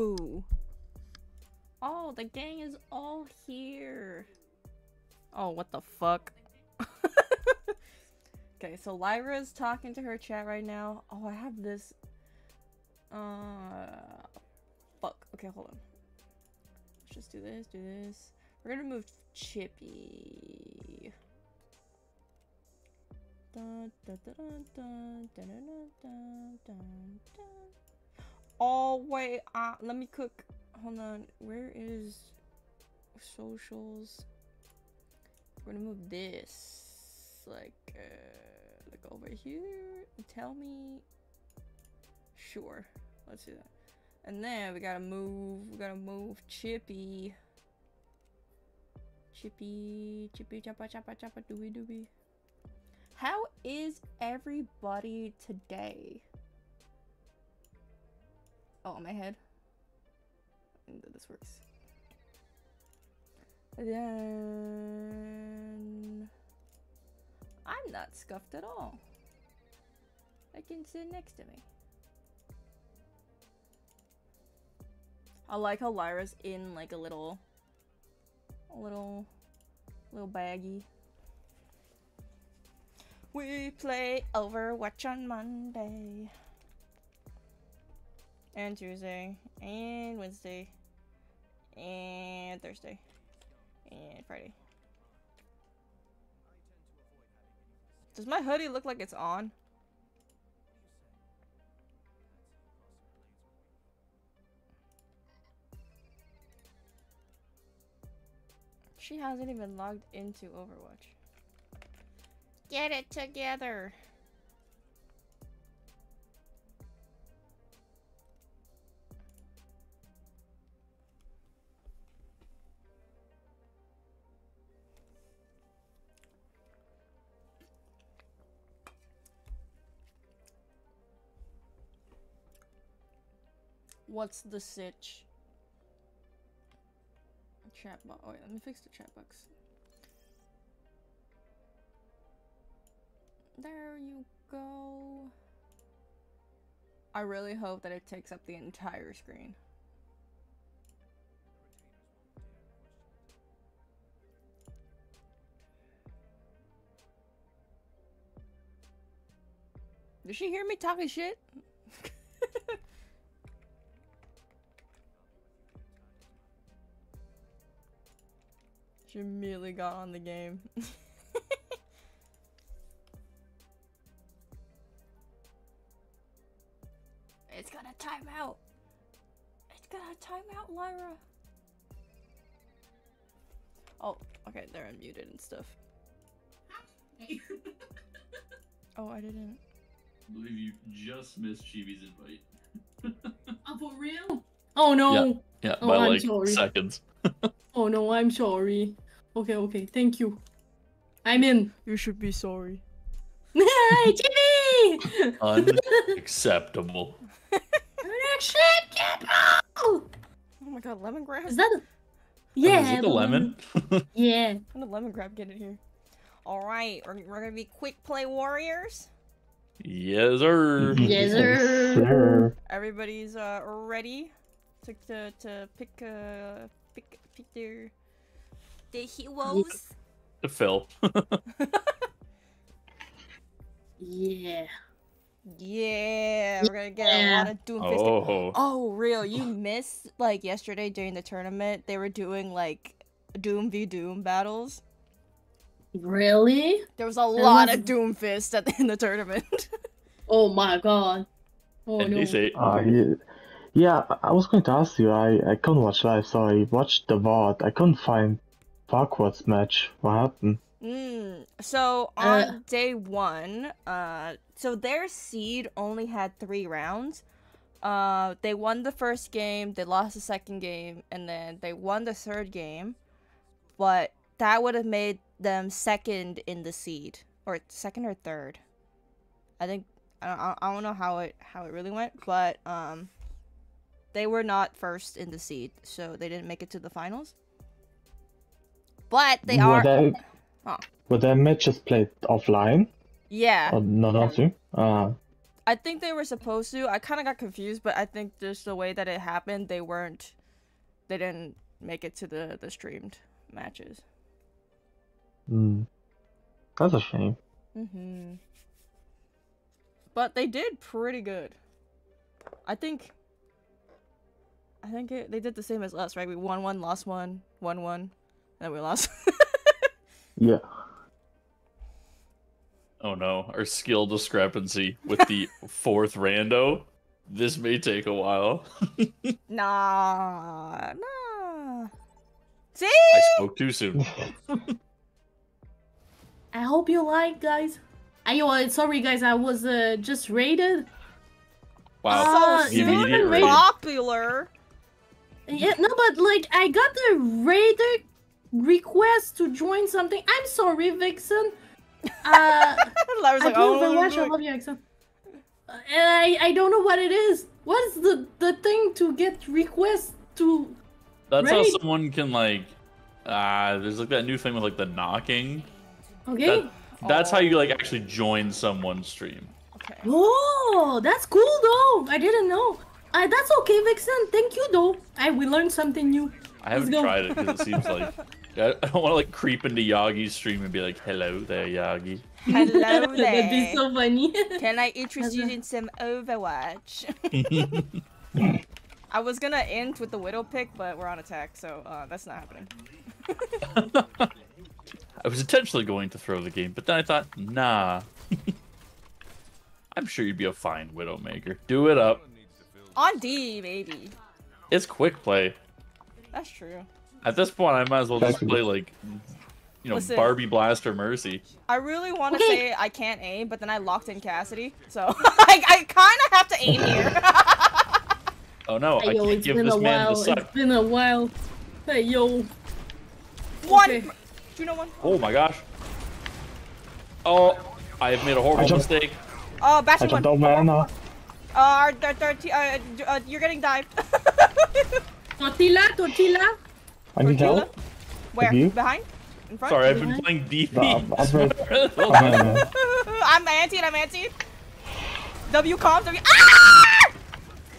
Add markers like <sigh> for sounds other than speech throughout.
Boo. Oh, the gang is all here. Oh, what the fuck? <laughs> okay, so Lyra is talking to her chat right now. Oh, I have this. Uh, fuck. Okay, hold on. Let's just do this, do this. We're gonna move Chippy. Dun, dun, dun, Oh wait, uh, let me cook. Hold on, where is socials? We're gonna move this like uh, like over here. Tell me. Sure, let's do that. And then we gotta move. We gotta move Chippy. Chippy, Chippy, choppa, choppa, choppa, dooby, dooby. How is everybody today? Oh, on my head. This works. Then I'm not scuffed at all. I can sit next to me. I like how Lyra's in like a little, a little, little baggy. We play Overwatch on Monday. And Tuesday. And Wednesday. And Thursday. And Friday. Does my hoodie look like it's on? She hasn't even logged into Overwatch. Get it together. What's the sitch? Chat box. Oh, wait, let me fix the chat box. There you go. I really hope that it takes up the entire screen. Did she hear me talking shit? <laughs> she immediately got on the game. <laughs> It's gonna time out. It's gonna time out, Lyra. Oh, okay, they're unmuted and stuff. <laughs> oh, I didn't. I believe you just missed Chibi's invite. oh, for real? Oh no. Yeah, Oh, by I'm like sorry. seconds. <laughs> Oh no, I'm sorry. Okay, okay, thank you. I'm in. You should be sorry. Hi, Jimmy! <laughs> Unacceptable. Unacceptable! Oh my god, lemongrass? Is that a... Yeah. Is it a lemon? <laughs> Yeah. When did lemongrab get in here? Alright, we're, we're gonna be quick play warriors. yes, sir. Yes, sir. Everybody's uh ready to to, to pick uh pick pick their their heroes. To Phil. Yeah. Yeah, we're gonna get a lot of Doomfist. Oh. Oh, real? You missed like yesterday during the tournament? They were doing like Doom v Doom battles. Really? There was a lot was- of Doomfist at the, in the tournament. <laughs> Oh my god. Oh and no. say, yeah, yeah, I was going to ask you. I, I couldn't watch live, so I watched the VOD. I couldn't find Farquaad's match. What happened? Mm, so on Uh. day one, uh, so their seed only had three rounds. Uh, they won the first game, they lost the second game, and then they won the third game. But that would have made them second in the seed, or second or third. I think I don't, I- I don't know how it how it really went, but um, they were not first in the seed, so they didn't make it to the finals. But they were are. They, Oh. Were their matches played offline? Yeah. Or not stream? Uh, I think they were supposed to. I kind of got confused, but I think just the way that it happened, they weren't. They didn't make it to the the streamed matches. Hmm. That's a shame. Mm-hmm. But they did pretty good. I think. I think it, they did the same as us, right? We won one, lost one, won one, and then we lost. <laughs> Yeah. Oh no, our skill discrepancy with the <laughs> fourth rando. This may take a while. <laughs> nah, nah. See? I spoke too soon. I hope you like, guys. I uh, sorry, guys. I was uh, just raided. Wow. Uh, so you Immediate super popular. Yeah, no, but like I got the raider request to join something. I'm sorry, Vixen. Uh, <laughs> I was I like, play oh, Overwatch. I love you, Vixen. Uh, And I I don't know what it is. What is the the thing to get requests to? That's how someone can like. Ah, there's like that new thing with like the knocking. Okay. That, that's how you like actually join someone's stream. Okay. Oh, that's cool though. I didn't know. Uh, that's okay, Vixen. Thank you though. I we learned something new. I haven't go. tried it because it seems like <laughs> I I don't want to like creep into Yagi's stream and be like, "Hello there, Yagi." Hello there. <laughs> That'd be so funny. <laughs> Can I interest you Hello. in some Overwatch? I was gonna end with the Widow pick, but we're on attack, so uh, that's not happening. I was intentionally going to throw the game, but then I thought, nah. I'm sure you'd be a fine Widowmaker. Do it up. On D, baby. It's quick play. That's true. At this point, I might as well just play like, you know, Listen. Barbie Blaster Mercy. I really want to Okay. say I can't aim, but then I locked in Cassidy, so <laughs> I, I kind of have to aim here. <laughs> Oh no, I Hey, yo, can't give been this a man while. the suck. It's been a while. Hey yo. one. Okay. Do you know one? Oh my gosh. Oh, I have made a horrible I jumped- mistake. Oh, I bashing one. jumped over Anna. Uh, our third, third, t- uh, uh, you're getting dived. <laughs> Tortilla, tortilla. I need Tortilla? help. Where? you? Behind? In front? Sorry, I've been What? playing DP. No, I'm- I'm I'm Anna. I'm anti I'm anti. W comms. W. Ah!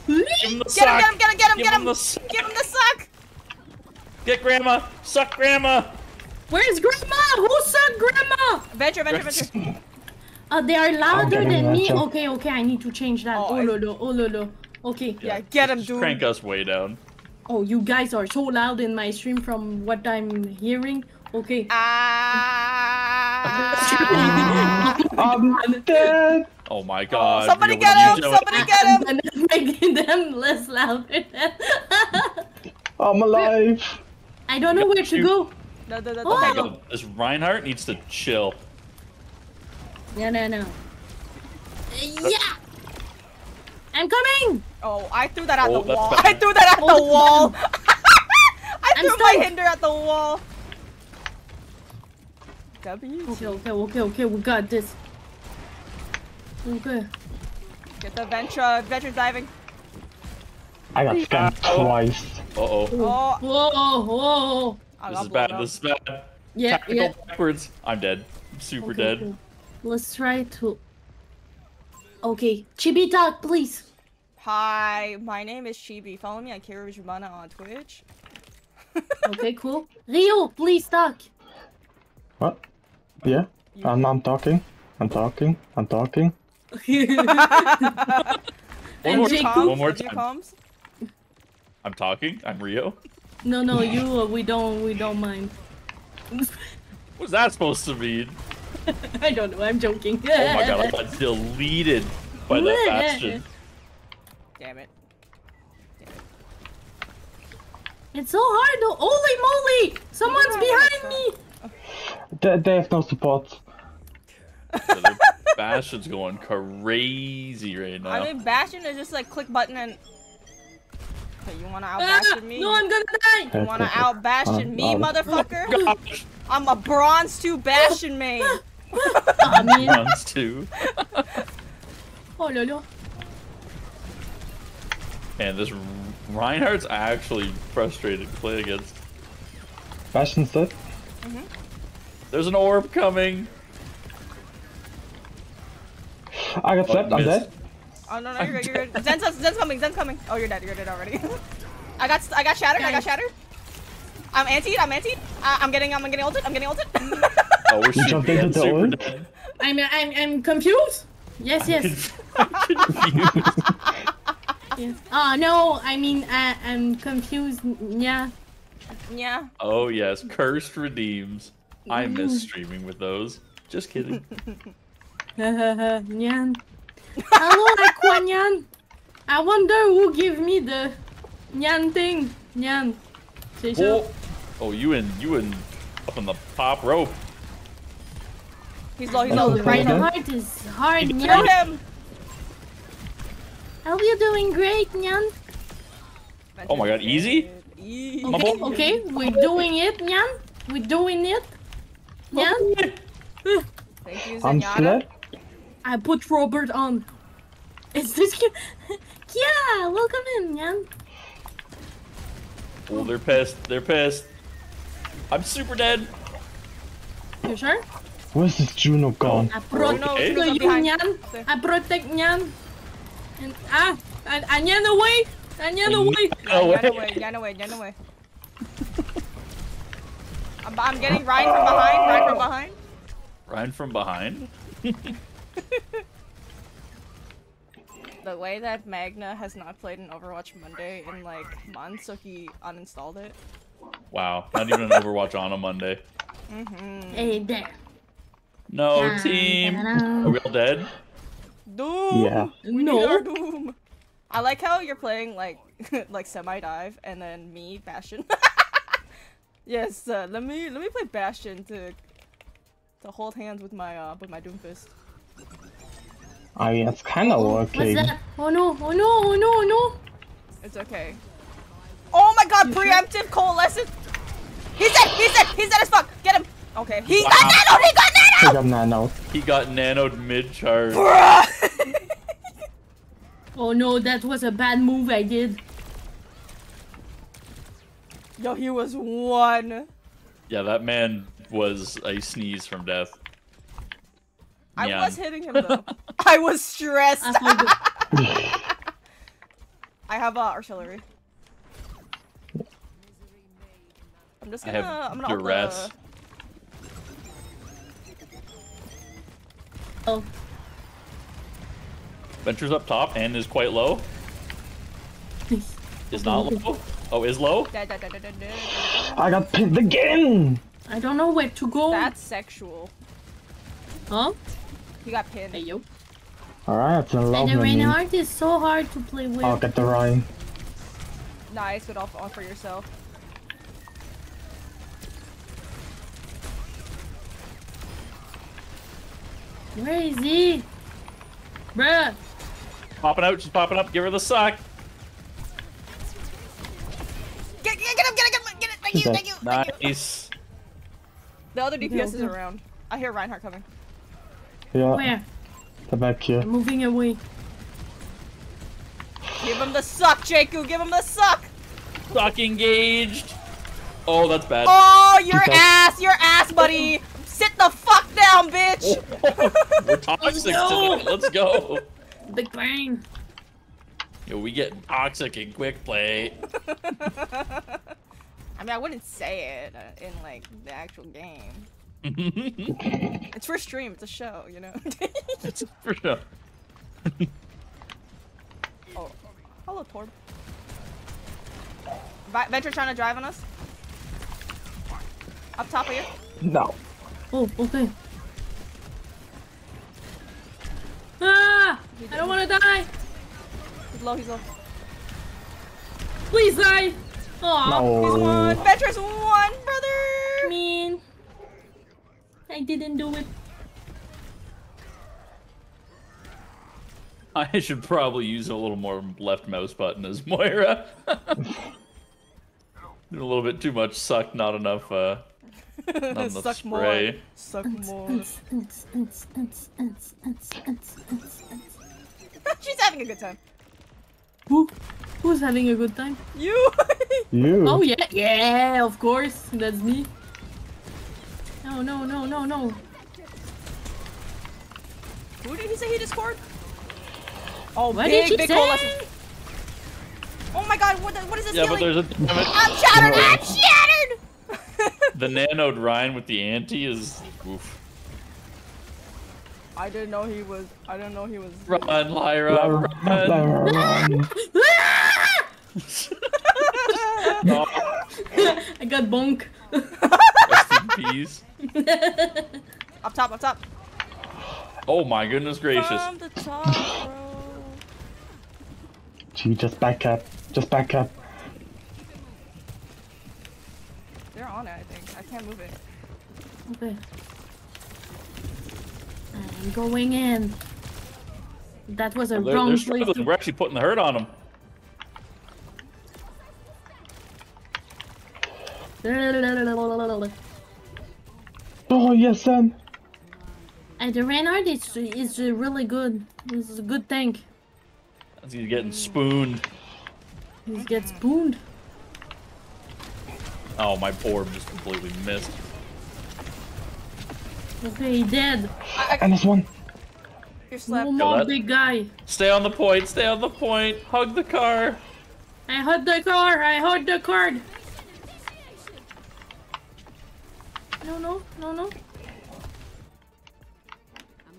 Give him Get him! Get him! Get him! Get him! Give Get him him! the suck. Give him the suck. Get grandma. Suck grandma. Where's grandma? Who said grandma? Venture, venture, venture. Uh, they are louder than me. that. Okay, okay, I need to change that. Oh, Oh, I- lolo, oh lolo. Okay. Yeah, get him, Just dude. Crank us way down. Oh, you guys are so loud in my stream from what I'm hearing. Okay. Ah! <laughs> I'm dead. Oh my god. somebody get him! you doing? Somebody get him! I'm making them less louder. <laughs> I'm alive. I don't know where to go. No, no, no, Oh. don't take Yo, him. This Reinhardt needs to chill. No, no, no. Yeah. I'm coming. Oh, I threw that at Oh, the wall. bad. I threw that at Oh, the wall. <laughs> I I'm threw my stunned. hinder at the wall. W. Okay, okay, okay, okay. We got this. Okay. Get the venture, venture diving. I got scammed twice. Uh oh. Oh, Whoa, whoa. I This is bad. up. This is bad. Yeah, Tactical yeah. backwards. I'm dead. I'm super Okay, dead. okay. Let's try to. Okay, Chibi talk, please. Hi, my name is Chibi. Follow me on Kaeru Chibana on Twitch. <laughs> Okay, cool. Rio, please talk. What? Yeah. I'm, I'm talking. I'm talking. I'm talking. <laughs> One more Jake time. One more time. I'm talking. I'm Rio. no, no, you. Uh, we don't. We don't mind. What's that supposed to mean? <laughs> I don't know. I'm joking. Oh my god, I <laughs> got deleted by that <laughs> bastion. Damn it. It's so hard though. Holy moly! Someone's behind me. They, they have no support. Yeah, their bastion's going crazy right now. I mean, Bastion is just like click button and. Okay, you wanna out Ah, Bastion me? no, I'm gonna die. You wanna out Bastion me, um, motherfucker? Gosh, I'm a bronze 2 Bastion main. I mean, runs too. oh lolo. And this Reinhardt's actually frustrated to play against. Bastion's dead. Mm-hmm. There's an orb coming. I got Oh. I'm dead. Oh no, no, you're good, you're good. <laughs> Zen's, Zen's coming, Zen's coming. Oh, you're dead, you're dead already. <laughs> I got, I got shattered, I got Guys. shattered. I'm anti, I'm anti. Uh, I'm getting, I'm getting ulted, I'm getting ulted. Oh, we're You jumped into the super ult? I'm I'm I'm confused. Yes, yes, I'm confused. yes. <laughs> Oh uh, no, I mean I I'm confused. Yeah. yeah. Oh yes, cursed redeems. I miss mm. streaming with those. Just kidding. <laughs> <laughs> Nyan. Hello, Aqua Nyan. I wonder who gave me the Nyan thing. Nyan. C'est ça. Oh, you and you and up on the top rope. He's low, he's No, low. the Right now. heart is hard, Kill Nyan. him. How you doing great, Nyan? Oh my God, easy? Easy. Okay, okay, we're doing it, Nyan. We're doing it. Nyan. Thank you, I'm Zenyatta. I put Robert on. Is this <laughs> Kia? Kia, welcome in, Nyan. Oh, they're pissed. They're pissed. I'm super dead. You sure? Where's this Juno gone? I protect no, Okay. you, Nyan. I protect Nyan. And ah, I, I Nyan away. I Nyan away. Oh, <laughs> Yan away, yan away, yan away. I'm, I'm getting Ryan from behind, Ryan from behind. Ryan from behind. <laughs> The way that Magna has not played an Overwatch Monday in like months, so he uninstalled it. Wow, not even an Overwatch on a Monday. Hey there. No Dun, team. dun, dun. Are we all dead? Doom. Yeah. We need our No. Doom. I like how you're playing like <laughs> like semi dive and then me Bastion. <laughs> yes, uh, let me let me play Bastion to to hold hands with my uh with my Doomfist. I mean, it's kind of Oh, What's working. that? Oh no! Oh no! Oh no! Oh no! It's okay. Oh my god, preemptive coalescence! He's dead! He's dead! He's dead as fuck! Get him! Okay. He got Wow. nanoed! He got I nanoed! got nano. He got nanoed mid charge. <laughs> Oh no! That was a bad move I did. Yo, he was one. Yeah, that man was a sneeze from death. I Yeah. was hitting him though. <laughs> I was stressed. I. <laughs> I have uh, artillery. I'm just gonna. have I'm gonna ult the- duress. oh. Ventures up top and is quite low. <laughs> Is not low. Oh, is low. I got pinned again! I don't know where to go. That's sexual. Huh? He got pinned. Hey yo. Alright, it's a And the me. Reinhardt is so hard to play with. I'll get the Rein. Nice, good off offer yourself. Where is he? Bruh. Popping out. She's popping up. Give her the suck. Get, get, get him, get him, get him, get it. Thank you, thank you, thank you. Nice. The other DPS is around. I hear Reinhardt coming. Yeah, Where? they're back here. I'm moving away. Give him the suck, Jakku. Give him the suck. Suck engaged. Oh, that's bad. Oh, your ass, your ass, buddy. Sit the fuck down, bitch. <laughs> We're toxic no. today. Let's go. Big bang. Yo, we get toxic in quick play. <laughs> I mean, I wouldn't say it uh, in like the actual game. <laughs> It's for stream. It's a show, you know. It's for sure. oh, hello, Torb. Vi- Venture trying to drive on us. Up top of you. No. Oh, okay. Ah! I don't wanna die! He's low. He's low. Please die! Aw, He's No. one. Venture's one, brother. mean. I didn't do it. I should probably use a little more left mouse button as Moira. <laughs> A little bit too much suck, not enough. Uh, enough <laughs> Suck more. spray. Suck more. She's having a good time. Who? Who's having a good time? You. <laughs> You. Oh yeah, yeah, of course, that's me. No, no, no, no, no. Who did he say he Discord? Oh, What big, did she big say? coalescence. Oh my god, what, the, what is this Yeah, but there's a damn it. I'm shattered! Oh. I'm shattered! <laughs> The nanoed Rein with the anti is oof. I didn't know he was. I didn't know he was. Run, Lyra, Lyra, run. Lyra, run. Oh, <laughs> I got bonk. rest in peace. <laughs> Up top, up top. Oh my goodness gracious. From the top, bro. Gee, just back up. Just back up. They're on it, I think. I can't move it. Okay. I'm going in. That was a They're, wrong they're place struggling. to We're actually putting the hurt on them. Oh, yes, son. And the Reinhardt is, is really good. This is a good tank. He's getting spooned. He gets spooned. Oh, my orb just completely missed. Okay, he dead. And this one. You're No slept. more big guy. Stay on the point, stay on the point. Hug the car. I heard the car. I heard the card. No, no, no, no. I'm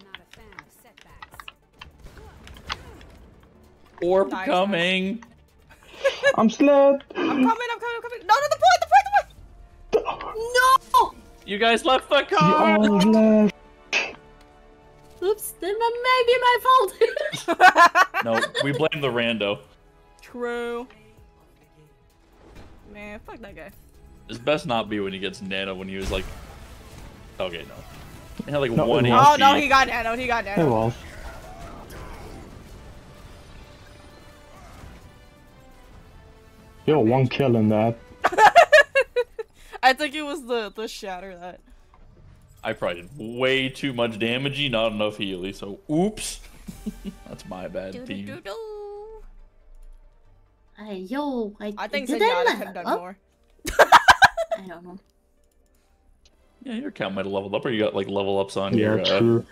not a fan of setbacks. Orb Nice, coming. I'm sled. I'm coming, I'm coming, I'm coming. No, no, the point, the point, the point! No! You guys left the You car. all <laughs> left. Oops, that may be my fault. <laughs> no, we blame the rando. True. Man, fuck that guy. It's best not be when he gets nano when he was like. Okay, no. He had like No, it one was. Oh no, he got nanoed, he got It nanoed. was. Yo, one kill in that. <laughs> I think it was the the shatter that. I probably did way too much damagey, not enough healy. So, oops. <laughs> That's my bad team. Do-do-do-do. Hey, uh, yo, I, I think did Zenyatta I could have done up? more. <laughs> I don't know. Yeah, your account might have leveled up, or you got like level ups on Yeah, your. Yeah, true.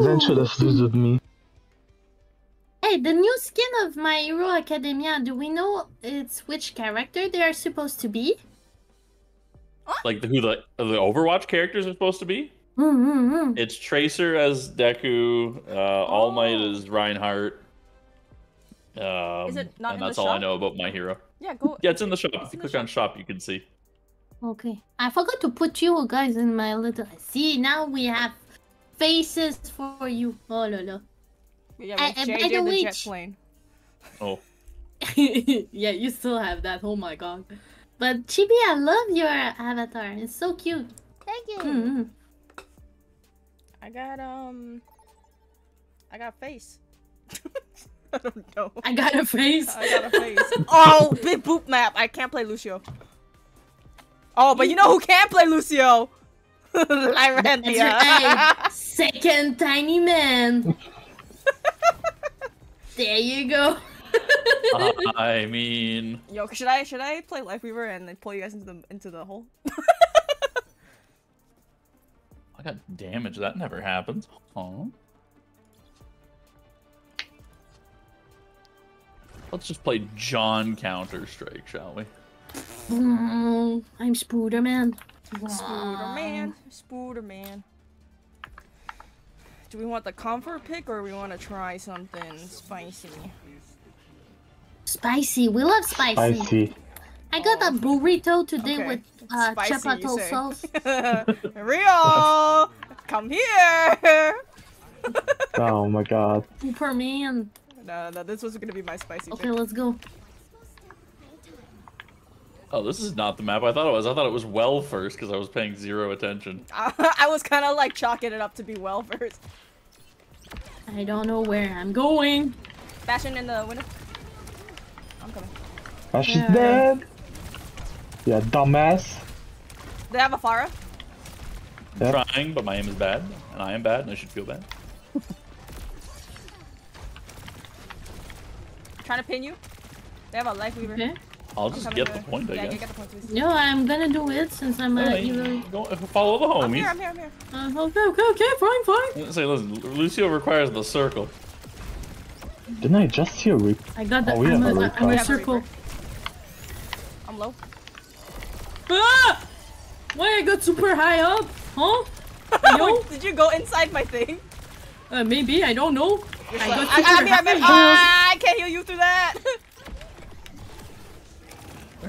Then should Ooh. have visited me. Hey, the new skin of My Hero Academia, do we know it's which character they are supposed to be? Like the, who the the Overwatch characters are supposed to be. Mm-hmm. It's Tracer as Deku, uh, All Might Oh. as Reinhardt. Um, Is it not and in the that's all I know about my hero. Yeah, go. Yeah, it's in the shop. It's If you the click on shop, you can see. Okay. I forgot to put you guys in my little. See, now we have faces for you. Oh, la la. Yeah, I- with I- by JJ the the way, jet plane. Oh, <laughs> yeah, you still have that. Oh my god. But Chibi, I love your avatar. It's so cute. Thank you. Mm-hmm. I got um. I got a face. <laughs> I don't know. I got a face. I got a <laughs> face. oh, big boop map. I can't play Lucio. Oh, but you know who can play Lucio? <laughs> That's Lyranthia. right. Second tiny man. there you go. <laughs> I mean, Yo, should I should I play Lifeweaver and then pull you guys into the into the hole? <laughs> I got damage. That never happens. Huh? Let's just play John Counter Strike, shall we? Mm, I'm Spooderman. Spooderman, Spooderman. Do we want the comfort pick or we want to try something spicy? Spicy. We love spicy. I. I got a burrito today Okay. with uh, Spicy, you chipotle sauce. <laughs> Rio, come here. <laughs> Oh my god. Superman. no, no, this was gonna be my spicy Okay, pick. let's go. Oh, this is not the map I thought it was. I thought it was well first because I was paying zero attention. I, <laughs> I was kind of like chalking it up to be well first. I don't know where I'm going. Fashion in the window. I'm coming. Ah, she's Yeah. dead. Yeah, dumbass. They have a Pharah. Yep. Trying, but my aim is bad, and I am bad, and I should feel bad. <laughs> Trying to pin you. They have a Lifeweaver. Okay. I'll just get the point, I yeah, guess. get the point, please. No, I'm gonna do it since I'm a Hey, evil. go, follow the homies. I'm here, I'm here, I'm here. Uh, okay, okay, okay, fine, fine. Say, listen, Lucio requires the circle. Didn't I just see a re- I got the. Oh, we I'm, have a a, I'm a Reaper. circle. I'm low. Ah! Why I got super high up? Huh? <laughs> Yo? Did you go inside my thing? Uh, maybe I don't know. I got super I mean, I, mean, high. ah, I can't heal you through that. <laughs>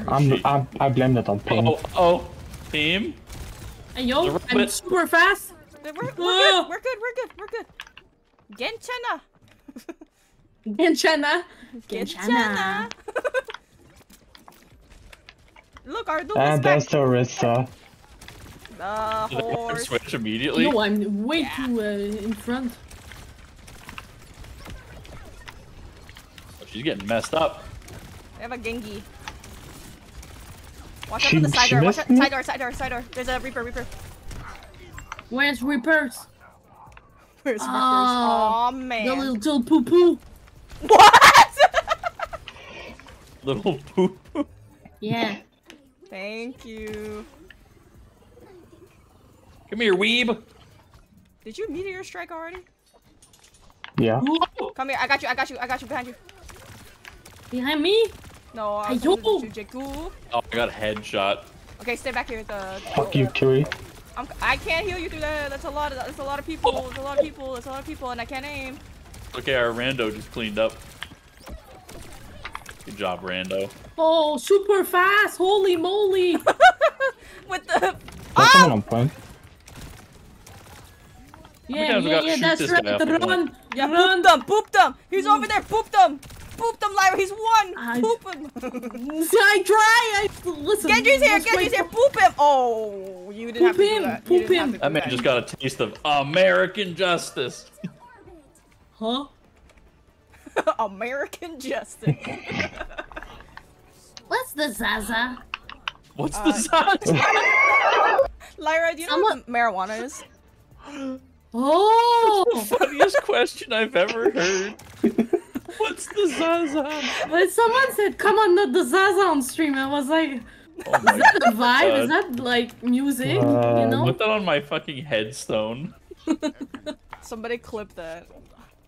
I'm, I'm, I blame that on pain. Oh, oh, team. Hey, yo, The I'm rabbit. super fast. we're, we're good. Ah. We're good. We're good. We're good. Genchana. <laughs> Genchana. Genchana. <laughs> Look, our duel is And there's the Orisa. The horse. switch immediately? Yo, I'm way too uh, in front. Oh, she's getting messed up. We have a Genji. Watch She- out for the side she door. Watch missed out. me? Side door. Side door. Side door. There's a Reaper. Reaper. Where's Reapers? Where's Reapers? Oh, man. The little poo poo. <laughs> What? Little poop. Yeah. Thank you. Come here, weeb. Did you meteor strike already? Yeah. Come here. I got you. I got you. I got you behind you. Behind me? No, I was Ayo. holding Jujiku. Oh, I got a headshot. Okay, stay back here. with The Fuck you, Kiri. I'm, I can't heal you through that. That's a lot. Of, that's a lot of people. That's a lot of people. That's a lot of people, and I can't aim. Okay, our rando just cleaned up. Good job, rando. Oh, super fast! Holy moly! <laughs> With the There's Ah! someone on point. yeah, times yeah, yeah, that's right. guy the Run, yeah, run. boop them, boop them. He's over there. Boop them, boop them, Lyra. He's one. I- Boop him. <laughs> I try. I listen. Genji's here. just wait Genji's here. for- Boop him. Oh, you didn't have Poop to do him, that. You poop didn't have him. to That man just got a taste of American justice. <laughs> Huh? <laughs> American justice. <laughs> What's the Zaza? What's Uh, the Zaza? <laughs> Lyra, do you know what marijuana is? <gasps> Oh! Funniest question I've ever heard. What's the Zaza? but someone said, "Come on, not the Zaza on stream." I was like, Oh "Is that a vibe? Is that like music? you Um, know?" Put that on my fucking headstone. Somebody clip that.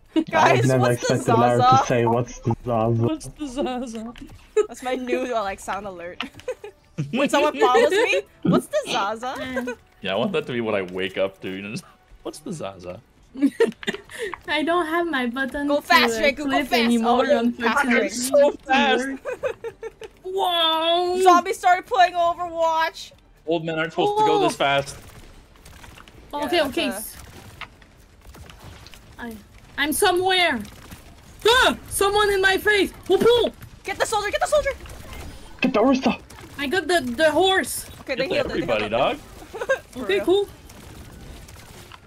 <laughs> I Guys, never what's the expected Lara to Zaza? say what's the Zaza. What's the Zaza? <laughs> That's my new uh, like sound alert. <laughs> when someone follows me, what's the Zaza? Yeah, I want that to be what I wake up to. You know, what's the Zaza? I don't have my button Go to fast, uh, Draco, go fast. anymore. Oh, unfortunately. fast, So fast. Wow! Zombies started playing Overwatch. Old men aren't supposed to go this Oh. fast. Okay, Yeah, okay. that's I, I'm somewhere. Ah! Someone in my face. Whoop, whoop. Get the soldier, get the soldier. Get the Orisa! I got the the horse. Okay, they Get to healed it. they everybody, it. dog. <laughs> Okay, real. cool.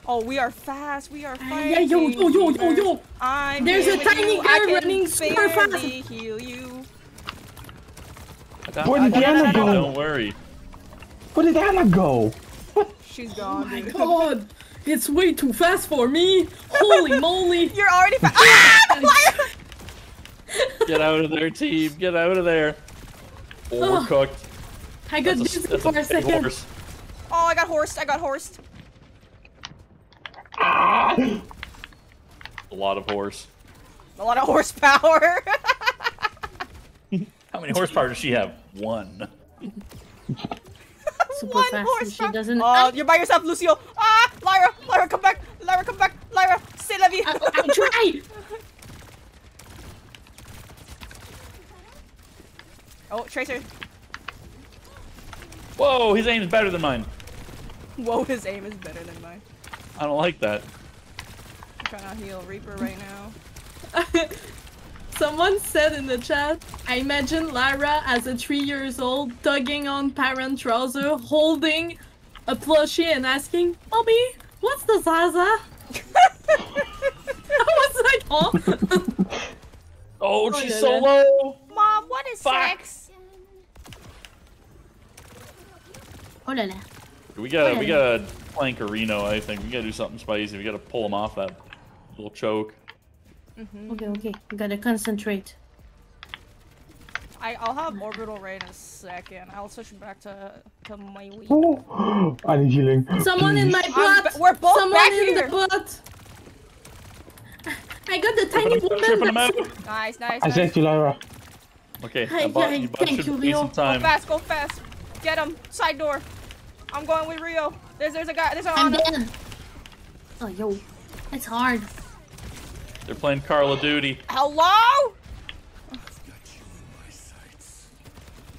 Oh, we are fast. We are fast. fighting. yeah, yo, yo, yo, yo, yo. I'm There's a tiny you. girl running super fast. heal you. I got- Where did got- Anna go? Don't worry. Where did Anna go? <laughs> She's gone. my dude. god. <laughs> It's way too fast for me. Holy <laughs> moly. You're already fast. Ah! Get out of there, team. Get out of there. Overcooked. I got That's a, busy for a a second. horse. Oh, I got horsed. I got horsed. A lot of horse. A lot of horsepower. <laughs> How many horsepower does she have? One. Super One fast. horsepower. She doesn't. Oh, you're by yourself, Lucio. Ah, Lyra, Lyra, come back. Lyra, come back. Lyra, c'est la vie. I, I try. Oh, Tracer. Whoa, his aim is better than mine. Whoa, his aim is better than mine. I don't like that. I'm trying to heal Reaper right now. <laughs> Someone said in the chat, I imagine Lara as a three years old tugging on parent trouser, holding a plushie and asking, Mommy, what's the Zaza? <laughs> I was like, oh. <laughs> Oh, Oh, she's so low. Mom, what is Fuck. sex? oh la la. We gotta, Oh, we gotta plank a Reno. I think we gotta do something spicy. We gotta pull him off that little choke. Mm-hmm. Okay, okay. We gotta concentrate. I, I'll have orbital ray in a second. I'll switch back to to my Wii. Oh, <gasps> I need healing. Someone in my Please. I'm butt! we're both Someone back in here. the butt! I got the tiny Tripping woman. Nice, nice, I nice. saved you, Lyra. Okay, I bought, yeah, you thank should you, be some Go fast, go fast. Get him. Side door. I'm going with Rio. There's there's a guy. There's a I'm Ana. dead. Oh, yo. It's hard. They're playing Call of Duty. Hello?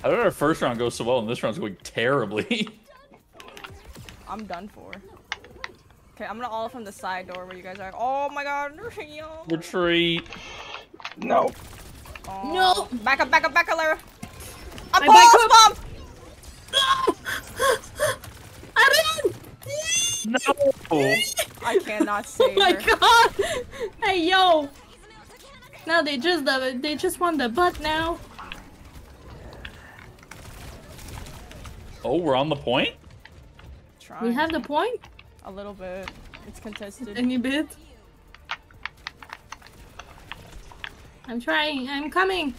How did our first round go so well and this round's going terribly? <laughs> I'm done for. Okay, I'm gonna all from the side door where you guys are. Oh my god, Rio. Retreat. No. Oh. No. Back up, back up, back up, Lara. I'm I back pulse up. bomb. I'm in! No. I cannot <laughs> save Oh my her. god! <laughs> Hey yo! Now they just uh, they just want the butt now. Oh, we're on the point? Trying. We have the point. a little bit. It's contested. Any bit. I'm trying. I'm coming.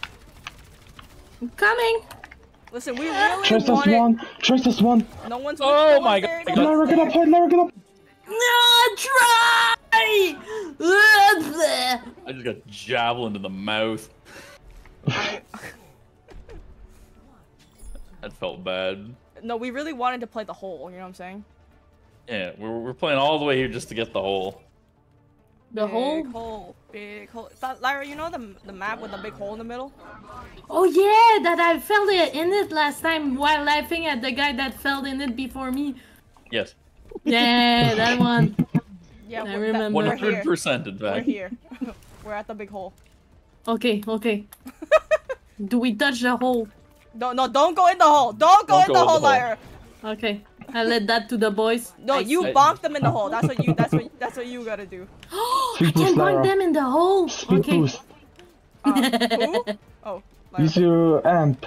I'm coming. Listen, we ah. really Choice this wanted. one. Choice this one. No one's. Oh no my one's God, there, I no got- one's Lyra, get there. up, Lyra, Lyra, get up. No, try! I just got javelin in the mouth. <laughs> That felt bad. No, we really wanted to play the hole. You know what I'm saying? Yeah, we're, we're playing all the way here just to get the hole. The big hole? hole, big hole. Th- Lyra, you know the the map with the big hole in the middle? Oh yeah, that I fell in it last time while laughing at the guy that fell in it before me. Yes, Yeah, <laughs> that one. Yeah, I we're, that- remember. 100% in fact. We're here. <laughs> we're at the big hole. Okay, okay. <laughs> Do we touch the hole? No, no, don't go in the hole. Don't go Don't in go the in the hole, liar. Okay, I let that to the boys. No, I you I- bonk them in the hole. That's what you. That's what. That's what you gotta do. <gasps> I Speed can point Lyra. them in the hole. Speed Okay. boost. Uh, who? <laughs> Oh, Lyra. Use your amp.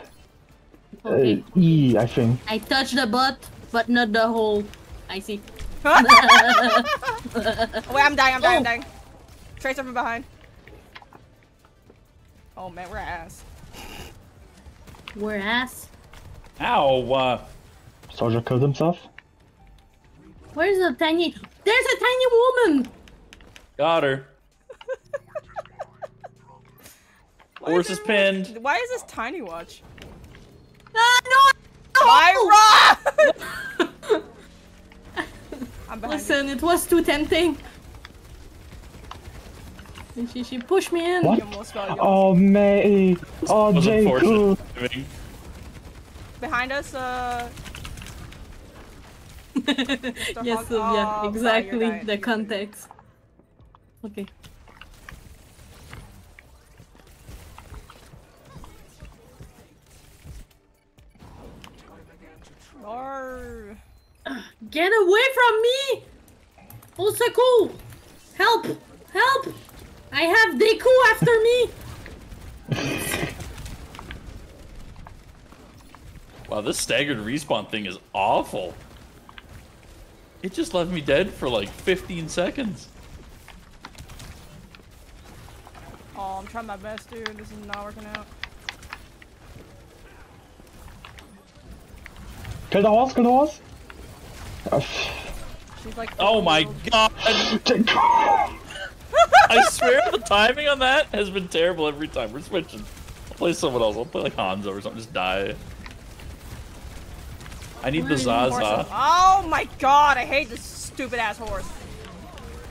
Uh, Okay. E, I think. I touch the butt, but not the hole. I see. <laughs> Wait, I'm dying. I'm dying. Oh. I'm dying. Tracer from behind. Oh man, we're ass. We're ass. Ow! Uh, Soldier killed himself. Where's the tiny? There's a tiny woman. got her. <laughs> Horse is everyone- pinned. Why is this tiny watch? Ah, no! Lyra! <laughs> I'm behind. you. Listen, it was too tempting. And she, she pushed me in. What? You almost fell, you Oh, May. Oh, was Jacob. Behind us, uh. <laughs> yes, Hog- Sylvia, Oh, exactly dying. the context. Okay. Arr. Get away from me! Au secours! Help! Help! I have Deku after me! Wow, this staggered respawn thing is awful. It just left me dead for like 15 seconds. Oh, I'm trying my best, dude. This is not working out. Kill the horse, kill the horse. She's like. Oh my god! <laughs> <laughs> Jacob. I swear the timing on that has been terrible every time. We're switching. I'll play someone else. I'll play like Hanzo or something. Just die. I need the Where are you, Zaza. Oh my god, I hate this stupid ass horse.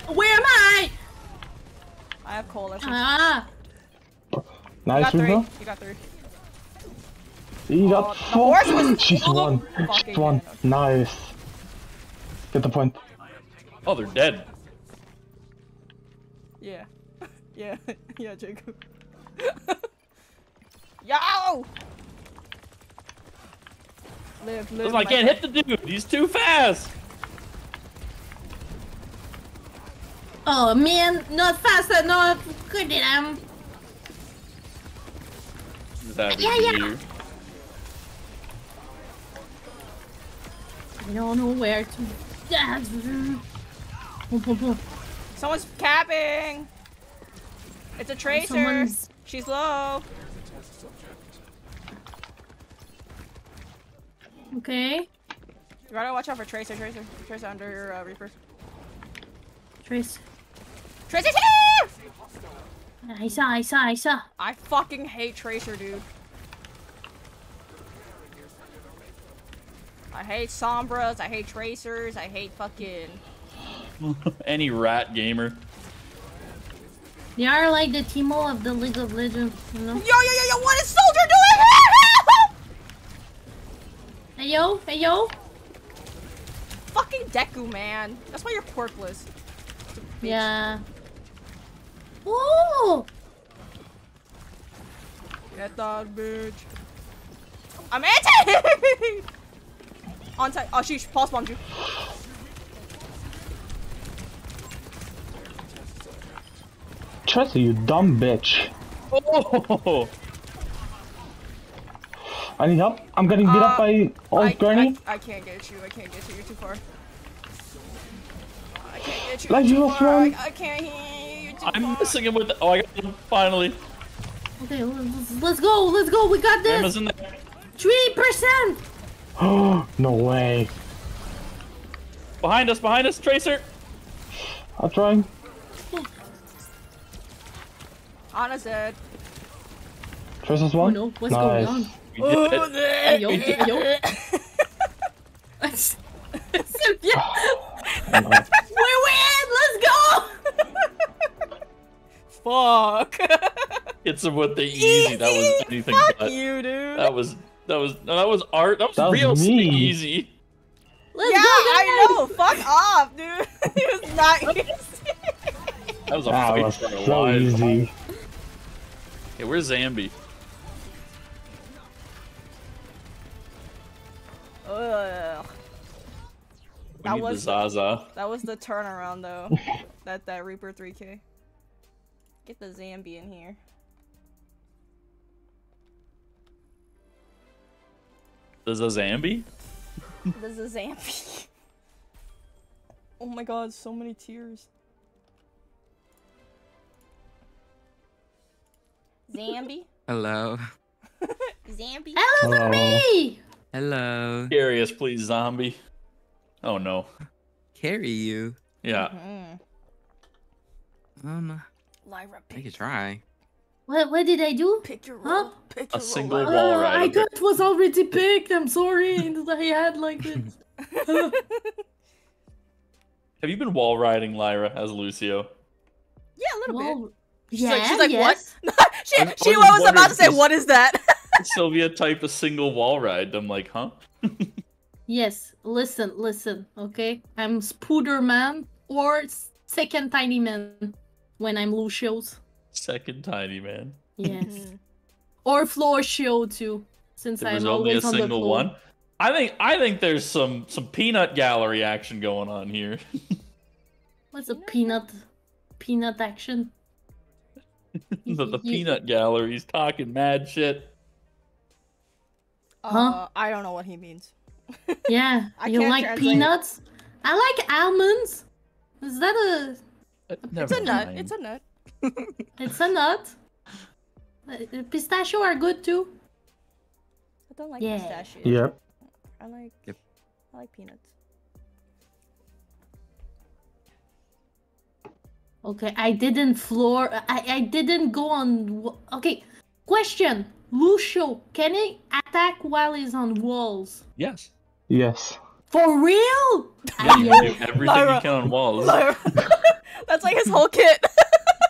Where am I? I have cola. You Ah! Nice, got three. You got three. You Oh, got the four. horse was- She's Oh, one. She's one. Nice. Get the point. Oh, they're dead. Yeah. <laughs> yeah, Jacob. <laughs> Yo! Live, live. Listen, I my can't friend. hit the dude. He's too fast. Oh man, not fast enough! Good damn! Just happy Yeah, yeah. here. I don't know where to. Someone's capping! It's a tracer! Someone's- She's low! Okay. You gotta watch out for Tracer, Tracer. Tracer under your uh, Reaper. Trace. Tracer's here! I saw, I saw, I saw. I fucking hate Tracer, dude. I hate Sombras, I hate Tracers, I hate fucking... <laughs> Any rat gamer. They are like the Teemo of the League of Legends, you know? Yo, yo, yo, yo, what is Soldier doing? <laughs> Hey yo, hey yo. fucking Deku, man. That's why you're porkless. Yeah. Oh! Get that bitch. I'm anti! <laughs> On time. Oh, sheesh. Pulse bombed you. Tracer, you dumb bitch. Oh, I need help. I'm getting beat up Uh, by old I, granny. I, I can't get you. I can't get you. You're too far. I can't get you. Like you're you too far. I. I can't hear you. You're too I'm far. missing him with. Oh, I got him finally. Okay, let's, let's go, let's go, we got this! in there. 3%! no way. Behind us, behind us, Tracer. I'm trying. Anna's dead. Tracer's Oh one. no, what's nice. going on? We did it. Hey yo, hey yo. Cynthia, I know. we win! Let's go! <laughs> Fuck. Hits him with the <laughs> easy. That was anything Fuck but. you, dude. That was that was no, that was art. That was, That real me. easy. Let's yeah, go, I guys! know. Fuck off, dude. <laughs> it was not easy. That was a That fight was for a so while. easy. Hey, where's Zambi? Ugh. We That need was- the Zaza. That was the turnaround, though. <laughs> that that Reaper 3K. Get the Zambi in here. There's a Zambi? Is Zambi. <laughs> oh my god, so many tears. Zambi? Hello. Zambi? Hello, Hello. me! Hello. Carry us, please, zombie. Oh no. Carry you. Yeah. Mm. Um, Lyra, I pick, could try. What, what did I do? pick your Huh? roll. Pick A single roll. wall Uh, ride. I okay. thought it was already picked, I'm sorry <laughs> I had like this. <laughs> Have you been wall riding Lyra as Lucio? Yeah, a little bit. Well, She's yeah, like, she's like yes. <laughs> what? she I- I she was was about to say, what is that? <laughs> Sylvia type a single wall ride. I'm like, huh? Yes, listen, listen, okay? I'm Spooderman or Second Tiny Man when I'm Lucio's. Second tiny man. Yes. Mm. or Florio too, since There I'm was only a always on the single one. I think I think there's some some peanut gallery action going on here. <laughs> What's a peanut peanut action? <laughs> the, the You- peanut gallery's talking mad shit. Huh? Uh, I don't know what he means. <laughs> Yeah, I you can't like translate peanuts? I like almonds. Is that a? Uh, It's never a nut. It's a nut. <laughs> It's a nut. Uh, Pistachio are good too. I don't like Yeah. pistachios. Yep. I like. Yep. I like peanuts. Okay, I didn't floor. I I didn't go on. Okay, question. Lucio, can he attack while he's on walls? Yes. Yes. For real? Yeah, you can do <laughs> everything Lyra. you can on walls. <laughs> That's like his whole kit. <laughs>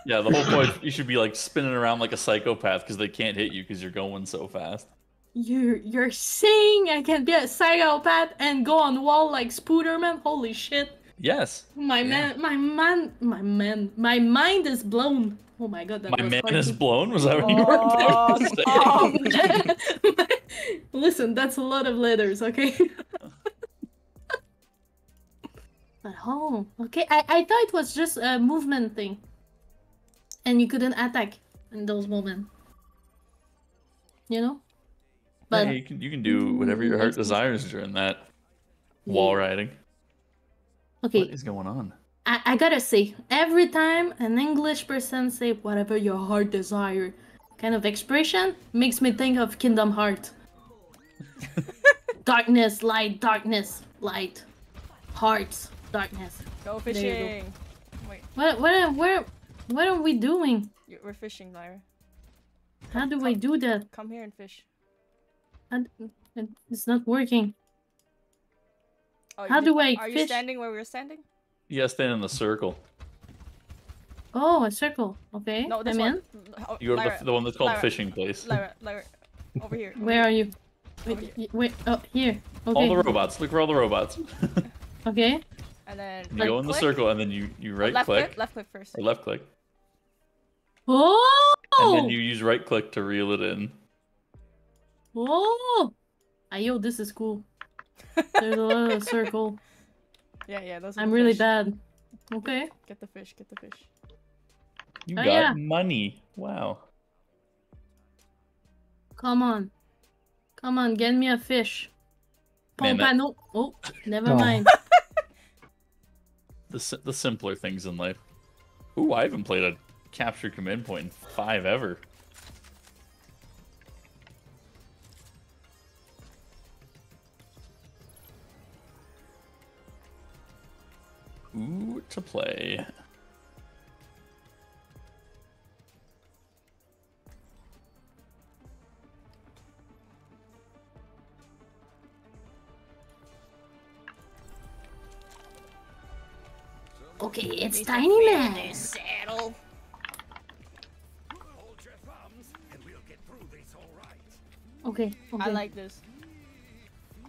Yeah, the whole point you should be like spinning around like a psychopath because they can't hit you because you're going so fast. You're you're saying I can be a psychopath and go on wall like Spooderman? Holy shit! Yes. My Yeah. man, my man, my man, my mind is blown. Oh my god, that My was man hard is blown. Was that what you were Oh, about to say? oh. Listen, that's a lot of letters, okay? <laughs> but oh, okay. I, I thought it was just a movement thing. And you couldn't attack in those moments. You know? But Yeah, you can you can do whatever your heart <laughs> desires during that wall riding. Okay, What is going on? I, I gotta say, every time an English person say whatever your heart desire kind of expression makes me think of Kingdom Heart. <laughs> darkness, light, darkness, light. Hearts, darkness. Go There you go. fishing. Wait. What what are- where what are we doing? We're fishing, Lyra. How do I do that? Come here and fish. And it's not working. Oh, How you- do I Are you standing where we were standing? Yeah, stand in the circle. Oh, a circle. Okay. No, this I'm one. in. Mm, oh, You go to Lyra, the, the one that's called Lyra, fishing place. Lyra, Lyra, over here. over Where here. are you? Wait, y- wait. Oh, here. Okay. All the robots. Look for all the robots. <laughs> okay. And then you go in the circle and then you, you right left click click, left click first. or left click, Oh. and then oh! you use right click to reel it in. Oh. Ayo, this is cool. There's a lot of circle. <laughs> Yeah, yeah, those. Are I'm really fish. bad. Okay. Get the fish. Get the fish. You Oh, got yeah. money. Wow. Come on. Come on, get me a fish. Man, that- Pompano. Oh, never Oh. mind. <laughs> The si- the simpler things in life. Ooh, I haven't played a capture command point in five ever. Ooh, to play. Okay, it's Tiny Man. Saddle. Okay. okay. I like this.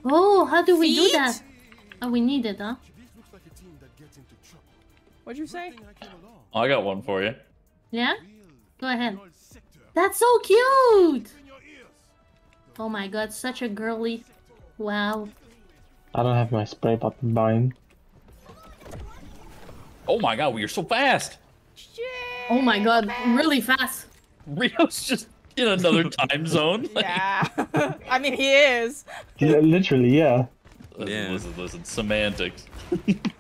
Oh, how do we do that? Oh, we need it, huh? What'd you say? Oh, I got one for you. Yeah? Go ahead. That's so cute! Oh my god, such a girly. Wow. I don't have my spray button mine. Oh my god, we are so fast! Oh my god, really fast. Rio's just in another <laughs> time zone. Like, Yeah. <laughs> I mean, he is. Li- Literally, yeah. Listen, Yeah. listen, listen. Semantics. <laughs>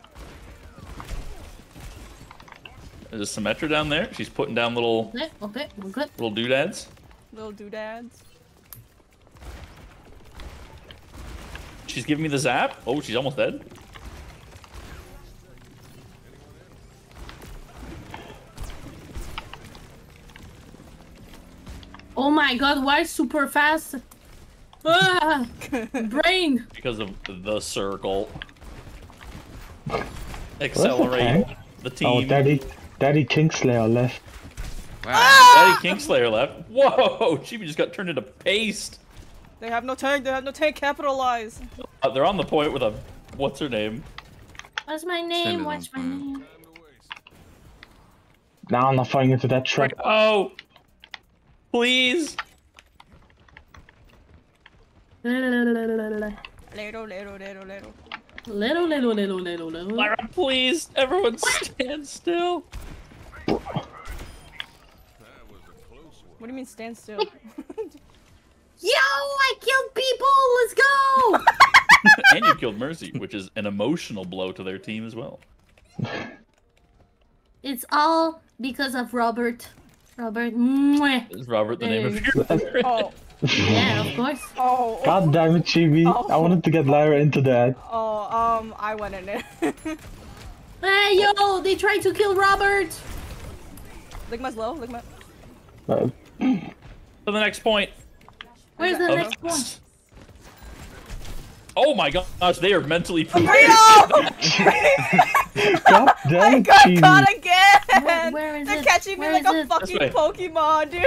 There's a Symmetra down there. She's putting down little Okay, okay, we're little doodads. Little doodads. She's giving me the zap. Oh, she's almost dead. Oh my god, why super fast? Ah, <laughs> brain! Because of the circle. the Accelerate tank? the team. Oh, Daddy, Daddy Kingslayer left. Wow. Daddy Kingslayer left. Whoa! <laughs> Chibi just got turned into paste. They have no tank. They have no tank. Capitalize. Uh, they're on the point with a what's her name? What's my name? What's my name? Now I'm not falling into that trap. Oh, please. Little, Little, little, little, little. little, little, little, little, little. Lyra, please. Everyone stand still. What do you mean stand still? <laughs> Yo, I killed people! Let's go! <laughs> and you killed Mercy, which is an emotional blow to their team as well. it's all because of Robert. Robert. Mwah. Is Robert the name of There your <laughs> oh, Yeah, of <laughs> course. oh, God damn it, Chibi. I Oh. wanted to get Lyra into that. oh. Um, I went in it. <laughs> Hey, yo, they tried to kill Robert! Ligma's low. Ligma. Uh, To the next point. Where's the of- next one? Oh my gosh, they are mentally Rio! <laughs> God damn I got Chibi. caught again! Where- where is They're it? catching me Where like a it? fucking way. Pokemon, dude!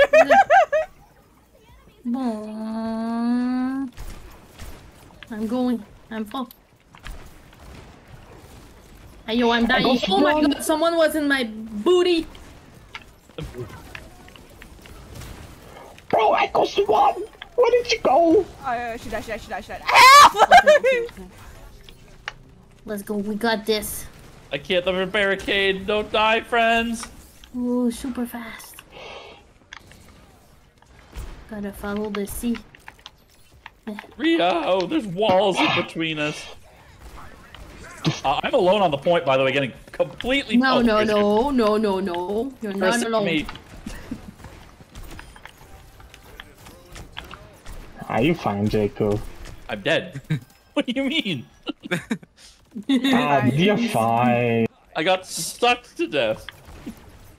Boom. I'm going. I'm full. Hey, yo, I'm dying. got Oh my god, someone was in my booty. Bro, I got one. Where did you go? uh, should I, should I, should I, should I? Help! <laughs> Let's go. We got this. I can't have a barricade. Don't die, friends. Ooh, super fast. Gotta follow the sea. Rita, oh, there's walls in between us. Uh, I'm alone on the point, by the way, getting completely. No, no, no, no, no, no. You're Chris not and alone. me. Are you fine, Jacob? I'm dead. <laughs> what do you mean? <laughs> Ah, you're fine. I got stuck to death.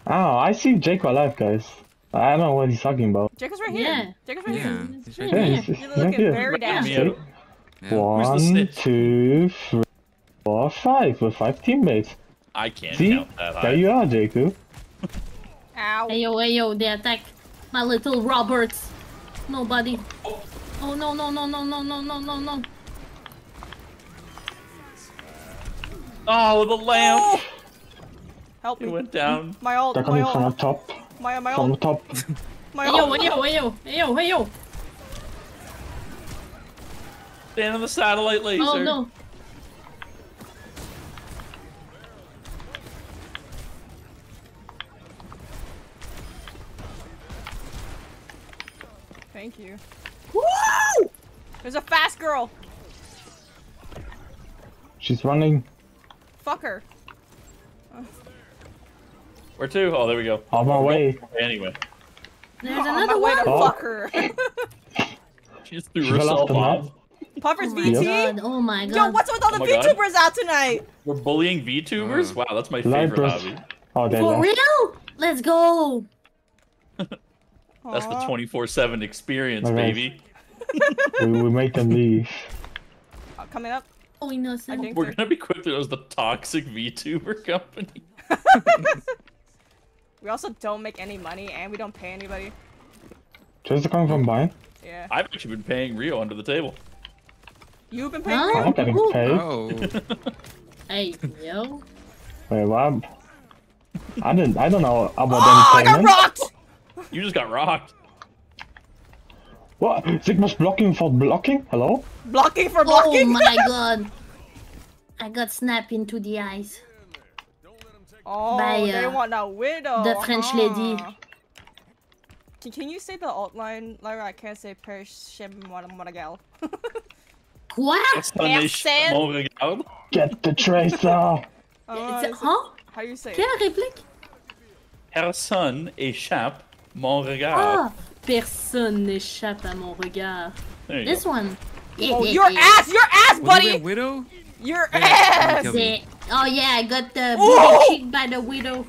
Oh, I see Jake alive, guys. I don't know what he's talking about. Jacob's right here. Yeah. Jacob's right Yeah. here. he's Yeah. right Yeah, there. he's, he's You're looking here. very down. Me Yeah. Who's the One, snitch? two, three, four, five with five teammates. I can't See? count that high. There you are, Jacob. Ow. Hey yo, hey yo, they attack my little Roberts. Nobody. Oh no no no no no no no no no. Oh, the lamp! Help It me. went down. My ult. They're My coming from the ult. top. From the top. Hey yo! Hey yo! Hey yo! Hey yo! Stand on the satellite laser. Oh no. Thank you. Woo! There's a fast girl. She's running. Fuck her. Where to? Oh, there we go. on my way. Anyway, There's On another way one. to Oh. fuck her. <laughs> she just threw She fell off herself off. map. Puffer's Oh my VT. god, oh my god. Yo, what's with all Oh the my God. VTubers out tonight? We're bullying VTubers? Uh. Wow, that's my favorite burst. hobby. Oh, For left. real? Let's go. <laughs> That's the 24-7 experience, Alright. baby. We, we make them leave. Uh, Coming up. Oh we know something. We're gonna be quick through those the toxic VTuber company. <laughs> We also don't make any money and we don't pay anybody. Just coming from behind. Yeah. I've actually been paying Rio under the table. You've been paying Huh? for I'm it? not getting paid. Oh. <laughs> Hey yo. Wait, what? I didn't. I don't know about <gasps> Oh, I got rocked! You just got rocked. What? Sigma's blocking for blocking? Hello? Blocking for oh blocking? Oh my <laughs> god. I got snapped into the eyes. Oh, By, they uh, want a widow. the French lady. Can, can you say the alt line, Lyra? I can't say Pershimwanagal. Quoi? Personne. Mon regard. Get the tracer! Oh, C'est- Huh? how you say it? Quelle réplique? Personne échappe mon regard. Ah! Personne n'échappe à mon regard. This go. one. Oh, your ass! Your ass, it buddy! widow? Your ass! Kill me. The- Oh yeah, I got the Whoa! booty cheek by the widow.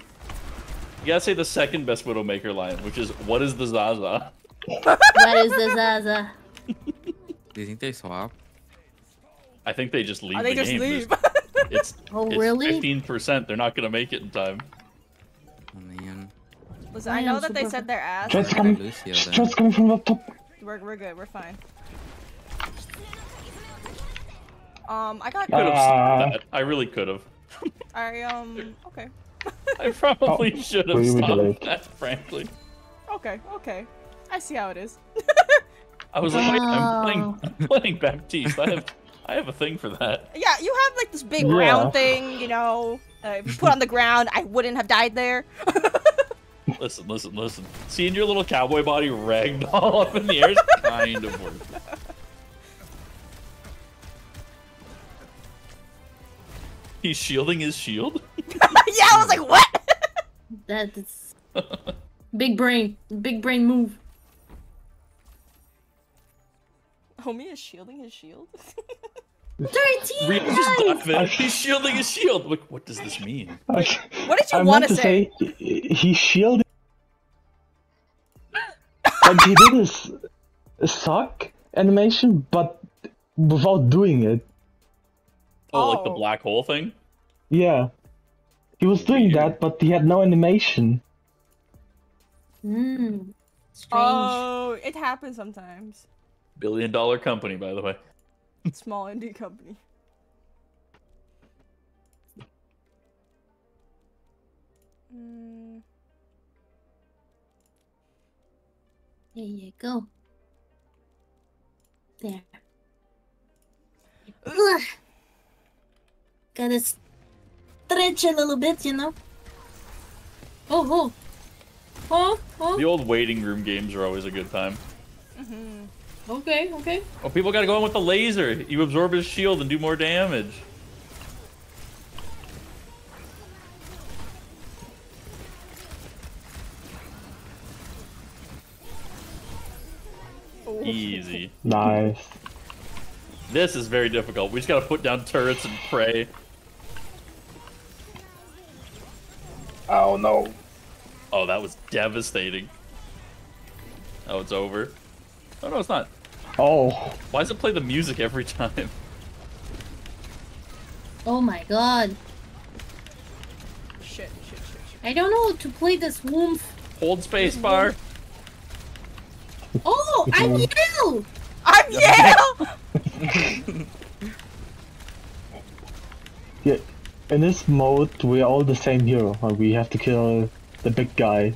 You gotta say the second best Widowmaker line, which is, what is the Zaza? What is the Zaza? <laughs> Do you think they swap? I think they just leave Oh, they the just game. leave. It's, <laughs> Oh, it's really? 15%. They're not gonna make it in time. Oh man. Listen, I I know that they super- said their ass. Tracer Got coming. Lucio then. Tracer coming from the top. We're, we're good. We're fine. Um, I got. Could have that. I really could have. <laughs> I um. Okay. I probably Oh, should have stopped delayed. that, frankly. Okay. Okay. I see how it is. I was like, wait, I'm playing, I'm playing Baptiste. I have, I have a thing for that. Yeah, you have like this big Yeah. round thing, you know. Uh, if you put on the ground, I wouldn't have died there. <laughs> Listen, listen, listen. Seeing your little cowboy body ragdoll <laughs> up in the air is kind of worth it. He's shielding his shield? <laughs> yeah, I was like, what? <laughs> That is big brain, big brain move. Homie is shielding his shield. <laughs> Thirteen. Reed just lives! ducked. He's shielding his shield. Like, what does this mean? What did you I want to say? he he shielded. like he did his suck animation, but without doing it. Oh, like the Oh. black hole thing? Yeah. He was doing Weird. that, but he had no animation. Hmm. Strange. Oh, it happens sometimes. Billion dollar company, by the way. <laughs> Small indie company. Mm, There you go. There. Ugh. Gotta stretch a little bit, you know. Oh, oh. Oh, oh. The old waiting room games are always a good time. Mhm. Okay, okay. Oh, people gotta go in with the laser. You absorb his shield and do more damage. Easy. Nice. This is very difficult. We just gotta put down turrets and pray. Oh no. Oh, that was devastating. Oh, it's over. Oh no, it's not. Oh, Why does it play the music every time? <laughs> Oh my god. Shit, shit, shit, shit. I don't know how to play this woof. Hold space bar. Oh, I'm <laughs> Okay. you! I'm <laughs> Yale! yeah. In this mode, we're all the same hero. and We have to kill the big guy.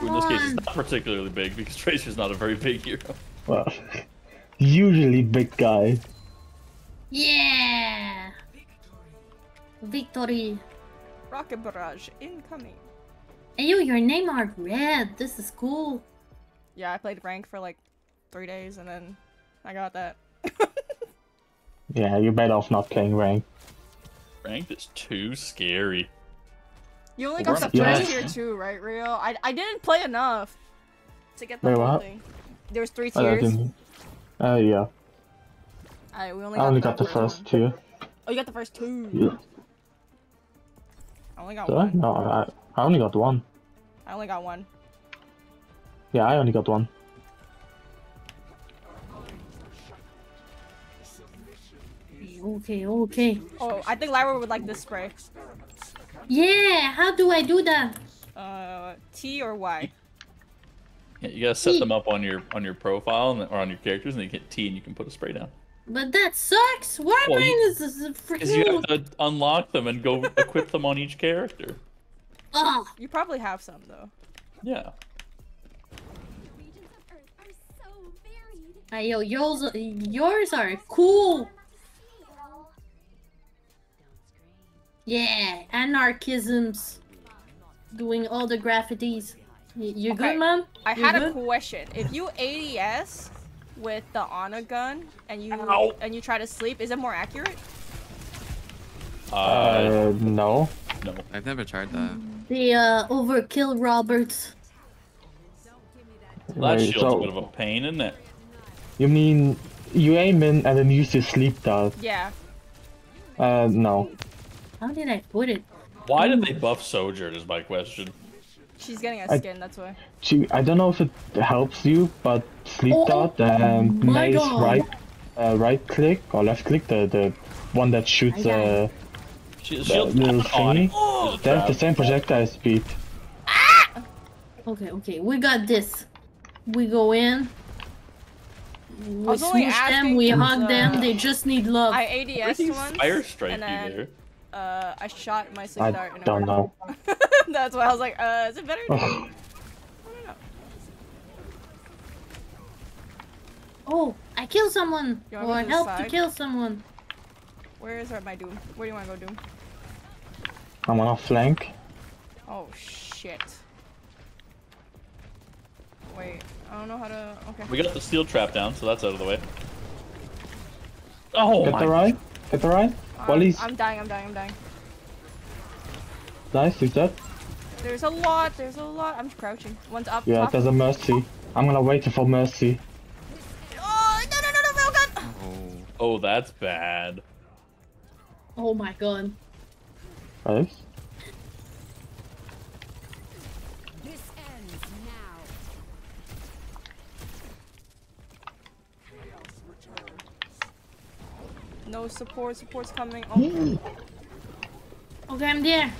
In this case, it's not particularly big because <laughs> Tracer's not a very big hero. Well, <laughs> usually big guy. Yeah! Victory. Rocket barrage incoming. Hey your name are red. This is cool. Yeah, I played rank for like three days and then I got that. <laughs> Yeah, you're better off not playing rank. Ranked is too scary. You only got the We're first tier two, right, Rio? I I didn't play enough to get the Wait, whole what? thing. There was three tiers. didn't. Uh, yeah. Alright, we only I got only the got the first one. two. Oh, you got the first two. Yeah. I only got Did I? one. No, I, I only got one. I only got one. Yeah, I only got one. Okay, okay. Oh, I think Lyra would like this spray. Yeah, how do I do that? Uh, T or Y? Yeah, you gotta set them up on your on your profile and, or on your characters, and you get T, and you can put a spray down. But that sucks. Why Well, am I you- in this, this Because you have to unlock them and go <laughs> equip them on each character. Oh, You probably have some though. Yeah. Regions of Earth are so varied. Hey, yo, yours, yours are cool. Yeah, anarchisms. Doing all the graffitis. Y- You Okay. good, man? I You had a question. If you ADS with the honor gun and you Ow. and you try to sleep, is it more accurate? Uh, Uh, no. no. I've never tried that. The uh, overkill Roberts. That Right, shield's a bit of a pain, isn't it? You mean you aim in and then use your sleep dart? Yeah. Uh, no. How did I put it? Why did they buff Sojourn? Is my question. She's getting a skin, that's why. Gee, I don't know if it helps you, but sleep Oh, dart and my mace God. right, uh, right click or left click, the the one that shoots I uh, She, the little on. thingy. There's a They have the same projectile speed. Okay, okay, we got this. We go in. We was smoosh them, asking we 'cause, hug uh, them, they just need love. I ADS Where'd he fire strike and you then- there? Uh, I shot my sleep I dart in a don't know. <laughs> That's why I was like, uh, is it better? I don't know. Oh, I killed someone! You want me Or to the help to kill someone. Where is our my Doom? Where do you want to go, Doom? I'm on a flank. Oh shit. Wait, I don't know how to. Okay. We got the steel trap down, so that's out of the way. Oh Get my! the right. Get the right. Wally's I'm dying. I'm dying. I'm dying. nice. Is that? There's a lot. There's a lot. I'm crouching. One's up. Yeah. top. There's a mercy. I'm gonna wait for mercy. Oh no no no no Falcon! Oh. Oh, that's bad. Oh my god. Right. This ends now. No support. Support's coming. Oh. <gasps> Okay, I'm there.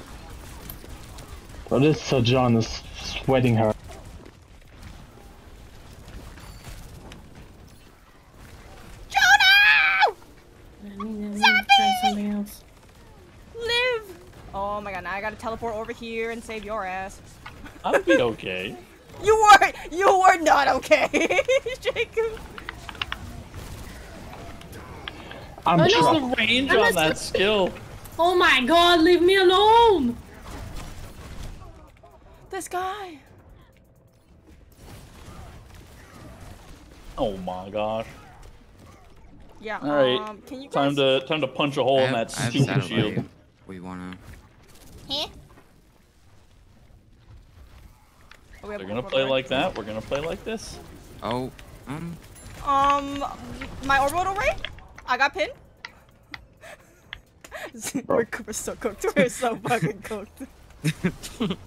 Well, this Sojourn is sweating her. Jonah! Let me, let try something else. Live! Oh my god, now I gotta teleport over here and save your ass. I'll be okay. <laughs> You were you were not okay, <laughs> Jacob. I'm Oh, no. The range I on must- that skill. Oh my god, leave me alone! This guy. Oh my gosh. Yeah. All right, Um, can you guys? Time to time to punch a hole I in have, that stupid satellite. shield. We wanna. Huh? Oh, we have They're gonna play ray. like that. We're gonna play like this. Oh. Um. Um, my orbital ray. I got pinned. <laughs> we're, we're so cooked. <laughs> We're so fucking cooked. <laughs>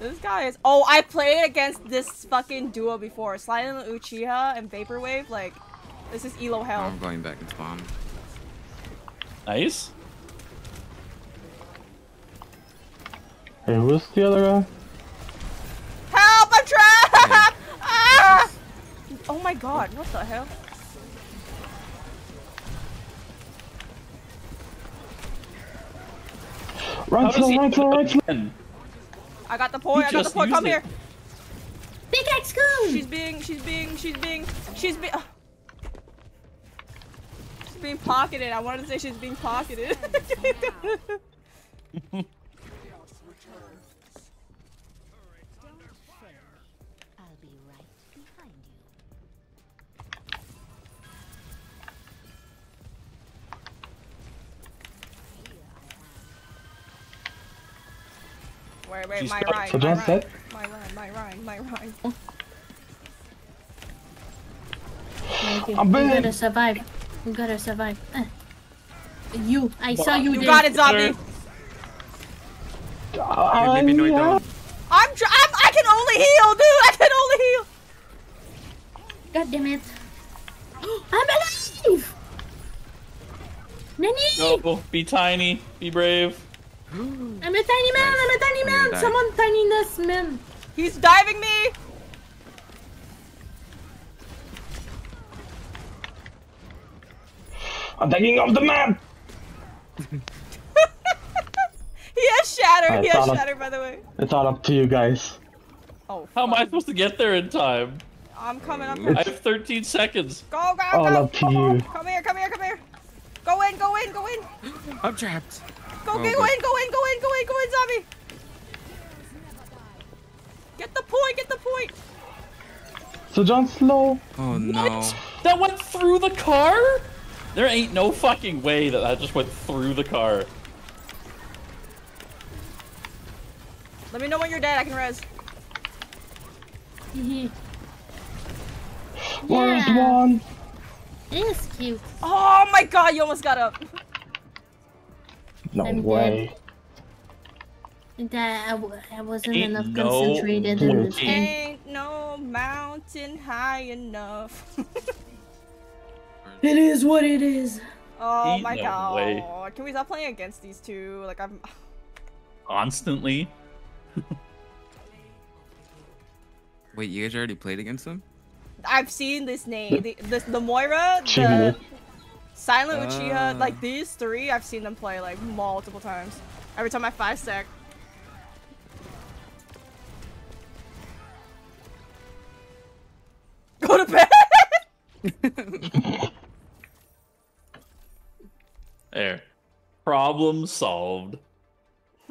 This guy is. Oh, I played against this fucking duo before. Silent Uchiha and Vaporwave. Like, this is elo hell. I'm going back and spawn. Nice. Hey, who's the other guy? Help! I'm trapped! Ah! Oh my god! What the hell? Run How does slow, he run slow, run slow. win? I got the point. I got the just point. Come used here. it. Pickaxe goon! She's being. She's being. She's being. She's being. <sighs> She's being pocketed. I wanted to say she's being pocketed. <laughs> wait, wait. My got- rhyme. So My John rhyme. said- My rhyme. My rhyme. My rhyme. Okay, I'm we back. gotta survive. We gotta survive. Uh. You, I saw you, You there. got it, zombie. I, maybe no, I yeah. don't. I'm, tr- I'm. I can only heal, dude. I can only heal. God damn it. <gasps> I'm alive! Nani! Go, be tiny, be brave. I'm a tiny man, I'm a tiny man! die. Someone tininess man! He's diving me. I'm taking off the map. <laughs> He has shatter. Alright, he has Sonic. shatter, by the way. It's all up to you guys. Oh. How am I supposed to get there in time? I'm coming. I'm I have 13 seconds. Go, go, go! All up to you. Come here. Come here. Come here. Go in. Go in. Go in. I'm trapped. Go, Oh, go in. Go in. Go in. Go in. Go in, zombie. Get the point. Get the point. Sojourn slow. Oh no. What? That went through the car? There ain't no fucking way that that just went through the car. Let me know when you're dead. I can res. Where's Yeah. one? It is cute. Oh my god, you almost got up. No I'm way. That I, w- I wasn't Ain't enough no concentrated in this way. game. Ain't no mountain high enough. It is what it is. oh Ain't my no god. way. Can we stop playing against these two? Like I'm Constantly. <laughs> Wait, you guys already played against them? I've seen this name. The this the Moira, the Silent Uchiha, Ah. like these three, I've seen them play like multiple times. Every time I five stack. <laughs> Go to bed! <laughs> There. Problem solved.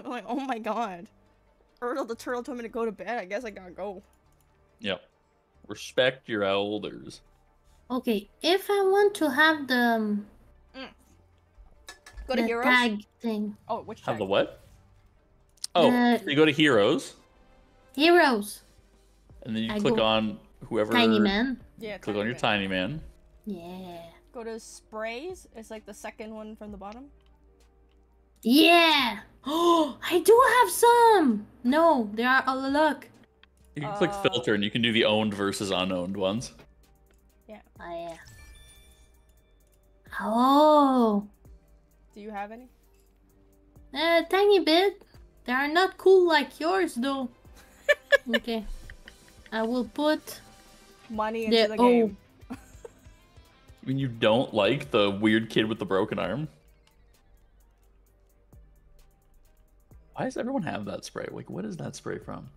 I'm <laughs> like, oh my god. Erdl the turtle told me to go to bed. I guess I gotta go. Yep. Respect your elders. Okay, if I want to have the, um, Go to the heroes. tag thing, Oh, which Have tag? the what? Oh, The- you go to heroes, heroes, and then you I click go- on whoever. tiny man. Yeah. Click on your man. tiny man. Yeah. Go to sprays. It's like the second one from the bottom. Yeah. Oh, <gasps> I do have some. No, they are all luck. You can click Uh, filter, and you can do the owned versus unowned ones. Yeah. Oh yeah. Oh, Do you have any? a tiny bit. They are not cool like yours though. <laughs> okay. I will put Money into the the oh. game. I mean, you don't like the weird kid with the broken arm. Why does everyone have that spray? Like, what is that spray from?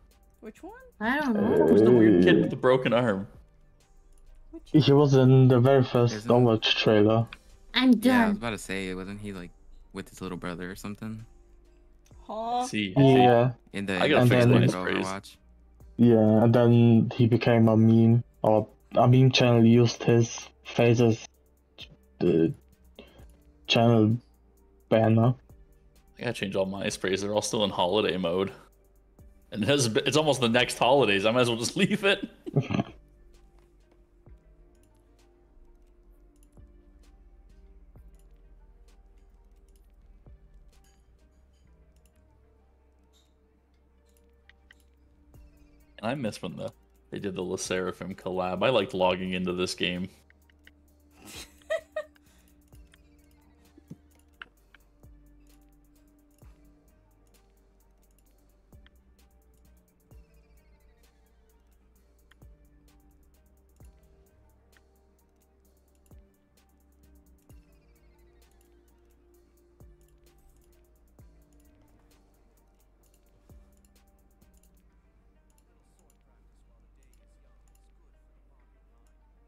Which one? I don't know. Who's the weird kid with the oh. broken arm? He was in the very first Isn't- Overwatch trailer. I'm done. Yeah, I was about to say, it wasn't he like with his little brother or something? Huh? See, Yeah, In the I gotta in fix the my Overwatch. sprays. Yeah, and then he became a meme, or a meme channel used his face as the channel banner. I gotta change all my sprays. They're all still in holiday mode. And it's almost the next holidays. I might as well just <laughs> leave it. I miss when the they did the LE SSERAFIM collab. I liked logging into this game.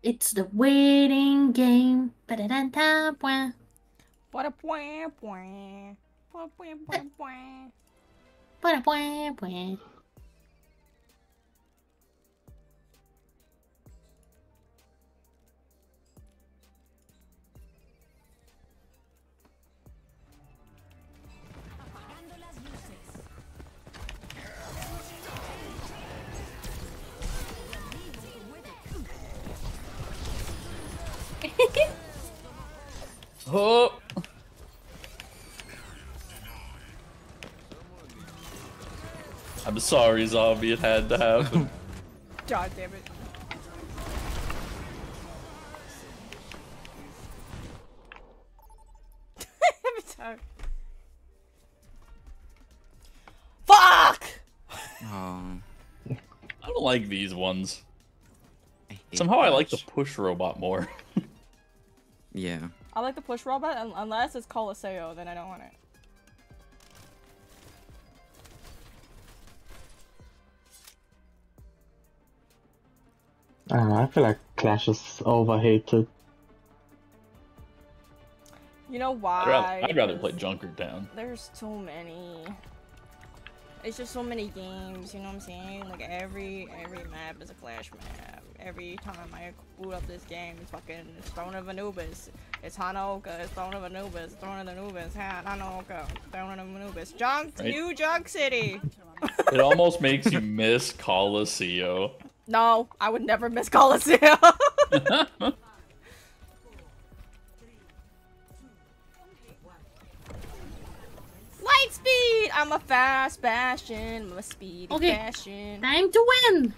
It's the waiting game. What a point, point. Point, point, point, point. Oh. I'm sorry, zombie. It had to happen. <laughs> God damn it. Every. <laughs> Fuck! Oh. I don't like these ones. I hate Somehow I like the push robot more. <laughs> Yeah. I like the push robot un- unless it's Colosseo, then I don't want it. I don't know, I feel like Clash is overhated. You know why? I'd rather, I'd rather play Because Junkertown. There's too many. It's just so many games, you know what I'm saying? Like every every map is a Clash map. Every time I boot up this game, it's fucking it's Throne of Anubis. It's Hanaoka, it's Throne of Anubis, Throne of Anubis, Han Hanaoka, Throne of Anubis. Junk Right. New Junk City! It almost makes you miss Colosseo. No, I would never miss Coliseum. <laughs> <laughs> speed! I'm a fast bastion. I'm a speedy Okay. fashion. Time to win!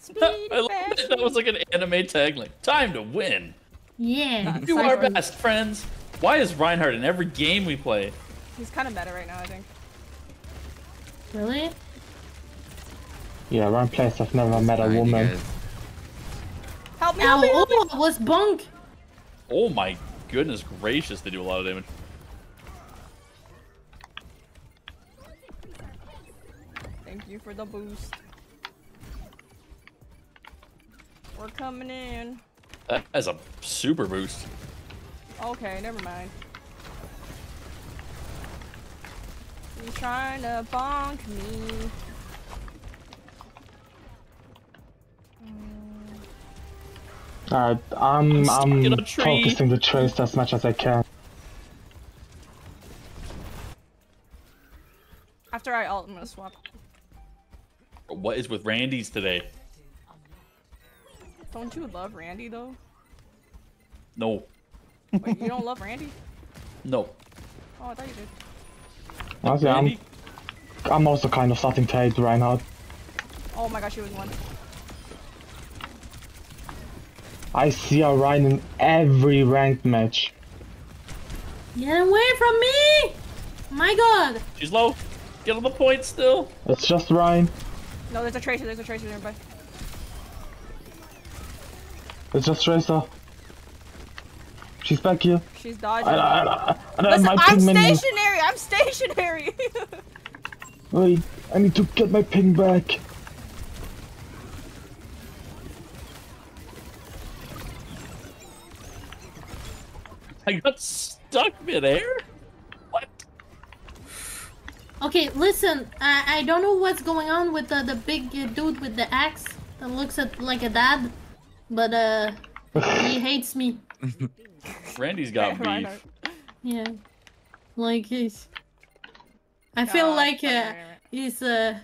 Speedy I love that. fashion. That was like an anime tag. Like, time to win. Yeah. Do our Cyber- best, friends. Why is Reinhardt in every game we play? He's kind of meta right now, I think. Really? Yeah, wrong place I've never met a woman. Help me! Ow, Help me! Help me! oh, it was bunk! Oh my goodness gracious, they do a lot of damage. Thank you for the boost. We're coming in. That is a super boost. Okay, never mind. He's trying to bonk me. Alright, I'm I'm in a tree. focusing the trace as much as I can. After I ult, I'm gonna swap. What is with Randy's today? Don't you love Randy though? No. Wait, you don't love Randy? <laughs> No. Oh, I thought you did. Honestly, I'm I'm also kind of starting to hate Reinhardt. Oh my gosh, he was one. I see a Rein in every ranked match. Get away from me! My god! She's low. Get on the point still. It's just Rein. No, there's a tracer. There's a tracer nearby. It's just Tracer. She's back here. She's dodging. I, I, I, I, I, Listen, my I'm ping menu. stationary. I'm stationary. <laughs> Wait, I need to get my ping back. I got stuck midair. What? Okay, listen, I, I don't know what's going on with the, the big uh, dude with the axe that looks at like a dad, but uh, he <laughs> hates me. Randy's got <laughs> Reinhardt. beef. Yeah. Like he's. I feel Oh, like uh, he's uh.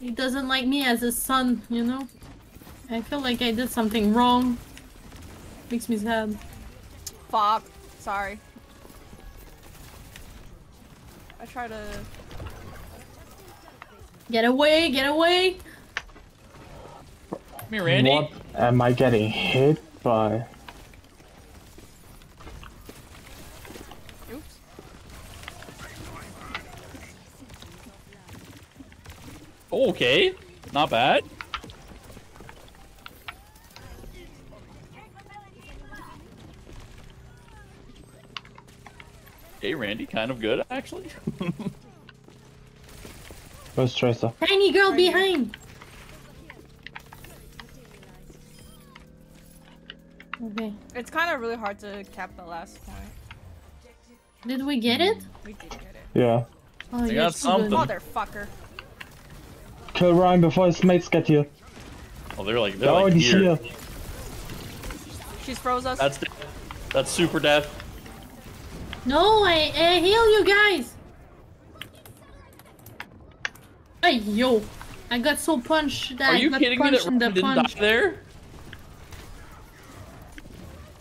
He doesn't like me as his son, you know? I feel like I did something wrong. Makes me sad. Fuck. Sorry. I try to. Get away, get away! Come here, Randy. What am I getting hit by? Oops. Okay, not bad. Hey, Randy, kind of good actually. <laughs> Where's Tracer? Tiny girl Right behind. Okay. It's kind of really hard to cap the last point. Did we get it? We did get it. Yeah. Oh, got you're so good. something. Motherfucker. Kill Rein before his mates get here. Oh, they're like They're they're like already here. here. She's froze us. That's that's super death. No, I, I heal you guys. Hey yo, I got so punched that Are I you got kidding me punched that in Rein the didn't punch. die there?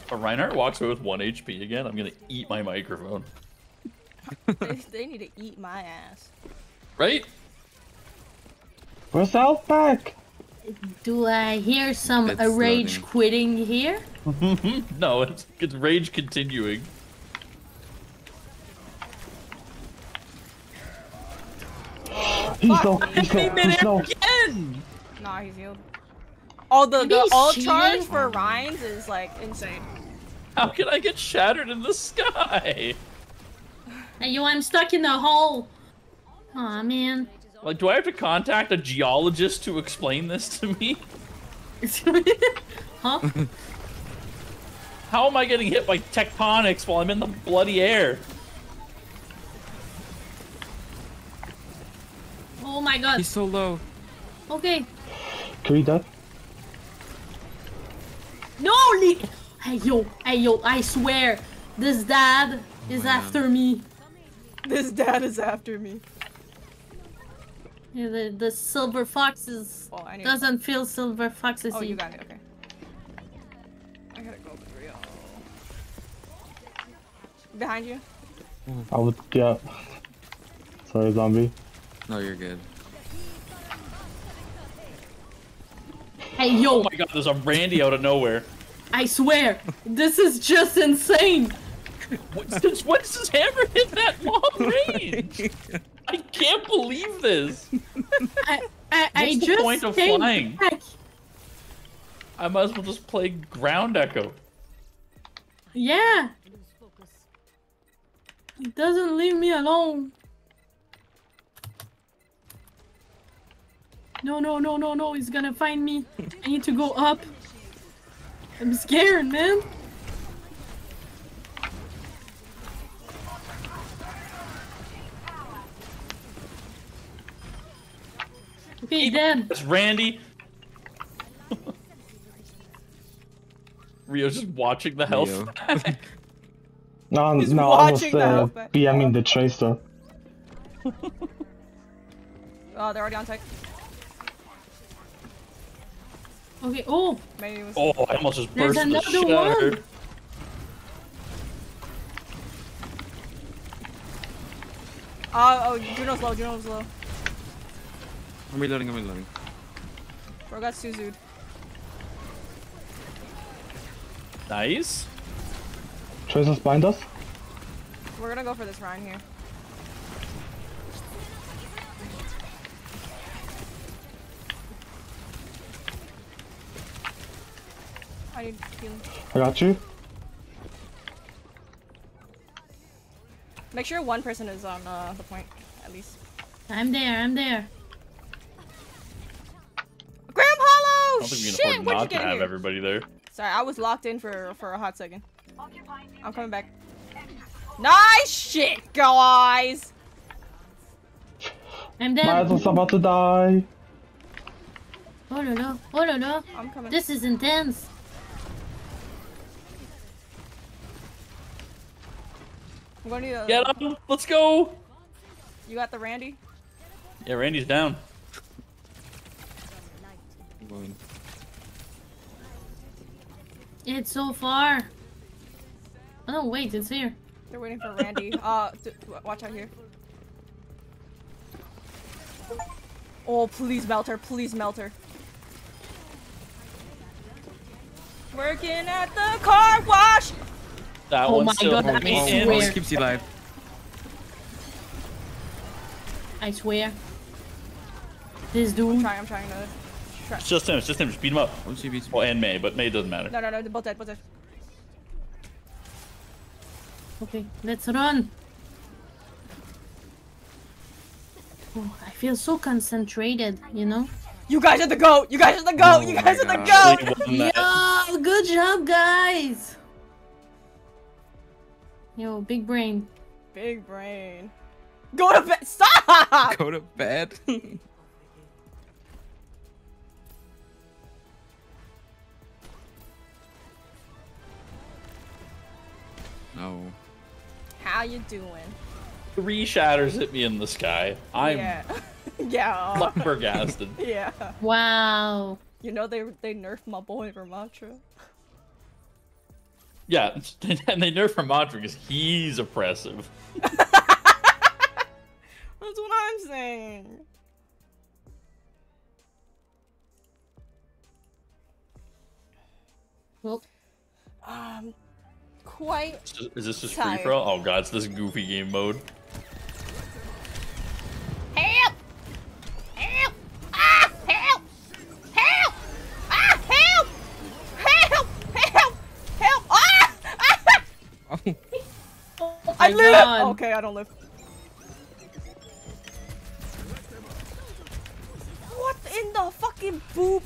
If Reinhardt walks away with one HP again, I'm gonna eat my microphone. they, they need to eat my ass. Right? Where's the health pack? Do I hear some It's rage loading. quitting here? <laughs> No, it's, it's rage continuing. He's low, he's low, he's low. again! Nah, he's healed. Oh, the, Maybe the he's ult cheating? charge for Rein's is like insane. How can I get shattered in the sky? Hey yo, I'm stuck in the hole. Aw man. Like, do I have to contact a geologist to explain this to me? <laughs> huh? How am I getting hit by tectonics while I'm in the bloody air? Oh my god. He's so low. Okay. Can we die? No, Lee. Hey yo, hey yo, I swear, this dad is oh man. after me. This dad is after me. Yeah, the, the silver foxes Oh, I need. doesn't feel silver foxes. Oh, you got it. Okay. I gotta go with Rio. Behind you. I would, yeah. Sorry, zombie. No, you're good. Hey yo, Oh my god, there's a Randy out of nowhere. I swear, this is just insane. What- Since when does this hammer hit that long range? I can't believe this. I I, I What's the just point of flying? back. I might as well just play ground echo. Yeah. It doesn't leave me alone. No, no, no, no, no, he's gonna find me. I need to go up. I'm scared, man. Okay, dead. It's Randy. Rio's just watching the health. Rio. <laughs> No, He's no, I was watching the uh, health pack. BMing the Tracer. <laughs> Oh, they're already on tech. Okay, oh, Maybe it was. oh, I almost just There's burst the another shatter. one. Oh, oh, Juno's low. Juno's low. I'm reloading, I'm reloading. Bro got Suzu'd. Nice. Tracer's behind us. We're gonna go for this Rein here. I need healing. I got you. Make sure one person is on uh, the point, at least. I'm there, I'm there. Graham I Hollow! don't think we can Shit, afford where'd you not to get have here? everybody there. Sorry, I was locked in for for a hot second. I'm coming back. Nice shit, guys! I'm My dead. was about to die. Oh no no, oh no no. I'm coming. This is intense. I'm gonna need. Get up! Let's go! You got the Randy? Yeah, Randy's down. It's so far. Oh no, wait, it's here. They're waiting for Randy. <laughs> uh, d- watch out here. Oh, please melt her. Please melt her. Working at the car wash. That Oh one my still God, held I Oh, in. swear. oh, keeps you alive. I swear. This I'm dude. trying. I'm trying to. Try. It's just him. It's just him. Just beat him up. Oh, she beats me. Well, and May, but May doesn't matter. No, no, no. They're both dead. Both dead. Okay, let's run. Oh, I feel so concentrated, you know? You guys are the goat. You guys are the goat. Oh you my guys are the goat. He. Yo, good job, guys! Yo, big brain. Big brain. Go to bed. Stop. Go to bed. <laughs> no. How you doing? Three shatters hit me in the sky. I'm yeah. <laughs> yeah. flabbergasted. <laughs> yeah. Wow. You know they they nerfed my boy Ramattra. Yeah, <laughs> and they nerf Ramattra because he's oppressive. <laughs> That's what I'm saying. Well, Um, quite. Is this- just free for all? Oh god, it's this goofy game mode. Help! Help! Ah! Help! Help! Ah! Help! Help! Help! Help! Ah! ah! Oh, oh I live. God. Okay, I don't live. What in the fucking boop?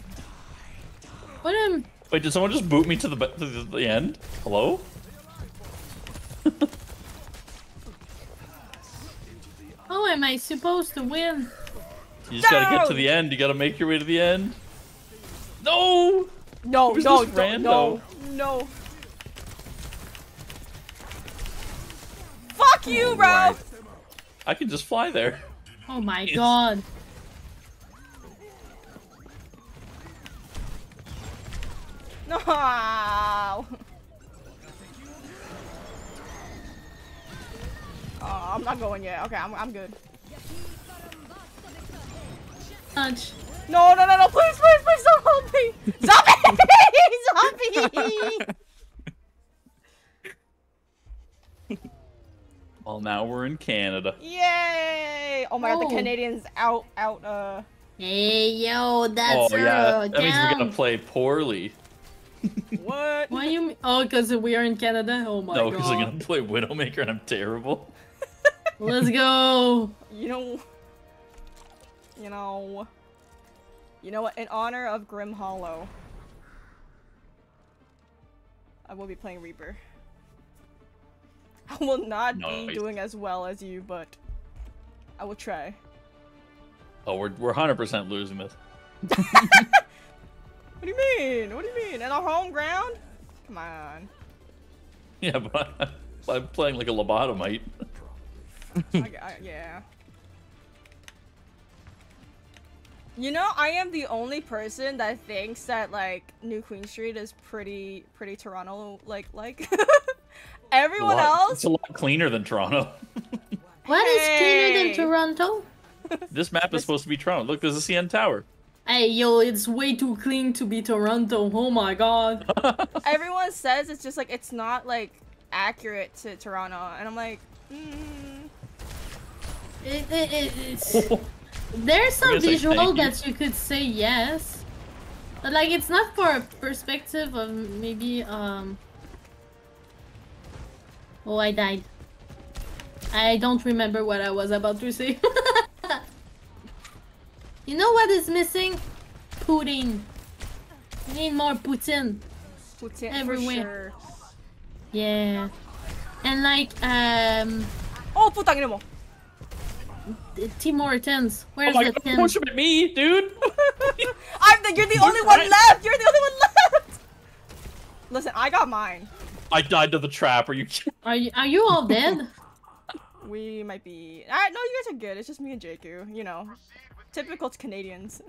What am um, Wait, did someone just boot me to the to the, the end? Hello? <laughs> How am I supposed to win? You just gotta get to the end. You gotta make your way to the end. No! No, no, no, no, no. Fuck you, bro. I can just fly there. Oh my Yes. god. No. Oh, I'm not going yet. Okay, I'm, I'm good. Much. No, no, no, no, please, please, please don't hold me. <laughs> Zombie! <laughs> Zombie! <laughs> Well, now we're in Canada. Yay! Oh my god, Oh. the Canadians out, out, uh. Hey yo, that's oh yeah, that means we're gonna play poorly. What? Why you? mean- Oh, because we are in Canada. Oh my god. no, because I'm gonna play Widowmaker and I'm terrible. Let's go. <laughs> You know. You know. You know what? In honor of Grim Hollow, I will be playing Reaper. I will not be Nice. doing as well as you, but I will try. Oh, we're we're 100% losing this. <laughs> What do you mean? What do you mean? In our home ground? Come on. Yeah, but <laughs> I'm playing like a lobotomite. I, I, yeah. You know, I am the only person that thinks that like New Queen Street is pretty, pretty Toronto like like. <laughs> Everyone A lot- else, It's a lot cleaner than Toronto. <laughs> What is cleaner than Toronto? <laughs> this map is supposed to be Toronto. Look, there's a CN Tower. Hey yo, it's way too clean to be Toronto. Oh my god. everyone says it's just like it's not like accurate to Toronto, and I'm like, mm, It, it, it, it's there's some visual thank you. that you could say yes, but like it's not for a perspective of maybe um. Oh, I died. I don't remember what I was about to say. <laughs> you know what is missing? Pudding. We need more Putin. Putin Everywhere. for sure. Yeah. And like um Oh, putang ina mo. Tim Hortons. Oh Where's my the god, Tim? don't push him at me, dude! <laughs> I'm the, you're the only one left. You're the only one left. <laughs> Listen, I got mine. I died to the trap. Are you kidding? Are you are you all dead? <laughs> We might be. I, no, you guys are good. It's just me and Jakku. You know, typical Canadians.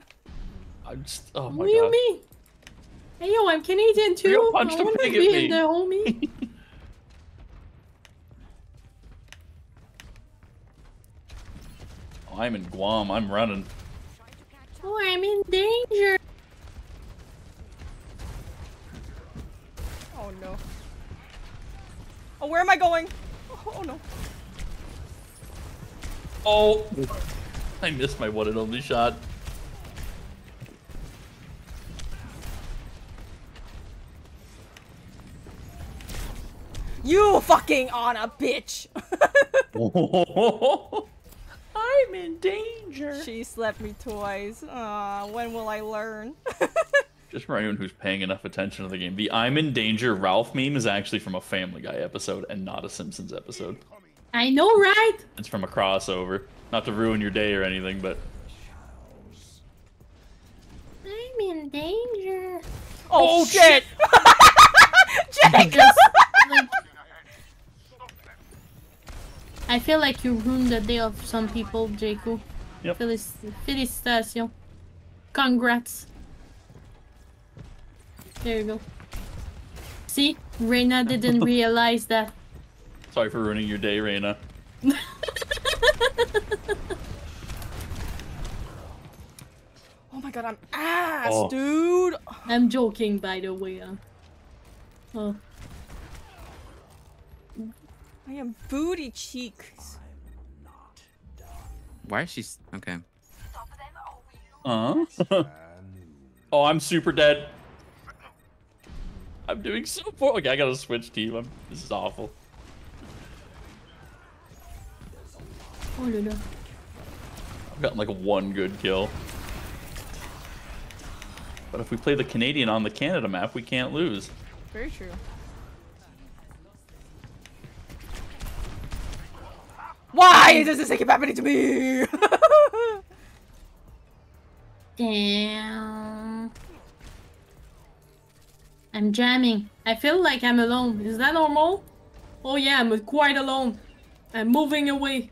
I'm just. Oh my What do you mean? Hey yo, I'm Canadian too. Real I punch to wanna pig be at in me. the homie. I'm in Guam. I'm running. Oh, I'm in danger. Oh, no. Oh, where am I going? Oh no. Oh, I missed my one and only shot. You fucking on a bitch. <laughs> <laughs> I'm in danger. she slapped me twice. Uh, when will I learn? <laughs> Just for anyone who's paying enough attention to the game, the "I'm in danger" Ralph meme is actually from a Family Guy episode and not a Simpsons episode. I know, right? It's from a crossover. Not to ruin your day or anything, but I'm in danger. Oh, shit! <laughs> Jacob! Just, like, I feel like you ruined the day of some people, Jacob. Yep. Felic- Felicitation. Congrats. There you go. See, Reina didn't <laughs> realize that. sorry for ruining your day, Reina. <laughs> Oh my god, I'm ass, Oh. dude! I'm joking, by the way. Uh. Oh, I am booty cheeks. Why is she? Okay. Uh? <laughs> oh, I'm super dead. I'm doing so poor. Okay, I gotta switch team. I'm, this is awful. oh no, no. I've gotten like one good kill. But if we play the Canadian on the Canada map, we can't lose. Very true. Why does this keep happening to me? <laughs> Damn. I'm jamming. I feel like I'm alone. Is that normal? Oh yeah, I'm quite alone. I'm moving away.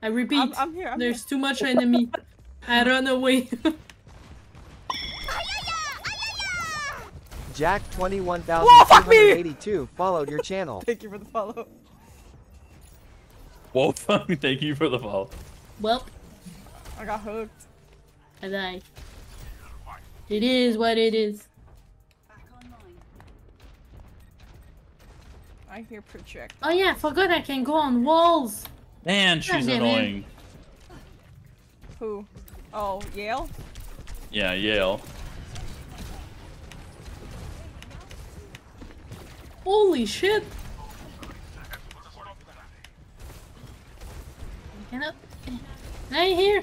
I <laughs> repeat. I'm, I'm here. I'm There's too much enemy. I <laughs> run away. Jack21282 followed your channel. Thank you for the follow. Whoa, <laughs> thank you for the follow. well, I got hooked. I died. It is what it is. I hear project. Oh yeah, I forgot I can go on walls. Man, she's damn it. annoying. Who? Oh, Yale? Yeah, Yale. Holy shit! Get up. Right here.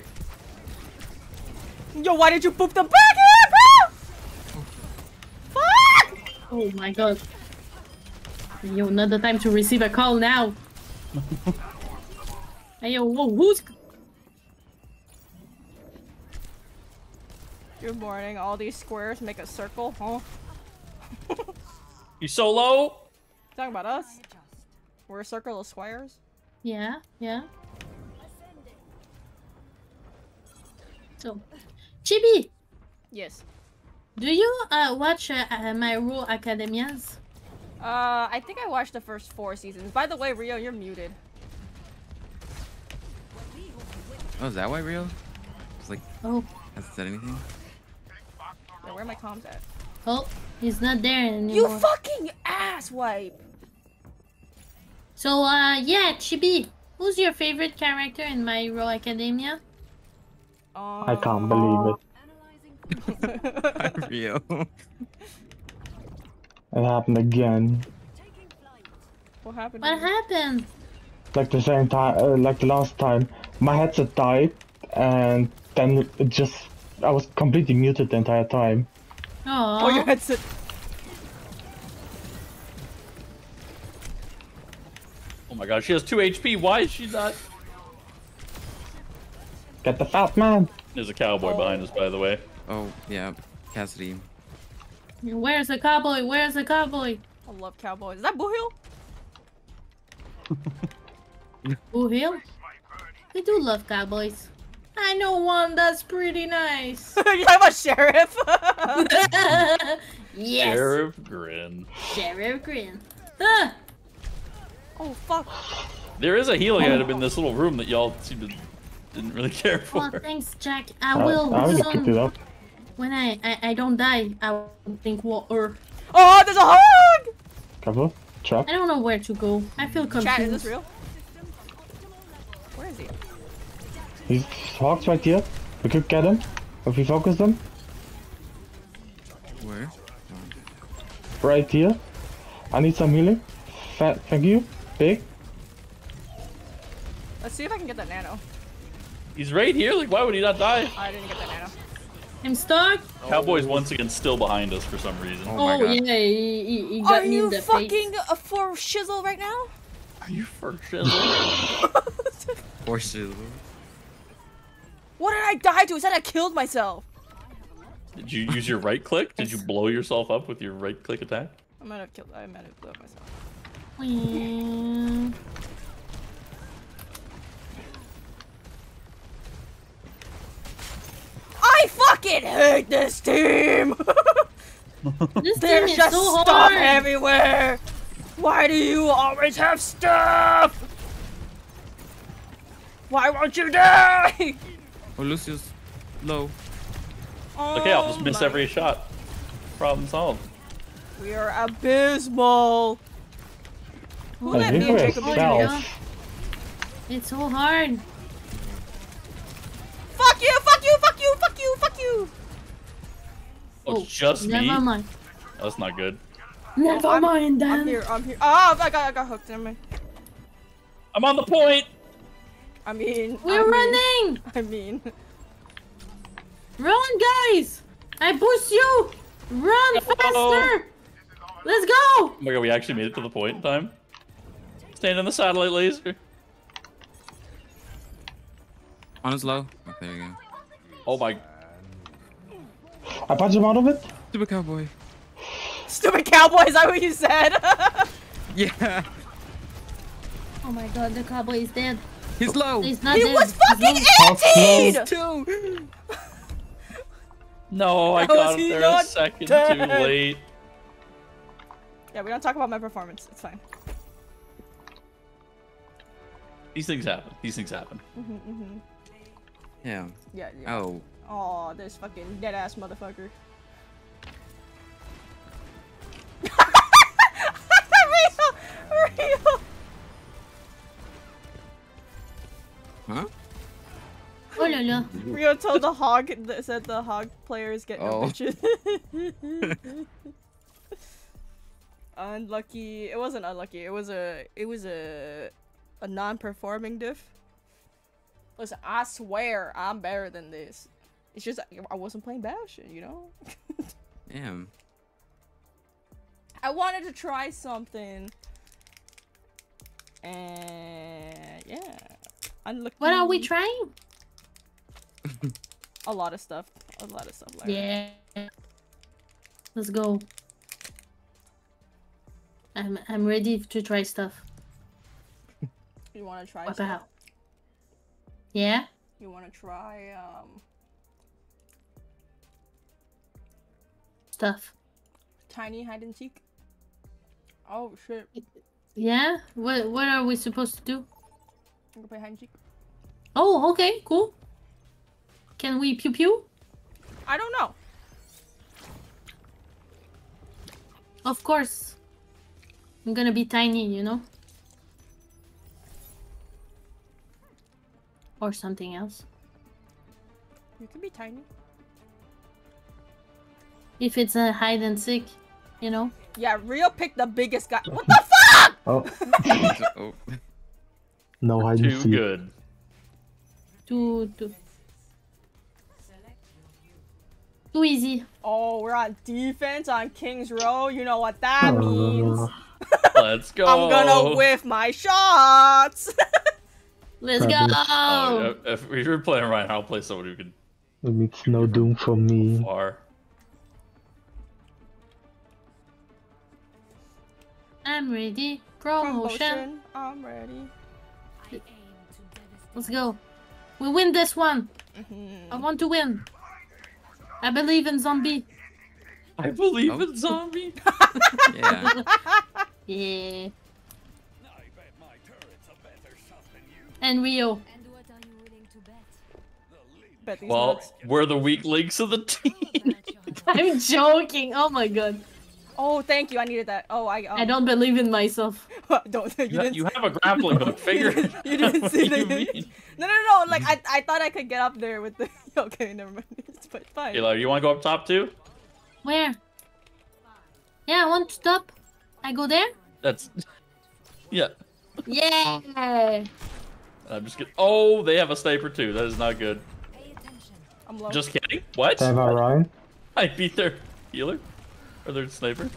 Yo, why did you poop the back here, bro? Fuck! Oh my god. Yo, not the time to receive a call now. <laughs> hey yo, whoa, who's Good morning. All these squares make a circle, huh? <laughs> You so low? Talking about us? We're a circle of squares? Yeah, yeah. So, Chibi, Yes. do you uh, watch uh, uh, My Hero Academias? Uh, I think I watched the first four seasons. By the way, Rio, you're muted. Oh, is that why Rio? It's like Oh, hasn't said anything. Yeah, where are my comms at? oh, he's not there anymore. You fucking ass wipe! so, uh, yeah, Chibi, who's your favorite character in My Hero Academia? Um, I can't believe it. <laughs> Rio. It happened again. What happened? What happened? Like the same time, uh, like the last time. My headset died, and then it just. I was completely muted the entire time. Oh, your Oh, headset. Oh my god, she has 2 HP. Why is she not? Get the fat man! There's a cowboy behind us, by the way. Oh yeah, Cassidy. where's the cowboy? Where's the cowboy? I love cowboys. Is that Boo Hill? Blue Hill? <laughs> We do love cowboys. I know one that's pretty nice. <laughs> you talking about Sheriff? <laughs> yes, Sheriff Grin. Sheriff Grin. Ah, oh, fuck. There is a healing item in this little room that y'all seem to didn't really <laughs> care well, for. thanks, Jack. I I, will I will pick it up. When I, I I don't die, I will drink water. Oh, there's a hog! Cover. Trap. I don't know where to go. I feel confused. Chat, is this real? Where is he? He's Hawks right here. We could get him if we focus them. Where? Right here. I need some healing. Fa- thank you. Big. Let's see if I can get that nano. He's right here. Like, why would he not die? Oh, I didn't get that nano. I'm stuck. Oh. Cowboy's once again still behind us for some reason. Oh my Oh, god. yeah, he, he, he got Are me you in the fucking face. a for shizzle right now? Are you for shizzle? <laughs> Or shizzle. What did I die to? It said I killed myself. Did you use your right click? Did you blow yourself up with your right click attack? I might have killed. I might have blown up myself. I fucking hate this team. <laughs> This team There's is just so stuff hard. everywhere. Why do you always have stuff? Why won't you die? Oh, Lucio's low. Okay, I'll just Oh miss my- every shot. Problem solved. We are abysmal. Who Oh, let me and Jacob be yeah. together? stealth. It's so hard. Fuck you! Fuck you! Fuck you! Fuck you! Fuck you! Oh, it's just never me? mind. That's not good. Never I'm- mind, I'm Dan. here. I'm here. Oh, I got, I got hooked. Never mind. I'm on the point! I mean, We're I mean, running! I mean, Run, guys! I push you! Run faster! Let's go! Oh my god, we actually made it to the point in time. Stand on the satellite laser. On his low. Oh, there you go. Oh my. I punch him out of it. Stupid cowboy. stupid cowboy. Is that what you said? <laughs> Yeah. Oh my god, the cowboy is dead. He's low. He's not he dead. was fucking low. antied. Two. No, I How is got him there not a second dead? too late. Yeah, we don't talk about my performance. It's fine. These things happen. These things happen. Mm-hmm, mm-hmm. Yeah. Yeah. yeah. Oh. Oh, this fucking dead ass motherfucker. <laughs> real, real. Huh? Oh la la. Rio told the hog that said the hog players get no Oh. bitches. <laughs> unlucky. It wasn't unlucky. It was a. It was a. A non-performing diff. Listen, I swear I'm better than this. It's just I wasn't playing Bastion, you know. <laughs> Damn. I wanted to try something. And yeah, unlucky. What are we trying? A lot of stuff. A lot of stuff. Like Yeah. Let's go. I'm I'm ready to try stuff. You want to try? What stuff? Yeah? You want to try um Stuff. tiny hide and seek? Oh shit! Yeah? What what are we supposed to do? You can play hide and seek. Oh, okay, cool. Can we pew pew? I don't know. Of course. I'm gonna be tiny, you know? Or something else. You can be tiny. If it's a hide and seek, you know? Yeah, Rio picked the biggest guy. What the fuck? <laughs> Oh, <laughs> oh. no hide and seek. Too seek. good. Too too too easy. Oh, we're on defense on Kings Row. You know what that means. Uh, <laughs> Let's go. I'm gonna whiff my shots. Let's Probably. go! Oh, if, if we were playing Ryan, I'll play someone who can it means no doom for me. far. I'm ready. Promotion. Promotion. I'm ready. Let's go. We win this one. Mm-hmm. I want to win. I believe in zombie. I believe Oh. in zombie. <laughs> Yeah. <laughs> Yeah. And Rio. And what are you willing to bet? Bet Well, nuts. we're the weak links of the team. <laughs> I'm joking. Oh my god. Oh, thank you. I needed that. Oh, I. Um, I don't believe in myself. <laughs> don't. You, You, didn't. you have a grappling hook. Figure. <laughs> you didn't, you didn't What see do you the. No, no, no. Like I, I thought I could get up there with the. Okay, never mind. It's fine. Hey, Larry, you want to go up top too? Where? Yeah, I want to stop. I go there? That's. Yeah. Yeah. I'm just kidding. Oh, they have a sniper too. That is not good. I'm low. Just kidding. What? They have Ryan? I beat their healer? Or their sniper?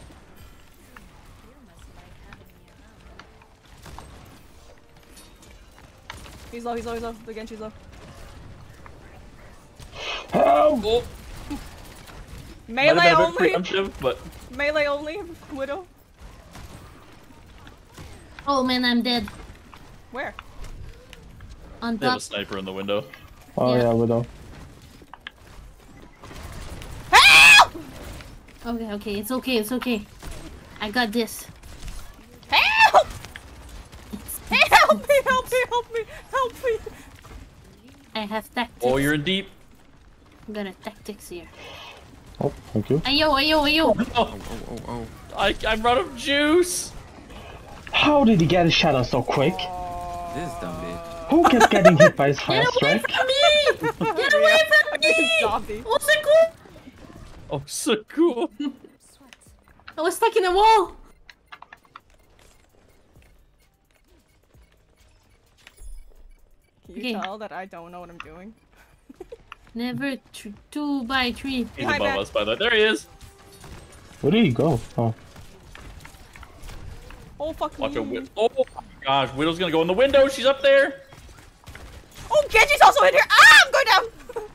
He's low. He's low. He's low. The Genji's low. Help! Oh, Melee been a bit only. but Melee only. Widow. Oh man, I'm dead. Where? On they have a sniper in the window. Oh Yeah. yeah, Widow. Help! Okay, okay, it's okay, it's okay. I got this. Help! Hey, <laughs> help <laughs> me! Help me! Help me! Help me! I have tactics. Oh, you're in deep. I'm gonna tactics here. Oh, thank you. Ayo, ayo, ayo. Oh, Oh, oh, oh. I, I'm out of juice. How did he get a shadow so quick? This dumb bitch. Who kept getting hit by his Get away strike? from me! Get away <laughs> from me! Oh, What's it called? Oh, so cool. I was stuck in a wall. Can you Okay. tell that I don't know what I'm doing? <laughs> Never tr- two by three. He's Behind above back. us, by the way. There he is. Where did he go? Oh, Oh fuck Watch a me. Wid- Oh my gosh, Widow's gonna go in the window. She's up there. Oh, Genji's also in here. Ah, I'm going down. <laughs>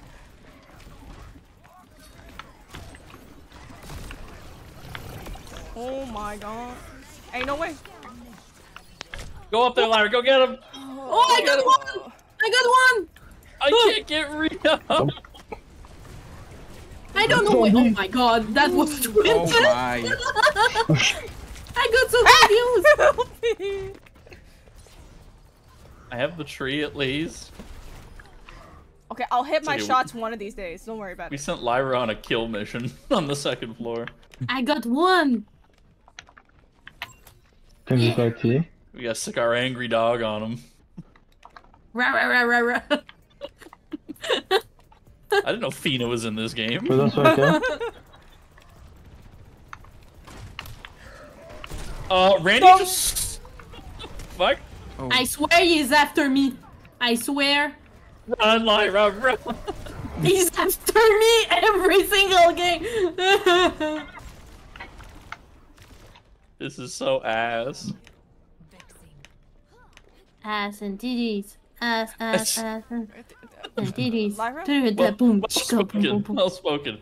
oh my god. Ain't no way. Go up there, Larry. Go get him. Oh, I got one! I got one! I can't get Rita. I don't know. Wait, oh my god, that was twisted. Oh my. <laughs> I got so confused. <laughs> Help me. I have the tree at least. Okay, I'll hit my okay, shots one of these days. Don't worry about We it. We sent Lyra on a kill mission <laughs> on the second floor. I got one. can you go to you? We gotta sick our angry dog on him. Rah, rah, rah, rah, rah. I didn't know Fina was in this game. Widow's right there. Uh, Randy Dong. just. <laughs> Fuck. Oh, I swear he's after me. I swear. Run, Lyra, run. He's after me every single game. <laughs> This is so ass. ass and titties. Ass, ass, <laughs> ass, and, and titties. Lyra? Da- da- Well, boom, well chicka, boom, boom, spoken. boom. Well spoken.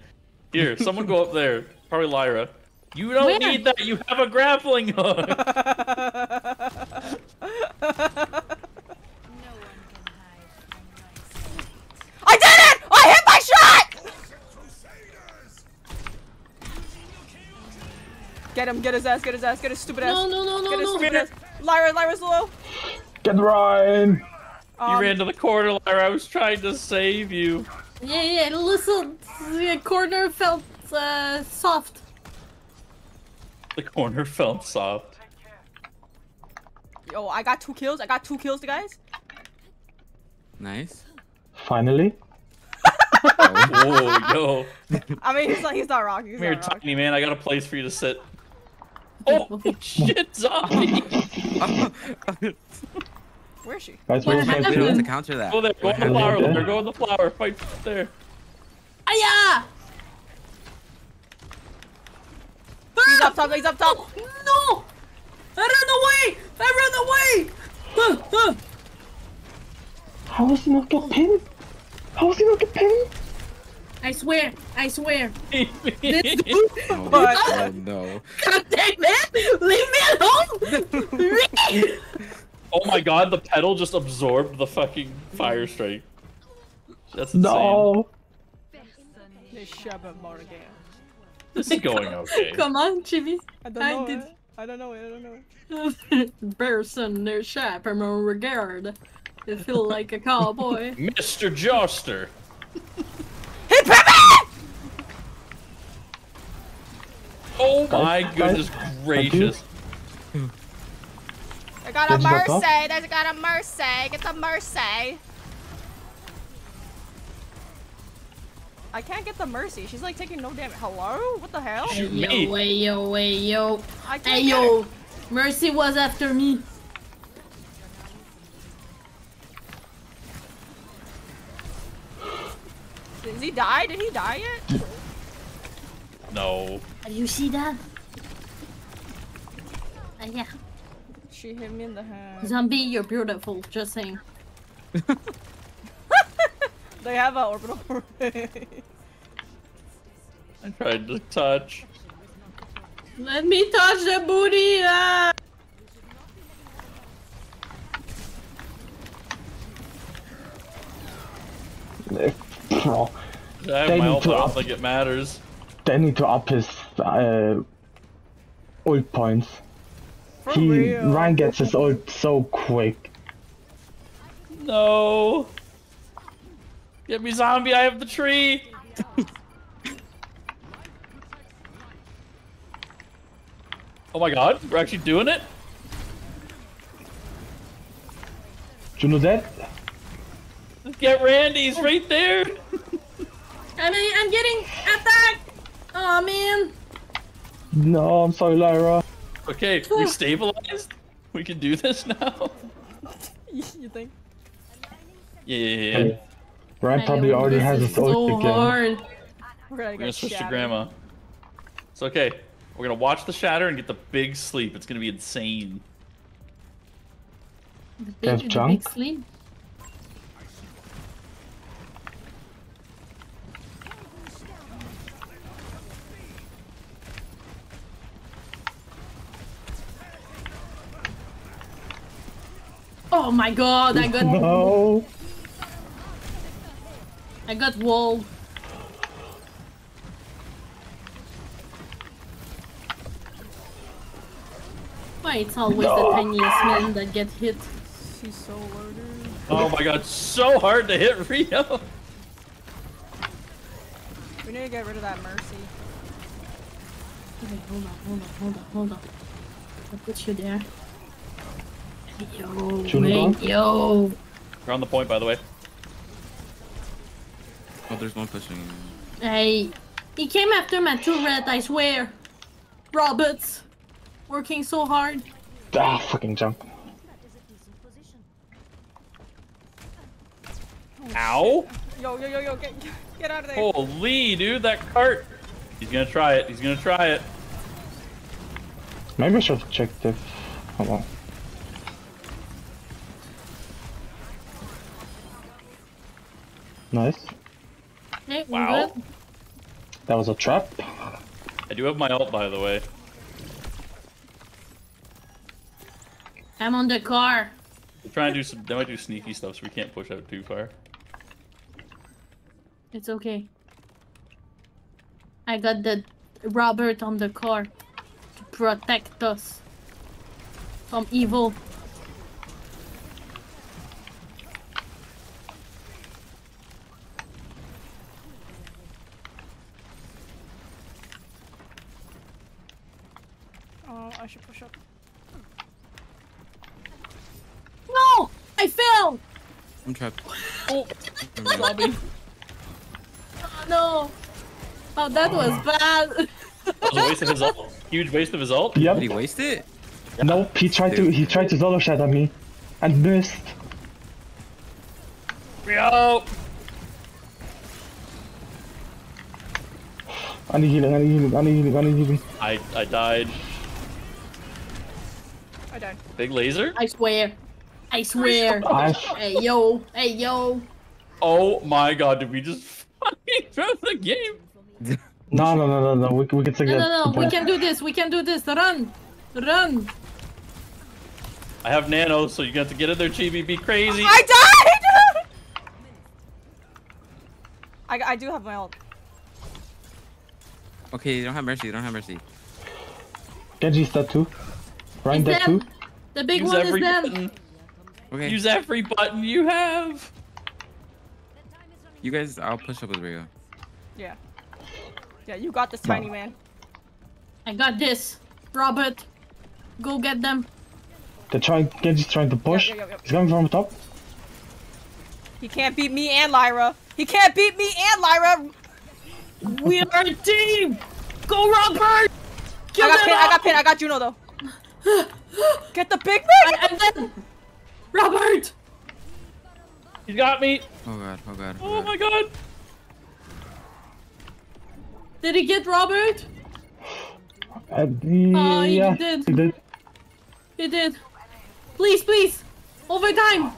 Here, someone go up there. Probably Lyra. You don't Where? need that. You have a grappling hook. <laughs> I did it! I hit my shot! Get him, get his ass, get his ass, get his stupid ass. No, no, no, no, Get his no. stupid ass. Lyra, Lyra's low. Get Rein! you Um, ran to the corner, Lyra. I was trying to save you. Yeah, yeah, listen. The corner felt uh, soft. The corner felt soft. Yo, I got two kills. I got two kills, guys. nice. Finally. oh, yo. I mean, he's not, he's not rocking. He's Come here, rocking. tiny man. I got a place for you to sit. Oh, shit, zombie. <laughs> Where is she? Guys, What Widow's right happened? We have here. to counter that. Oh, Go there. Go What in the flower. happened? There. Go in the flower. Fight there. Aya! He's up top. He's up top. Oh, no! I ran away! I ran away! Ah, ah. How does he not get pinned? How does he not get pinned? I swear, I swear. <laughs> This This dude, Oh, But- oh no. God dang man! Leave me alone! <laughs> Oh my god, the pedal just absorbed the fucking fire strike. That's insane. No! This Shabba Morgan. This is going okay. Come on, Chibi. I don't I did- it. I don't know. it, I don't know. <laughs> it. Person their a regard. You feel like a cowboy. <laughs> Mr. Joster. Hit Pippi! Oh my guys, goodness gracious. I got a Did you back up? mercy. There's got a mercy. Get the mercy. I can't get the mercy. She's like taking no damage. Hello? What the hell? Shoot Yo, me. hey, yo, hey, yo. I can't Hey, yo. Mercy was after me. Did he die? Did he die yet? No. Do you see that? Uh, yeah. She hit me in the head. Zombie, you're beautiful. Just saying. <laughs> They have an orbital <laughs> parade. I tried to touch. Let me touch the booty. Ah! Bro, I have They my need ult, to I don't up- think it matters. they need to up his uh, ult points. For He real. Rein gets his ult so quick. No. Get me zombie, I have the tree. oh my god, we're actually doing it? Do you know that? Get Randy, he's right there. I mean, I'm getting attacked. Oh man. No, I'm sorry, Lyra. Okay, we stabilized. We can do this now. <laughs> you think? Yeah, yeah, yeah. Rein I probably know, already this has his ult so again. hard. We're gonna We're gonna get switch to grandma. It's okay. We're gonna watch the shatter and get the big sleep. It's gonna be insane. The big, There's the junk. big sleep. Oh my god, I <laughs> got No. I got wall. Why it's always the tiniest men that get hit. She's so loaded. Oh my god, so hard to hit Rio. We need to get rid of that mercy. Okay, hold on, hold on, hold on, hold on. I'll put you there. Yo, June wait, gone? yo. We're on the point, by the way. Oh, there's one pushing. Hey, he came after my turret, I swear. Roberts, working so hard. Ah, fucking jump. Ow! Yo, yo, yo, yo, get, get out of there. Holy, dude, that cart. He's gonna try it. He's gonna try it. Maybe I should have checked if. Hold on. Nice. Hey, Wow. good? That was a trap. I do have my ult, by the way. I'm on the car. They're trying to do some. They might do sneaky stuff, so we can't push out too far. It's okay. I got the Robert on the car to protect us from evil. Oh, I should push up. No! I fell! I'm trapped. Oh, Never mind. zombie. Oh, no! Oh, that was oh. bad. That was a waste of his ult. Huge waste of his ult. Yep. Did he waste it? Nope. He tried to. He tried to solo shot at me, and missed. Rio! I need healing. I need healing. I need healing. I need healing. I I died. I died. Big laser. I swear. I swear. I. hey, yo. Hey, yo. Oh my god, did we just fucking <laughs> throw the game? No, no, no, no, no. We, we can take No, that. no, no. We can do this. We can do this. Run. Run. I have nano, so you got to get in there, Chibi. Be crazy. I died! <laughs> I, I do have my ult. Okay, you don't have mercy. You don't have mercy. Genji's dead too. Rein Is dead too. The big Use one is every dead. Button. Okay, Use every button you have. you guys, I'll push up with Rio. Yeah. Yeah, you got this, No. tiny man. I got this. Robert, go get them. They're trying. Genji's trying to push. Yep, yep, yep. He's coming from the top. He can't beat me and Lyra. He can't beat me and Lyra. We are a team. Go, Robert. Kill I got them pin. I got pin. I got Juno though. <sighs> Get the big man. And then, Robert. You got me. Oh god, oh god. Oh god. my god. Did he get Robert? Uh, Oh, he yeah, did. He did. He did. Please, please. Overtime.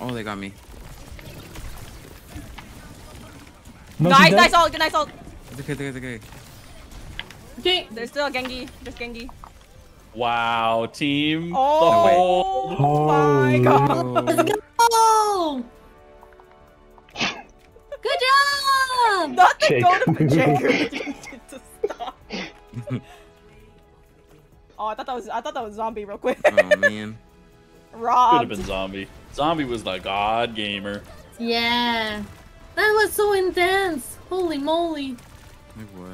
Oh, they got me. No, nice, he's dead. nice ult. Nice ult. It's okay, it's okay, it's okay. Okay. There's still Genji. There's Genji. Wow, team. The Oh, my god. Let's go. Good job. <laughs> Not the Jake. go to Jake. to stop. <laughs> Oh, I thought that was I thought that was zombie real quick. Oh man. Rob. Could have been zombie. Zombie was the god gamer. Yeah. That was so intense. Holy moly. It was.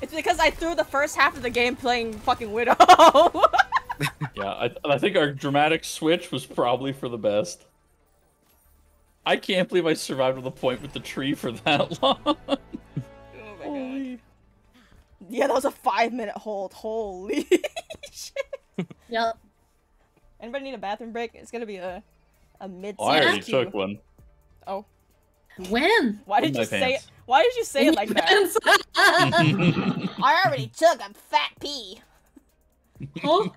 It's because I threw the first half of the game playing fucking Widow. <laughs> Yeah, I, I think our dramatic switch was probably for the best. I can't believe I survived with a point with the tree for that <laughs> long. Oh my god. Yeah, that was a five minute hold. Holy <laughs> shit. Yep. Anybody need a bathroom break? It's gonna be a a mid Oh, I already queue. took one. Oh. When? Why did In my you say it? Why did you say it like that? <laughs> I already took a fat pee. oh,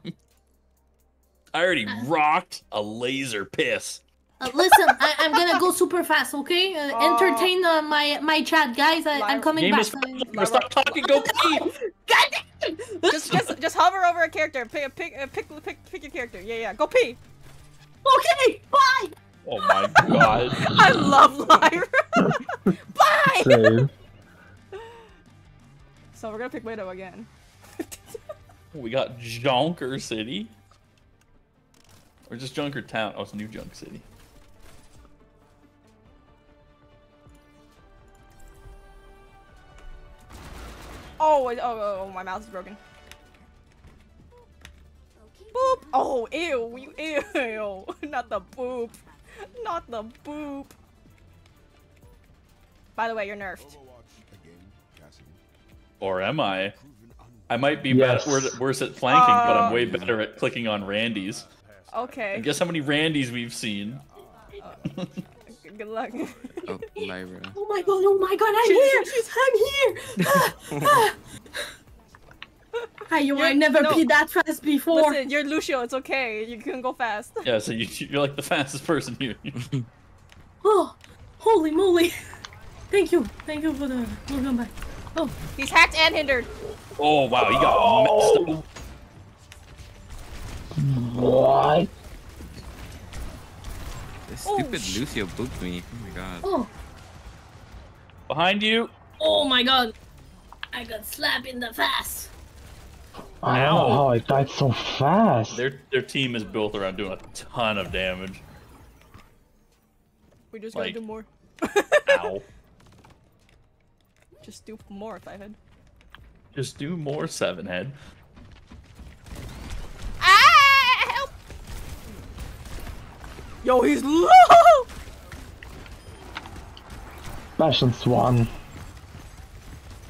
I already rocked a laser piss. uh, listen, I, I'm gonna go super fast, okay? Uh, Oh. entertain uh, my my chat, guys. I, I'm Lyra. coming Game back. is Stop talking. Go pee. <laughs> Just just just hover over a character. Pick pick uh, pick pick pick your character. Yeah yeah. Go pee. Okay, bye. Oh my god. <laughs> I love Lyra. <laughs> Bye. Same. So we're gonna pick Widow again. We got Junker City. Or just Junkertown. Oh, it's New Junk City. Oh, oh, oh, oh, my mouse is broken. Boop. Oh, ew, you ew. <laughs> Not the boop. <laughs> Not the boop. By the way, you're nerfed. Or am I? I might be Yes. better, worse at flanking, but I'm Uh, way um, better at clicking on Randy's. Okay. And guess how many Randys we've seen? <laughs> Good luck. Oh, Lyra. Oh my god! Oh my god! I'm here! I'm here! <laughs> Hi, you I You're- never no. peed that fast before. Listen, you're Lucio. It's okay. You can go fast. Yeah, so you, you're like the fastest person here. <laughs> Oh, holy moly! Thank you, thank you for the welcome back. Oh, He's hacked and hindered. oh wow, he got messed up. What? This Oh, stupid sh- Lucio booped me. Oh my god. oh, Behind you. oh my god! I got slapped in the face. I don't know how I died so fast. Their their team is built around doing a ton of damage. We just Like- gotta do more. <laughs> Ow. Just do more if I had. Just do more seven head. Ah! Help! Yo, he's low. Bastion Swan.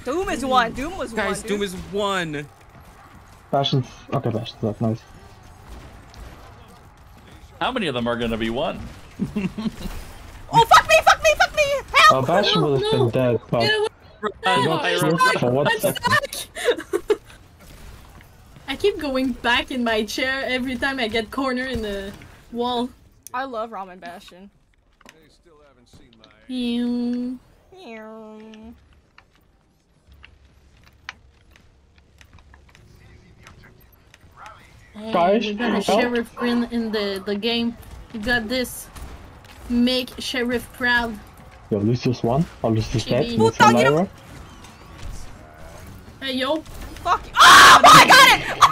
Doom is one. Doom was Guys, one. Guys, Doom is one. Bastion's. Okay, Bastion's that's nice. How many of them are gonna be one? <laughs> Oh fuck me! Fuck me! Fuck me! Uh, Help! Bastion would have no. been dead, but Get away! for <laughs> one I'm second. <laughs> I keep going back in my chair every time I get corner in the wall. I love Ramen Bastion. They still haven't Ew. Meow. Hey, Guys, we got a help. sheriff grin in the, the game. You got this. Make sheriff proud. Yo, Lucio's won. Or Lucio's dead. Chibi. Lucius Puta, you Lyra. Hey yo. Fuck you. Oh, I got it! <laughs>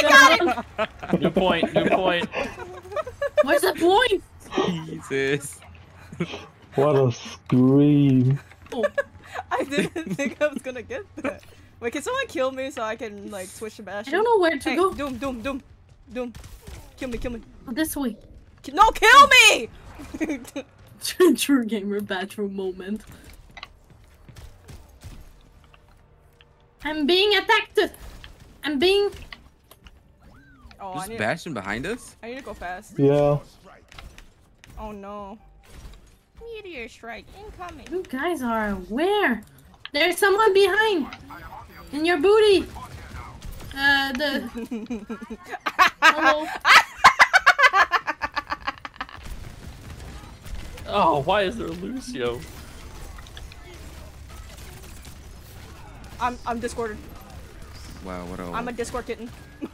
Oh, I got it! New point. New point. What's the point? Jesus. What a scream. Oh, <laughs> I didn't think I was gonna get that. Wait, can someone kill me so I can like switch to bash? I don't know where to Hey, go. Doom, Doom, Doom, Doom. Kill me, kill me. Oh, this way. No, kill me! <laughs> True gamer bathroom moment. I'm being attacked. I'm being. oh, I There's need, Bastion behind us? I need to go fast. Yeah. Oh no. Meteor strike incoming. You guys are where? There's someone behind. In your booty. Uh, the. Hello. <laughs> Oh, why is there Lucio? I'm I'm Discorded. Wow, what a. I'm a Discord kitten. <laughs>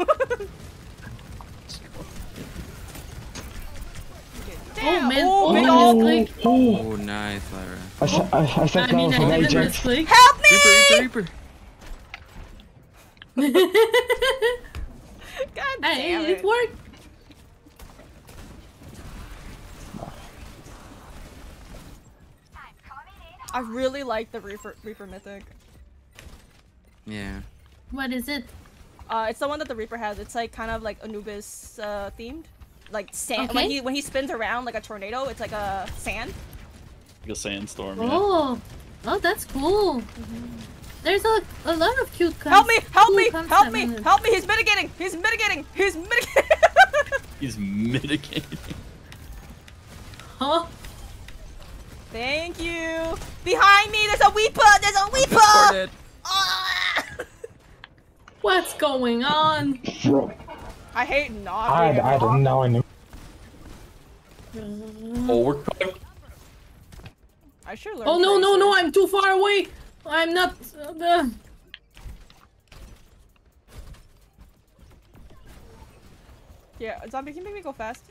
Oh, man. Oh, Oh, big man. ol' Click. Oh, Oh, nice, Lyra. I, sa- I, I said I that mean, I an didn't Ajax. misclick. Help me! Reaper, Reaper, Reaper. <laughs> God damn Hey, it. it worked. I really like the Reaper Reaper Mythic. Yeah. What is it? Uh, it's the one that the Reaper has. It's like kind of like Anubis uh, themed, like sand. When he when he spins around like a tornado, it's like a sand. Like a sandstorm. Yeah. Oh, oh, that's cool. There's a, a lot of cute. Cons- Help me! Help cool me! Help me! Help me! He's mitigating! He's mitigating! He's mitigating! <laughs> He's mitigating. Huh? Thank you. Behind me, there's a Weeper. There's a Weeper. Ah! What's going on? Bro, I hate not. I, I able- don't know any. Oh, we're cooked. I sure learn. Oh no no no! I'm too far away. I'm not. Uh, the- Yeah, zombie, can you make me go fast?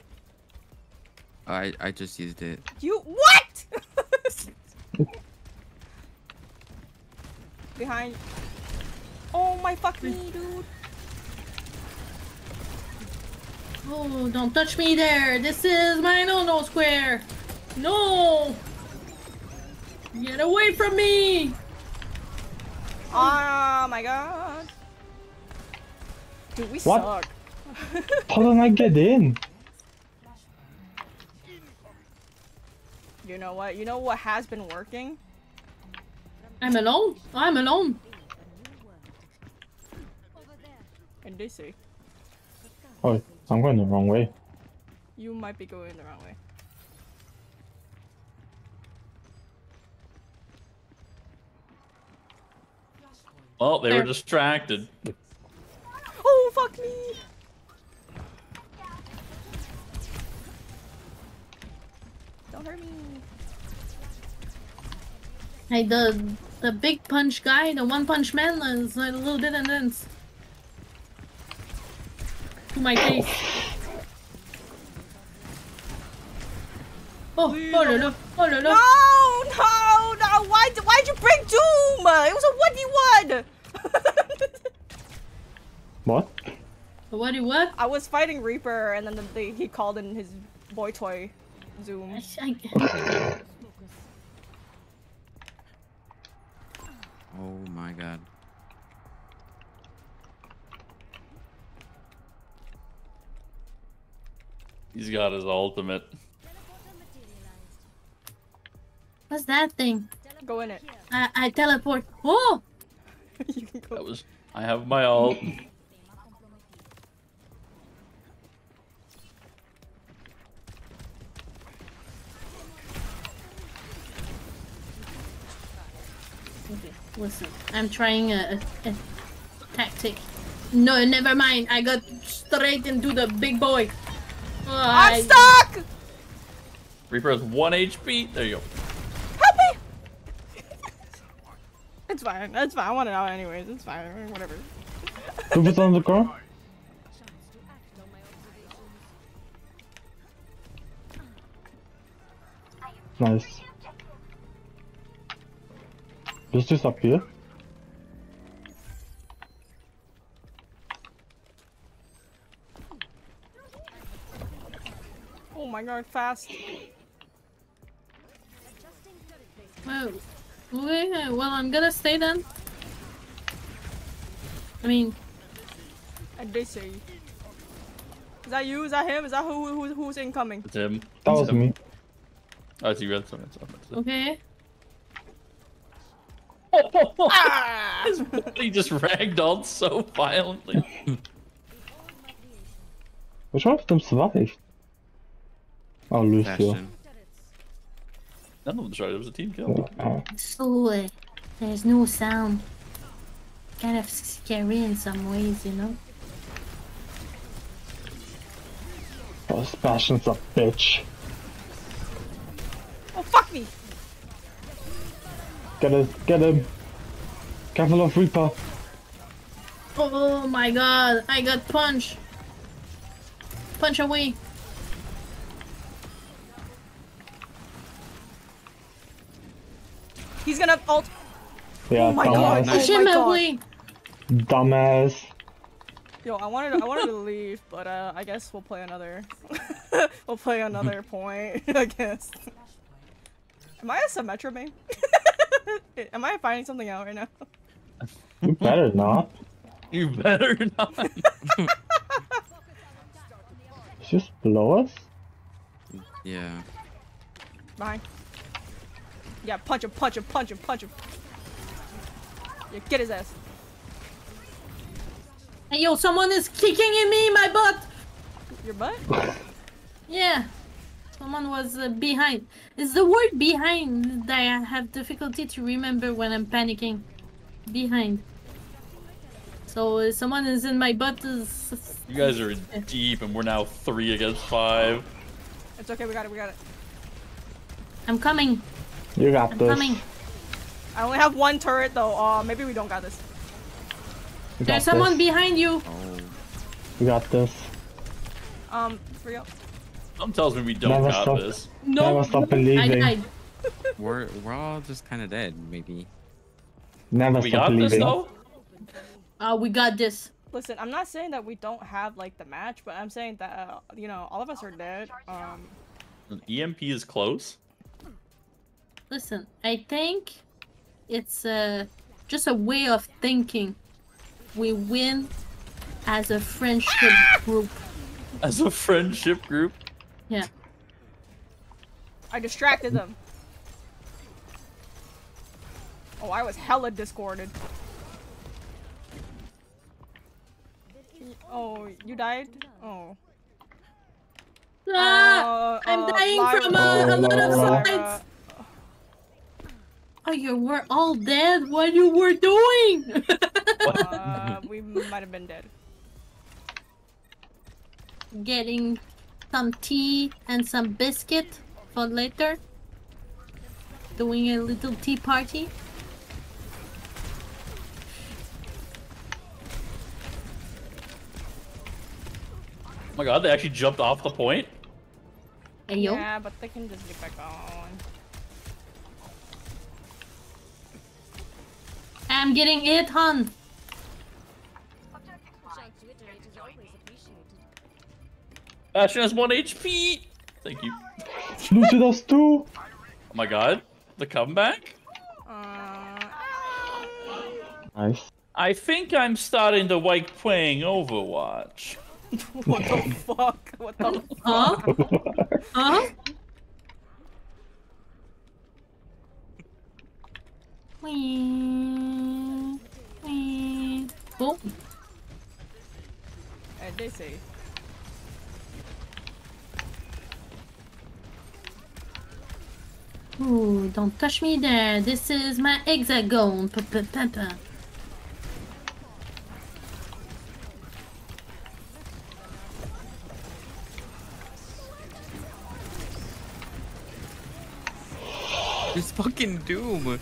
I I just used it. You what? <laughs> Behind. Oh my fuck me, dude. oh, don't touch me there. This is my no no square. No. Get away from me. Oh my god. Dude, we What? suck. <laughs> How did I get in? You know what? You know what has been working? I'm alone. I'm alone. And they say. Oh, I'm going the wrong way. You might be going the wrong way. Oh, they There. were distracted. Oh fuck me! Don't hurt me. Hey, the the big punch guy, the one punch man, is a little bit intense. To my face. Oh, oh la la, oh la No, no, no! Why, why'd you bring Doom? It was a 1v1! <laughs> What? What do what? I was fighting Reaper and then the, the, he called in his boy toy Zoom. I, I, <laughs> Oh my god. He's got his ultimate. what's that thing? Go in it. I, I teleport. Oh! <laughs> you can go. That was. I have my ult. <laughs> Okay, listen. I'm trying a, a, a tactic. No, never mind. I got straight into the big boy. Oh, I- I'm stuck! Reaper has one HP. There you go. Help me! It's fine. It's fine. I want it out anyways. It's fine. Whatever. Who was on the ground? Nice. Is this up here? Oh my god, fast. Well, okay, well, I'm gonna stay then. I mean, And they say. Is that you? Is that him? Is that who, who who's incoming? It's him. That was him. me. Oh, it's you. That's him. That's him. That's him. okay. Ah! <laughs> he just ragdolled so violently. Which one of them survived? Oh, Lucio. Bastion. None of them tried. It was a team kill. Oh, So, uh, there's no sound. Kind of scary in some ways, you know? oh, Sebastian's a bitch. oh fuck me! Get him, get him. Careful of Reaper. Oh my god, I got punched. Punch away. He's gonna ult. Yeah, Oh my god! dumbass. Push Oh my god! Dumbass. Yo, I wanted to, I wanted to leave, but uh, I guess we'll play another. <laughs> we'll play another <laughs> point. <laughs> I guess. Am I a Symmetra main? Am I finding something out right now? You better not. You better not. Just below us? Yeah. Behind. Yeah, punch him, punch him, punch him, punch him. Yeah, get his ass. Hey yo, someone is kicking in me, my butt! Your butt? <laughs> Yeah. Someone was uh, behind. It's the word behind that I have difficulty to remember when I'm panicking. Behind. So uh, someone is in my butt is... You guys are deep, and we're now three against five. It's okay, we got it, we got it. I'm coming. You got I'm this. coming. I only have one turret though. Uh, maybe we don't got this. You got There's someone behind you. Oh. You got this. Um, for real. Something tells me we don't Never got stop. this. No. Never stop I believing. died. We're we're all just kind of dead, maybe. Never We stop got this believing. though. Uh, we got this. Listen, I'm not saying that we don't have like the match, but I'm saying that uh, you know all of us are dead. Um, EMP is close. Listen, I think it's uh, just a way of thinking. We win as a friendship group. As a friendship group. Yeah. I distracted them. Oh, I was hella discorded. Oh, you died? Oh. Ah, Uh, I'm uh, dying Lyra- from a, a lot of Lyra. Sides. Oh, you were all dead. What you were doing? Uh, <laughs> we might have been dead. Getting some tea and some biscuit for later. Doing a little tea party. Oh my god, they actually jumped off the point. Hey yo. Yeah, but they can just get back on. I'm getting it, hun. Bastion has one HP. Thank you. Lucy does too. Oh my god, the comeback. Uh, Nice. I think I'm starting to like playing Overwatch. <laughs> what the <laughs> fuck? What the Huh? Huh? Wee. Wee. Oh, they say. Ooh, don't touch me there. This is my hexagon. Pa -pa -pa -pa. It's fucking Doom.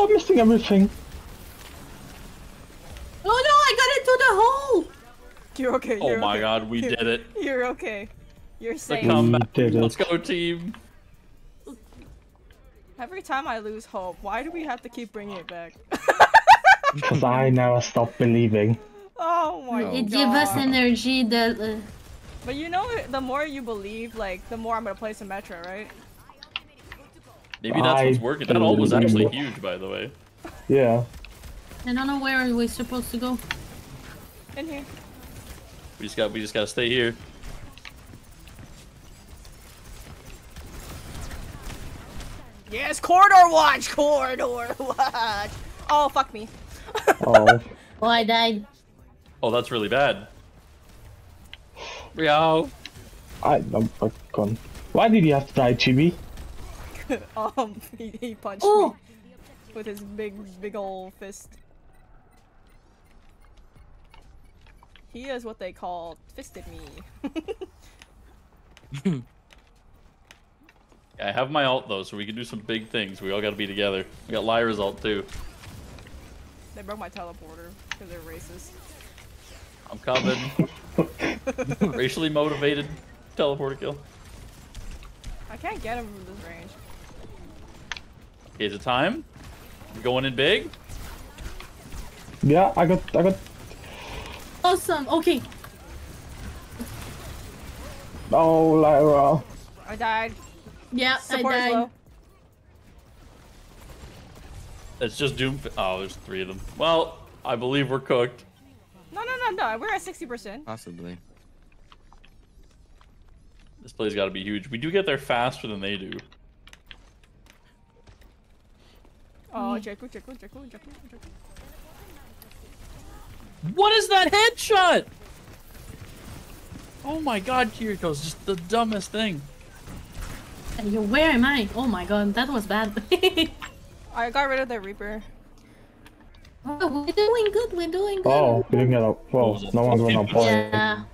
Bro, I'm missing everything. Oh no, I got into the hole. You're okay. Oh You're my okay. god, we You're- did it. You're okay. You're The safe. comeback. did it. Let's go, team. Every time I lose hope, why do we have to keep bringing it back? Because I never stop believing. oh my god. It gives us energy that. Uh, But you know, the more you believe, like, the more I'm gonna play Symmetra, right? Maybe that's I what's working. That ult was actually it. huge, by the way. Yeah. I don't know where we're supposed to go. In here. We just got we just gotta stay here. Yes, corridor watch, corridor <laughs> watch. Oh fuck me. Oh. <laughs> Oh, I died. Oh, that's really bad. Rio. I, I'm I'm gone. Why did you have to die, Chibi? <laughs> um, he, he punched Oh! me with his big, big ol' fist. He is what they call fisted me. <laughs> I have my ult though, so we can do some big things. We all gotta be together. We got Lyra's ult too. they broke my teleporter because they're racist. I'm coming. <laughs> Racially motivated teleporter kill. I can't get him from this range. Okay, is it time? We're going in big? Yeah, I got I got Awesome. Okay. oh Lyra. I died. Yeah, Support I died. low. It's just Doom. Oh, there's three of them. Well, I believe we're cooked. No, no, no, no. We're at 60%. Possibly. This play's gotta be huge. We do get there faster than they do. Oh, Jekyll, Jekyll, Jekyll, Jekyll, Jekyll. What is that headshot? Oh my god, Kiriko's just the dumbest thing. Yo, Where am I? Oh my god, that was bad. <laughs> I got rid of the Reaper. oh, we're doing good. We're doing good. Oh, we didn't get a well, no one's gonna point. Yeah.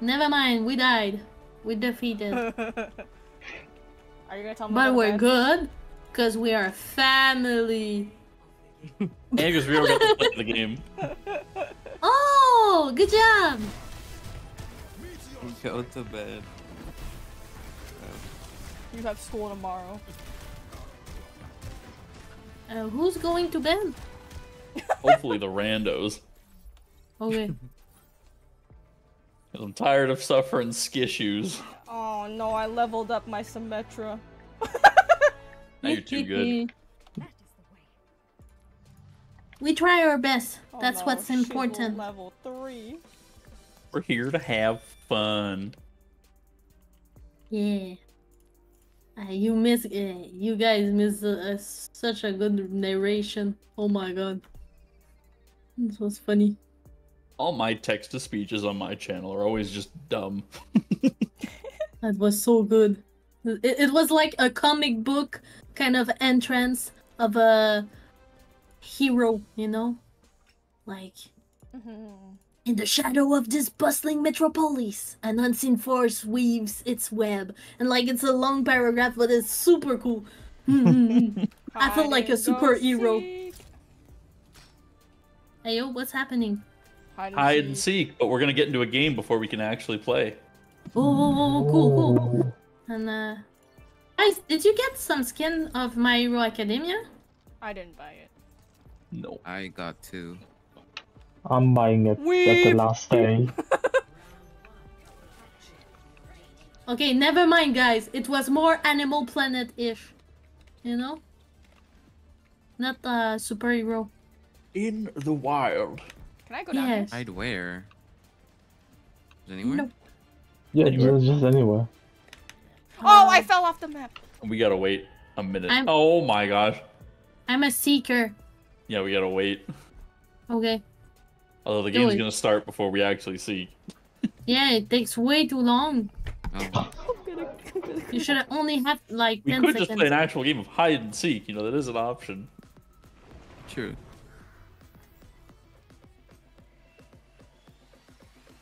Never mind. We died. We defeated. <laughs> Are you gonna tell me? but we're that? good because we are a family. <laughs> And because we were going to play the game. Oh, good job. Go to bed. You have school tomorrow. Uh, who's going to bed? Hopefully the randos. Okay. 'Cause <laughs> I'm tired of suffering skissues. Oh no, I leveled up my Symmetra. <laughs> Now you're too good. We try our best. Oh, That's no, what's important. Level three. We're here to have fun. Yeah. Uh, you miss. Uh, you guys miss uh, uh, such a good narration. Oh my god. This was funny. All my text to speeches on my channel are always just dumb. <laughs> That was so good. It, it was like a comic book kind of entrance of a hero, you know? Like, Mhm. in the shadow of this bustling metropolis, an unseen force weaves its web. And like, it's a long paragraph, but it's super cool. <laughs> I feel like a Hide and go superhero. seek. Hey yo, what's happening? Hide and Hide and seek. seek, but we're gonna get into a game before we can actually play. Oh, cool, cool. And, uh, guys, did you get some skin of My Hero Academia? I didn't buy it. No. I got two. I'm buying it at the last day. <laughs> Okay, never mind, guys. It was more Animal Planet-ish. You know? Not uh, superhero. In the wild. Can I go down? here? Yes. Hide where? Is anywhere? No. Yeah, Anywhere. just, just anywhere. Oh, I oh. fell off the map. We gotta wait a minute. I'm- Oh my gosh. I'm a seeker. Yeah, we gotta wait. Okay. Although the Do game's it. gonna start before we actually seek. Yeah, it takes way too long. Oh, <laughs> I'm gonna, I'm gonna You should <laughs> only have like We 10 could seconds. just play an actual game of hide and seek. You know, that is an option. true.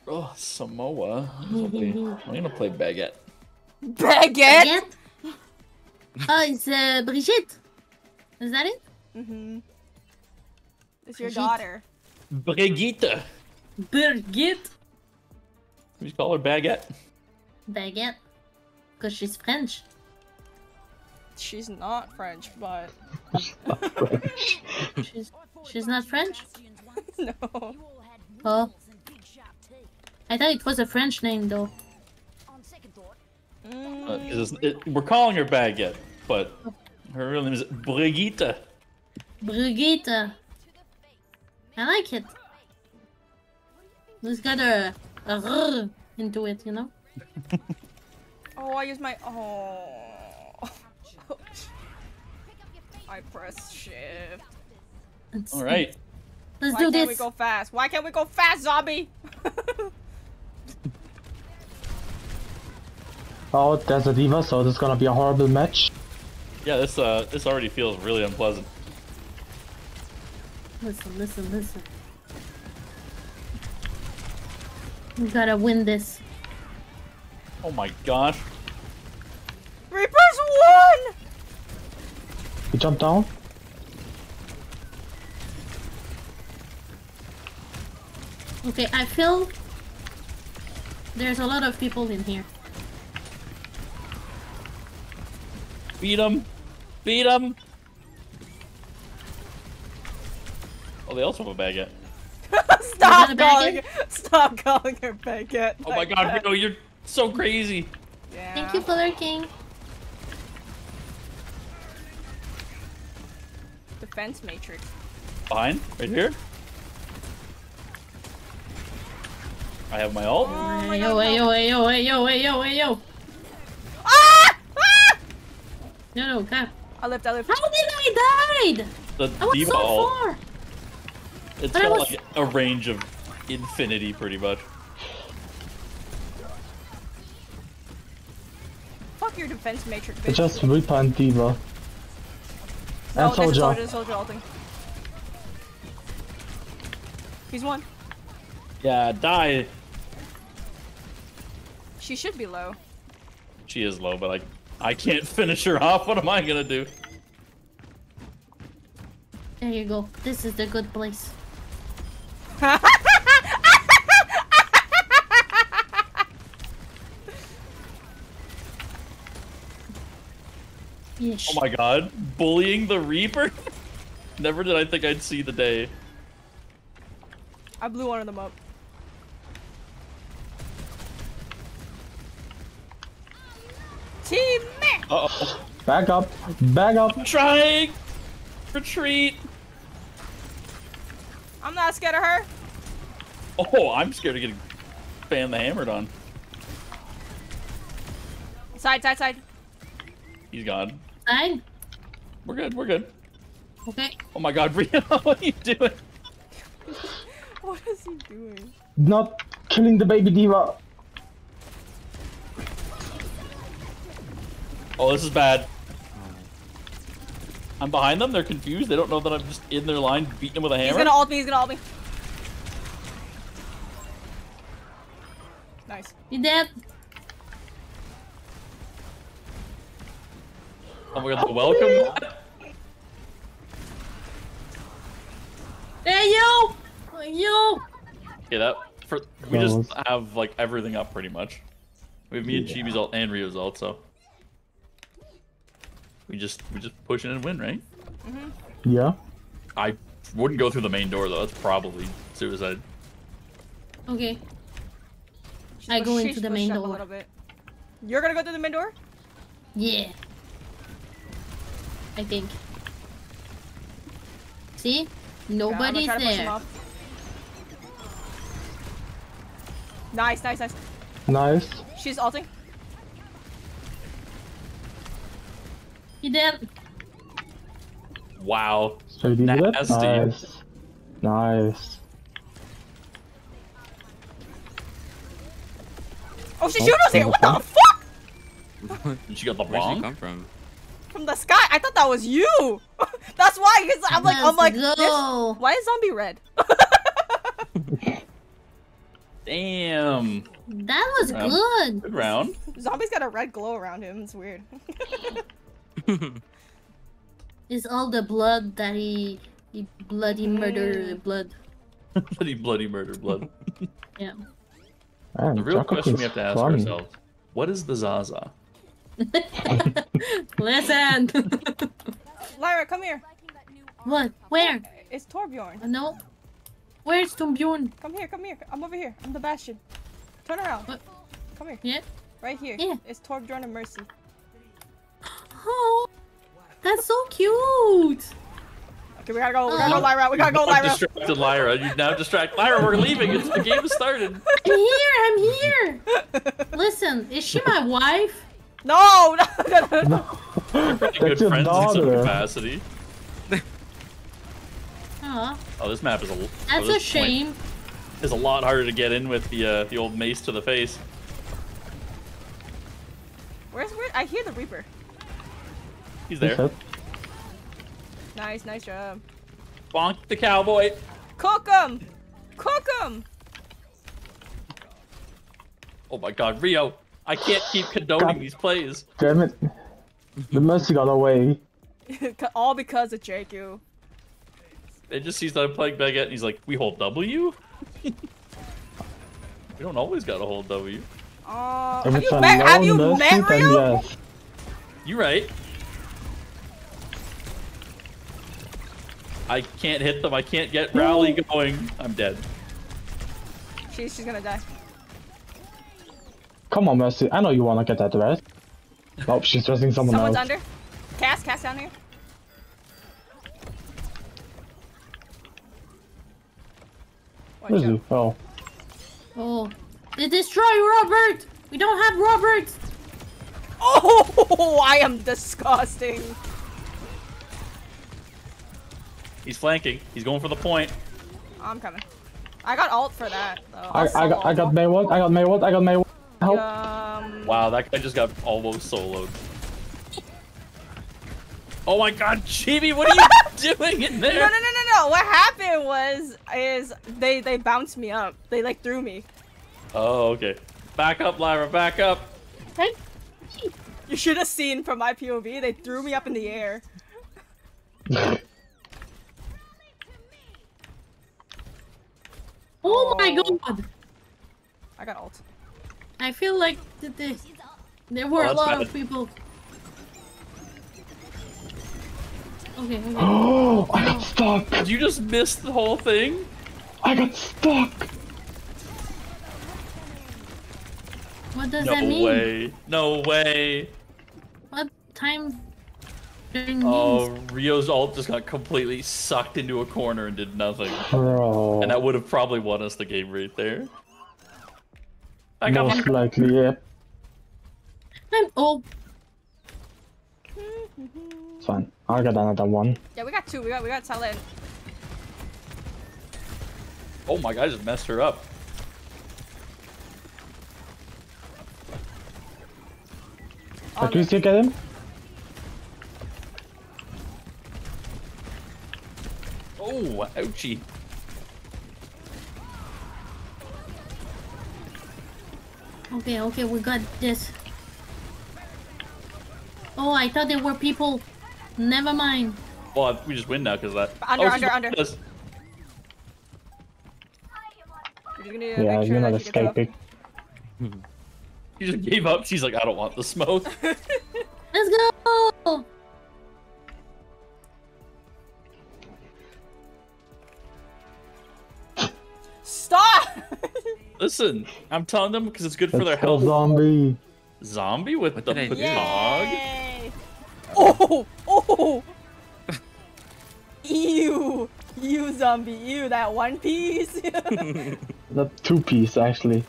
Oh, Samoa. I'm gonna play, I'm gonna play Baguette. Baguette. Baguette? oh, it's uh, Brigitte. Is that it? Mm-hmm. It's your Brigitte. daughter. Brigitte. Brigitte. We just call her Baguette. Baguette. Because she's French. She's not French, but <laughs> She's she's not French? <laughs> no. Oh. I thought it was a French name though. Uh, Mm, 'cause it's- it- we're calling her Baguette. but her real name is Brigitte. Brigitte. I like it. It's got a, a r into it, you know? <laughs> Oh, I use my. Oh. <laughs> I press shift. Let's All see. right. Let's Why do can't we go fast? Why can't we go fast, zombie? <laughs> Oh, there's a D.Va, so this is gonna be a horrible match. Yeah, this uh this already feels really unpleasant. Listen, listen, listen. We gotta win this. Oh my gosh. Reapers won! You jump down. Okay, I feel there's a lot of people in here. Beat him. Beat him. Oh, they also have a baguette. <laughs> Stop a calling baguette? Stop calling her baguette. Oh my god, that. Rito, you're so crazy. Yeah. Thank you for lurking. Defense matrix. Behind, right here. I have my ult. Oh my Hey, god. yo, hey, no. yo, hey, yo, hey, yo, hey, yo, hey, yo. Ah! Ah! No, no, God. I lived, I lived. How did I die? The I was D.Va so ult. far. It's But got was- like a range of infinity, pretty much. Fuck your defense matrix, bitch. Just Reaper and D.Va. no, And there's a Soldier. soldier, soldier ulting. He's one. Yeah, die. She should be low. She is low, but I I can't finish her off. What am I gonna do? There you go. This is the good place. <laughs> Oh Yeesh. Oh my god, bullying the Reaper? <laughs> Never did I think I'd see the day. I blew one of them up. Team Mac! Uh oh. Back up. Back up. I'm trying! Retreat! I'm not scared of her. Oh, I'm scared of getting fan the hammered on. Side, side, side. He's gone. Side? We're good, we're good. Okay. Oh my god, <laughs> Rio, what are you doing? <laughs> What is he doing? Not killing the baby D.Va. Oh, this is bad. I'm behind them, they're confused, they don't know that I'm just in their line beating them with a hammer. He's gonna ult me, he's gonna ult me. Nice. You dead? Oh my god, the welcome. Hey, yo! Yo! Yeah, that for we just have like everything up pretty much. We have me and Chibi's ult and Rio's ult, so we just we just push in and win, right? Mhm. Yeah. I wouldn't go through the main door though. That's probably suicide. Okay. I go into the main up A door. little bit. You're gonna go through the main door? Yeah. I think. See? Yeah, I'm gonna Nobody's try to push him there. Nice, nice, nice. Nice. She's ulting. You did. Wow. So you did it? Nasty. Nice. Nice. Oh, she Oh, shoot us here! What the okay. fuck? <laughs> And she got the bomb? Where'd she come from? From the sky? I thought that was you! <laughs> That's why, because I'm like, I'm Let's like, this- why is zombie red? <laughs> Damn. That was good. Good round. Zombie's got a red glow around him. It's weird. <laughs> It's all the blood that he, he bloody murder blood. <laughs> bloody bloody murder blood. <laughs> Yeah. Man, The real Jacob question we have to ask funny. ourselves: What is the Zaza? Listen. Lyra, come here. what? Where? It's Torbjorn. Uh, No. Where's Tombjorn? Come here, come here. I'm over here. I'm the Bastion. Turn around. What? Come here. Yeah. Right here. Yeah. It's Torbjorn and Mercy. Oh. That's so cute. Okay, we gotta go. We gotta go, Uh, Lyra. We gotta go, Lyra. distracted Lyra. You now distract Lyra. We're leaving. It's, the game has started. I'm here. I'm here. Listen, is she my wife? No, <laughs> no, no, no. We're pretty good That's your friends in some daughter. capacity. Oh, Oh, this map is a. oh, that's this a shame. Is a lot harder to get in with the uh, the old mace to the face. Where's where? I hear the Reaper. He's there. Nice, nice job. Bonk the cowboy. Cook him! Cook him! Oh my God, Rio! I can't keep condoning these plays. Damn it. The mercy got away. <laughs> All because of JQ. It just sees that I'm playing Baguette, and he's like, "We hold W." <laughs> we don't always gotta hold W. Uh, have it's you a met? Have you met Rio? yes. You right. I can't hit them. I can't get rally going. I'm dead. She's she's gonna die. Come on, Mercy. I know you wanna get that rest. Oh, <laughs> she's resting someone Someone's else. under. Cast, cast down here. Where's out. he? Oh. Oh, they destroy Robert. We don't have Robert. <laughs> Oh, I am disgusting. He's flanking. He's going for the point. I'm coming. I got ult for that. Though. I, I got I got Mayward, I got Mayward, I got Mayward. Help. Um, Wow, that guy just got almost soloed. Oh my god, Chibi, what are you <laughs> doing in there? no, there? no, no, no, no. What happened was is they they bounced me up. They like threw me. Oh, okay. Back up, Lyra, back up. Hey, You should have seen from my POV. They threw me up in the air. <laughs> Oh my Oh. god. I got ult. I feel like th- th- there were Oh, a lot bad. of people. Okay, okay. Oh, <gasps> I got stuck. Did you just miss the whole thing? I got stuck. What does No that mean? No way. No way. What time during Oh, means? Rio's ult just got completely sucked into a corner and did nothing. Bro. And that would have probably won us the game right there. Back up. Most likely, yeah. I'm oh It's fine. I got another one. Yeah, we got two. We got we got Talent. Oh my god, I just messed her up. On Can you the- still get him? Oh, ouchie. okay, okay, we got this. Oh, I thought there were people. Never mind. Well, we just win now because of that. Under, oh, under, under. us. We're gonna Yeah, make sure you're not that you escaping. <laughs> She just gave up. She's like, I don't want the smoke. <laughs> Let's go. Stop! Listen, I'm telling them because it's good for their Let's go, health. zombie. Zombie with What the did dog. Yay! Oh! Oh! Ew! You zombie, ew, that one piece! <laughs> The two piece actually.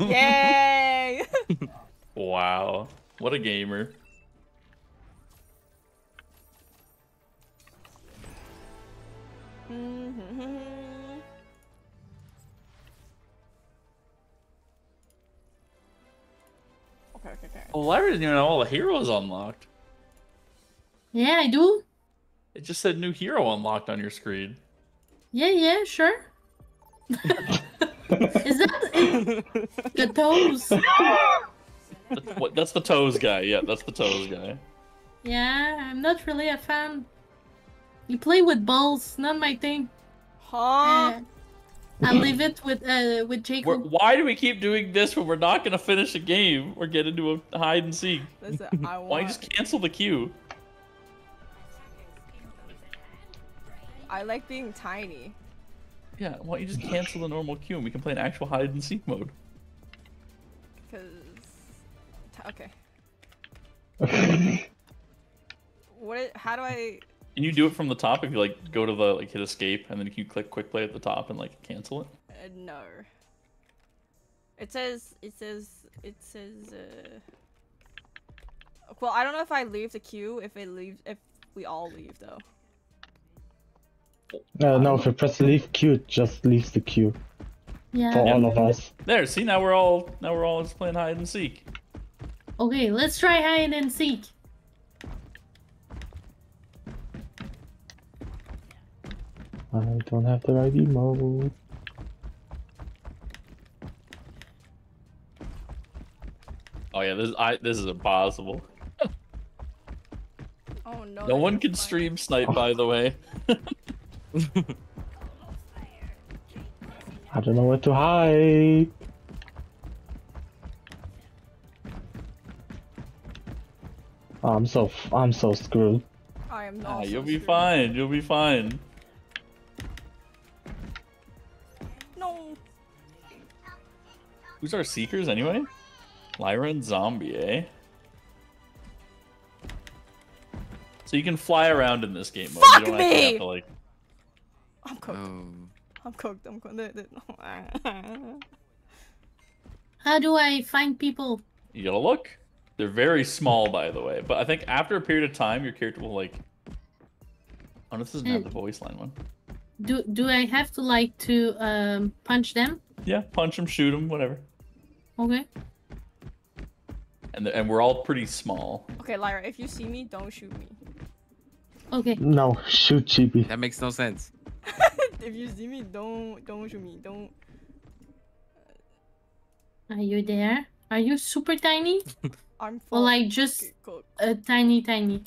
Yay! Wow, what a gamer. okay, okay, Well, I didn't even know all the heroes unlocked. Yeah, I do. It just said new hero unlocked on your screen. Yeah, yeah, sure. <laughs> Is that the toes? That's, what, that's the toes guy. Yeah, that's the toes guy. Yeah, I'm not really a fan. You play with balls, not my thing. Huh? Uh, I leave it with uh with We're, Jacob. why do we keep doing this when we're not gonna finish a game or get into a hide and seek? Listen, I <laughs> Why just cancel the queue? I like being tiny. Yeah, why don't you just cancel the normal queue and we can play an actual hide and seek mode? Cause. Okay. <laughs> What what? Is, how do I? Can you do it from the top if you like go to the like hit escape and then you click quick play at the top and like cancel it? Uh, no. It says. It says. It says. Uh... Well, I don't know if I leave the queue. If it leaves. If we all leave though. Uh, no, if you press leave queue, it just leaves the queue Yeah. for all of us. There, see now we're all now we're all just playing hide and seek. Okay, let's try hide and seek. I don't have the right emote. Oh yeah, this I this is impossible. <laughs> Oh no. No one can find- stream snipe by the way. <laughs> I don't know where to hide. I'm so f- I'm so screwed. I am not. Ah, so you'll be screwed. fine. You'll be fine. Who's our seekers anyway? Lyra and Zombie, eh? So you can fly around in this game mode. Fuck you don't actually have me! to like I'm cooked. Oh. I'm cooked. I'm cooked. <laughs> How do I find people? you gotta look. They're very small by the way, but I think after a period of time your character will like Oh, this doesn't have the voice line one. Do do I have to like to um punch them? Yeah, punch them, shoot them, whatever. Okay. And, and we're all pretty small. okay, Lyra, if you see me, don't shoot me. Okay. No, shoot Chibi. That makes no sense. <laughs> if you see me, don't don't shoot me. Don't. Are you there? Are you super tiny? <laughs> I'm. Or like just a tiny tiny?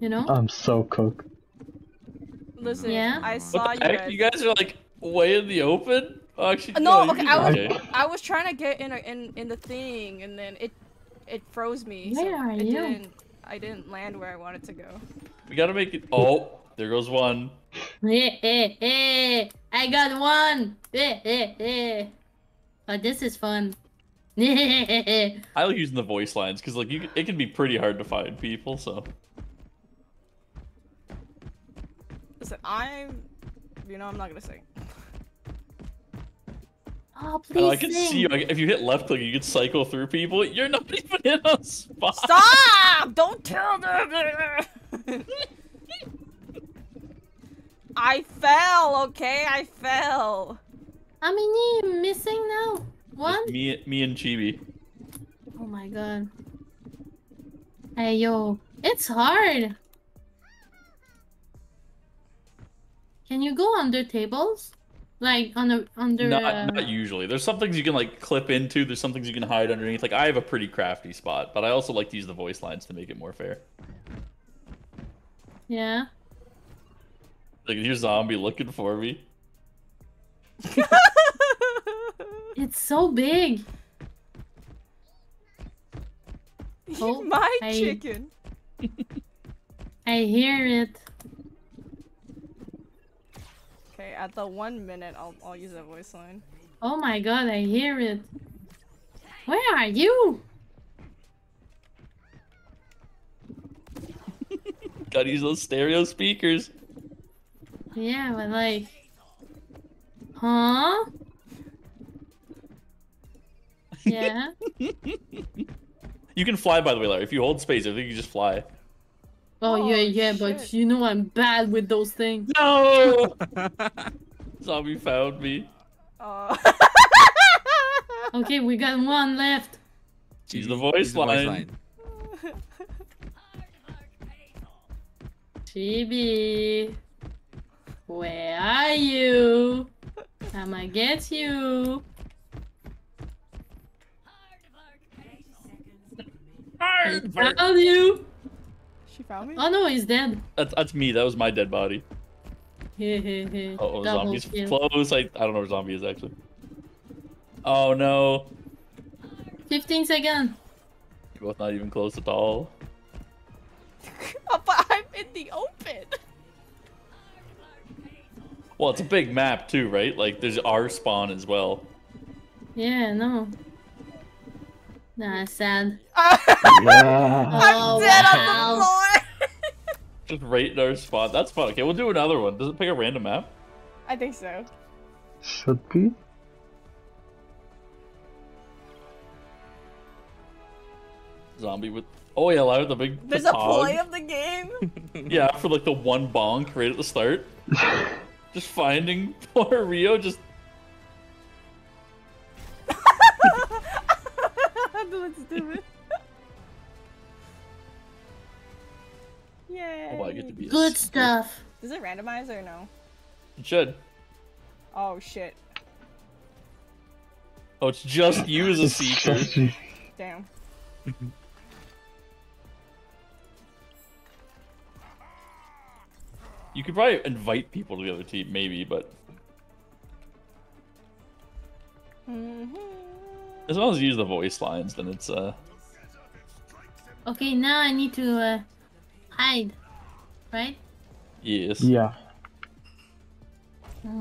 You know? I'm so cooked. Listen, Yeah? I What saw the you heck? guys. You guys are like way in the open? Oh, actually, Uh, no, okay, I was okay. I was trying to get in a, in in the thing, and then it it froze me. so Where are it you? Didn't, I didn't land where I wanted to go. We gotta make it. Oh, there goes one. Eh, eh, eh. I got one. Eh, eh, eh. Oh, this is fun. Eh, <laughs> I like using the voice lines because like you, it can be pretty hard to find people. So Listen, I'm. You know, I'm not gonna say. <laughs> oh, I, know, I can sing. see you. If you hit left click, you can cycle through people. You're not <laughs> even in a spot. Stop! Don't tell them. <laughs> I fell. Okay, I fell. How many missing now? One? Me, me and Chibi. Oh my god. Hey yo, it's hard. Can you go under tables? Like on a under Not, uh, not usually. There's some things you can like clip into. There's some things you can hide underneath. Like I have a pretty crafty spot, but I also like to use the voice lines to make it more fair. Yeah. Like your zombie looking for me. <laughs> It's so big. Oh, My I- chicken. <laughs> I hear it. At the one minute, I'll I'll use that voice line. Oh my god, I hear it. Where are you? <laughs> Gotta use those stereo speakers. Yeah, but like Huh? <laughs> Yeah. You can fly, by the way, Larry. If you hold space, I think you just fly. Oh, Oh, yeah, yeah, but you know I'm bad with those things. No! <laughs> Zombie found me. Uh, <laughs> Okay, we got one left. Use the Use voice line. Chibi. Where are you? I'ma get you. I found you. She found me. Oh no, he's dead. That's, that's me. That was my dead body. Heh heh heh. Oh, oh Double zombie's kill. close. I, I don't know where zombie is actually. Oh no. 15 seconds. You're both not even close at all. Oh, <laughs> but I'm in the open. Well, it's a big map too, right? Like there's our spawn as well. Yeah, no. Nah, sad. <laughs> Yeah. I'm Oh, dead wow. on the oh, floor. right in our spot. That's fun. Okay, we'll do another one. Does it pick a random map? I think so. Should be. Zombie with. Oh yeah, loud the big. There's a patog. play of the game. <laughs> Yeah, for like the one bonk right at the start. <laughs> just finding poor Rio just. That's stupid. Yay. Oh, I get to be Good s- stuff. Does it randomize or no? It should. Oh shit. Oh, it's just you as a seeker. Damn. You could probably invite people to the other team, maybe, but Mhm. As long as you use the voice lines, then it's uh. Okay, now I need to uh, hide. Right? Yes. Yeah.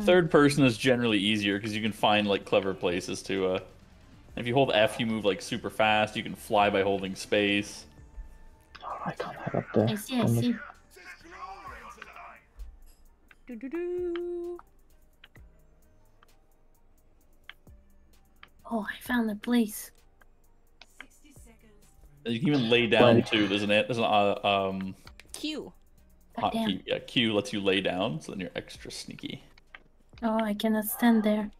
Third person is generally easier because you can find like clever places to. uh If you hold F, you move like super fast. You can fly by holding space. Oh, I can't head up there. I see, I see. Do do do. Oh, I found the place. You can even lay down Right. too. There's an there's an uh, um Q. hot Goddamn. key. Yeah, Q lets you lay down, so then you're extra sneaky. Oh, I cannot stand there.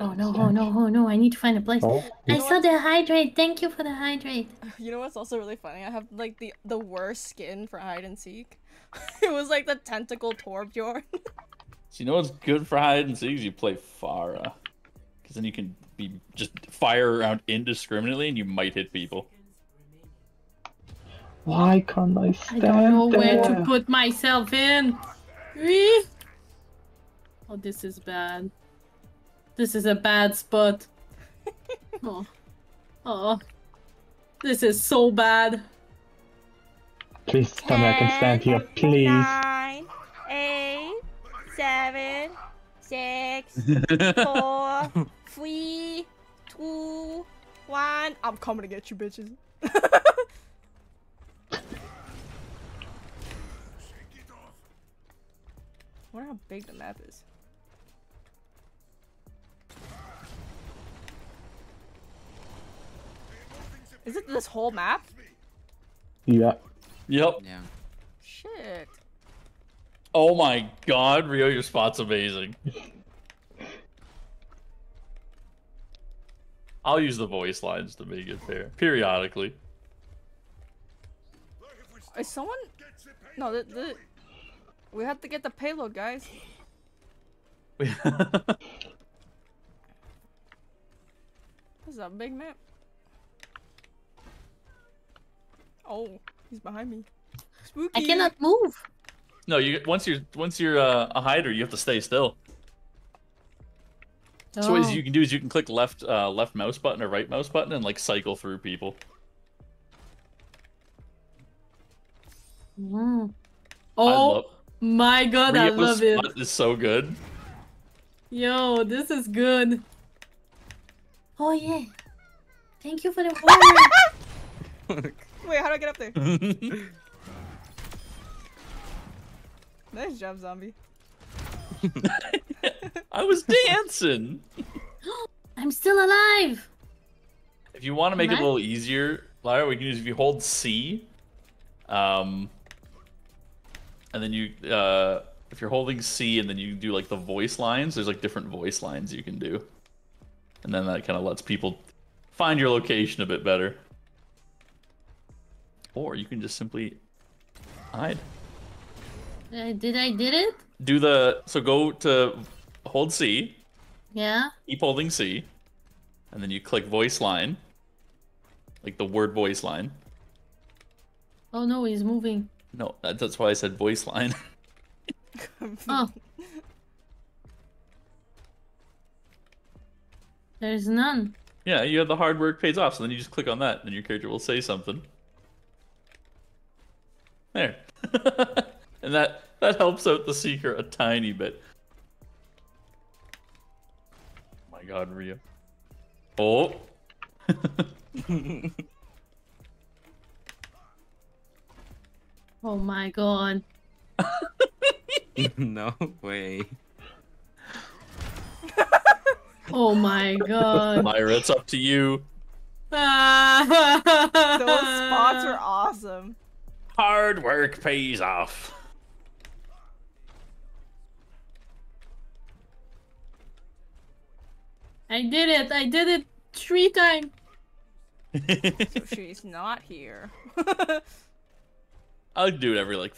Oh no, oh no, oh no, I need to find a place. Oh, I saw the hydrate. Thank you for the hydrate. <laughs> You know what's also really funny? I have like the the worst skin for hide and seek. <laughs> it was like the tentacle Torbjorn. <laughs> So you know what's good for hide and seek you play Pharah, because then you can be just fire around indiscriminately and you might hit people. why can't I stand I stand don't know where to put myself in. Whee! Oh, this is bad. This is a bad spot. <laughs> Oh. Oh. This is so bad. Please tell me I can stand here, please. Nine, eight, seven, six, <laughs> four, three, two, one. I'm coming to get you, bitches. I <laughs> wonder how big the map is. Is it this whole map? Yeah. Yep. Yeah. Shit. Oh my god, Rio, your spot's amazing. <laughs> I'll use the voice lines to make it fair, periodically. Is someone? No, the, the... we have to get the payload, guys. <laughs> This is a big map. Oh, he's behind me. Spooky. I cannot move. no, you once you're once you're uh, a hider, you have to stay still. So what Oh. you can do is you can click left uh, left mouse button or right mouse button and like cycle through people. Mm. Oh love, my god, I love it. spot is so good. Yo, this is good. Oh yeah. Thank you for the water. <laughs> Wait, how do I get up there? <laughs> nice job, zombie. <laughs> I was dancing. <gasps> I'm still alive. If you want to make it a little easier, Lyra, we can use if you hold C, um, and then you, uh, if you're holding C and then you do like the voice lines, there's like different voice lines you can do, and then that kind of lets people find your location a bit better. Or you can just simply hide. Uh, did I did it? Do the so go to hold C, Yeah. keep holding C, and then you click voice line, like the word voice line. Oh no, he's moving. No, that, that's why I said voice line. <laughs> <laughs> Oh. There's none. yeah, you have the hard work pays off, so then you just click on that, and your character will say something. There. <laughs> and that that helps out the seeker a tiny bit. God, Rio. Oh. Oh my god. <laughs> no way. Oh my god. Myra, it's up to you. <laughs> Those spots are awesome. Hard work pays off. I did it. I did it three times. <laughs> So she's not here. <laughs> I'll do it every like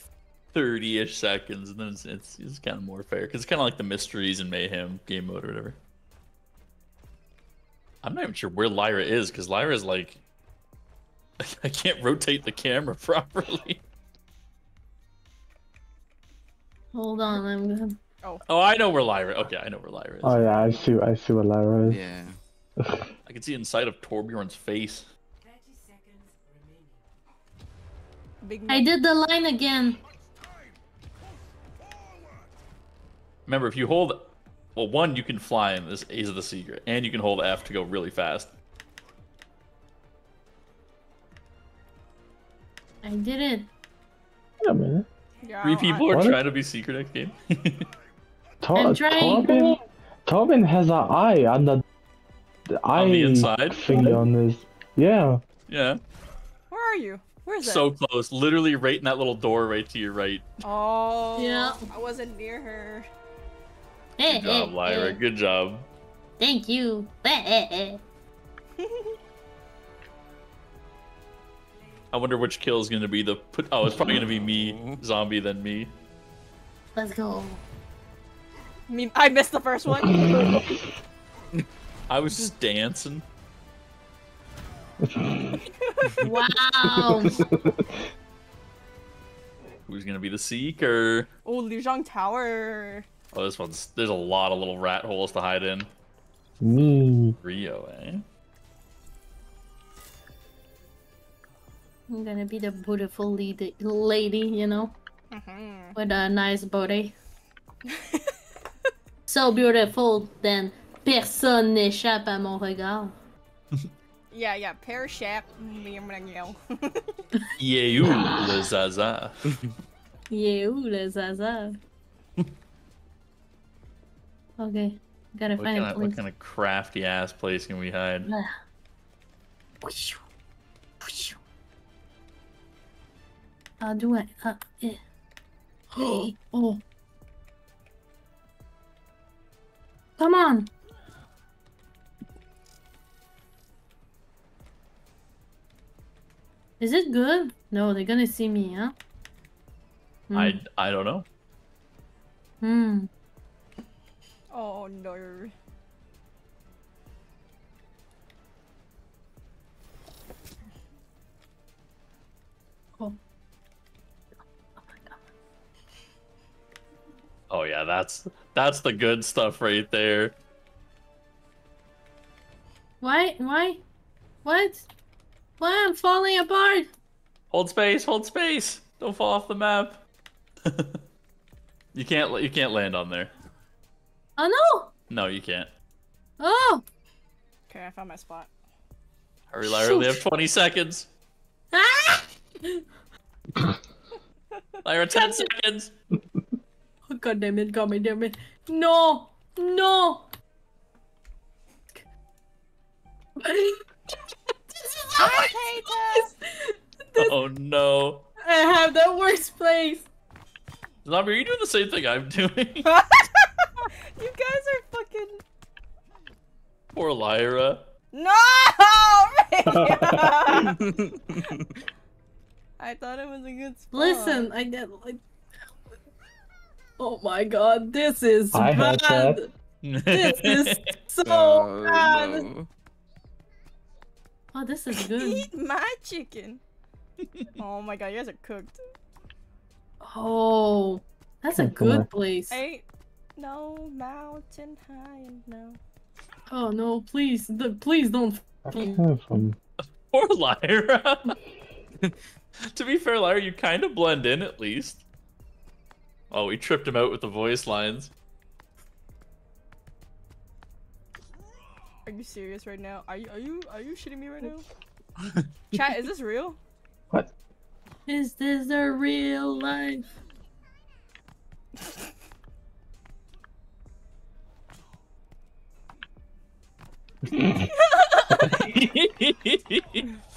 30-ish seconds, and then it's it's, it's kind of more fair because it's kind of like the mysteries and mayhem game mode or whatever. I'm not even sure where Lyra is because Lyra is like <laughs> I can't rotate the camera properly. Hold on, I'm good. Oh. oh, I know where Lyra. Okay, I know where Lyra is. Oh yeah, I see. I see what Lyra is. Yeah. <laughs> I can see inside of Torbjorn's face. I did the line again. Remember, if you hold, well, one you can fly in this Ace of the Secret, and you can hold F to go really fast. I did it. Yeah, man. Yeah, Three I- people are What? trying to be secret next game. <laughs> Tor- I'm trying. Torben, Torben has an eye on the, the eye On the inside? thingy on this. Yeah. yeah, Where are you? Where's that? so close. Literally right in that little door right to your right. Oh. Yeah. I wasn't near her. Eh, Good job, eh, Lyra. eh. Good job. Thank you. Eh, eh, eh. I wonder which kill is going to be the put. Oh, it's probably going to be me, <laughs> zombie, then me. Let's go. Me, I missed the first one. <laughs> I was just dancing. <laughs> Wow. Who's going to be the seeker? oh, Lijiang Tower. Oh, this one's. There's a lot of little rat holes to hide in. Me. Rio, eh? I'm gonna be the beautiful lady, lady you know, Mhm. with a nice body. <laughs> so beautiful, then personne n'échappe à mon regard. <laughs> Yeah, yeah. Pear Shap. Yeah, you, le Zaza. <laughs> Yeah, le zaza. <laughs> okay, gotta What find kind, a of, what kind of crafty ass place can we hide? How do I? Uh, eh. <gasps> oh. Come on. Is it good? No, they're gonna see me, huh? Hmm. I I don't know. Hmm. Oh no. Oh. Oh yeah, that's that's the good stuff right there. Why? Why? What? Why I'm falling apart? Hold space, hold space. Don't fall off the map. <laughs> you can't you can't land on there. Oh no! No, you can't. Oh! Okay, I found my spot. Hurry, Lyra, we have 20 seconds. Ah! Lyra, 10 <laughs> seconds. <laughs> Oh, God damn it, God damn it. No! No! <laughs> this is the worst place! Oh no. I have the worst place! Zombie, are you doing the same thing I'm doing? <laughs> you guys are fucking. Poor Lyra. No! I thought it was a good spot. Listen, I get like. Oh my god, this is I bad! that. This is <laughs> so Oh, bad! no. Oh, this is good. <laughs> Eat my chicken. oh my god, you guys are cooked. Oh, that's a Can't come on. good place. Ain't no mountain high enough. Oh no, please, the, please don't. I can't from. Poor Lyra. <laughs> to be fair, Lyra, you kind of blend in at least. Oh, we tripped him out with the voice lines. Are you serious right now? Are you are you are you shitting me right now? <laughs> Chat, is this real? What? Is this a real life? <laughs> <laughs>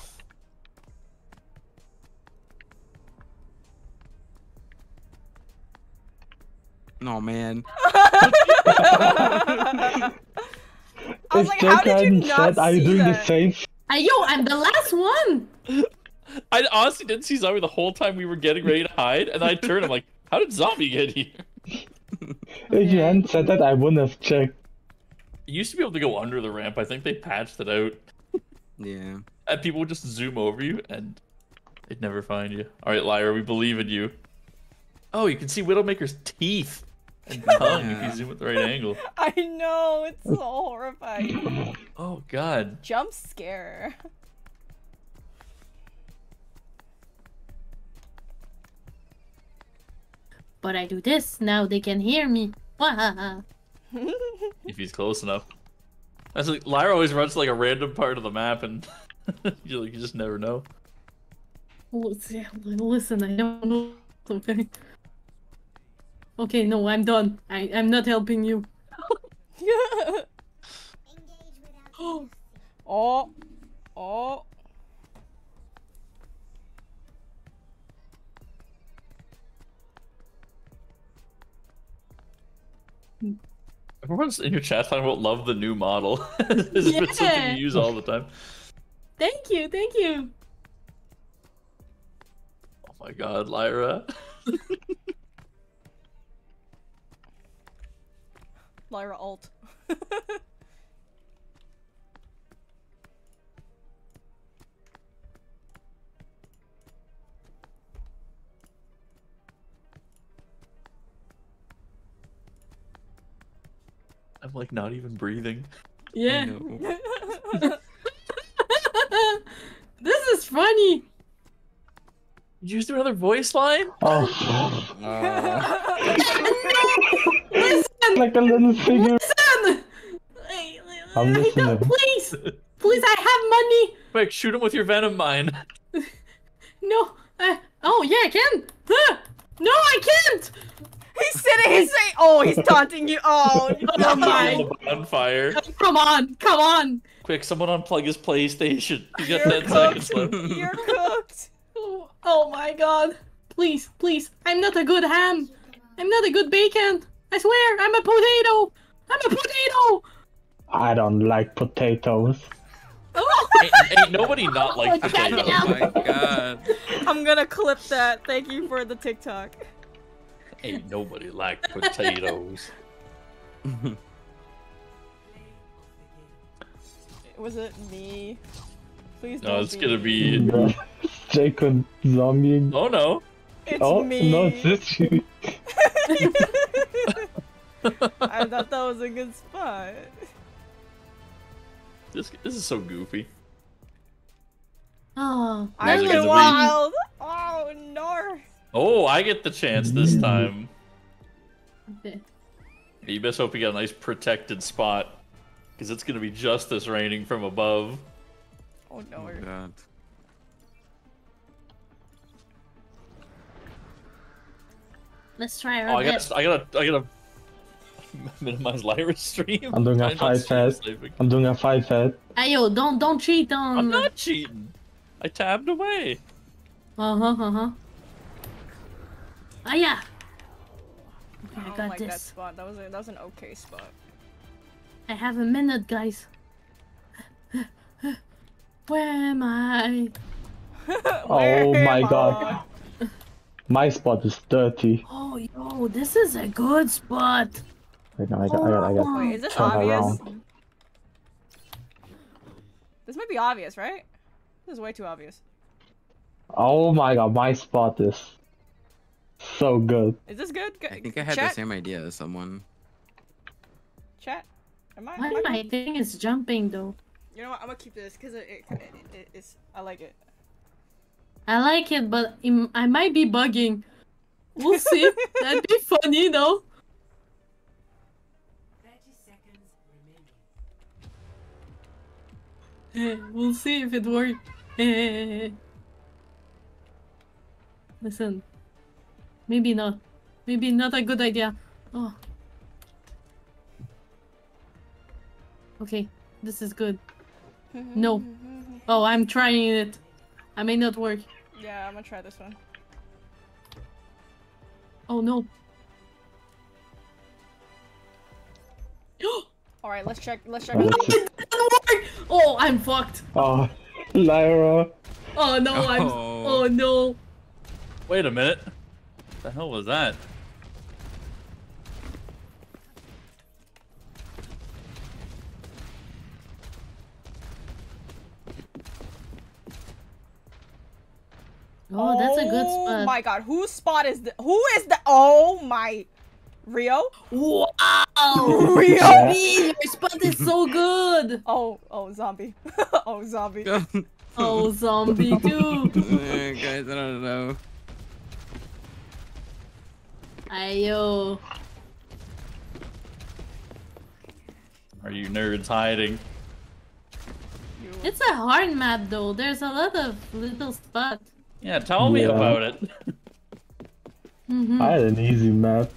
No man. <laughs> I was If like, how did you Jacob not said, Are you see doing the same? Ah, yo, I'm the last one. I honestly didn't see Zombie the whole time we were getting ready to hide, and I turned. I'm like, how did Zombie get here? <laughs> If you hadn't said that, I wouldn't have checked. You used to be able to go under the ramp. I think they patched it out, Yeah. and people would just zoom over you, and they'd never find you. All right, Lyra, we believe in you. Oh, you can see Widowmaker's teeth and tongue if Yeah. you zoom at the right angle. <laughs> I know, it's so horrifying. Oh God. Jump scare. But I do this now. They can hear me. <laughs> If he's close enough. That's like Lyra always runs to like a random part of the map, and <laughs> you like you just never know. Listen, listen, I don't know. Okay. Okay, no, I'm done. I I'm not helping you. <laughs> oh, oh. Everyone's in your chat talking about love the new model. it's been something Yeah. you use all the time. Thank you, thank you. Oh my God, Lyra. <laughs> Lyra ult. <laughs> I'm like not even breathing. Yeah. <laughs> this is funny. Did you just do another voice line? Oh, Uh, Listen, <laughs> like a little figure. listen. I, I'm listening. don't, please, please. I have money. Quick, shoot him with your venom mine. <laughs> No. Uh, oh yeah, I can. Ah, no, I can't. He's sitting, he's saying, oh, he's taunting you. Oh, <laughs> Oh no. my. On the bonfire. Come on, come on. Quick, someone unplug his PlayStation. You got You're 10 seconds cooked. left. You're <laughs> cooked. Oh, oh my god. Please, please. I'm not a good ham. I'm not a good bacon. I swear, I'm a potato. I'm a potato. I don't like potatoes. Oh, <laughs> Ain't, ain't nobody not oh, like Oh, potatoes. oh my god. I'm gonna clip that. Thank you for the TikTok. Ain't nobody like potatoes. Was it me? Please No, don't it's gonna be. <laughs> Jacob zombie. Oh no. It's oh, me. no, it's just you. <laughs> I thought that was a good spot. This this is so goofy. oh. I'm Guys are the gonna be- wild. Oh no. Oh, I get the chance this time. You best hope you got a nice protected spot. Because it's gonna be justice raining from above. Oh no. Oh Let's try Oh, I gotta, I gotta, I <laughs> gotta minimize Lyra's stream. I'm doing a I'm not five head. I'm doing a five head. Ayo, don't don't cheat on. I'm not cheating. I tabbed away. Uh huh. Uh huh. Ah yeah. Okay, I Oh got my god, this. spot. That was a, that was an okay spot. I have a minute, guys. <laughs> Where am I? <laughs> Oh Where my am god. My spot is dirty. Oh, yo, this is a good spot. Wait, no, I got, I got, I I? got. Wait, is this Turn obvious? around. This might be obvious, right? This is way too obvious. Oh my god, my spot is so good. Is this good? Good. I think I had Chat? the same idea as someone. Chat. Am I? Why am I- my thing is jumping though? You know what? I'm gonna keep this because it, it, it, it, it's. I like it. I like it, but I might be bugging. We'll see. <laughs> That'd be funny though. Eh, We'll see if it works. Eh. Listen. Maybe not. Maybe not a good idea. Oh. Okay. This is good. No. <laughs> Oh, I'm trying it. I may not work. Yeah, I'm gonna try this one. Oh no. <gasps> All right, let's check. Let's check. Oh, that's it. oh, I'm fucked. Oh, Lyra. Oh no, I'm. Oh. Oh no. Wait a minute. What the hell was that? Oh, that's a good spot. Oh my god, whose spot is the? Who is the? Oh my, Rio. Wow. <laughs> Rio. Zombie, your spot is so good. <laughs> Oh, oh, zombie. <laughs> oh, zombie. Oh, zombie too. Uh, guys, I don't know. Ayo. Are you nerds hiding? It's a hard map though. There's a lot of little spots. Yeah, tell me Yeah. about it. hmm I had an easy map.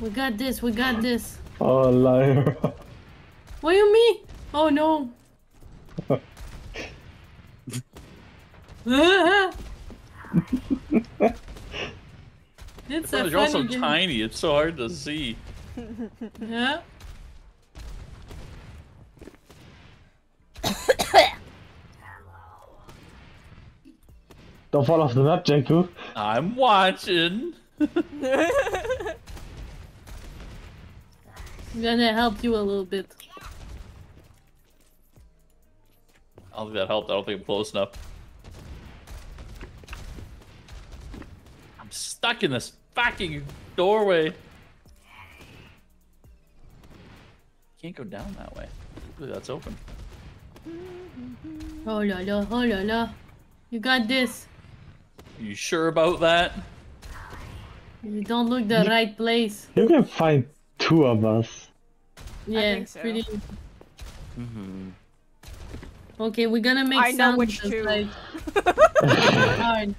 We got this. We got this. Oh, liar. What do you mean? Oh no. <laughs> it's a You're also game. tiny. It's so hard to see. Yeah. <coughs> <coughs> <coughs> Don't fall off the map, Jenku. I'm watching. I'm gonna help you a little bit. I don't think that helped. I don't think I'm close enough. I'm stuck in this fucking doorway. Can't go down that way. Ooh, that's open. Oh la la, oh la la. You got this. You sure about that? You don't look the right place. You can find two of us. Yeah, think so. pretty. Mm-hmm. Okay, we're gonna make I know which two. <laughs> like hard.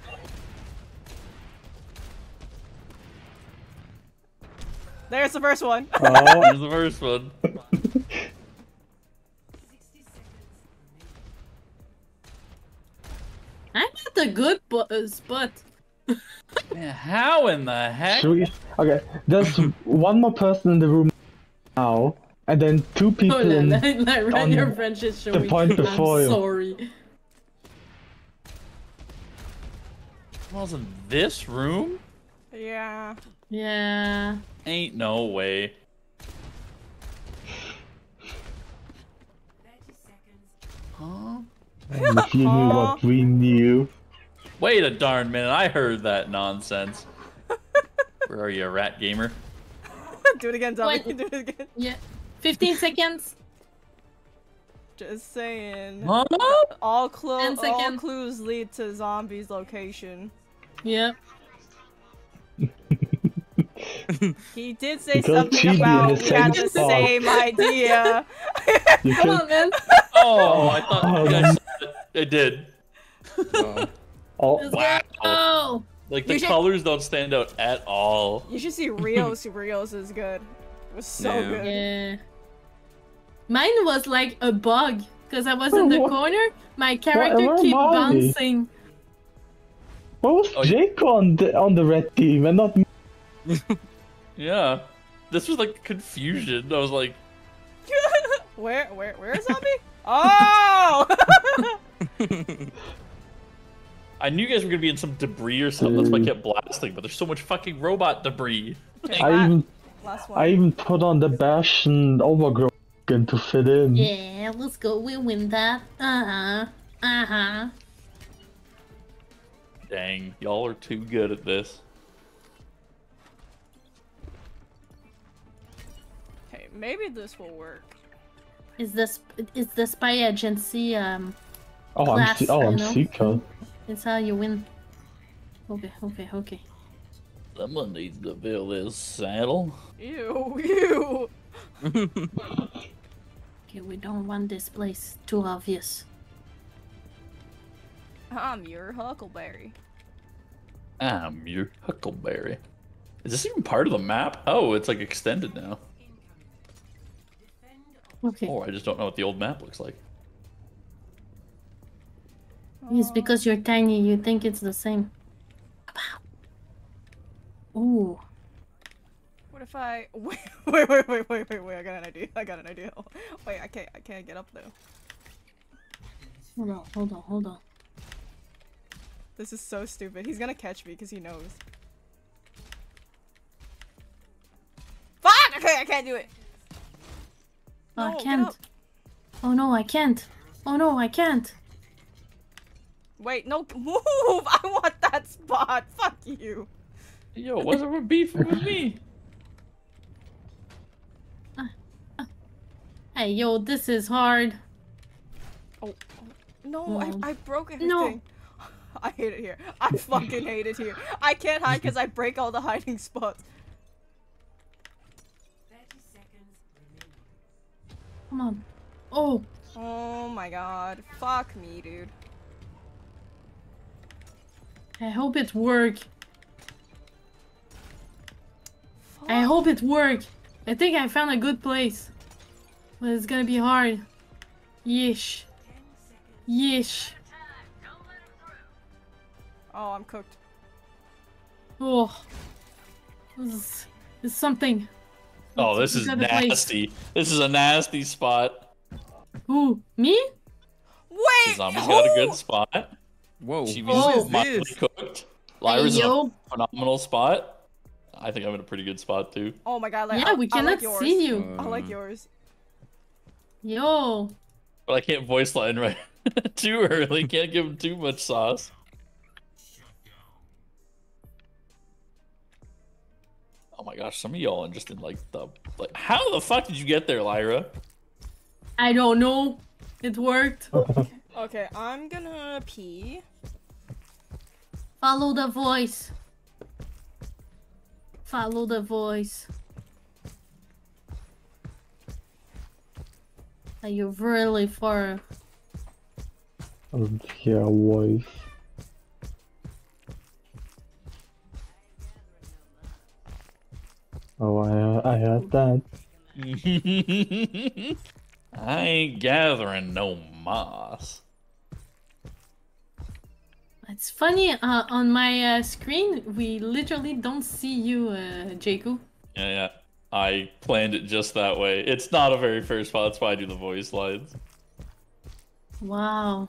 There's the first one. Oh, Here's the <laughs> first one. <laughs> I'm at a good bu- uh, spot. How in the heck? we? Okay, there's <laughs> one more person in the room now, and then two people la, in. la, la, run on your French is showing. point I'm before you. sorry. was in this room? yeah. Yeah. Ain't no way. Huh? And if you knew what we knew. Wait a darn minute, I heard that nonsense. <laughs> Where are you, rat gamer? Do it again, zombie. <laughs> Do it again. Yeah. 15 seconds. Just saying. Huh? All, clo- Ten all clues lead to zombie's location. Yeah. <laughs> He did say Because something about we had the same idea. Come on, man. Oh, I thought you guys oh, said it. I did. Oh. oh, Let's Wow. go. Like the should- colors don't stand out at all. you should see Rios. Rios is good. It was so Yeah. good. Yeah. Mine was like a bug because I was in the <laughs> What? corner. My character where keep bouncing. what was Oh, you- Jake on the on the red team and not me? <laughs> Yeah. This was like confusion. I was like, <laughs> Where, where, where is zombie? Oh! <laughs> I knew you guys were gonna be in some debris or something. That's why I kept blasting. But there's so much fucking robot debris. Okay, I even last one. I even put on the Bastion overgrowth skin to fit in. Yeah, let's go. We win that. Uh huh. Uh huh. Dang, y'all are too good at this. Okay, maybe this will work. Is this is the spy agency? Um, Oh, I'm Class, oh, you I'm know? Seeker. it's how you win. Okay, okay, okay. Someone needs to fill this saddle. Ew, ew. <laughs> Okay, we don't want this place too obvious. I'm your Huckleberry. I'm your Huckleberry. Is this even part of the map? Oh, it's like extended now. Okay. Or I just don't know what the old map looks like. It's because you're tiny, you think it's the same. Ooh. What if I <laughs> wait wait wait wait wait wait wait I got an idea. I got an idea. <laughs> Wait, I can't I can't get up though. Hold on, hold on, hold on. This is so stupid. He's gonna catch me because he knows. Fuck! Okay, I can't do it. Oh, No, I can't. Oh no, I can't. Oh no, I can't. Wait, no, <laughs> move! I want that spot. Fuck you. Yo, what's up with beef with me? Ah, ah. Hey, yo, this is hard. Oh, oh, no. I, I broke everything. No. <laughs> I hate it here. I fucking hate it here. I can't hide because I break all the hiding spots. Come on. Oh, Oh my god. Fuck me, dude. I hope it work. I hope it work. I think I found a good place. But it's gonna be hard. Yeesh. Yeesh. Oh, I'm cooked. Oh. This is, this is something. Oh, this is Look at the place. nasty. This is a nasty spot. Who? Me? Wait! Zombie's got a good spot. Whoa, Chibi's what is mildly this? cooked. Lyra's in a yo. phenomenal spot. I think I'm in a pretty good spot too. Oh my god, like, Yeah, I, we I cannot like see you. I like Uh, yours. Yo. But I can't voice line right <laughs> too early. Can't give him too much sauce. Oh my gosh, some of y'all are just in like the like. How the fuck did you get there, Lyra? I don't know. It worked. <laughs> Okay, I'm gonna pee. Follow the voice. Follow the voice. Are you really far? Yeah, voice. Oh, I I heard that. <laughs> I ain't gathering no moss. It's funny, uh, on my uh, screen, we literally don't see you, uh, Jaku. Yeah, yeah. I planned it just that way. It's not a very fair spot. That's why I do the voice lines. Wow.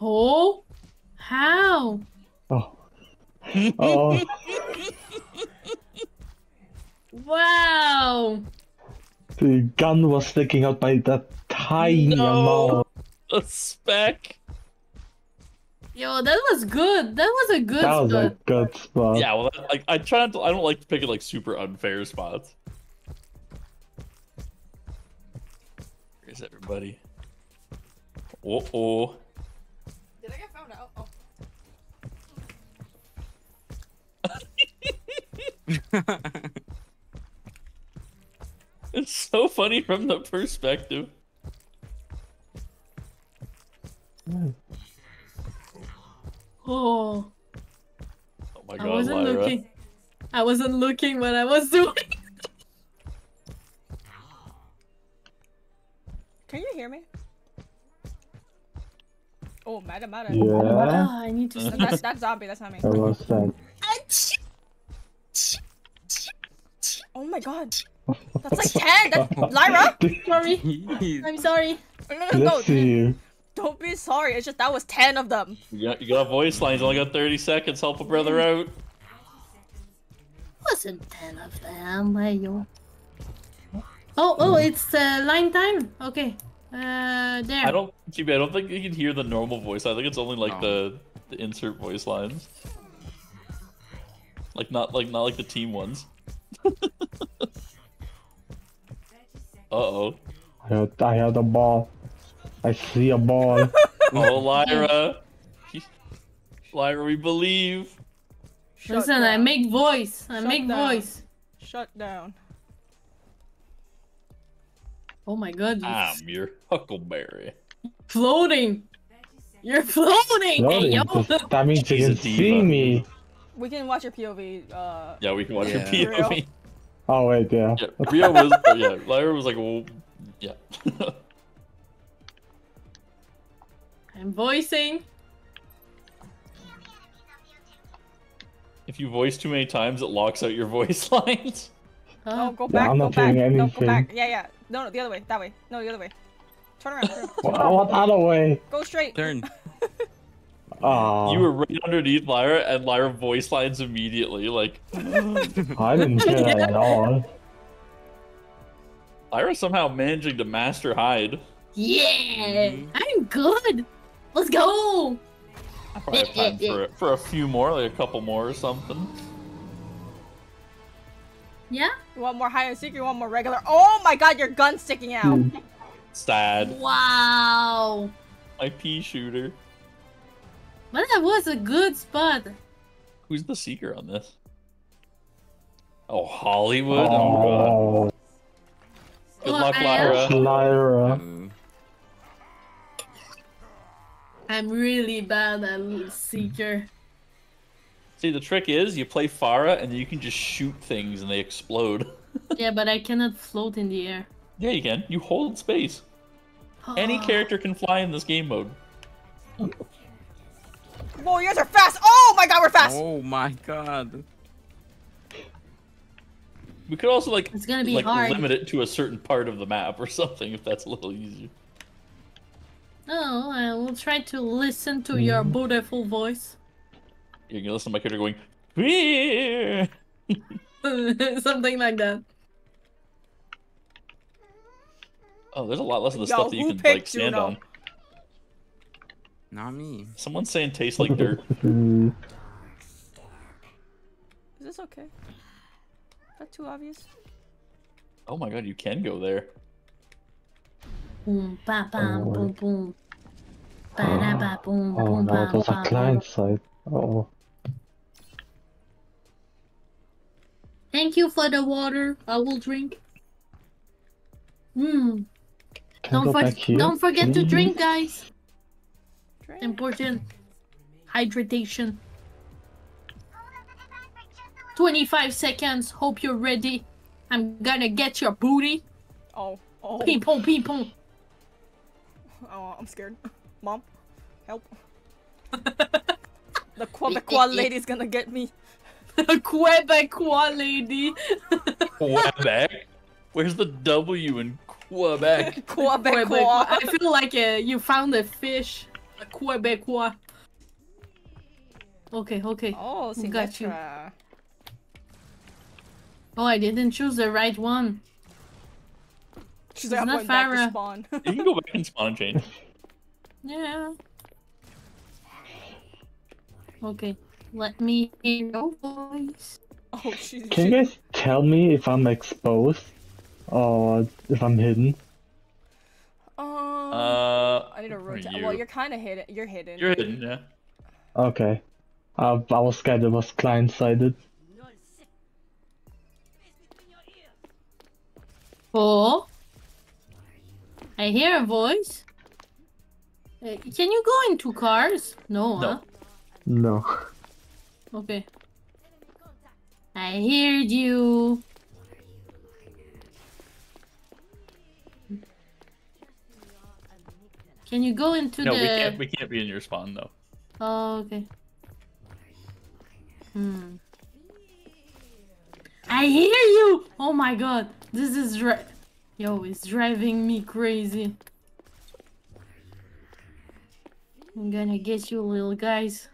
Oh? How? Oh. <laughs> Oh, Wow! the gun was sticking out by that tiny No. amount. A speck. Yo, that was good. That was a good That was a spot. good spot. Yeah, well, that- like I try not to. I don't like to pick it like super unfair spots. Where's everybody? Oh oh. Did I get found out? Oh. <laughs> It's so funny from the perspective. Oh, Oh my god, I wasn't Lyra. looking. I wasn't looking what I was doing. Can you hear me? Oh, Madam, Madam. Yeah, Oh, I need to. That's, that's zombie, that's not me. that was that. Oh my god. That's like <laughs> 10! That's Lyra! sorry. I'm sorry. No, no, no, no. Let's see. Don't be sorry. It's just that was 10 of them. You got, you got voice lines. Only got 30 seconds. Help a brother out. Wasn't ten of them, ayo. Oh, oh, it's uh, line time. Okay. Uh, there. I don't, GB, I don't think you can hear the normal voice. I think it's only like Oh. the the insert voice lines. Like not like not like the team ones. <laughs> uh oh. I had, I had a ball. I see a ball. <laughs> Oh Lyra. Lyra, we believe. Shut Listen, I make voice. I Shut make down. voice. Shut down. Oh my god, you I'm your Huckleberry. floating. You're floating! Hey, yo! Floating. That means you She's a can see me. We can watch your POV. Uh, Yeah, we can watch Yeah. your POV. Oh wait, yeah. Yeah, Rio was. yeah, Lyra was like, well, yeah. <laughs> I'm voicing. if you voice too many times, it locks out your voice <laughs> lines. Oh, go Yeah, back. I'm go not back. doing No, go back. anything. Yeah, yeah. No, no, the other way. That way. No, the other way. Turn around. Turn, turn What, around. what other way? Go straight. Turn. <laughs> Ah, You were right underneath Lyra, and Lyra voice lines immediately. Like, <gasps> I didn't hear that at all. <laughs> Lyra somehow managing to master hide. yeah! I'm good! Let's go! I probably have time for, for a few more, like a couple more or something. Yeah? You want more hide and seek? You want more regular? Oh my god, your gun's sticking out. Sad. Wow! My pea shooter. But that was a good spot. Who's the seeker on this? Oh, Hollywood. Oh, oh God. Oh, Good Well, luck, I am- Lyra. Lyra. Ooh. I'm really bad at Seeker. See, the trick is you play Pharah, and you can just shoot things and they explode. <laughs> yeah, but I cannot float in the air. yeah, you can. You hold space. Any Oh. character can fly in this game mode. Whoa, you guys are fast. Oh my god, we're fast. Oh my god. We could also like It's gonna be like hard. limit it to a certain part of the map or <laughs> something if that's a little easier. Oh, I will try to listen to your mm-hmm. beautiful voice. You can listen to my character going, <laughs> Something like that. Oh, there's a lot less of the Yo, stuff that you can like picked stand Juno? on. Not me. Someone's saying tastes like dirt. <laughs> Is this okay? Is that too obvious? Oh my god, you can go there. Boom, ba, bam, Oh. boom, boom. Ba, da, ba, boom, Oh boom, no, ba, those ba, are client side. Oh, Thank you for the water. I will drink. Hmm. Don't, for- don't forget to drink, guys. Drink. Important. Hydration. 25 seconds. Hope you're ready. I'm gonna get your booty. Oh, oh, Ping pong, ping pong. <laughs> oh, I'm scared. <laughs> Mom, help. <laughs> the Quebecois lady's gonna get me. The Quebecois lady. Quebec? Where's the W in Quebec? Quebecois. Quebecois. I feel like uh, you found a fish. A Quebecois. Okay, okay. Oh, We got you. Oh, I didn't choose the right one. She's like, not going back Pharah. spawn. You can go back and spawn and change. Yeah. Okay. Let me hear your voice. oh, she's. Can you guys tell me if I'm exposed or if I'm hidden? Um, Uh, I need to where rotate. you? Well, you're kind of hidden. You're hidden. You're hidden, yeah. Okay. I, I was scared it was client sided. Oh. I hear a voice. Uh, can you go into cars? No, No. huh? No. Okay. I heard you. Can you go into No, the? we can't. We can't be in your spawn though. Oh, okay. Hmm. I hear you! Oh my god, this is dri- Yo, it's driving me crazy. I'm gonna get you, little guys.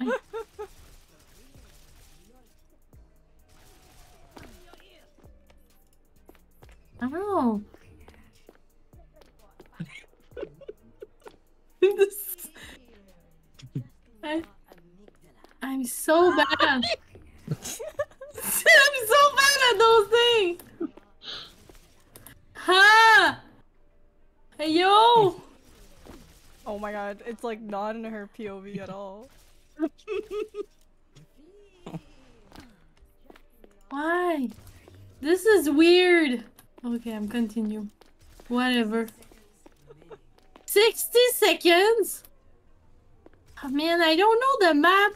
<laughs> Ay. Ow. This- I, <laughs> I'm so bad. I'm so bad at those things. Ha! Hey yo! Oh my god, it's like not in her POV at all. <laughs> Why? This is weird. Okay, I'm continue. Whatever. 60 seconds? Oh, man, I don't know the map.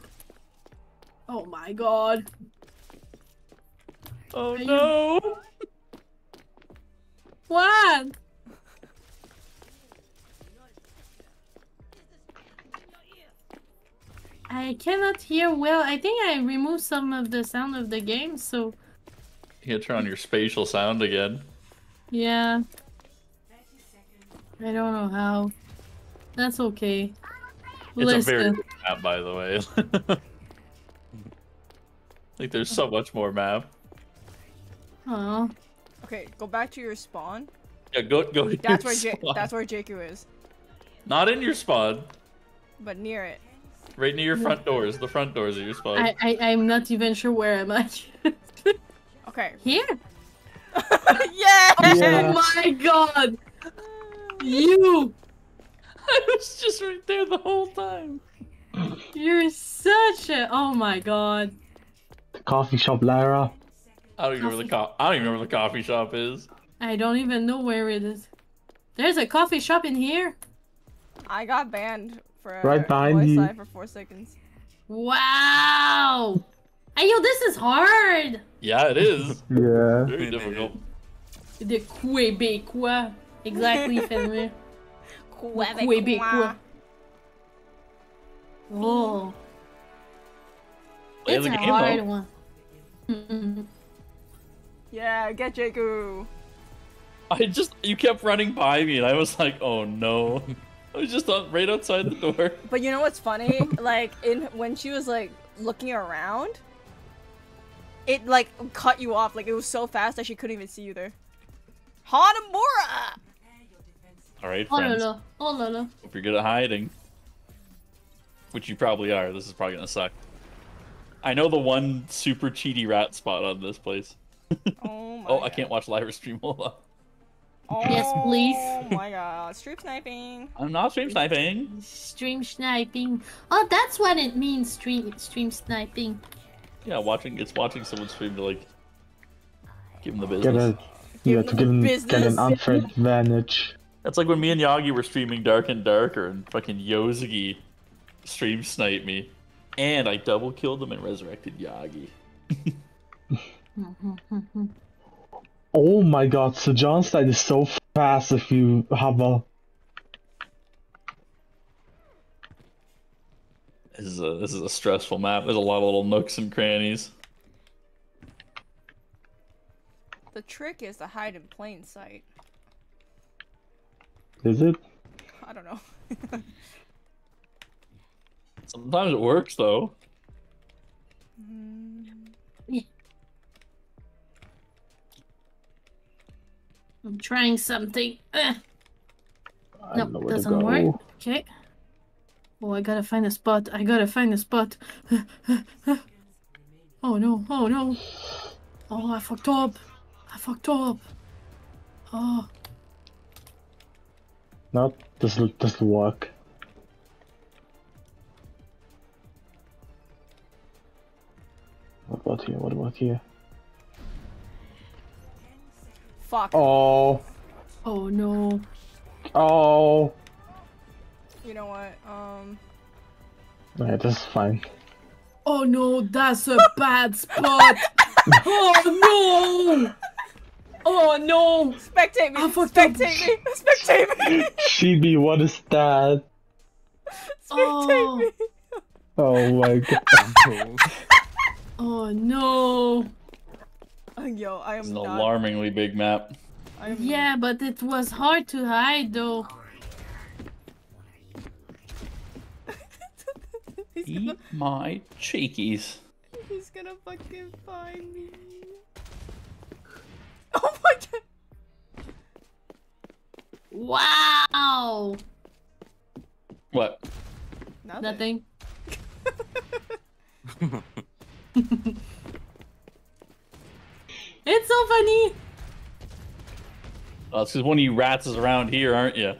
Oh my god. Oh you- no! What? I cannot hear well. I think I removed some of the sound of the game, so You gotta turn on your spatial sound again. Yeah. I don't know how. That's okay. It's a very Listen. good map, by the way. <laughs> like, there's so much more map. Aw. Okay, go back to your spawn. Yeah, go go. to That's your where J- spawn. that's where Jakku is, Not in your spawn. but near it. Right near your front doors. The front doors of your spawn. I, I I'm not even sure where I am at. <laughs> Okay. Here? Yeah. Oh my god! You! I was just right there the whole time. You're such a. Oh my god. The coffee shop, Lara. I don't even know where the co- I don't even know where the coffee shop is. I don't even know where it is. There's a coffee shop in here? I got banned for Right behind voice you. line for four seconds. Wow! Hey yo, this is hard! Yeah, it is. <laughs> Yeah. Very difficult. The Québécois. Exactly, <laughs> Fenrir. Québécois. Oh. Play It's the a game, hard though. one. Mm. <laughs> Yeah, get Jakku. I just you kept running by me, and I was like, oh no. I was just on, right outside the door. But you know what's funny? like in when she was like looking around, it like cut you off. Like it was so fast that she couldn't even see you there. Hanamura. All right, Oh la friends. la. Oh la la. If you're good at hiding, which you probably are, this is probably gonna suck. I know the one super cheaty rat spot on this place. <laughs> Oh my. Oh, I can't watch live or stream. <laughs> Hold on. Oh Yes, please. Oh my god, stream sniping. I'm not stream sniping. Stream sniping. Oh, that's what it means, stream stream sniping. Yeah, watching it's watching someone stream to like give them the Get business. a, yeah, to give him, get an unfair advantage. That's like when me and Yagi were streaming Dark and Darker, and fucking Yozugi stream sniped me, and I double killed him and resurrected Yagi. <laughs> Oh my god, so Johnstein is so fast if you have a. This is a this is a stressful map. There's a lot of little nooks and crannies. The trick is to hide in plain sight. Is it? I don't know. <laughs> Sometimes it works though. Hmm. I'm trying something. Ugh. I don't know where doesn't go. work. Okay. Oh, I gotta find a spot. I gotta find a spot. <laughs> oh no, oh no. Oh, I fucked up. I fucked up. Oh, No, this will this will work. What about here? What about here? Fuck. Oh, oh no. oh. You know what? Um. Yeah, this is fine. Oh no, that's a bad spot. <laughs> oh no. Oh no. Spectate me! I fucked up. Spectate me! <laughs> Spectate me! Chibi, what is that? Spectate Oh. me! Oh my <laughs> god. Oh no. Oh, Yo, I am It's an not. alarmingly big map. I am, Yeah, but it was hard to hide though. He's, Eat gonna, my cheekies. he's gonna fucking find me. <laughs> Oh my god! Wow. What? Nothing. Nothing. <laughs> it's so funny. Oh, it's because one of you rats is around here, aren't you?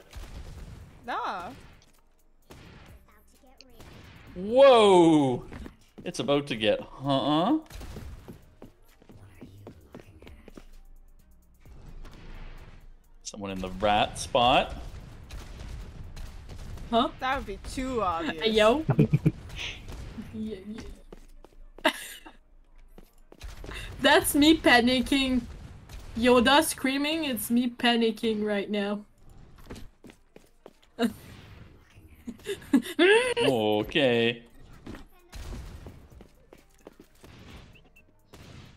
Nah. Whoa! It's about to get, huh? Someone in the rat spot. Huh? That would be too obvious. Hey, yo. yeah, <laughs> yeah. <laughs> That's me panicking. Yoda screaming, it's me panicking right now. <laughs> <laughs> Okay.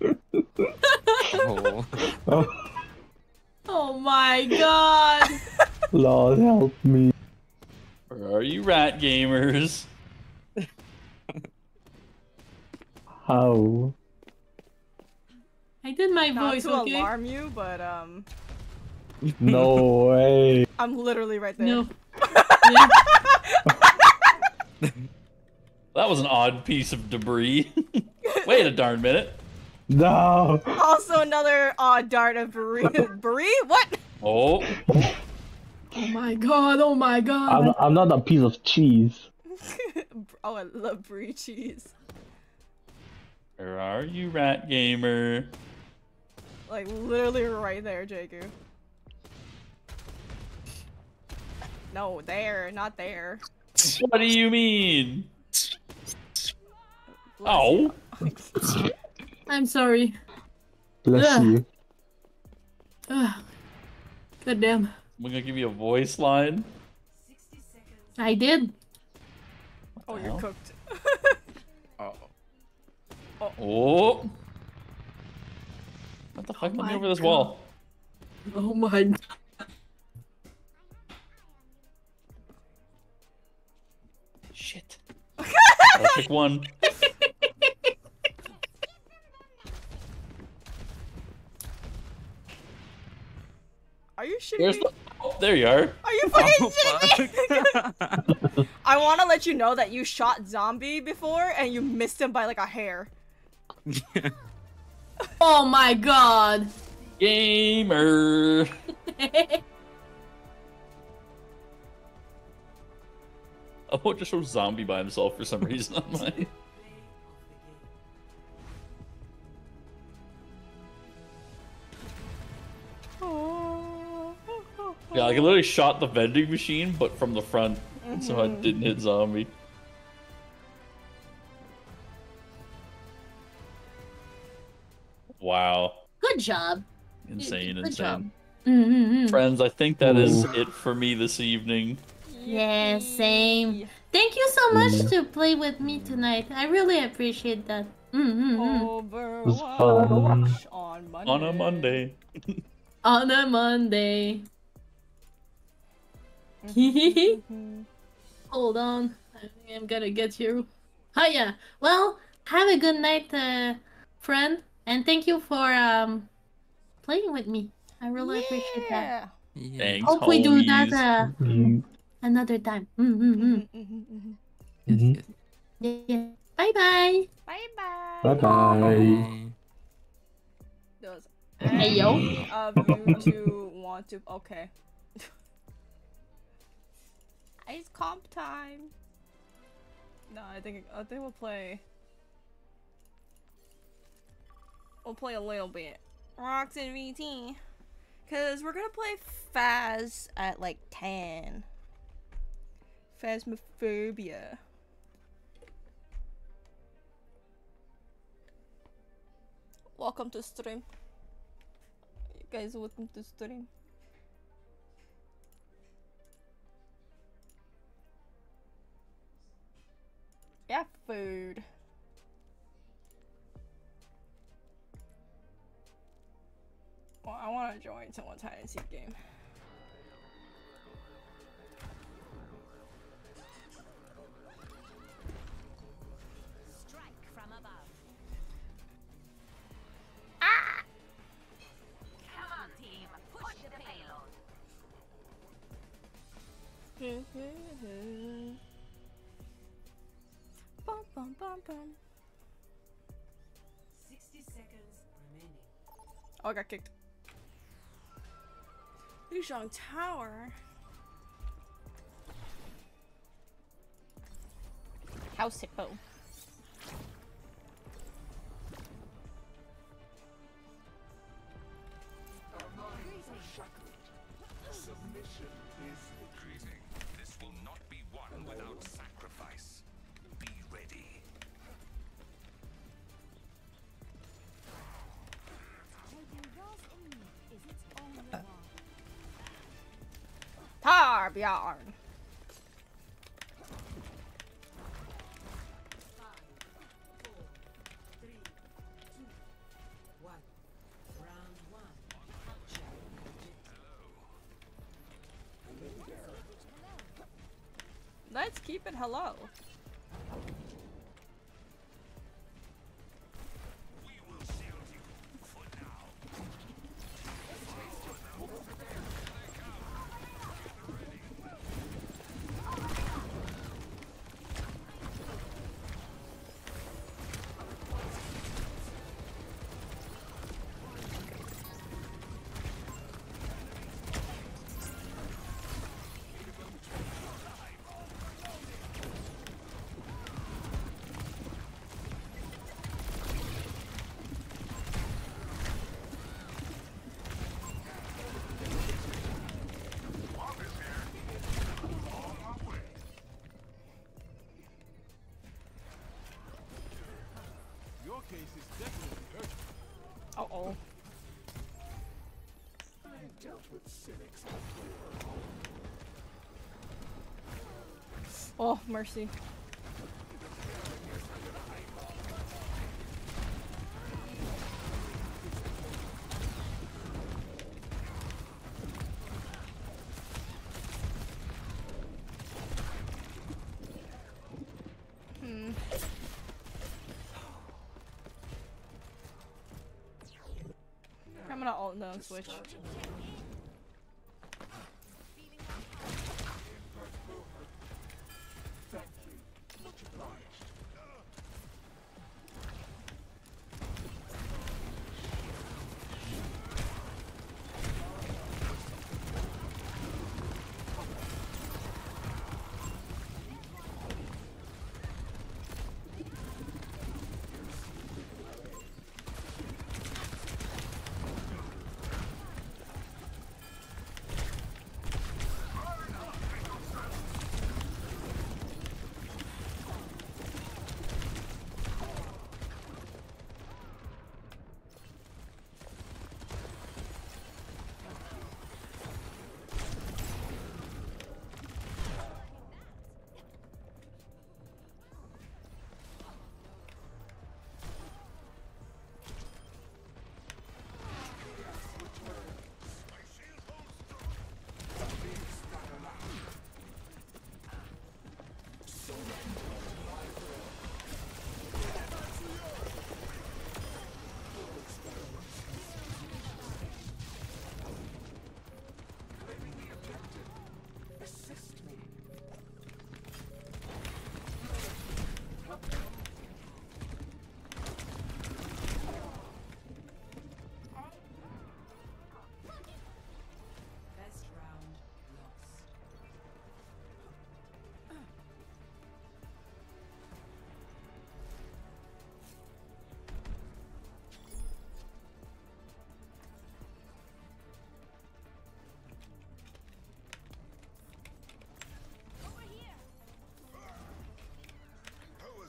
<laughs> Oh. Oh my god! <laughs> Lord help me. Where are you, rat gamers? How? I did my Not voice, to okay? alarm you, but um, <laughs> No way. I'm literally right there. No. Yeah. <laughs> That was an odd piece of debris. <laughs> Wait a darn minute. No. Also, another odd dart of Brie. Brie? What? Oh, Oh my god, oh my I'm, god. I'm not a piece of cheese. oh, I love Brie cheese. where are you, rat gamer? Like literally right there, Jagu. No, there, not there. What do you mean? Bless Oh, I'm sorry. Bless Ugh. you. Ugh. God damn. I'm gonna give you a voice line. I did. Oh, you're hell? cooked. <laughs> Oh. Oh. What the fuck? Let me oh over this God. wall. Oh my god. Shit. I'll pick one. Are you shitting There's me? the. Oh, there you are. Are you fucking Oh, shitting me? <laughs> I want to let you know that you shot zombie before and you missed him by like a hair. <laughs> Oh my god. Gamer. <laughs> <laughs> I won't just show zombie by himself for some reason on mine. <laughs> Yeah, like I literally shot the vending machine, but from the front, so I didn't hit zombie. Wow, Good job. insane, Good insane. job. Mm-hmm. Friends, I think that is Ooh. it for me this evening. Yeah, same. Thank you so much to play with me tonight. I really appreciate that. Mm-hmm. was Overwatch on On a Monday. <laughs> On a Monday. <laughs> Hold on. I think I'm gonna get you. <laughs> Oh yeah. Well, have a good night, uh, friend, and thank you for um playing with me. I really appreciate that. Yeah. Yeah. Thanks, Hope we do that homies. uh, You. Another time. Mm-hmm. Mhm. Yes, Mhm. yes. Yeah, yeah. Bye bye. Bye bye. Bye bye. Bye. Does Hey, yo. any of you two want to? Okay. <laughs> It's comp time. No, I think I think we'll play. We'll play a little bit. Rocks and VT. Cause we're gonna play Phas at like ten. Phasmophobia. Welcome to stream. You guys welcome to stream. Yeah, food. Well, I want to join someone's hide and seek game. Mm-hmm. bum, bum, bum, bum. 60 seconds remaining. Oh, I got kicked. Yuzhong Tower. House Hippo. Torbjorn. Objective. Let's keep it hello. Oh, mercy. Hmm. I'm gonna alt no switch.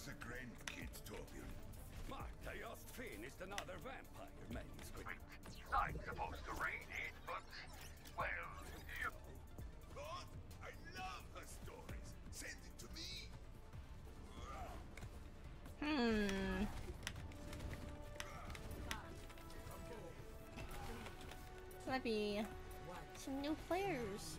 Was a grandkid, Torbjorn? Marta just finished another vampire manuscript. I'm supposed to read it, but, well, you... God, I love her stories. Send it to me. Hmm. So that'd be some new players.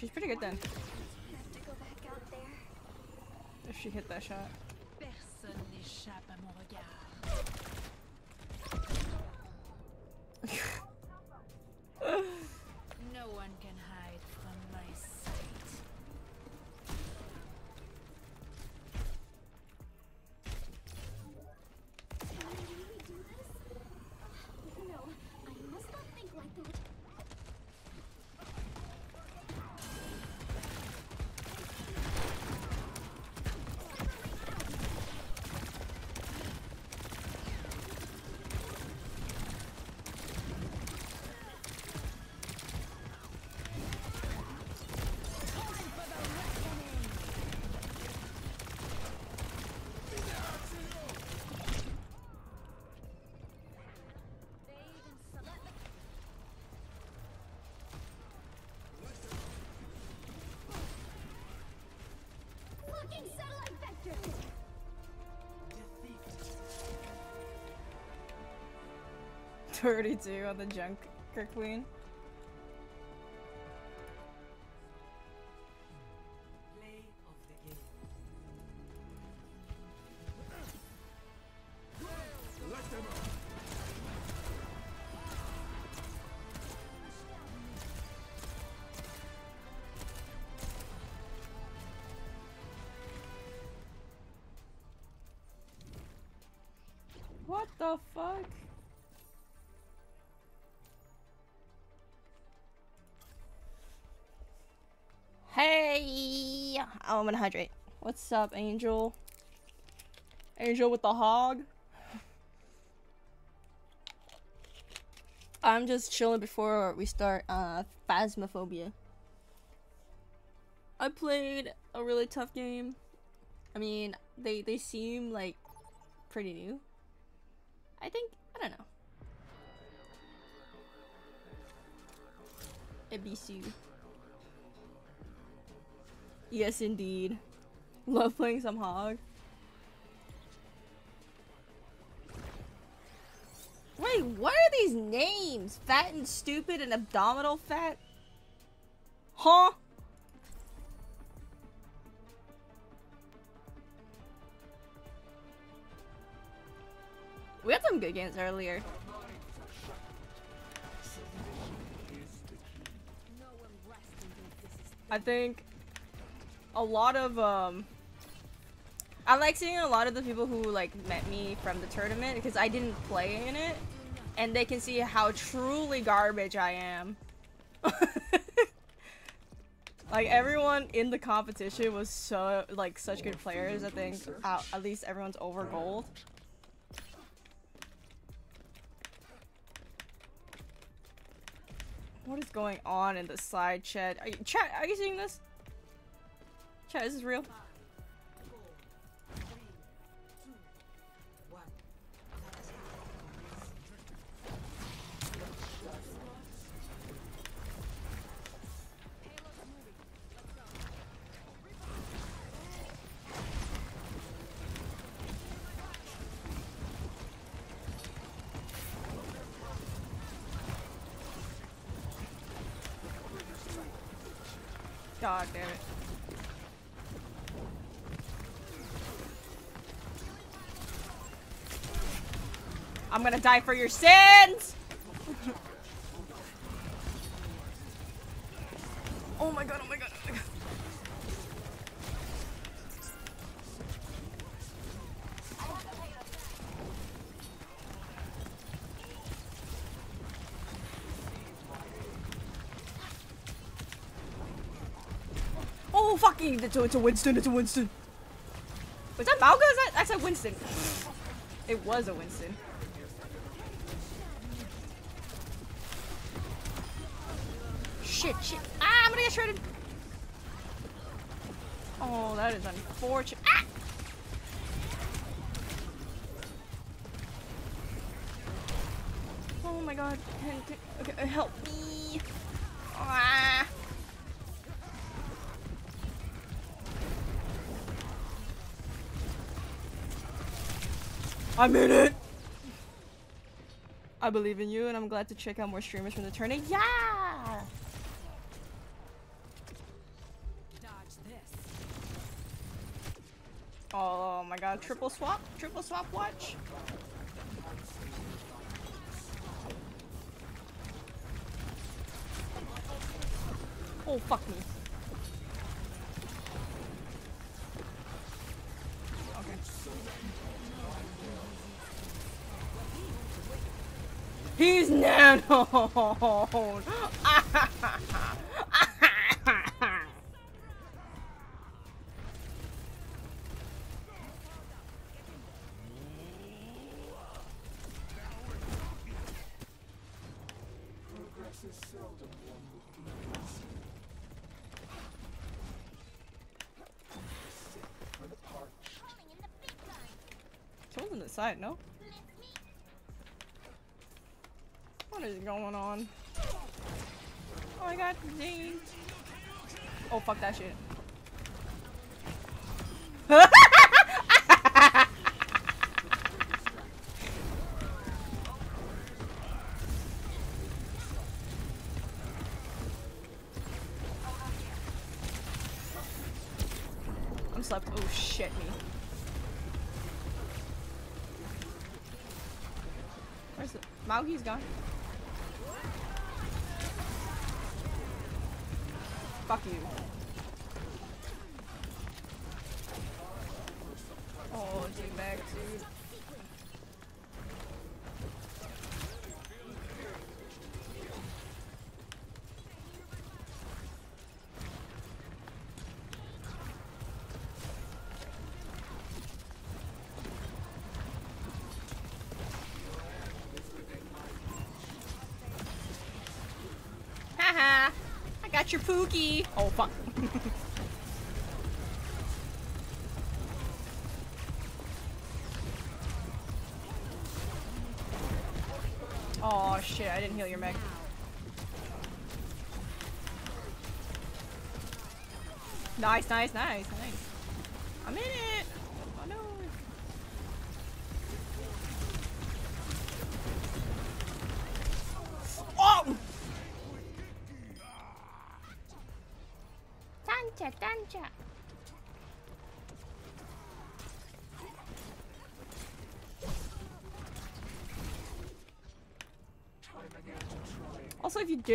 She's pretty good then. have to go back out there. If she hit that shot. 32 on the Junker Queen. Oh, I'm gonna hydrate. What's up, Angel? Angel with the hog? I'm just chilling before we start uh Phasmophobia. I played a really tough game. I mean, they they seem like pretty new. I think I don't know. Ebisu. Yes, indeed. Love playing some hog. Wait, what are these names? Fat and stupid and abdominal fat? Huh? We had some good games earlier. I think a lot of um I like seeing a lot of the people who like met me from the tournament because I didn't play in it and they can see how truly garbage I am. <laughs> like everyone in the competition was so like such good players. I think uh, at least everyone's over gold. What is going on in the side chat? Are you chat? Are you seeing this? Chat, is real? Die for your sins! <laughs> oh my god, oh my god, oh my god. Oh fucking! It's a, it's a Winston. It's a Winston. Was that Mauga? Is that? I said Winston. It was a Winston. Shit! Shit! Ah! I'm gonna get shredded. Oh, that is unfortunate. Ah! Oh my god. Okay, help me. Ah. I'm in it! I believe in you and I'm glad to check out more streamers from the tournament. Yeah! Triple swap? Triple swap watch? Oh, fuck me. Okay. He's nano! <laughs> Someone's on the side, no? What is going on? Oh, I got Zane. Oh, fuck that shit. <laughs> I'm slept. Oh shit me. Where's the Mauga's gone? Fuck you. Pookie! Oh, fuck. <laughs> oh shit, I didn't heal your mech. Nice, nice, nice,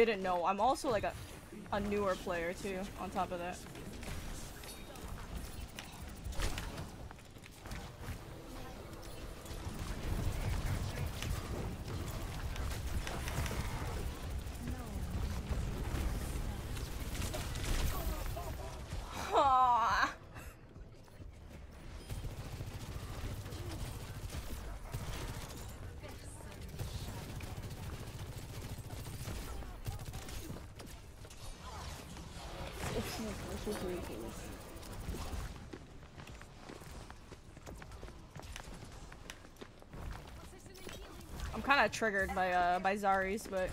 didn't know, I'm also like a, a newer player too, on top of that. Aw. Triggered by uh by Zarya's, but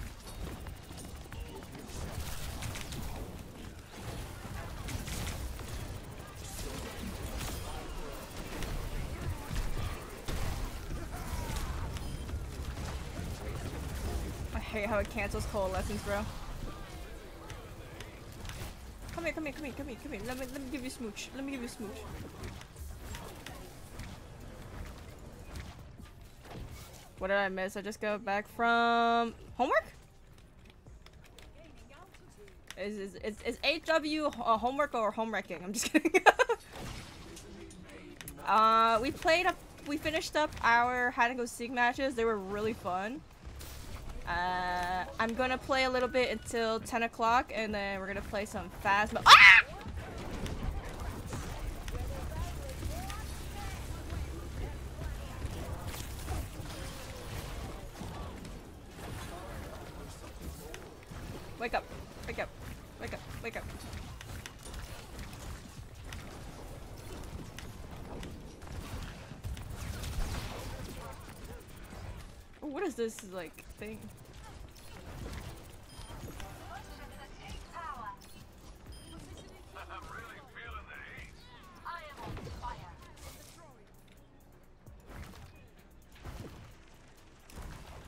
I hate how it cancels coalescence, bro. Come here, come here, come here, come here, come here. Let me let me give you a smooch. Let me give you a smooch. What did I miss? I just got back from homework. Is is is, is HW uh, homework or home wrecking? I'm just <laughs> kidding. uh, we played up. We finished up our hide and go seek matches. They were really fun. Uh, I'm gonna play a little bit until 10 o'clock, and then we're gonna play some fast. Ah! Wake up! Wake up! Wake up! Wake up! Oh, What is this is like thing?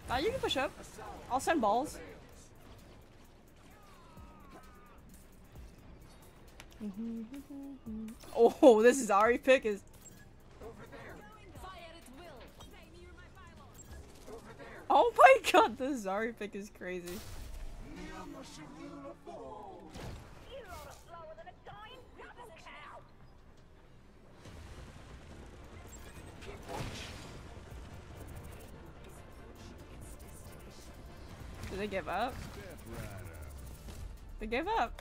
Uh, you can push up. I'll send balls. <laughs> Oh, this is Ari pick is Zarya pick is crazy. Did they give up? They gave up.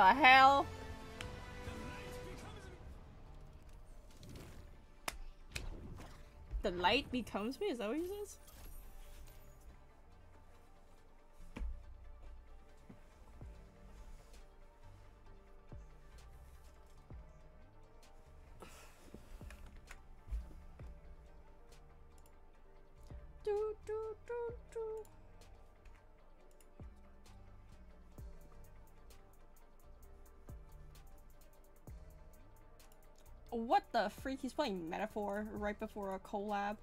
The hell? The light becomes me? Is that what he says? The freak? He's playing Metaphor right before a collab.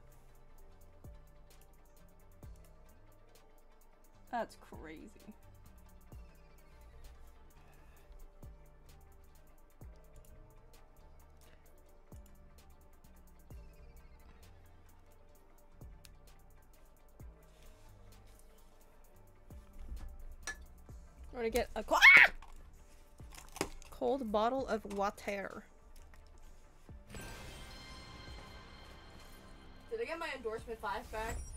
That's crazy. We're gonna get a Ah! cold bottle of water. Get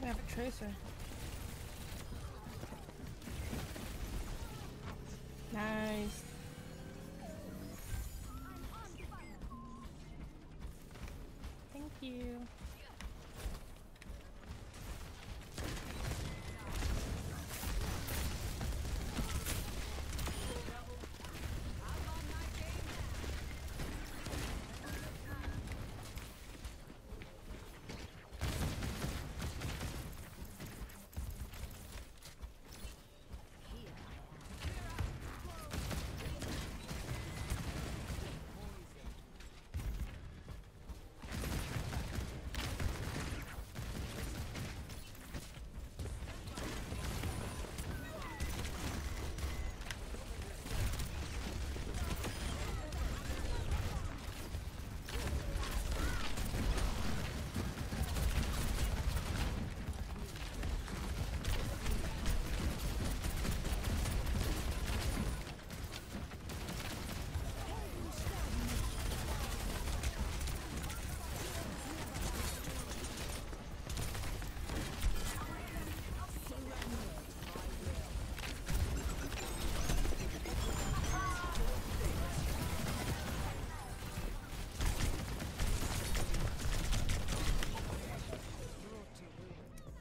We have a tracer. Nice.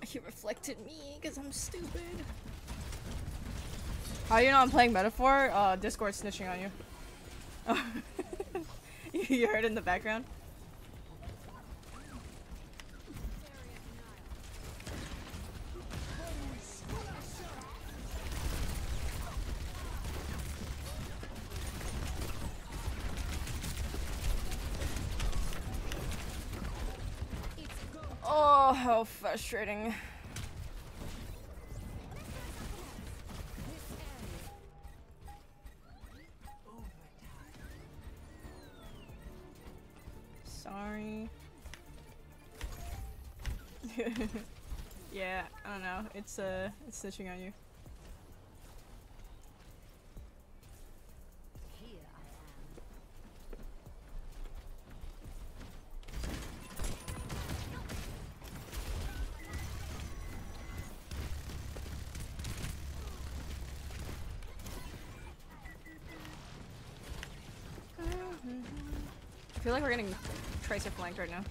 He reflected me because I'm stupid. How you know I'm playing Metaphor? Uh, Discord snitching on you. <laughs> you heard in the background? Oh, how frustrating. Sorry. <laughs> yeah, I don't know. It's uh, it's stitching on you. Flanked right now.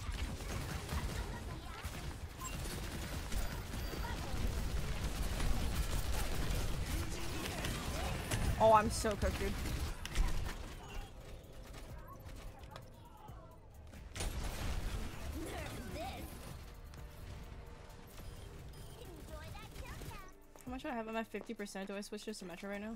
Oh, I'm so cooked, dude. How much do I have? I'm at 50%. Do I switch to Symmetra right now?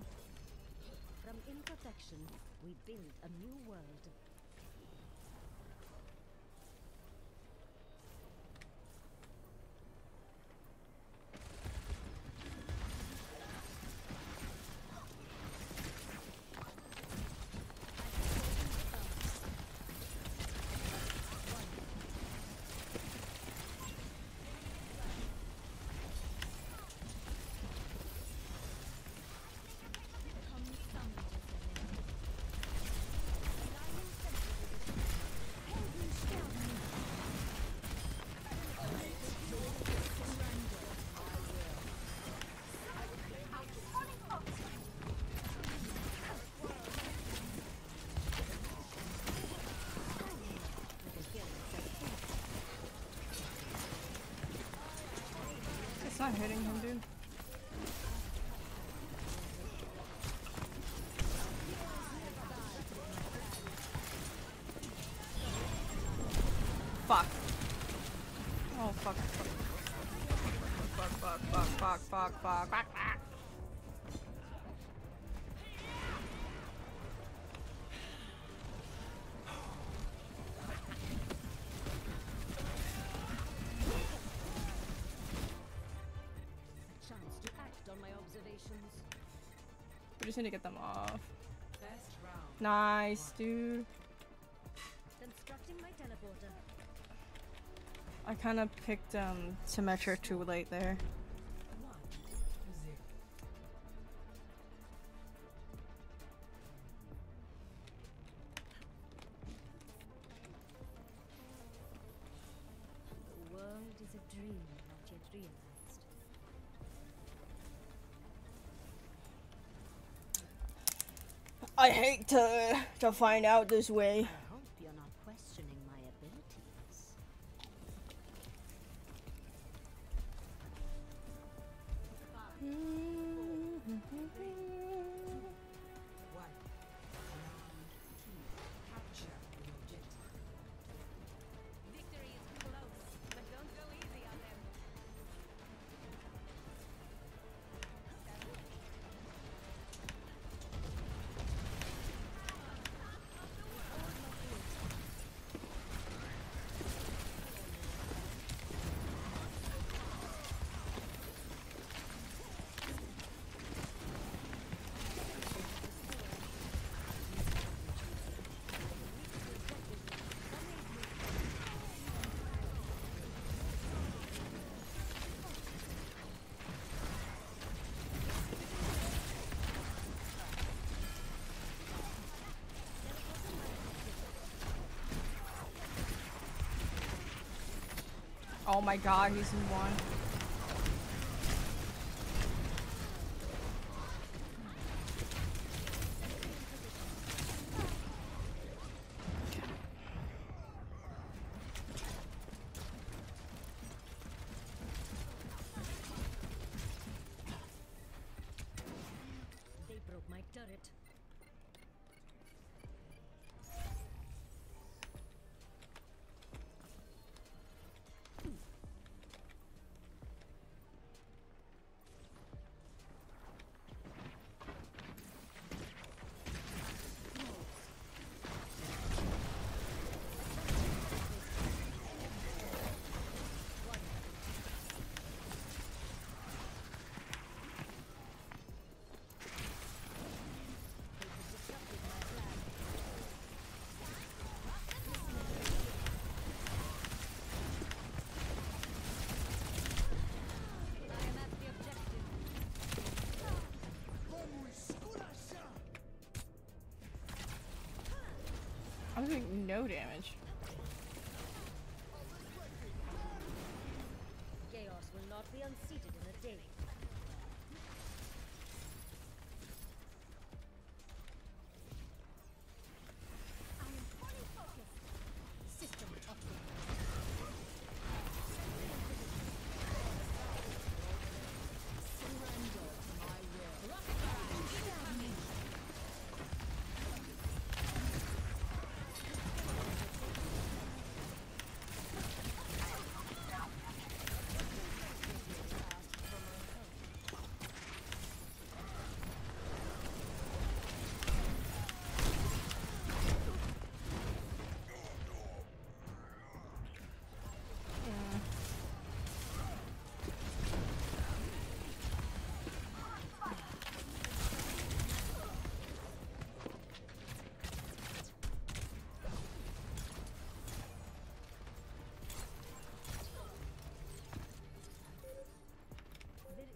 Just need to get them off. Nice, dude. Constructing my teleporter. I kind of picked um Symmetra too late there. To find out this way. My god, he's in one. I'm doing no damage.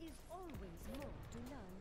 is always more to learn.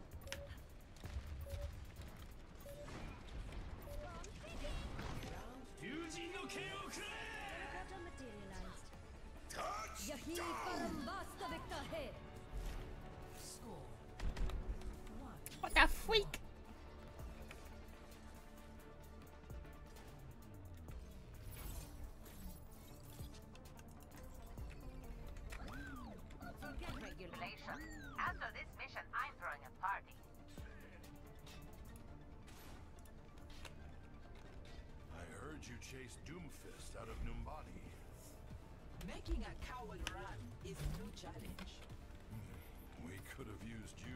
Making a coward run is no challenge. Hmm. We could have used you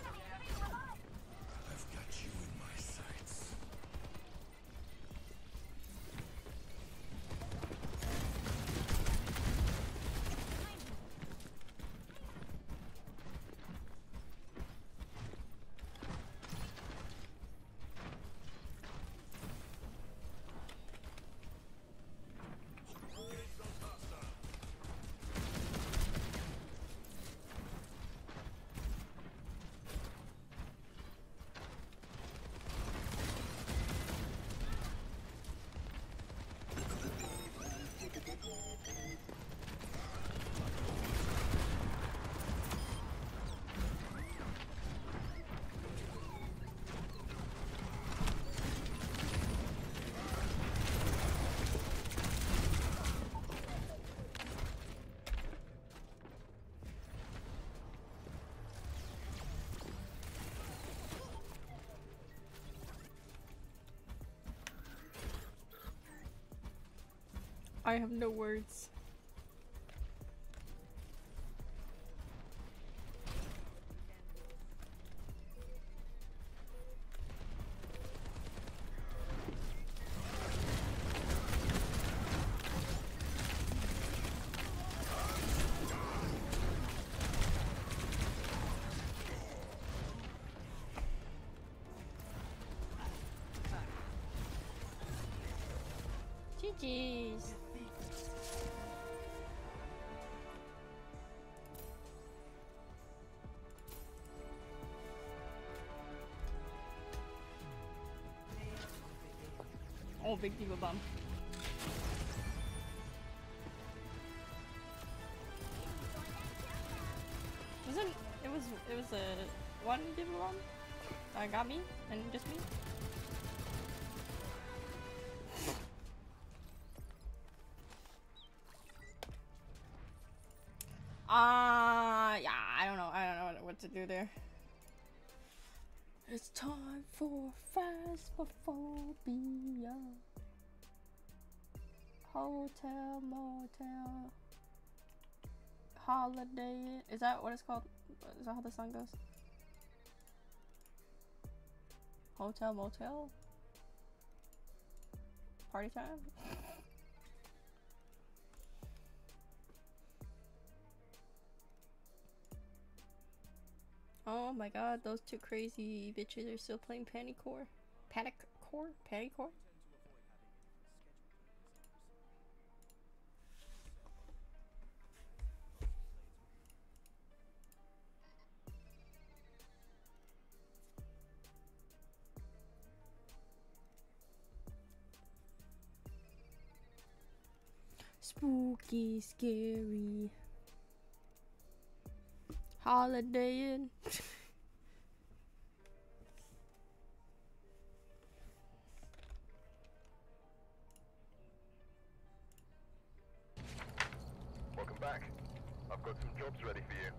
I have no words. GG's. Oh, big D.Va bomb. Wasn't it was it was a one D.Va bomb that got me and just me? Do there. It's time for Phasmophobia. Hotel, motel, holiday. Is that what it's called? Is that how the song goes? Hotel, motel? Party time? God, those two crazy bitches are still playing Panicore. Panic Core? Panicore? Spooky, scary. Holiday. <laughs> jobs ready for you.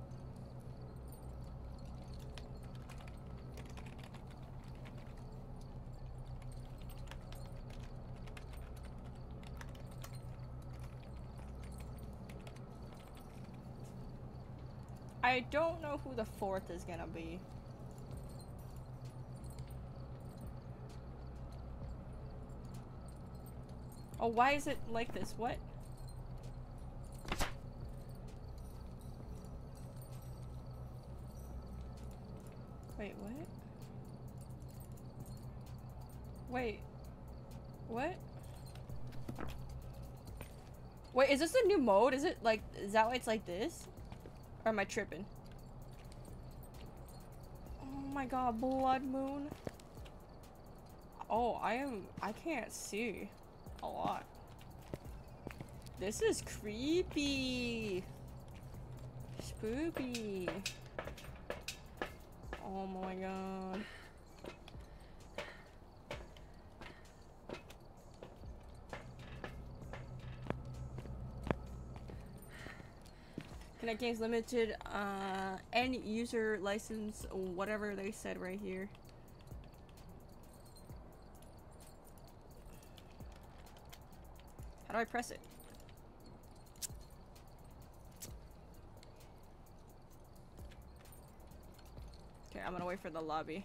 I don't know who the fourth is gonna be. Oh, why is it like this? What? Wait, what? Wait. What? Wait, is this a new mode? Is it like, is that why it's like this? Or am I tripping? Oh my god, blood moon. Oh, I am, I can't see a lot. This is creepy. Spooky. Oh my god. Kinetic Games Limited, uh, end user license, whatever they said right here. How do I press it? Okay, I'm gonna wait for the lobby.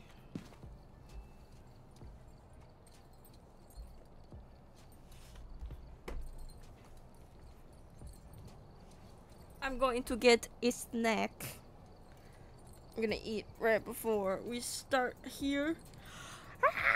I'm going to get a snack. I'm gonna eat right before we start here. Ah!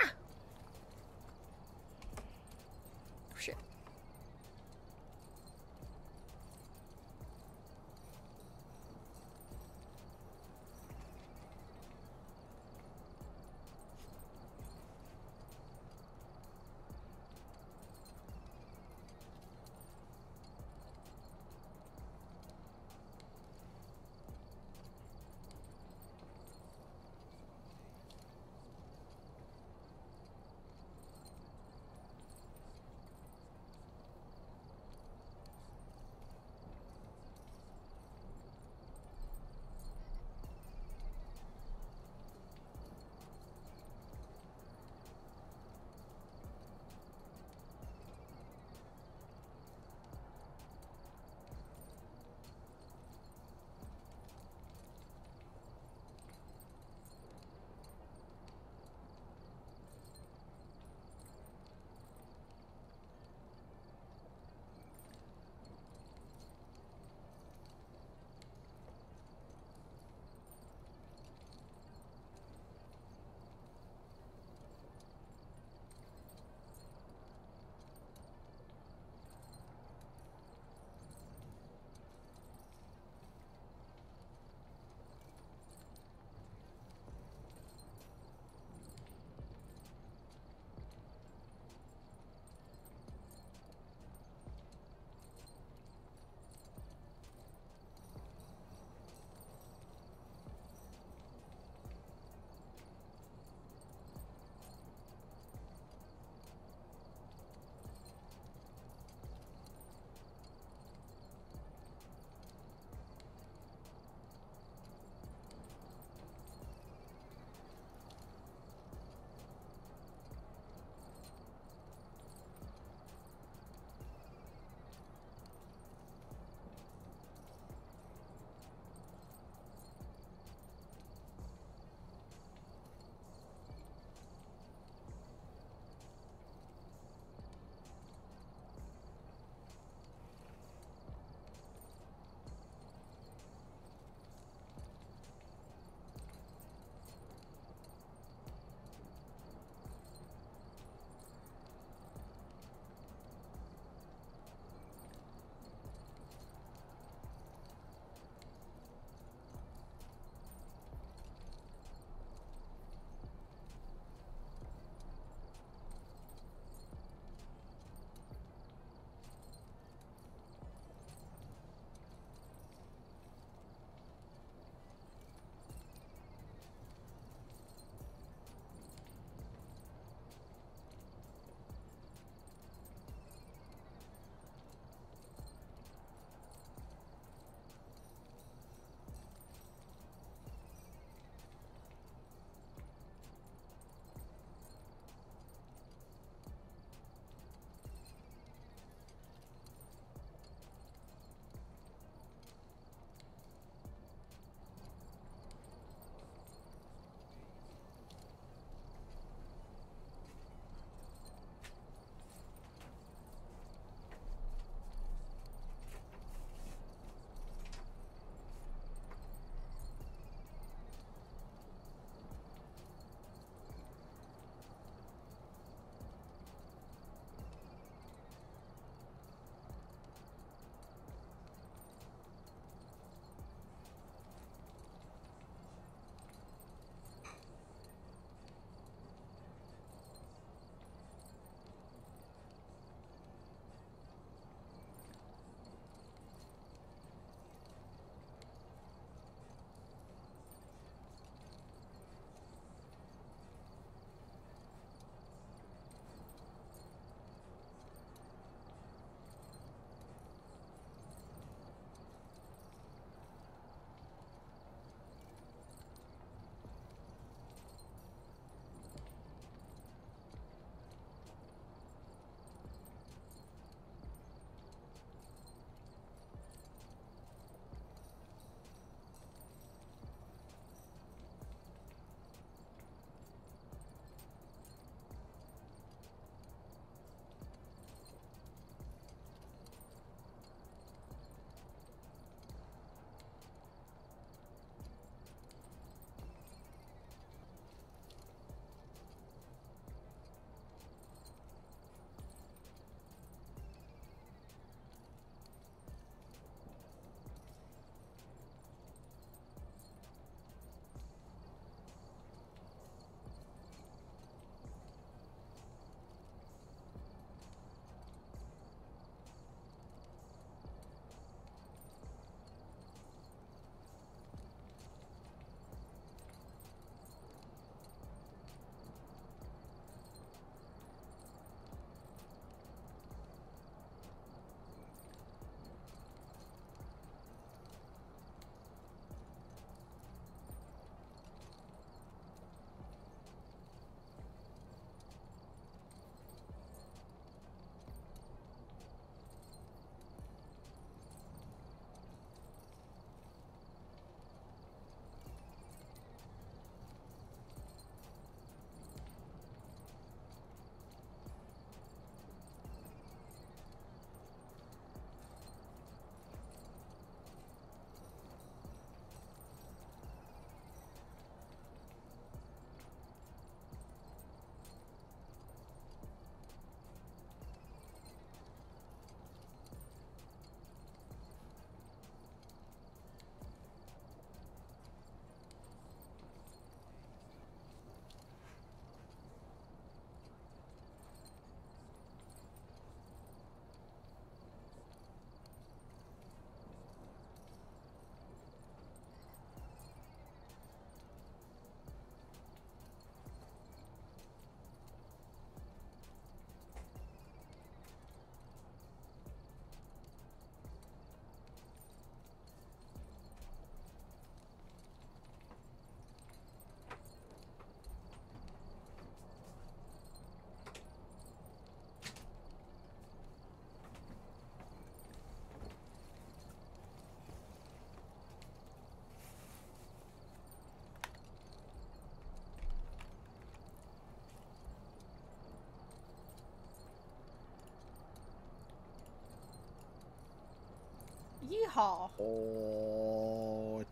Yeehaw. Oh,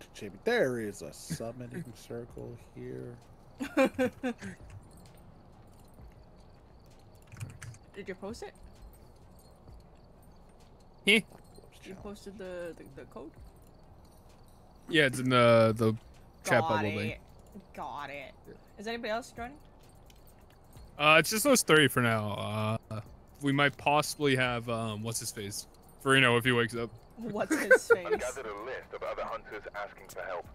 there is a summoning <laughs> circle here. <laughs> Did you post it? Yeah. You posted the, the, the code? Yeah, it's in the the chat Got bubble it. thing. Got it. Is anybody else joining? Uh, it's just those three for now. Uh, we might possibly have um, what's his face, Farino if he wakes up. <laughs> What's his face? I've gathered a list of other hunters asking for help.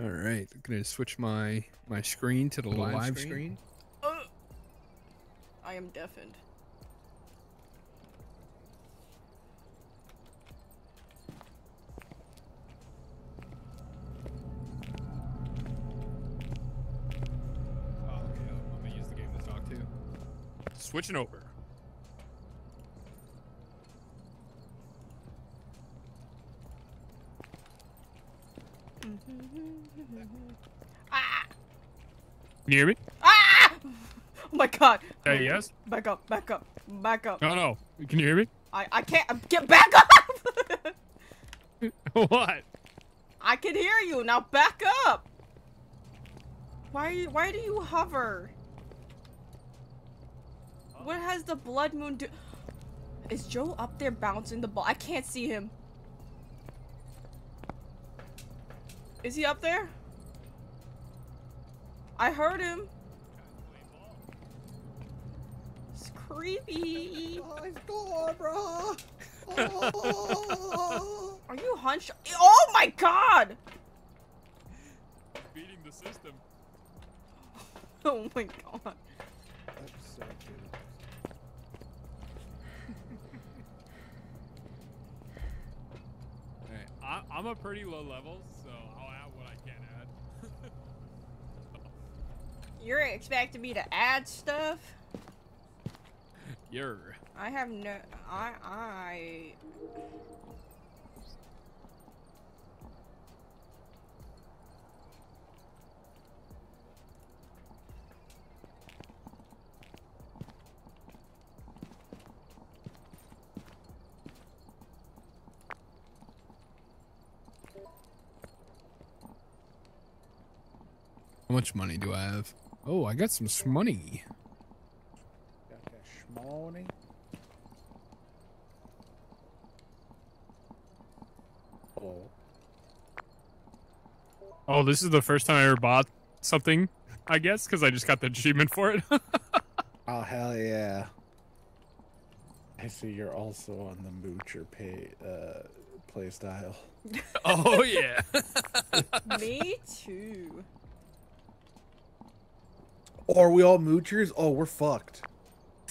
All right, I'm gonna switch my my screen to the live, live screen. screen? Uh, I am deafened. switching okay, I'm gonna use the game to talk to. Switching over. ah! Can you hear me? Ah! Oh my god. Hey, yes. Back up, back up, back up. No, no. Can you hear me? I, I can't. Get back up! <laughs> what? I can hear you. Now back up. Why, why do you hover? What has the blood moon do? Is Joe up there bouncing the ball? I can't see him. Is he up there? I heard him. It's creepy. Oh, it's gone, bro. Are you hunched? Oh my god! Beating the system. <laughs> Oh my god. That's so good. I, I'm a pretty low level, so I'll add what I can add. You're expecting me to add stuff? You're. I have no. I. I. How much money do I have? Oh, I got some money. Got that schmoney. Oh. Oh, this is the first time I ever bought something, I guess, because I just got the achievement for it. <laughs> Oh hell yeah! I see you're also on the moocher pay uh play style. <laughs> oh yeah. <laughs> me too. Oh, are we all moochers? Oh, we're fucked.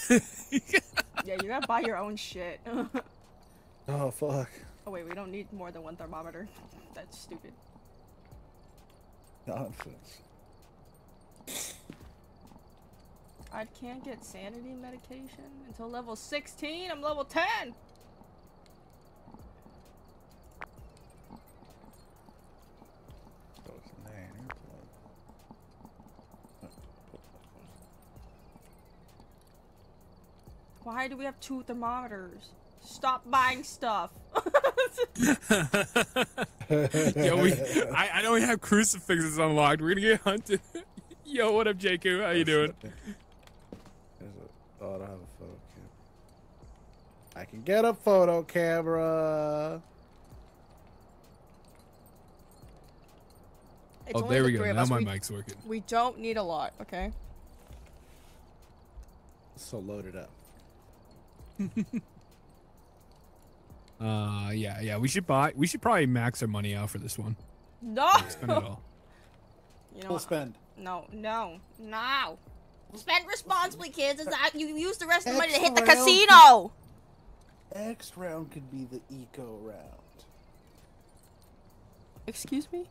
Yeah, you gotta buy your own shit. <laughs> Oh fuck. oh wait, we don't need more than one thermometer. That's stupid. Nonsense. I can't get sanity medication until level 16. I'm level 10. Why do we have two thermometers? Stop buying stuff. <laughs> Yo, we, I, I don't have crucifixes unlocked. We're gonna get hunted. <laughs> Yo, what up, JQ? How you doing? There's a, oh, I don't have a photo camera. I can get a photo camera. It's Oh, there the we go. Now us. my we, mic's working. We don't need a lot, okay? So load it up. <laughs> Uh, yeah, yeah. We should buy. We should probably max our money out for this one. No. Spend it all. <laughs> You know We'll spend. No, no, no. Spend responsibly, kids. It's not, you use the rest of the money to hit the round. casino. Next round could be the eco round. Excuse me?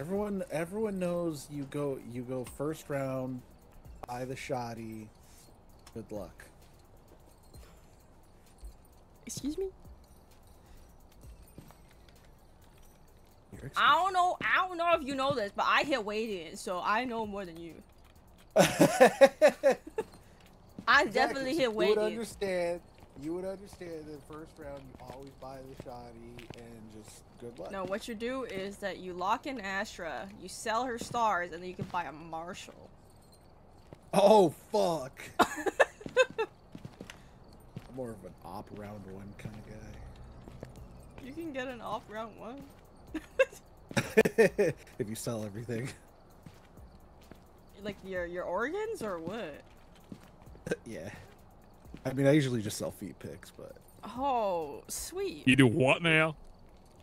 Everyone, everyone knows you go. You go first round. Buy the Shorty. Good luck. Excuse me? I don't know. I don't know if you know this, but I hit weight in, so I know more than you. <laughs> I definitely hit weight You would understand You would understand the first round you always buy the Shorty and just good luck. No, what you do is that you lock in Astra, you sell her stars, and then you can buy a Marshall. Oh fuck. <laughs> I'm more of an op round one kind of guy. You can get an off round one. <laughs> if you sell everything. Like your your organs or what? <laughs> yeah. I mean, I usually just sell feet pics, but. Oh, sweet. You do what now?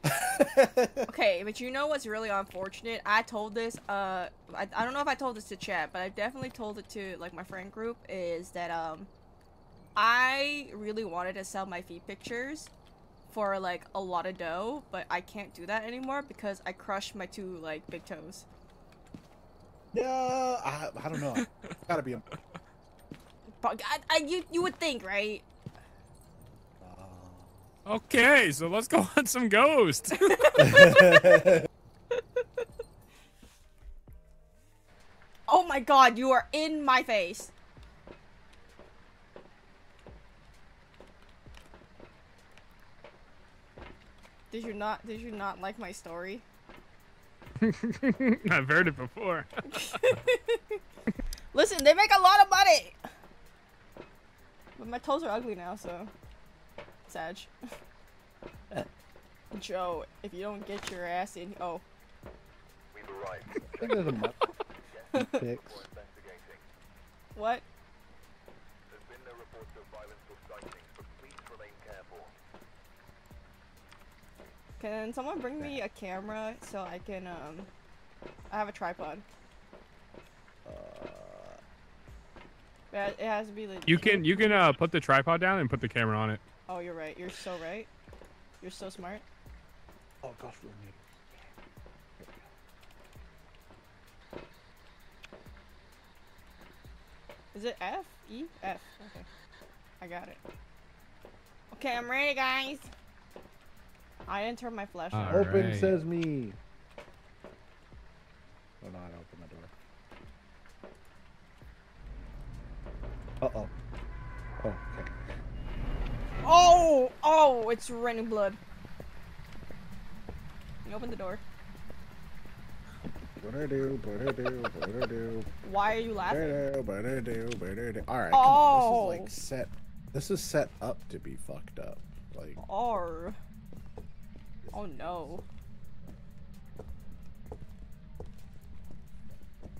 <laughs> okay, but you know what's really unfortunate? I told this, uh, I, I don't know if I told this to chat, but I definitely told it to, like, my friend group, is that, um, I really wanted to sell my feet pictures for, like, a lot of dough, but I can't do that anymore because I crushed my two, like, big toes. Yeah, I, I don't know. <laughs> Gotta be a. But I, I, you, you would think, right? Uh, okay, so let's go <laughs> hunt some ghosts. <laughs> Oh my god, you are in my face. Did you not did you not like my story? <laughs> I've heard it before. <laughs> Listen, they make a lot of money. But my toes are ugly now, so Sag. <laughs> Joe, if you don't get your ass in oh. We've arrived. I think there's a. What? Can someone bring me a camera so I can um I have a tripod. Yeah, it has to be legit. You can you can uh put the tripod down and put the camera on it. Oh, you're right. You're so right. You're so smart. Oh gosh, we're me. Is it F? E? F. Okay. I got it. Okay, I'm ready, guys. I didn't turn my flashlight. on. Open Alright. sesame. Oh no, I don't open the door. Uh oh. Oh, okay. Oh! Oh! It's raining blood. Can you open the door? Ba-da-do, ba-da-do, ba-da-do. Why are you laughing? Alright, Oh. on. This is like set. This is set up to be fucked up. Like, Or. Oh no.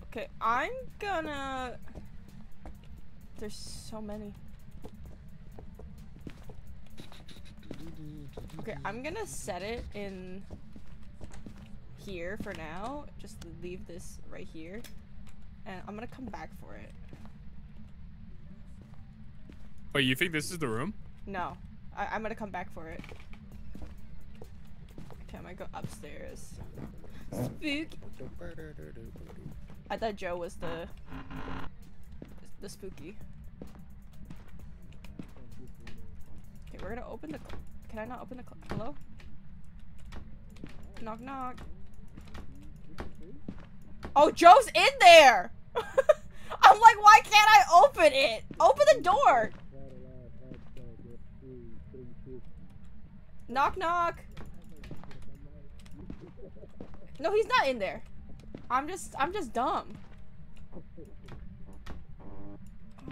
Okay, I'm gonna. There's so many. Okay, I'm gonna set it in here for now. Just leave this right here. And I'm gonna come back for it. Wait, you think this is the room? No, I I'm gonna come back for it. Okay, I'm go upstairs. Spook. I thought Joe was the the spooky. Okay, we're gonna open the. Can I not open the? Hello. Knock knock. Oh, Joe's in there. <laughs> I'm like, why can't I open it? Open the door. Knock knock. No, he's not in there. I'm just I'm just dumb.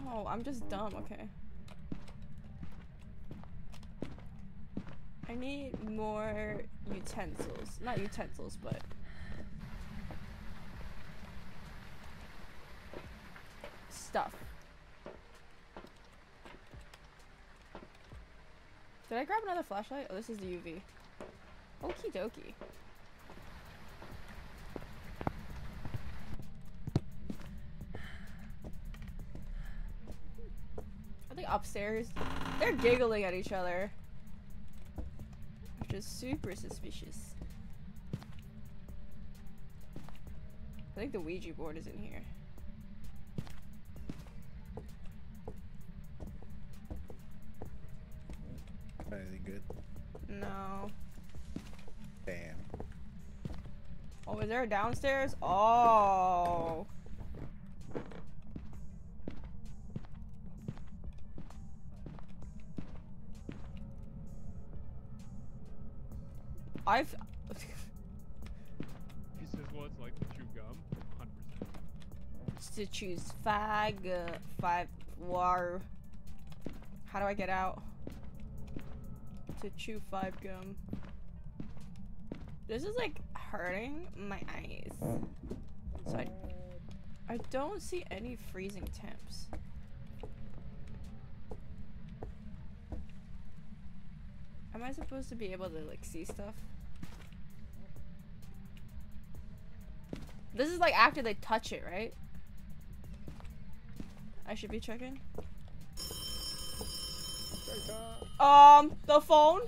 Oh, I'm just dumb, okay. I need more utensils. Not utensils, but stuff. Did I grab another flashlight? Oh, this is the UV. Okie dokie. I think upstairs, they're giggling at each other. Which is super suspicious. I think the Ouija board is in here. anything good? No. Damn. Oh, is there a downstairs? Oh. I've. <laughs> He says, well, it's like to chew gum. 100%. to choose fag uh, five war. How do I get out? To chew five gum. This is like hurting my eyes. So I, I don't see any freezing temps. Am I supposed to be able to like see stuff? This is like after they touch it, right? I should be checking. Um, the phone?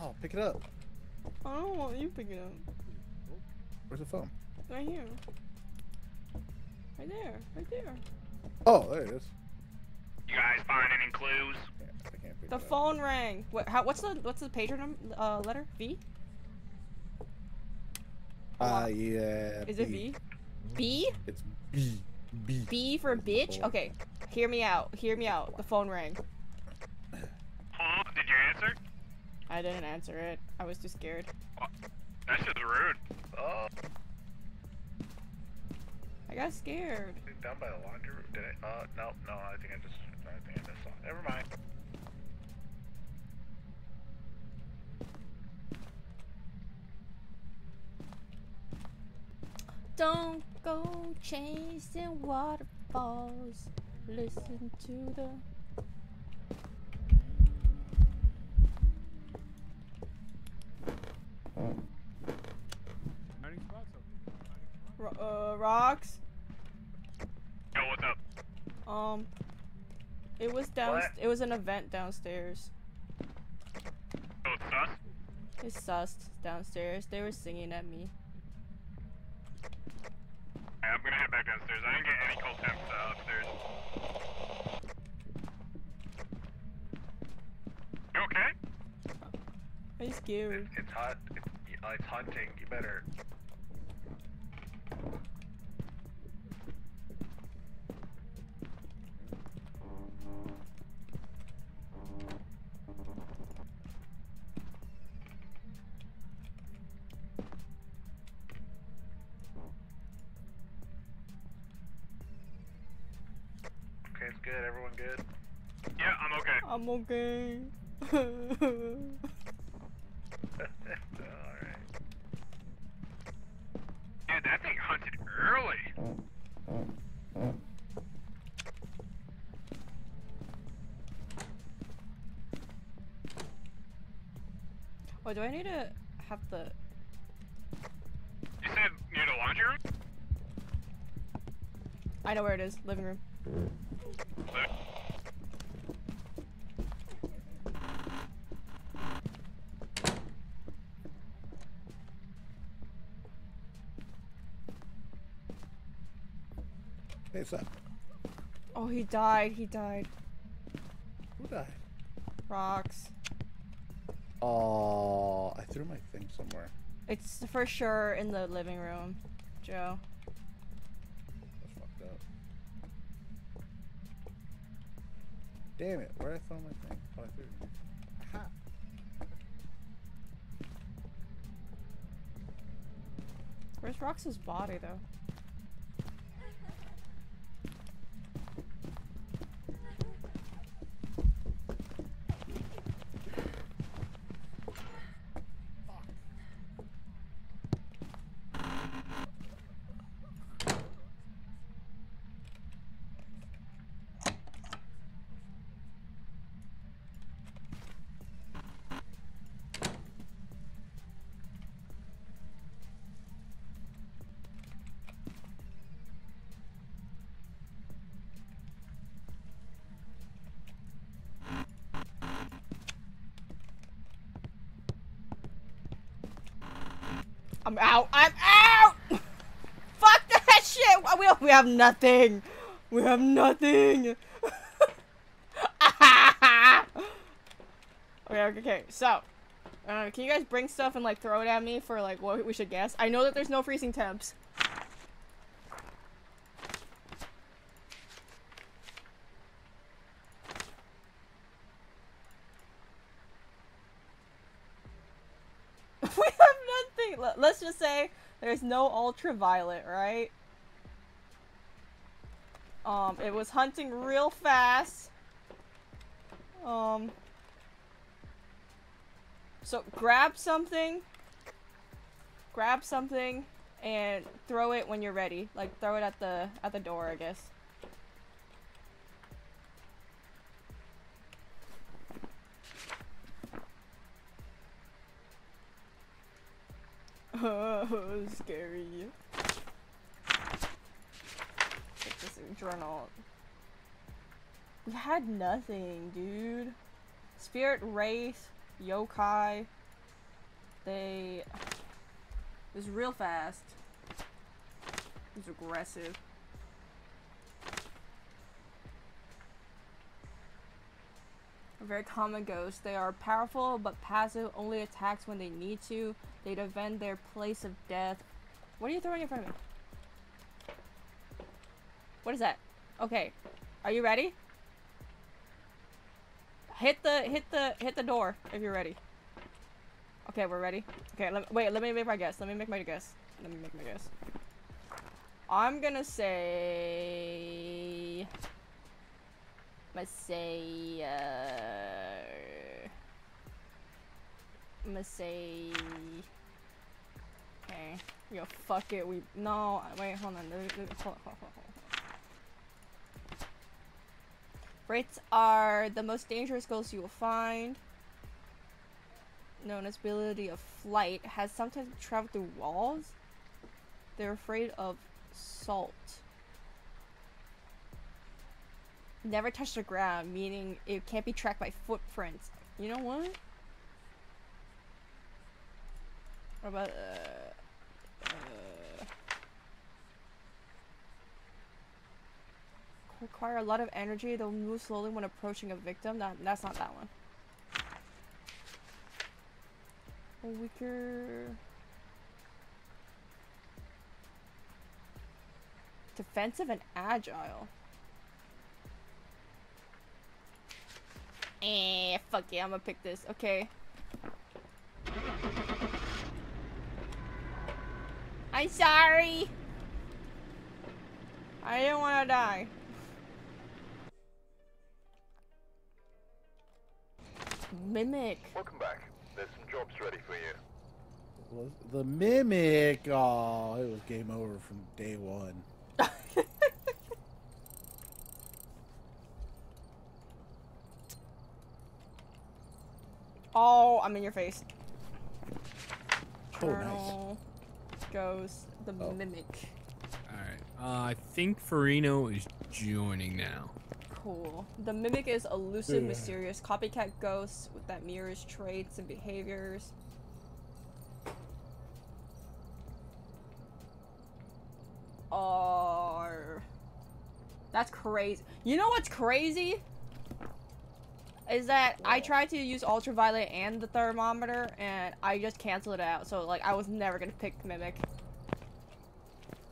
Oh, pick it up. I don't want you picking it up. Where's the phone? Right here. Right there. Right there. Oh, there it is. You guys find any clues? The phone rang. What? How? What's the? What's the pager number? Uh, letter V. Uh, yeah. Is it B? B? It's B. B. B for bitch. Okay. Hear me out. Hear me out. The phone rang. Huh? Did you answer? I didn't answer it. I was too scared. That's just rude. Oh. I got scared. Down by the laundry room. Did I? Uh, no, no. I think I just. I think I missed something. Never mind. Don't go chasing waterfalls. Listen to the. Hiding spots open. Ro- uh, rocks. Yo, what's up? Um. It was down. What? It was an event downstairs. Oh, it's sus? It's sussed downstairs. They were singing at me. Alright, I'm gonna head back downstairs. I didn't get any cold temps uh, upstairs. You okay? I'm scared. It's hot. It's, uh, it's hunting. You better. I'm okay. Alright. Dude, that thing hunted early. oh, do I need to have the? You said near the laundry room? I know where it is. Living room. Hey, what's up? Oh, he died. He died. Who died? Rocks. Oh, I threw my thing somewhere. It's for sure in the living room, Joe. That's fucked up. Damn it, where'd I throw my thing? Oh, I threw it. Aha. Where's Rox's body though? I'm out. I'm out. Fuck that shit. We we have nothing. We have nothing. <laughs> okay, okay. So, uh, can you guys bring stuff and like throw it at me for like what we should guess? I know that there's no freezing temps. let's just say no ultraviolet, right? Um, it was hunting real fast. Um, so grab something, grab something, and throw it when you're ready. Like throw it at the at the door, I guess. <laughs> scary. Check this journal. We had nothing, dude. Spirit Wraith, Yokai. They. It was real fast. It was aggressive. A very common ghost. They are powerful but passive, only attacks when they need to. They defend their place of death. What are you throwing in front of me? What is that? Okay. Are you ready? Hit the hit the hit the door if you're ready. Okay, we're ready. Okay, let, wait, let me make my guess. Let me make my guess. Let me make my guess. I'm gonna say let's say uh Say okay. Yo, fuck it. We no. Wait, hold on. Hold, hold, hold, hold. Wraiths are the most dangerous ghosts you will find. Known as ability of flight, has sometimes traveled through walls. They're afraid of salt. Never touch the ground, meaning it can't be tracked by footprints. You know what? What about uh, uh, require a lot of energy. They'll move slowly when approaching a victim. That that's not that one. A weaker. Defensive and agile. Eh, fuck it, I'm gonna pick this. Okay. I'm sorry. I didn't want to die. Mimic. Welcome back. There's some jobs ready for you. Was the mimic? Oh, it was game over from day one. <laughs> Oh, I'm in your face. Oh, nice. Colonel goes the Oh. mimic. Alright. Uh, I think Farino is joining now. Cool. The mimic is elusive, Yeah. mysterious copycat ghost with that mirrors traits and behaviors. Or that's crazy. You know what's crazy? Is that I tried to use ultraviolet and the thermometer and I just canceled it out. So like I was never gonna pick mimic.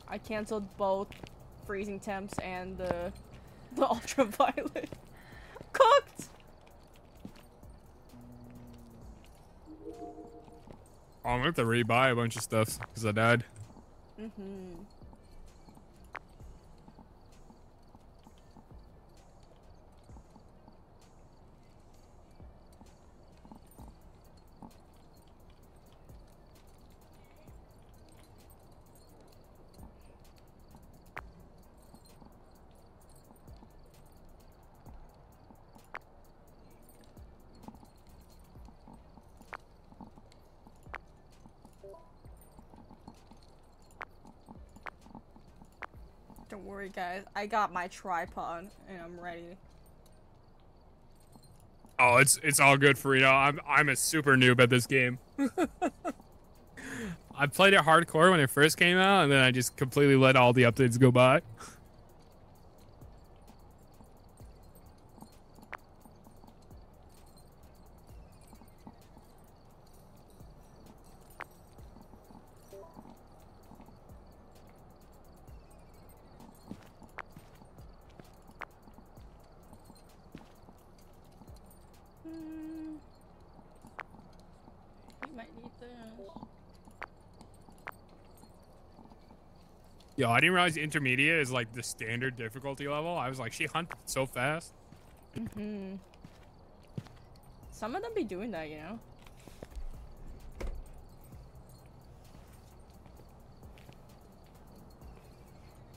I canceled both freezing temps and the <laughs> the ultraviolet. <laughs> Cooked. Oh, I'm gonna have to rebuy a bunch of stuff because I died. Mm-hmm. Don't guys. I got my tripod and I'm ready. Oh, it's it's all good, Farino. I'm I'm a super noob at this game. <laughs> I played it hardcore when it first came out, and then I just completely let all the updates go by. Hmm. We might need this. Yo, I didn't realize intermediate is like the standard difficulty level. I was like, she hunted so fast. hmm Some of them be doing that, you know.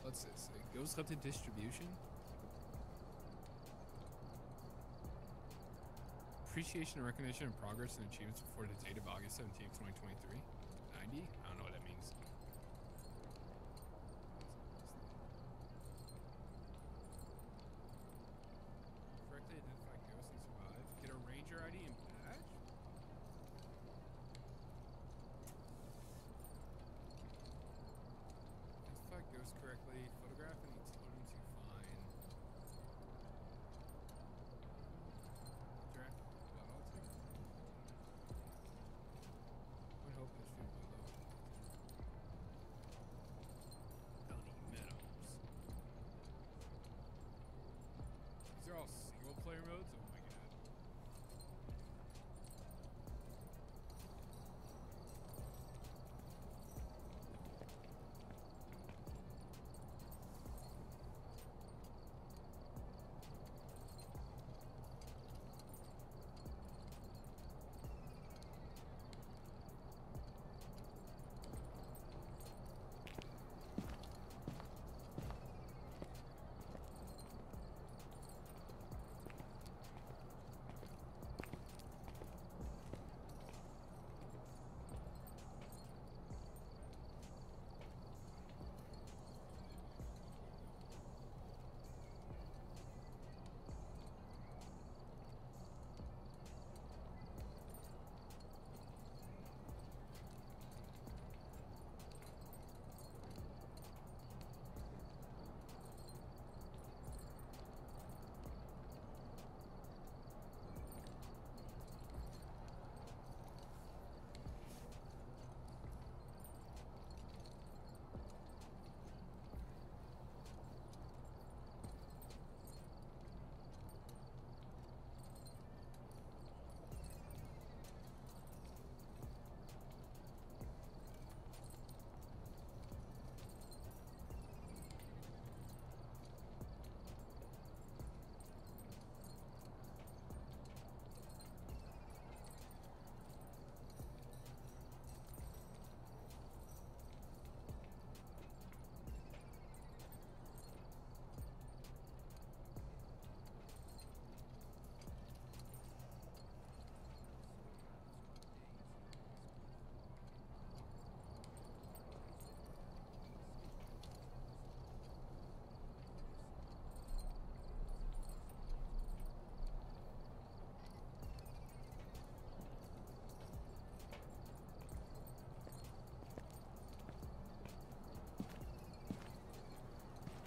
What's this? It goes up to distribution. Appreciation and recognition of progress and achievements before the date of August 17th, 2023. 90?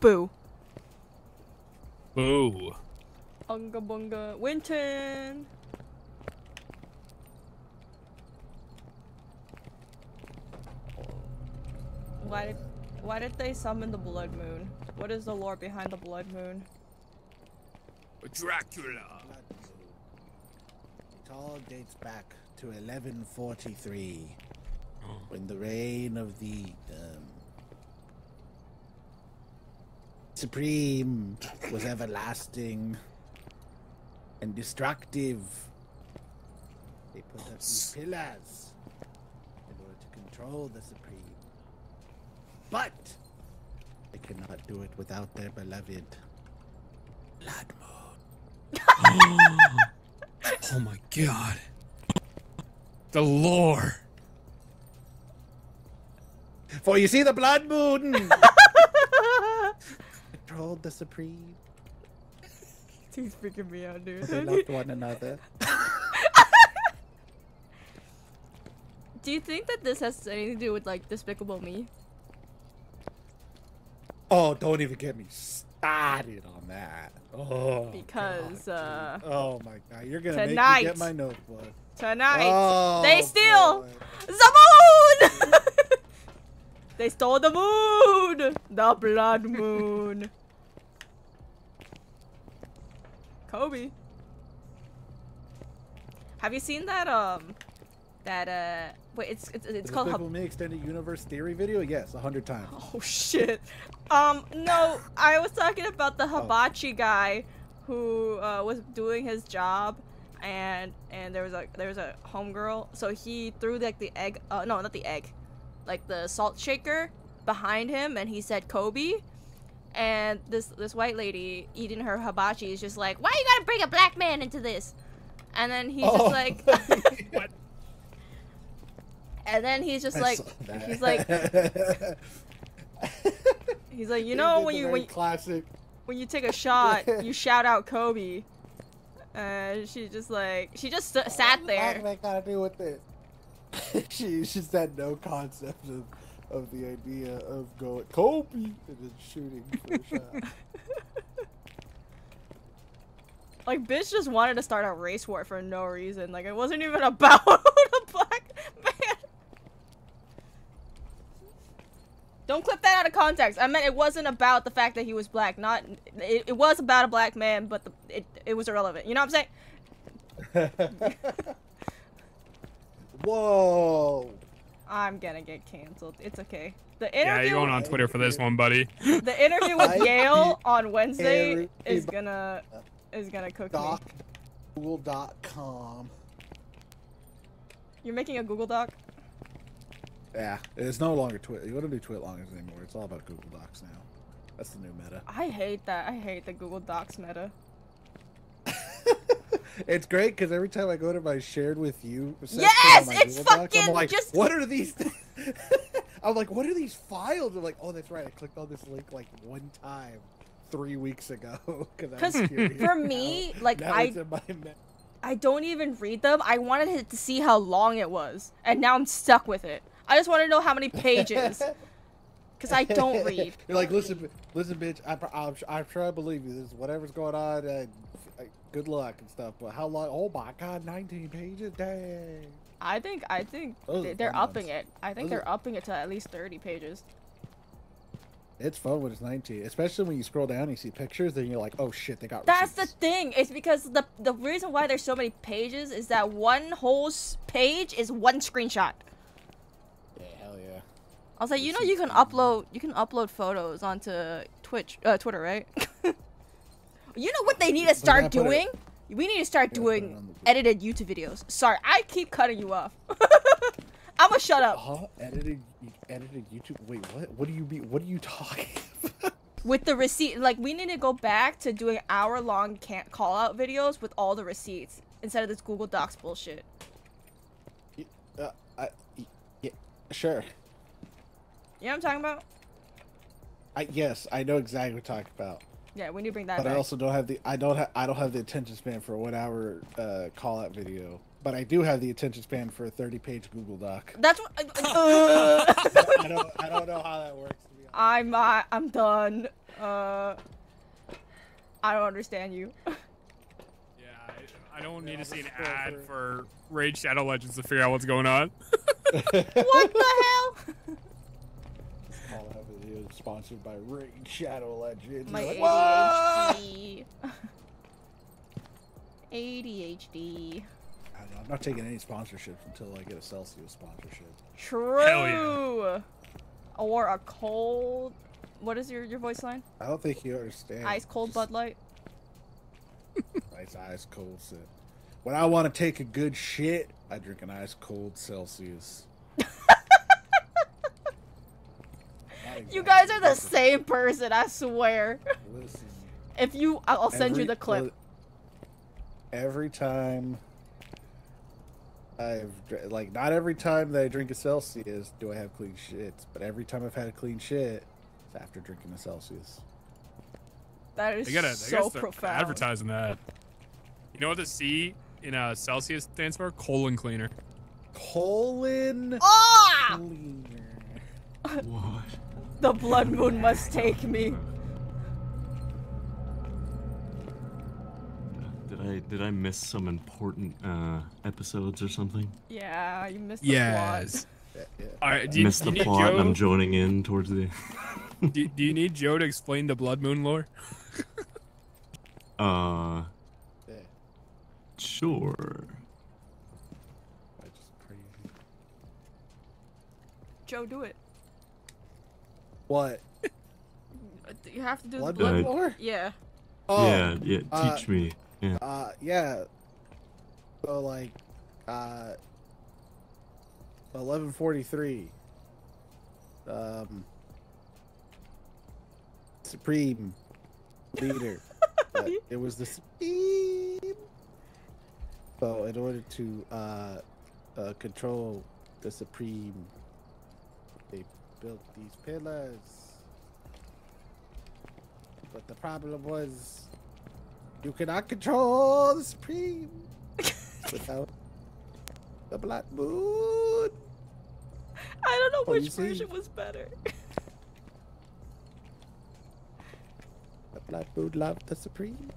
Boo. Boo. Unga bunga. Winton. Why did why did they summon the blood moon? What is the lore behind the blood moon? Dracula. It all dates back to 1143, when the reign of the um, Supreme was everlasting and destructive. They put up these pillars in order to control the Supreme. But they cannot do it without their beloved Blood moon. <gasps> oh my god. The lore. For you see, the Blood Moon <laughs> controlled the Supreme. <laughs> He's freaking me out, dude. They loved one another. <laughs> Do you think that this has anything to do with like Despicable Me? Oh, don't even get me started on that. Oh, Because uh oh my god, you're gonna Tonight. make me get my notebook. tonight Oh, they steal the moon. <laughs> they stole the moon, the blood moon. Kobe. Have you seen that um that uh wait it's it's, it's called Despicable Me Extended Universe Theory video? Yes, a hundred times. <laughs> Oh shit. Um no, I was talking about the hibachi guy who uh, was doing his job and and there was a there was a homegirl so he threw like the egg uh, no not the egg like the salt shaker behind him and he said Kobe and this this white lady eating her hibachi is just like why you gotta bring a black man into this and then he's Oh. just like <laughs> <laughs> and then he's just I like he's like <laughs> he's like you know when you when you- classic. when you take a shot you shout out Kobe and she just like she just st- sat What there that got to do with this? she she said no concept of of the idea of going Kobe! And then shooting for a shot. <laughs> like bitch just wanted to start a race war for no reason. Like it wasn't even <laughs> about the black man. Don't clip that out of context. I meant it wasn't about the fact that he was black. Not it, it was about a black man but the, it, it was irrelevant. You know what i'm saying? <laughs> Whoa. I'm gonna get canceled it's okay the Yeah, interview you're going on Twitter for this one, buddy. the interview with I yale on wednesday is gonna uh, is gonna cook me Doc Google.com. you're making a google doc Yeah, it's no longer Twit. You don't do Twit longers anymore. It's all about Google Docs now. That's the new meta. i hate that i hate the google docs meta <laughs> <laughs> It's great because every time I go to my shared with you section Yes, on my it's Google Docs, I'm fucking like, just- what are these? <laughs> I'm like, what are these files? I'm like, oh, that's right. I clicked on this link like one time three weeks ago <laughs> because Because I was curious. for me, like now I, I don't even read them. I wanted to see how long it was, and now I'm stuck with it. I just want to know how many pages, because I don't read. You're like, listen, listen, bitch. I, I'm, I'm sure I believe you. This whatever's going on. Uh, good luck and stuff. But how long? Oh my god, 19 pages. Dang. I think I think Those they- are upping ones. it. I think Those they're are- upping it to at least 30 pages. It's fun when it's 19, especially when you scroll down and you see pictures. Then you're like, oh shit, they got. That's the thing. It's because the the reason why there's so many pages is that one whole page is one screenshot. Yeah, hell yeah. I was like, you know, you can upload you can upload photos onto Twitch, uh, Twitter, right? <laughs> you know what they need to start put it- doing? We need to start Yeah, put it doing edited YouTube videos. Sorry, I keep cutting you off. <laughs> I'ma shut up. Huh? Edited, edited YouTube. Wait, what? What do you be? What are you talking? <laughs> With the receipt, like we need to go back to doing hour long can't call out videos with all the receipts instead of this Google Docs bullshit. Uh, I, yeah, sure. You know what I'm talking about? I yes, I know exactly what you're talking about. Yeah, we need to bring that But back. I also don't have the I don't have I don't have the attention span for a one hour uh, call out video. But I do have the attention span for a thirty page Google Doc. That's what. <laughs> Uh, I don't I don't know how that works. I'm uh, I'm done. Uh, I don't understand you. <laughs> Yeah, I don't need to see an ad for Raid Shadow Legends to figure out what's going on. what the hell? <laughs> Call out video is sponsored by Raid Shadow Legends. My like, "What?" ADHD. ADHD. I know, I'm not taking any sponsorships until I get a Celsius sponsorship. True. Yeah. Or a cold. What is your your voice line? I don't think you understand. Ice cold Bud Light. <laughs> Nice ice cold sip. When I want to take a good shit, I drink an ice cold Celsius. <laughs> You guys are the same person. I swear. Listen. If you, I'll I'll send you the clip. Every time I've like not every time that I drink a Celsius do I have clean shits, but every time I've had a clean shit, it's after drinking a Celsius. That is They gotta, so gotta profound. advertising that. You know what the C in uh, Celsius stands for? Colon cleaner. Colon Ah! cleaner. The blood moon must take me. Did I did I miss some important uh, episodes or something? Yeah, you missed the Yes. <laughs> All right. Do you, missed do the you need plot, and I'm joining in towards the. <laughs> do, do you need Joe to explain the blood moon lore? <laughs> Uh. Sure. Joe, do it. What? You have to do Blood the blood Uh, war. Yeah. yeah, yeah. uh, Teach me. Yeah. Uh, yeah. So like, uh, eleven forty three. Um, supreme leader. <laughs> but it was the supreme. So in order to uh, uh, control the supreme, they built these pillars. But the problem was you cannot control the Supreme <laughs> without the Black Moon. I don't know Oh, you which see? version was better. The Black Moon loved the Supreme.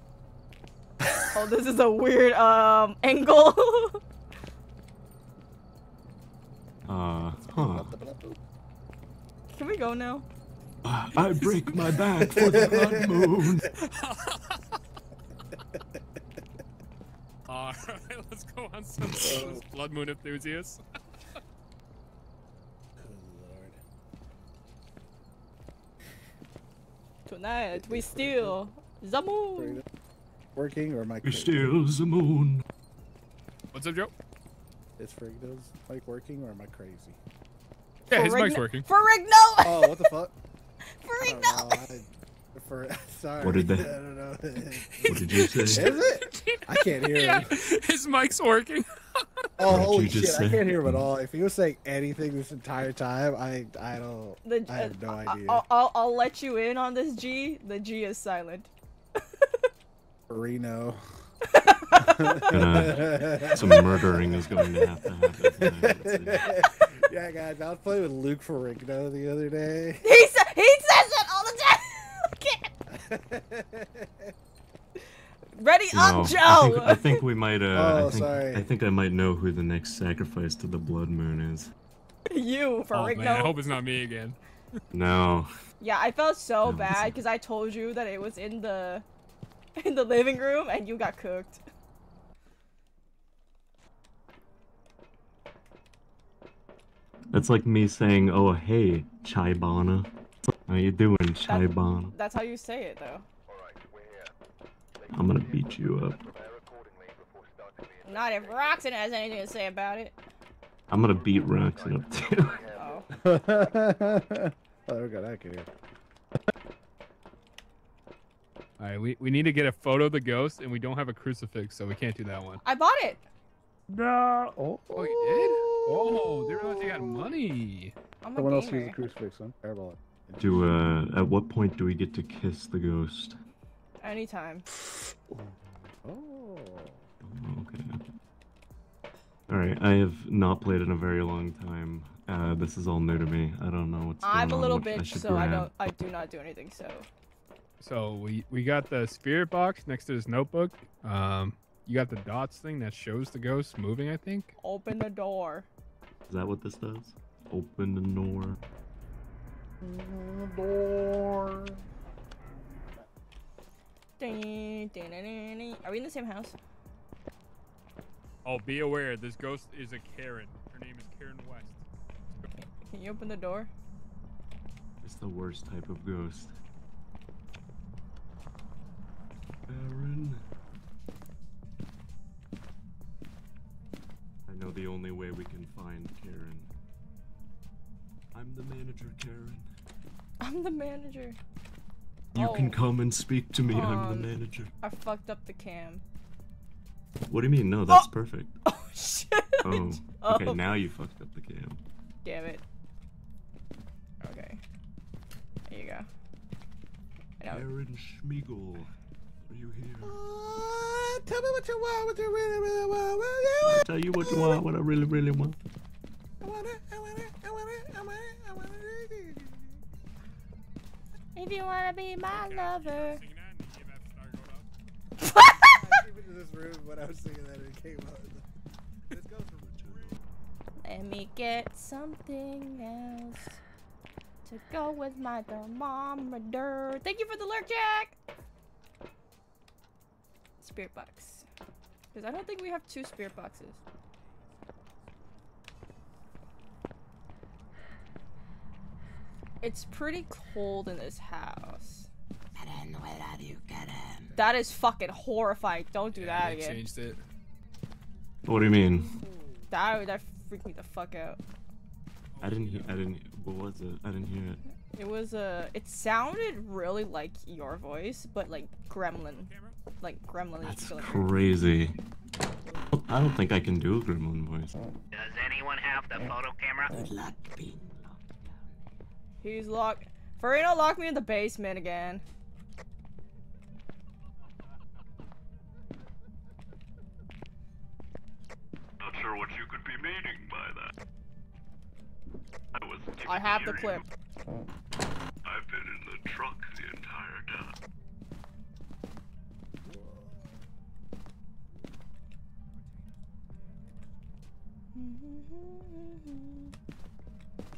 <laughs> oh, this is a weird um angle. <laughs> Uh, huh. Can we go now? I break my back for the blood moon. <laughs> Alright, let's go on some some <laughs> Blood Moon enthusiasts. <laughs> Tonight we steal the moon. Working or am I We steal the moon. What's up, Joe? Is Frigno's mic working or am I crazy? Yeah, his mic's Ferrigno- working. Ferrigno! Oh, what the fuck? <laughs> Ferrigno! <laughs> <laughs> I don't know, I- for, sorry. What did they- I don't know. What did you say? Is it? I can't hear yeah, him. his mic's working. Oh, holy you just shit! I can't hear him at all. If he was saying anything this entire time, I I don't. The, I have no uh, idea. I'll, I'll, I'll let you in on this G. The G is silent. Reno. Gonna- some murdering is going to have to happen tonight, it yeah, guys, I was playing with Luke Ferrigno the other day. <laughs> He sa- he says that all the time. <laughs> Ready No, up, I Joe. think, I think we might. Uh, <laughs> Oh, I think, sorry. I think I might know who the next sacrifice to the blood moon is. you Oh Ferrigno. man, I hope it's not me again. No. Yeah, I felt so No, bad because I told you that it was in the in the living room and you got cooked. That's like me saying, "Oh, hey, Chaibana. How you doing, Chaibana? That's how you say it though. I'm gonna beat you up. Not if Roxanne has anything to say about it. I'm gonna beat Roxanne up too." Oh. <laughs> oh, we got that here. All right, we, we need to get a photo of the ghost, and we don't have a crucifix, so we can't do that one. I bought it. No. Oh, Oh, you did? Oh, they realized you got money. I'm a Someone else gamer. use a crucifix, huh? Airball it. Do uh, at what point do we get to kiss the ghost? Anytime. Oh. Okay. All right, I have not played in a very long time. Uh, this is all new to me. I don't know what's I'm a going on, little what I bitch, should so I don't. I do not do anything. So So we we got the spirit box next to this notebook. Um, you got the dots thing that shows the ghost moving. I think. open the door. Is that what this does? Open the door. Door. Ding, ding, ding, ding, ding. Are we in the same house? Oh, be aware, this ghost is a Karen. Her name is Karen West. Can you open the door? It's the worst type of ghost. Karen. Know the only way we can find Karen. I'm the manager, Karen. I'm the manager. You Oh. can come and speak to me. I'm Um, the manager. I fucked up the cam. What do you mean? No, that's perfect. <laughs> Oh shit! Oh, okay. Oh. Now you fucked up the cam. Damn it. Okay. There you go. I know. Karen Schmiegel, are you here? Tell me what you want, what you really, really want. What you I'll want. tell you what you want, what I really, really want. I want it, I want it, I want it, I want it, I want it. If you wanna be my lover. <laughs> I this room when I was singing that it came out. This goes from Let me get something else to go with my thermometer. Thank you for the lurk, Jack. Spirit box. Because I don't think we have two spirit boxes. It's pretty cold in this house. That is fucking horrifying. Don't do that again. changed it. What do you mean? That that freaked me the fuck out. I didn't hear. I didn't. What was it? I didn't hear it. It was a. it sounded really like your voice, but like gremlin, like gremlin. That's feeling. crazy. I don't think I can do a gremlin voice. Does anyone have the photo camera? Good luck being He's locked. Farino locked me in the basement again. Not sure what you could be meaning by that. I was I have the clip. I've been in the truck the entire time.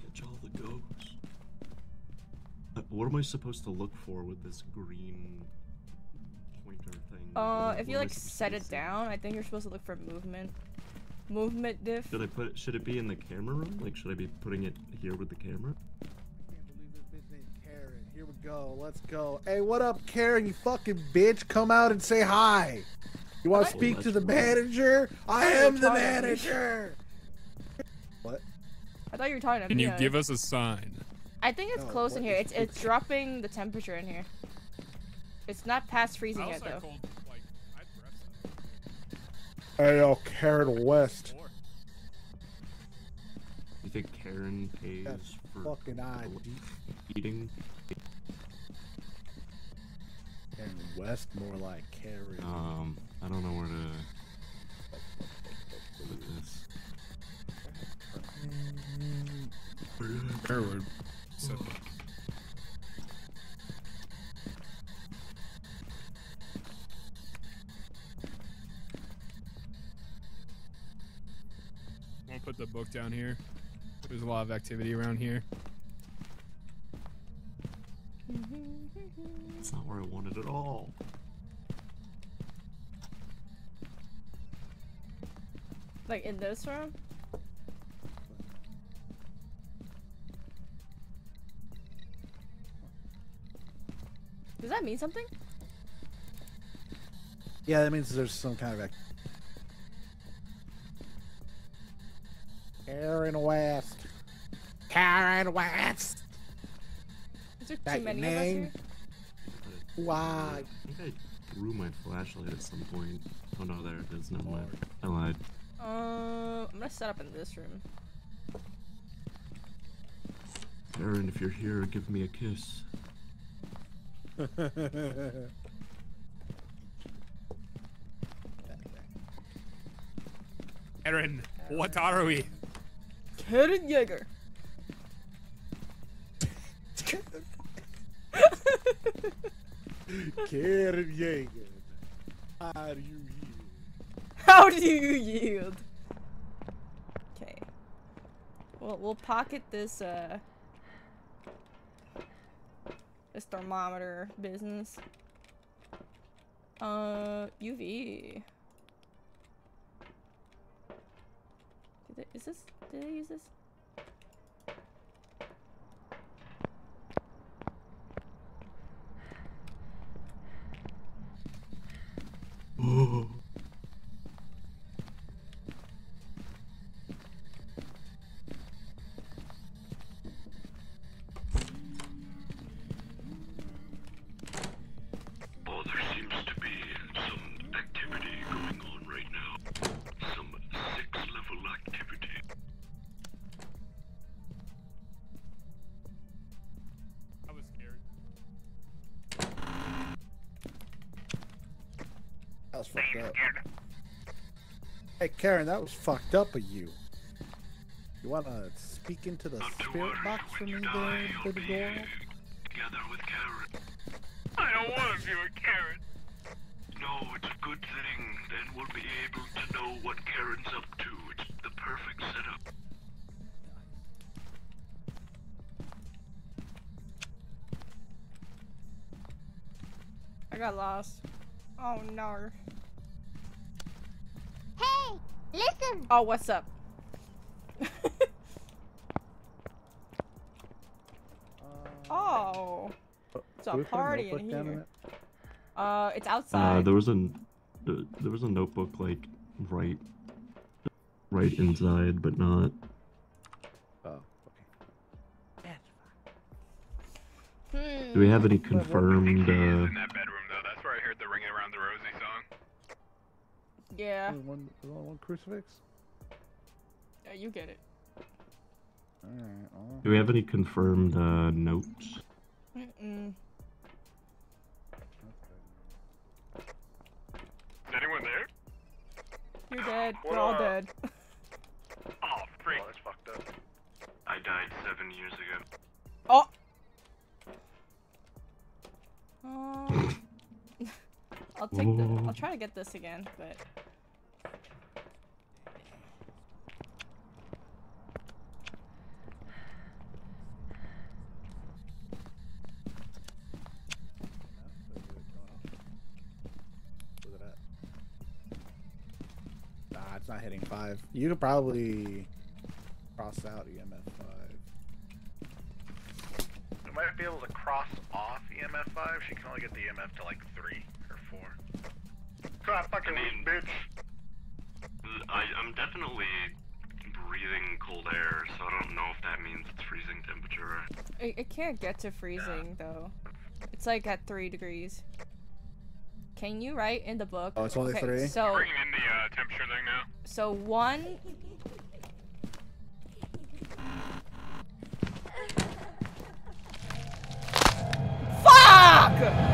Catch all the ghosts. Uh, What am I supposed to look for with this green pointer thing? Uh, What if you like set it down, I think you're supposed to look for movement. Movement diff. Should I put? it- Should it be in the camera room? Like, should I be putting it here with the camera? Can't believe it ain't Karen, here we go. Let's go. Hey, what up, Karen? You fucking bitch. Come out and say hi. You want to speak to the right. manager? I am the you're talking to me. manager. What? I thought you were talking to Can me. you give us a sign? I think it's No, close in here. It's it's dropping the temperature in here. It's not past freezing yet though. Hey, yo, Karen West. You think Karen pays That's for fucking ID. eating? Karen West, more like Karen. Um, I don't know where to put this. Where would set it? I'll put the book down here. There's a lot of activity around here. That's not where I wanted at all. Like in this room. Does that mean something? Yeah, that means there's some kind of. Act- Karen West. Karen West. Is there That too your many of us name? here? Why? I think I threw my flashlight at some point. Oh no, there it is. Never mind. I lied. Uh, I'm gonna set up in this room. Karen, if you're here, give me a kiss. <laughs> Aaron, what are we? Karen Yeager. <laughs> Karen Yeager. Are you here? How do you yield? Okay. Well, we'll pocket this, uh... This thermometer business. Uh, UV. Did they, is this, did I use this? <gasps> <gasps> <gasps> Oh. Oh, was fucked up. Hey, Karen, that was fucked up of you. You wanna speak into the spirit box for me there, baby girl? Together with Karen. I don't want to be with Karen. No, it's a good thing. Then we'll be able to know what Karen's up to. It's the perfect setup. I got lost. Oh no. Oh, what's up? <laughs> Oh. It's a Do we put party in here. it? Uh, it's Uh, outside. there was a there was a notebook like right right inside, but not. Oh, Hmm. Do we have any confirmed? in Uh, that bedroom though. That's where I heard the "Ring Around the Rosie" song. Yeah. There's one, there's only one crucifix. Yeah, you get it. Alright, well. do we have any confirmed uh, notes? Mm-mm. Is anyone there? You're dead. What We're all up? dead. <laughs> Oh, freak. that's fucked up. I died seven years ago. Oh. <laughs> Um, <laughs> I'll take the. I'll try to get this again, but. Where's it at? Nah, it's not hitting five. You could probably cross out EMF five. We might be able to cross off EMF 5. She can only get the EMF to like 3 or 4. God fucking mean- bitch. I, I'm definitely breathing cold air, so I don't know if that means it's freezing temperature. It, it can't get to freezing though. It's like at three degrees. Can you write in the book? Oh, it's only okay, three? So Bringing in the uh, temperature thing now. so one. Fuck!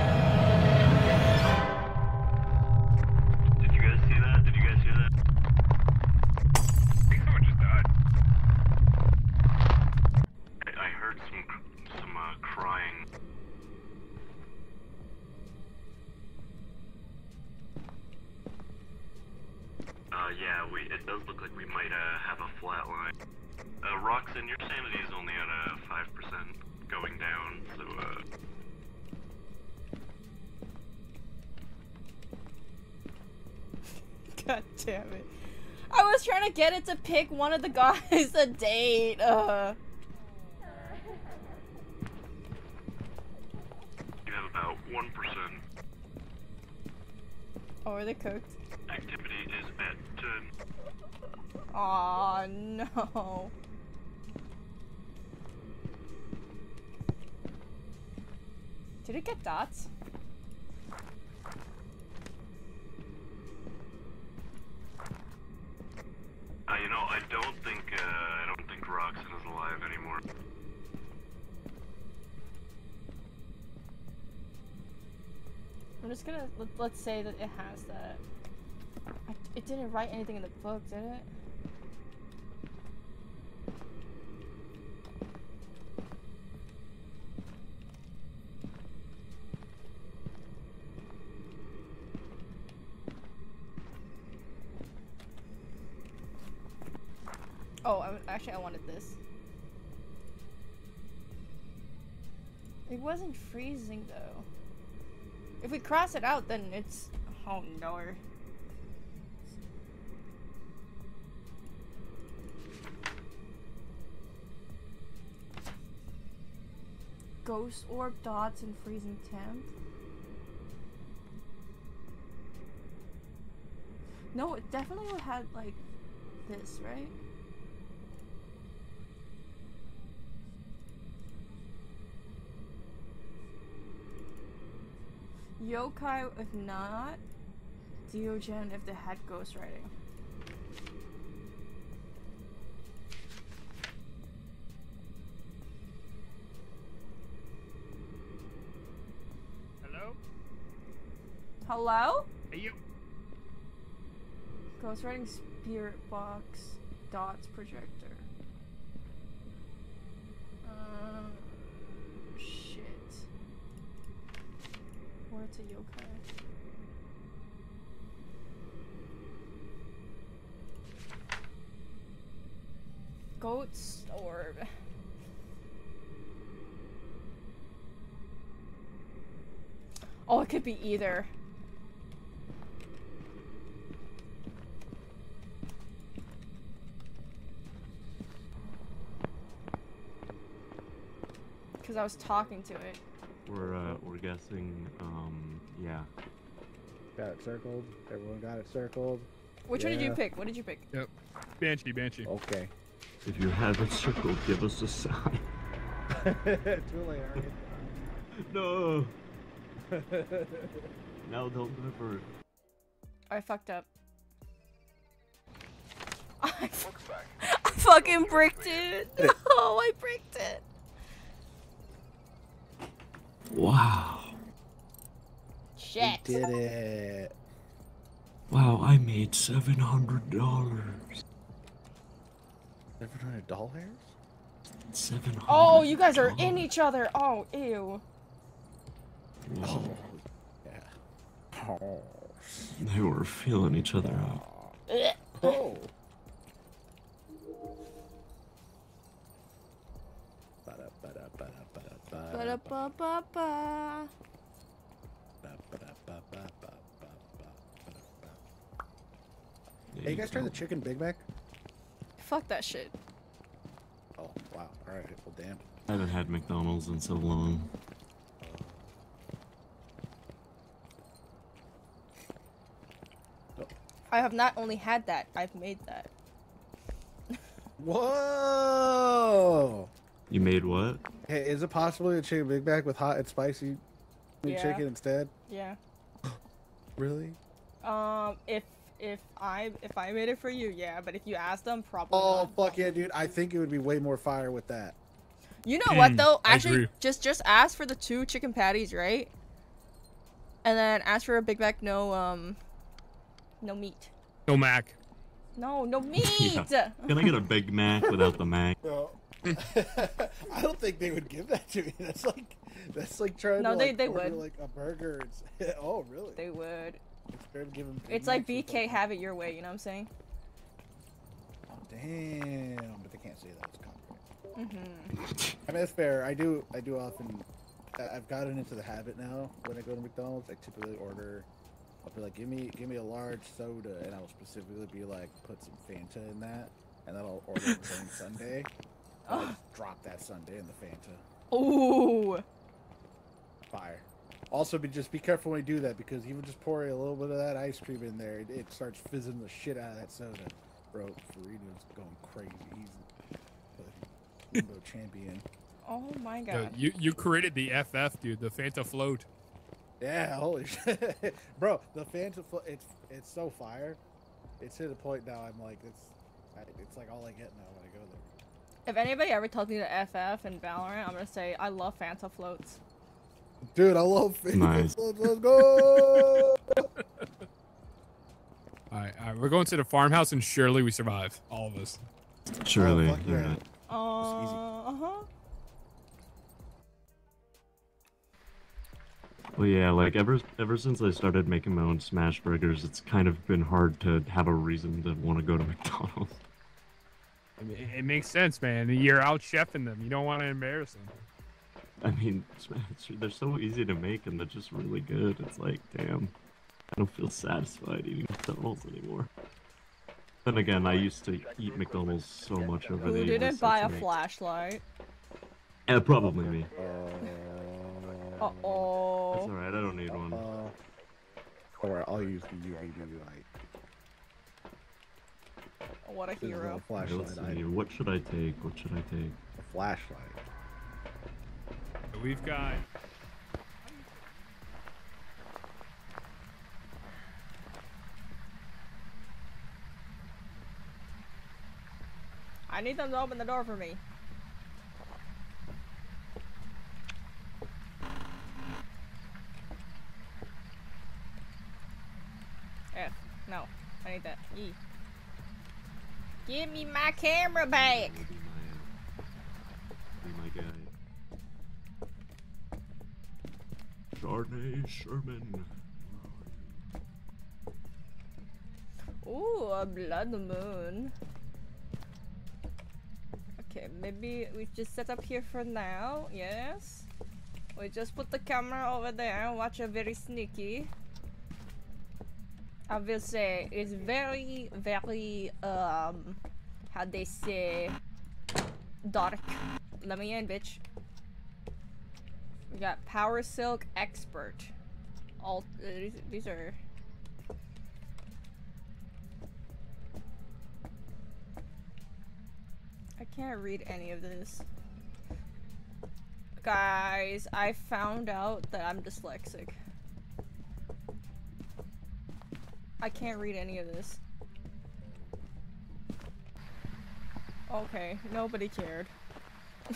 Pick one of the guys <laughs> a date. Uh. you have about one percent. Oh, are they cooked? Activity is at ten. Aw, no. Did it get dots? Uh, you know, I don't think uh, I don't think Roxanne is alive anymore. I'm just gonna let, let's say that it has that. It didn't write anything in the book, did it? Actually, I wanted this. It wasn't freezing though. If we cross it out, then it's. Oh no. Ghost orb dots and freezing temp. No, it definitely had like this, right? Yokai if not. Deogen if they had ghostwriting. Hello? Hello? Hey, you. Ghostwriting spirit box dots projector. Um, shit. It's a yokai. Ghost orb. Oh, it could be either. Because I was talking to it. We're uh, we're guessing. Um, yeah. Got it circled. Everyone got it circled. Which one did you pick? What did you pick? Yep. Banshee, Banshee. Okay. If you have it circled, give us a sign. <laughs> <laughs> Too late, already. No. <laughs> now don't never. I fucked up. I, I fucking bricked it. No, I bricked it. Wow. Shit. We did it. Wow, I made seven hundred dollars. Seven hundred dollars. Seven hundred. Oh, you guys are in each other. Oh, ew. Oh. Yeah. Oh. They were feeling each other out. Oh. Ba-da-ba-ba-ba. Hey, you guys tried the chicken Big Mac? Fuck that shit. Oh wow. All right. Well, damn. I haven't had McDonald's in so long. Oh. I have not only had that, I've made that. Whoa. You made what? Hey, is it possible to chicken Big Mac with hot and spicy Yeah. chicken instead? Yeah. <laughs> Really? Um, if if I if I made it for you, yeah. But if you ask them, probably. Oh not. fuck yeah, dude! I think it would be way more fire with that. You know what Mm, though? Actually, just just ask for the two chicken patties, right? And then ask for a Big Mac, no um, no meat. No Mac. No, no <laughs> meat. Yeah. Can I get a Big Mac without the Mac? <laughs> No. <laughs> I don't think they would give that to me. That's like that's like trying No, to they- like, they order, would. like a burger. and <laughs> oh really? They would. Giving It's like BK, have it your way. You know what I'm saying? Oh, damn, but they can't say that. It's. Mm-hmm. <laughs> I mean, that's fair. I do. I do often. I've gotten into the habit now. When I go to McDonald's, I typically order. I'll be like, give me, give me a large soda, and I'll specifically be like, put some Fanta in that, and then I'll order it during Sunday. I'll drop that sundae in the Fanta. Ooh. Fire. Also, be just be careful when you do that because even just pouring a little bit of that ice cream in there, it, it starts fizzing the shit out of that soda. Bro, Farina's going crazy. He's the limbo <laughs> champion. Oh my Yo, god. you you created the FF, dude. The Fanta float. Yeah, holy <laughs> shit, bro. The Phantom, float. It's it's so fire. It's to the point now. I'm like, it's it's like all I get now when I go there. If anybody ever tells me to FF and Valorant, I'm gonna say I love Fanta floats. Dude, I love Phantom. Nice. Let's, let's go. <laughs> All right, all right, we're going to the farmhouse, and surely we survive. All of us. Surely. fuck yeah. alright. Uh huh. Well, yeah, like ever ever since I started making my own smash burgers, it's kind of been hard to have a reason to want to go to <laughs> McDonald's. I mean, it, it makes sense, man. You're out chefing them. You don't want to embarrass them. I mean, <laughs> they're so easy to make and they're just really good. It's like, damn, I don't feel satisfied eating McDonald's anymore. Then again, I used to eat McDonald's so much over the Who years. didn't buy a it's flashlight? Yeah, probably me. Uh oh. It's alright, I don't need one. Uh, Alright, I'll use the UV light. What a This hero. a flashlight. let's. What should I take? What should I take? A flashlight. We've got. I need them to open the door for me. F. No. I need that. E. Give me my camera back. Be my guy. Darnay Sherman. Ooh, a blood moon. Okay, maybe we just set up here for now. Yes. We just put the camera over there and watch a very sneaky. I will say it's very, very um how they say dark. Let me in, bitch. We got Power Silk Expert. All uh, these, these are. I can't read any of this. Guys, I found out that I'm dyslexic. I can't read any of this. Okay, nobody cared. <laughs>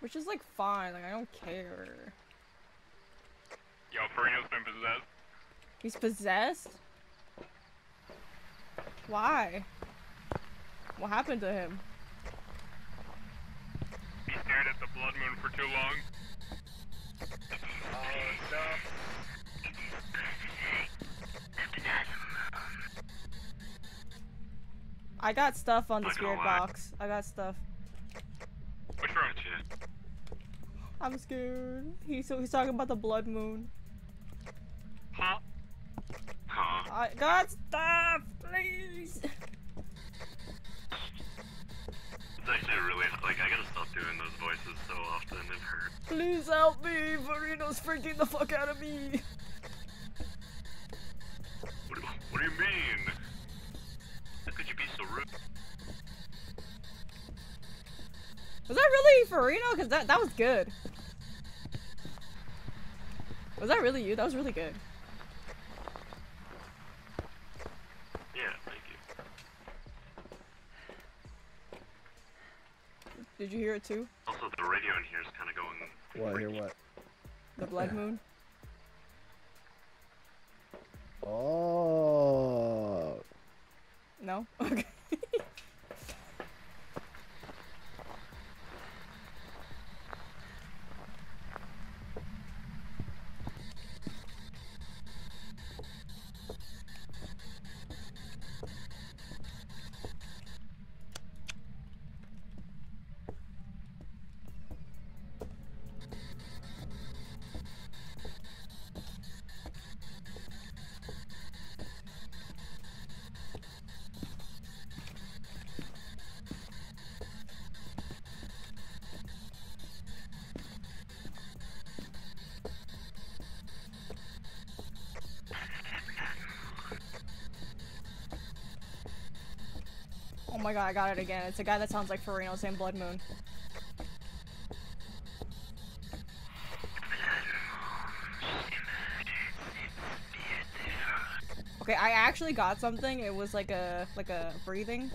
Which is like fine, like I don't care. Yo, Farino's been possessed. He's possessed? Why? What happened to him? Stared at the blood moon for too long. Oh, no. I got stuff on the spirit box. I got stuff. Which room? I'm scared. He's so he's talking about the blood moon. Huh? Huh? I got stuff, please. <laughs> It's actually really like I gotta stop doing those voices so often. It hurts. Please help me. Farino's freaking the fuck out of me. What do, what do you mean? How could you be so rude? Was that really Farino? Cause that that was good. Was that really you? That was really good. Yeah, thank you. Did you hear it too? Also, the radio in here is kind of going. What? Hear what? The blood <laughs> moon. Oh. No. <laughs> Okay. Oh my god, I got it again. It's a guy that sounds like Farino saying Blood Moon. Okay, I actually got something. It was like a like a breathing.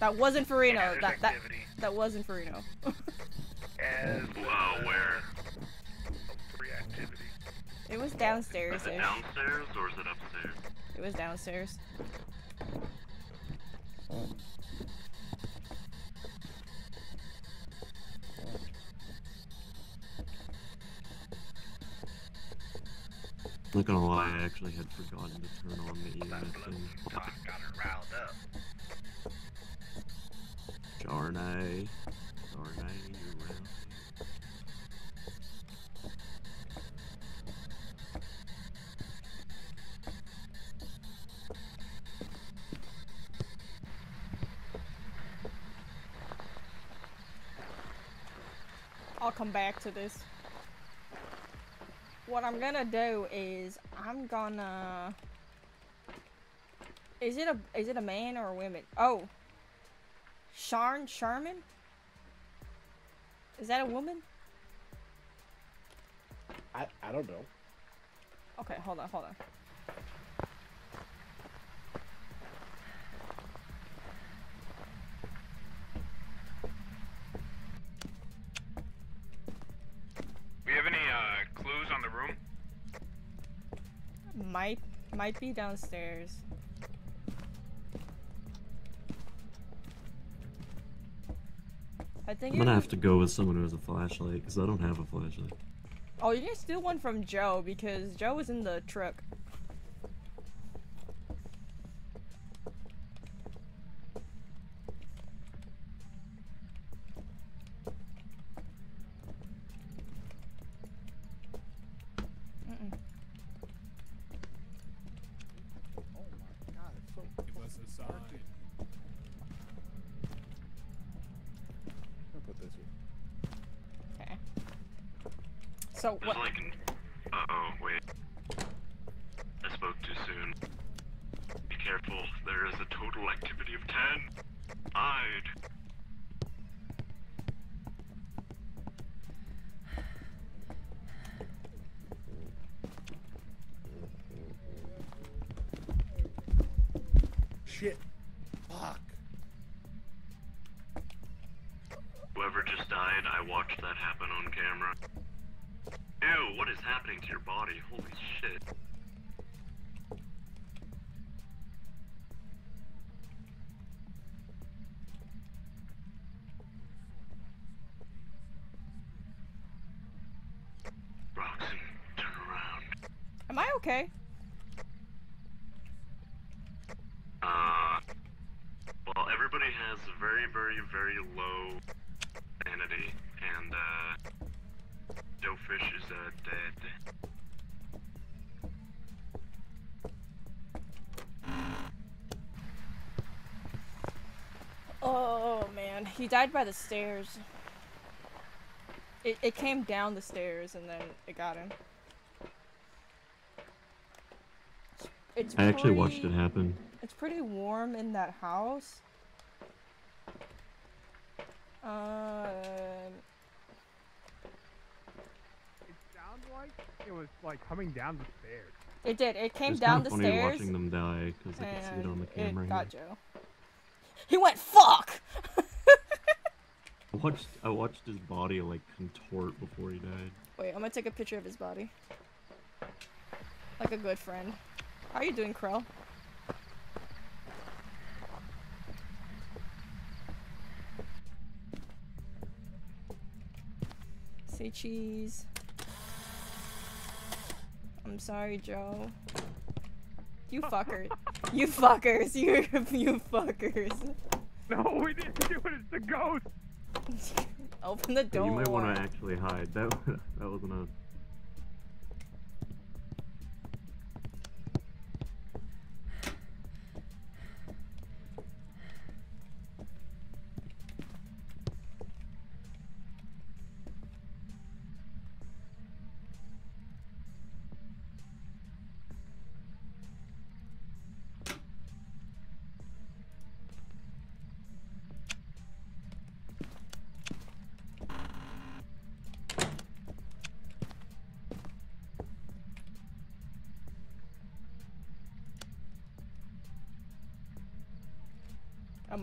That wasn't Farino. Yeah, that that activity. that wasn't Farino. As Wow, where? free it was downstairs. Is it downstairs or is it upstairs? It was downstairs. Not gonna lie, I actually had forgotten to turn on the uh, EMF thing. Got her riled up. Jarnay. Jarnay, you're around. I'll come back to this. What I'm gonna do is I'm gonna. Is it a is it a man or a woman? Oh, Sharn Sharman. Is that a woman? I I don't know. Okay, hold on, hold on. Might be downstairs. I think I'm gonna have to go with someone who has a flashlight, because I don't have a flashlight. Oh, you can steal one from Joe because Joe was in the truck. Okay? Uh, well, everybody has very, very, very low sanity, and, uh, Doughfish is, uh, dead. Oh man, he died by the stairs. It, it came down the stairs and then it got him. It's I actually watched it happen. It's pretty warm in that house. Um, It sounds like it was like coming down the stairs. it did. It came It's down kind the of funny stairs. watching them die because I can see it on the camera. It got here. Joe. He went fuck. I watched I watched his body like contort before he died. Wait, I'm gonna take a picture of his body. Like a good friend. How are you doing, Krell? Say cheese. I'm sorry, Joe. You <laughs> fucker. you fuckers. <laughs> You you fuckers. No, we didn't do it. It's the ghost. <laughs> Open the door. you might want to actually hide. That that wasn't a.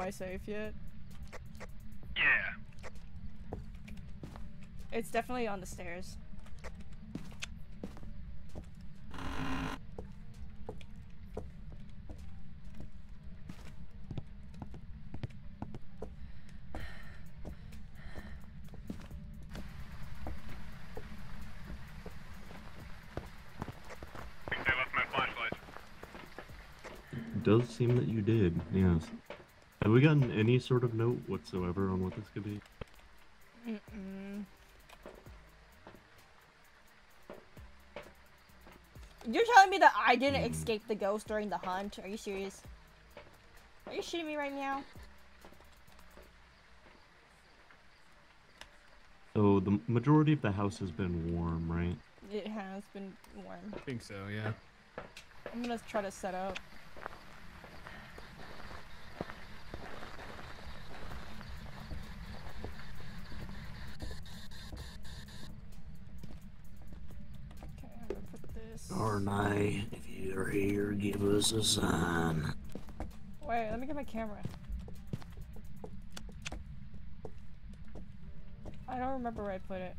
Am I safe yet? Yeah. It's definitely on the stairs. I think I left my flashlight. It does seem that you did. Yes. Have we gotten any sort of note whatsoever on what this could be? Mm-mm. You're telling me that I didn't escape the ghost during the hunt? Are you serious? Are you shitting me right now? So the majority of the house has been warm, right? It has been warm. I think so, yeah. I'm gonna try to set up. Us. Wait, let me get my camera. I don't remember where I put it.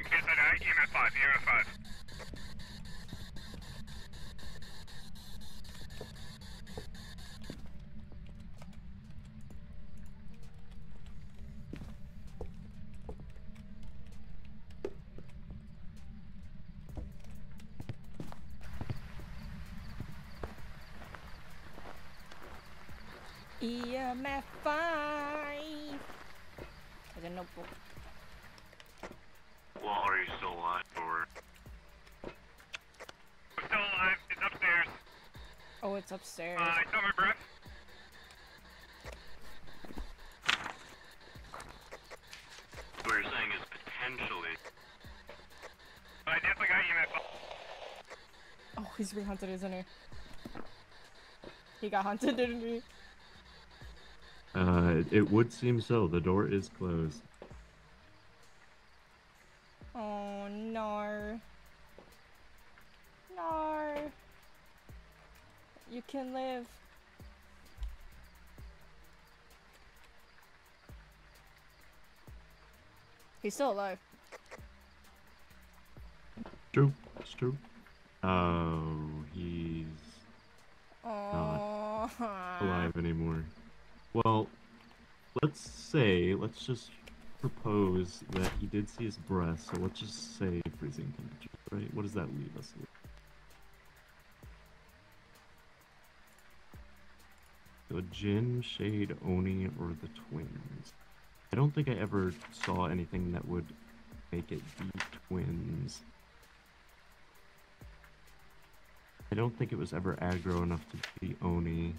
In case I die, EMF 5, EMF 5. EMF 5. There's a notebook. Well, are you still alive or? I'm still alive. It's upstairs. Oh, it's upstairs. Uh, I saw my breath. What you're saying is potentially. I definitely got EMF. Oh, he's being hunted, isn't he? He got hunted, didn't he? It would seem so. The door is closed. Oh, no. No. You can live. He's still alive. True. It's true. Oh, he's Oh. alive anymore. Well, let's say, let's just propose that he did see his breath, so let's just say freezing temperature, right? What does that leave us with? So Jinn, Shade, Oni, or the twins? I don't think I ever saw anything that would make it be twins. I don't think it was ever aggro enough to be Oni.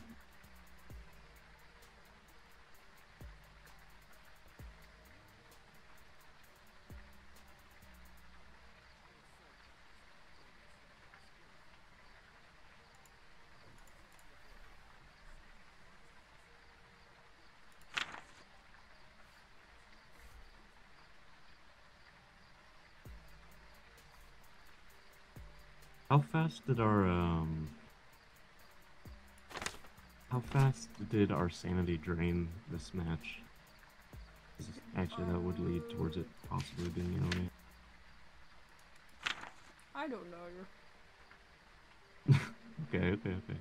How fast did our um How fast did our sanity drain this match? Actually, that would lead towards it possibly being Oni. I don't know. <laughs> Okay, okay, okay.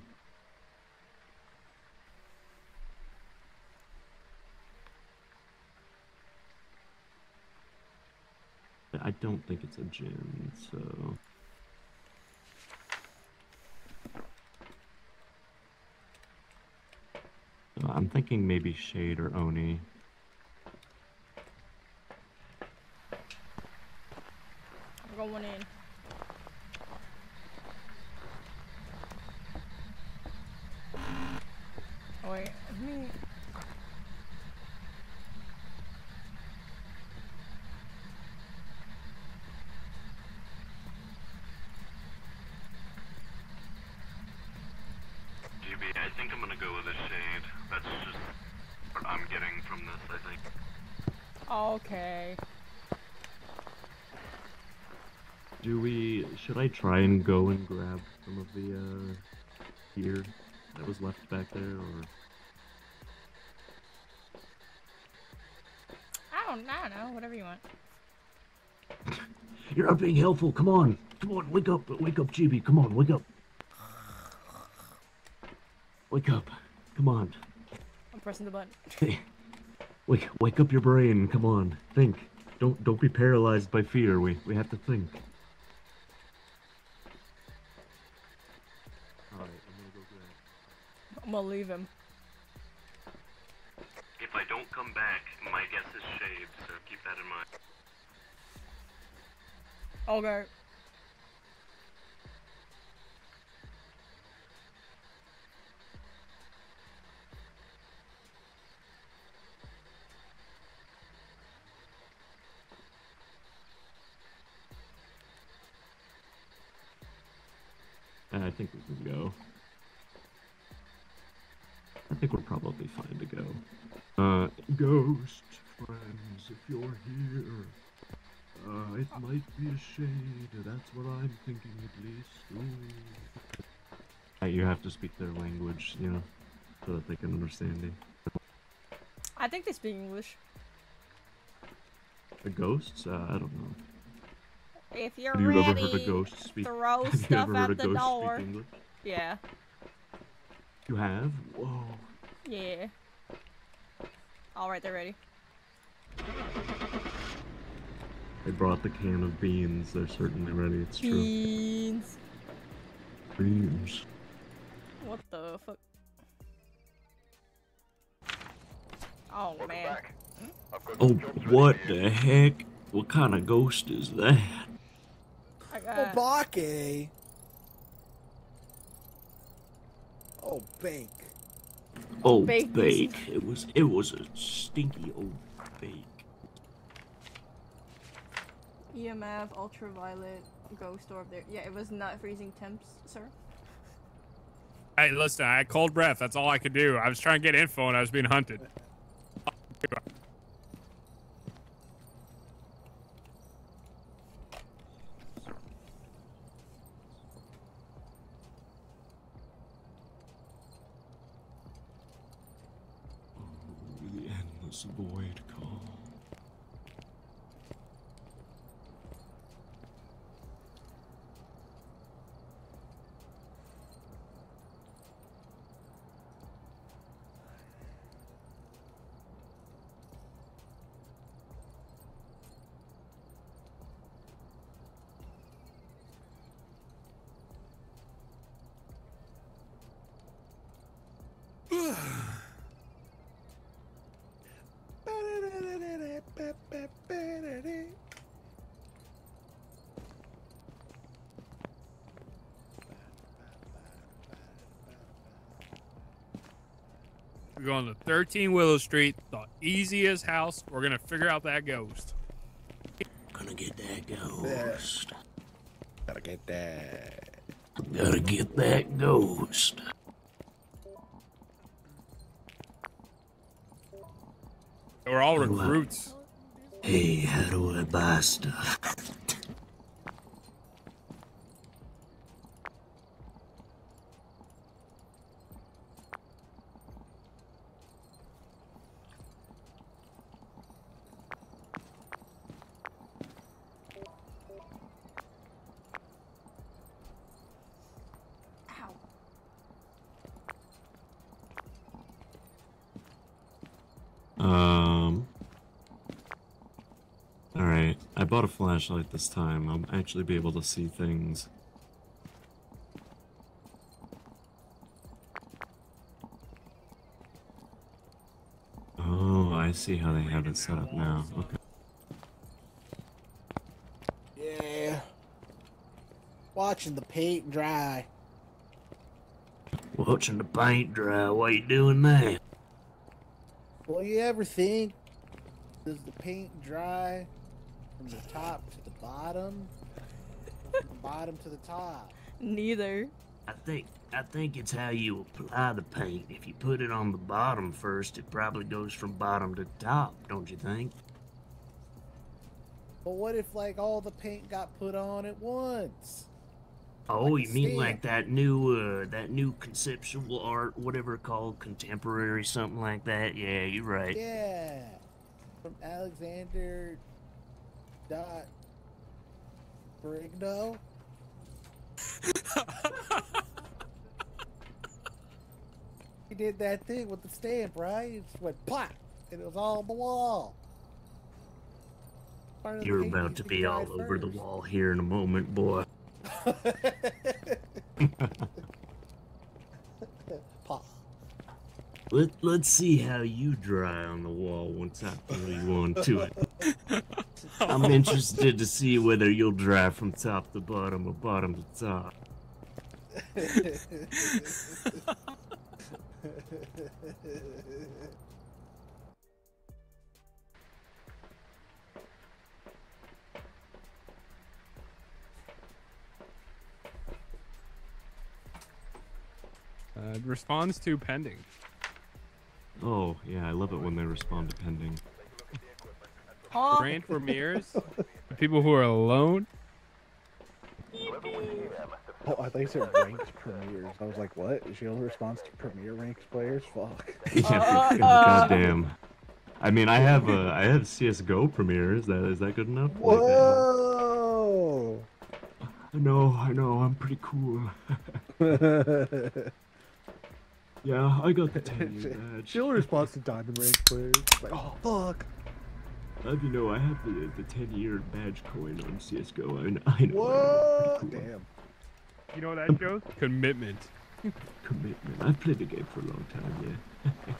I don't think it's a Jinn, so. I'm thinking maybe Shade or Oni. I'm going in. Oh, wait, me. GB, I think I'm gonna go with a shade. That's just what I'm getting from this, I think. Okay. Do we? Should I try and go and grab some of the uh, gear that was left back there, or I don't, I don't know. Whatever you want. You're not being helpful. Come on. Come on. Wake up. Wake up, GB. Come on. Wake up. Wake up. Come on. I'm pressing the button. Hey, <laughs> wake wake up your brain. Come on. Think. Don't don't be paralyzed by fear. We we have to think. Leave him. If I don't come back, my guess is shaved, so keep that in mind. Okay. Think we're probably fine to go. Uh, ghost friends, if you're here, uh, it might be a shade. That's what I'm thinking at least. Ooh. You have to speak their language, you know, so that they can understand you. I think they speak English. The ghosts? Uh, I don't know. If you're Have you ready, ever heard a ghost speak? throw <laughs> stuff ever heard out a the door. Yeah. You have? Whoa. Yeah. Alright, they're ready. They brought the can of beans. They're certainly ready. It's true. Beans. Beans. What the fuck? Oh man. Oh, what the heck? What kind of ghost is that? I got. Obake. Oh, bake. Oh, Oh, Bake. bake. It was it was a stinky old bake. EMF, ultraviolet, ghost orb there. Yeah, it was not freezing temps, sir. Hey, listen, I had cold breath. That's all I could do. I was trying to get info and I was being hunted. The endless void call. We're going to 13 Willow Street, the easiest house. We're gonna figure out that ghost. Gonna get that ghost. Gotta get that. Gotta get that ghost. We're all recruits. Hey, how do I buy stuff? Ow. Um. Alright, I bought a flashlight this time. I'll actually be able to see things. Oh, I see how they have it set up now. Okay. Yeah. Watching the paint dry. Watching the paint dry. Why you doing that? Well, you ever think, does the paint dry from the top to the bottom? From the bottom to the top. Neither. I think I think it's how you apply the paint. If you put it on the bottom first, it probably goes from bottom to top, don't you think? But what if, like, all the paint got put on at once? Oh, Like you mean stamp. like that new uh that new conceptual art, whatever called, contemporary, something like that? Yeah, you're right. Yeah. From Alexander dot Brigno. <laughs> he did that thing with the stamp, right? It just went plop, and it was all on the wall. Part You're about to be all dried over the wall here in a moment, boy. <laughs> Pop. Let Let's see how you dry on the wall once I throw you onto it. <laughs> I'm interested to see whether you'll drive from top to bottom or bottom to top. Uh, it responds to pending. Oh, yeah, I love it when they respond to pending. Oh. Grand premieres. for people who are alone. Oh, I thought you said ranked premieres. I was like, what? She only responds to premier ranked players? Fuck. <laughs> yeah, goddamn. I mean, I have uh, I have CS:GO premiere. Is that is that good enough? Like, uh, Whoa! I know, I know, I'm pretty cool. <laughs> yeah, I got the 10 year badge. She only responds to diamond ranked players. Like, oh, fuck. Uh, you know, I have the uh, the ten year badge coin on CS:GO. I, I know. Whoa! Cool. Damn. You know that um, joke? Commitment. Commitment. I've played the game for a long time. Yeah.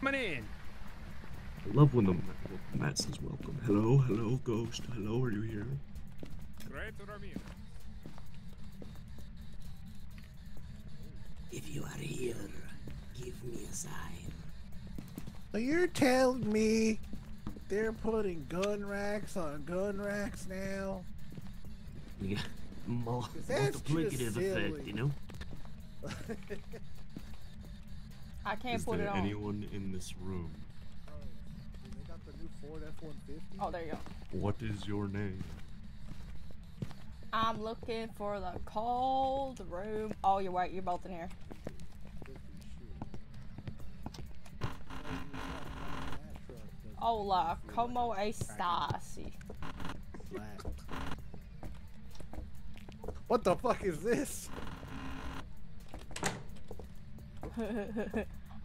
Coming in. I love when the Matt says welcome. Hello, hello, ghost. Hello, are you here? Great, Ramiro. If you are here, give me a sign. So you're telling me they're putting gun racks on gun racks now? Yeah, mul- That's just multiplicative effect, you know? <laughs> I can't Is put there it on. anyone in this room? They got the new Ford F-150. Oh, there you go. What is your name? I'm looking for the cold room. Oh, you're right. You're both in here. Hola, como estás? What the fuck is this? ha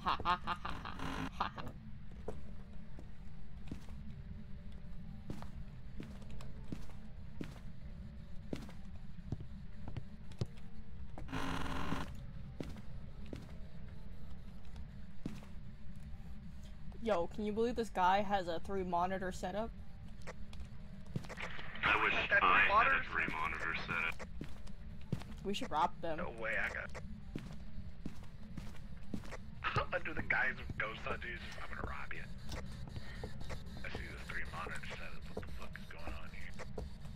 ha ha ha ha ha ha. Yo, can you believe this guy has a three monitor setup? I wish I had a three monitor setup. We should rob them. No way, I got. <laughs> Under the guise of ghost hunters, I'm gonna rob you. I see this three monitor setup. What the fuck is going on here?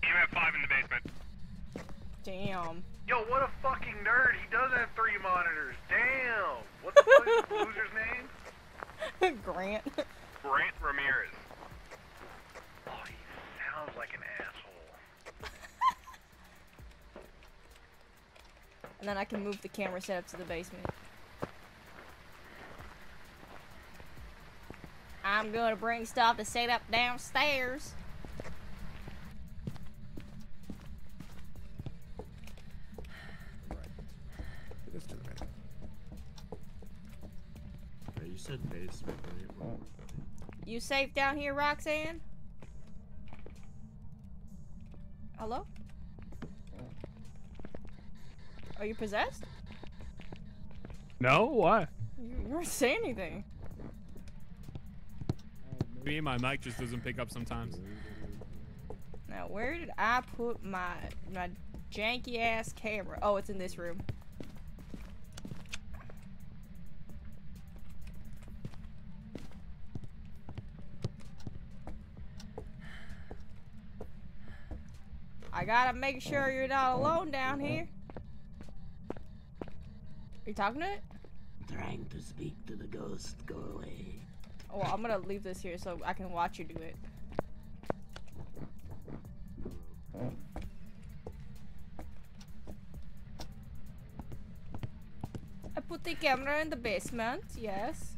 EMF 5 in the basement. Damn. Yo, what a fucking nerd! He does have three monitors. Damn! What the fuck is the <laughs> loser's name? Grant. Grant Ramirez. Oh, he sounds like an asshole. And then I can move the camera setup to the basement. I'm gonna bring stuff to set up downstairs. Said basement, right? You safe down here, Roxanne? Hello? Are you possessed? No, why? You, you weren't saying anything. Me, my mic just doesn't pick up sometimes. Now, where did I put my my janky ass camera? Oh, it's in this room. I gotta make sure you're not alone down here. Are you talking to it? Trying to speak to the ghost. Go away. Oh, well, I'm gonna leave this here so I can watch you do it. I put the camera in the basement, yes.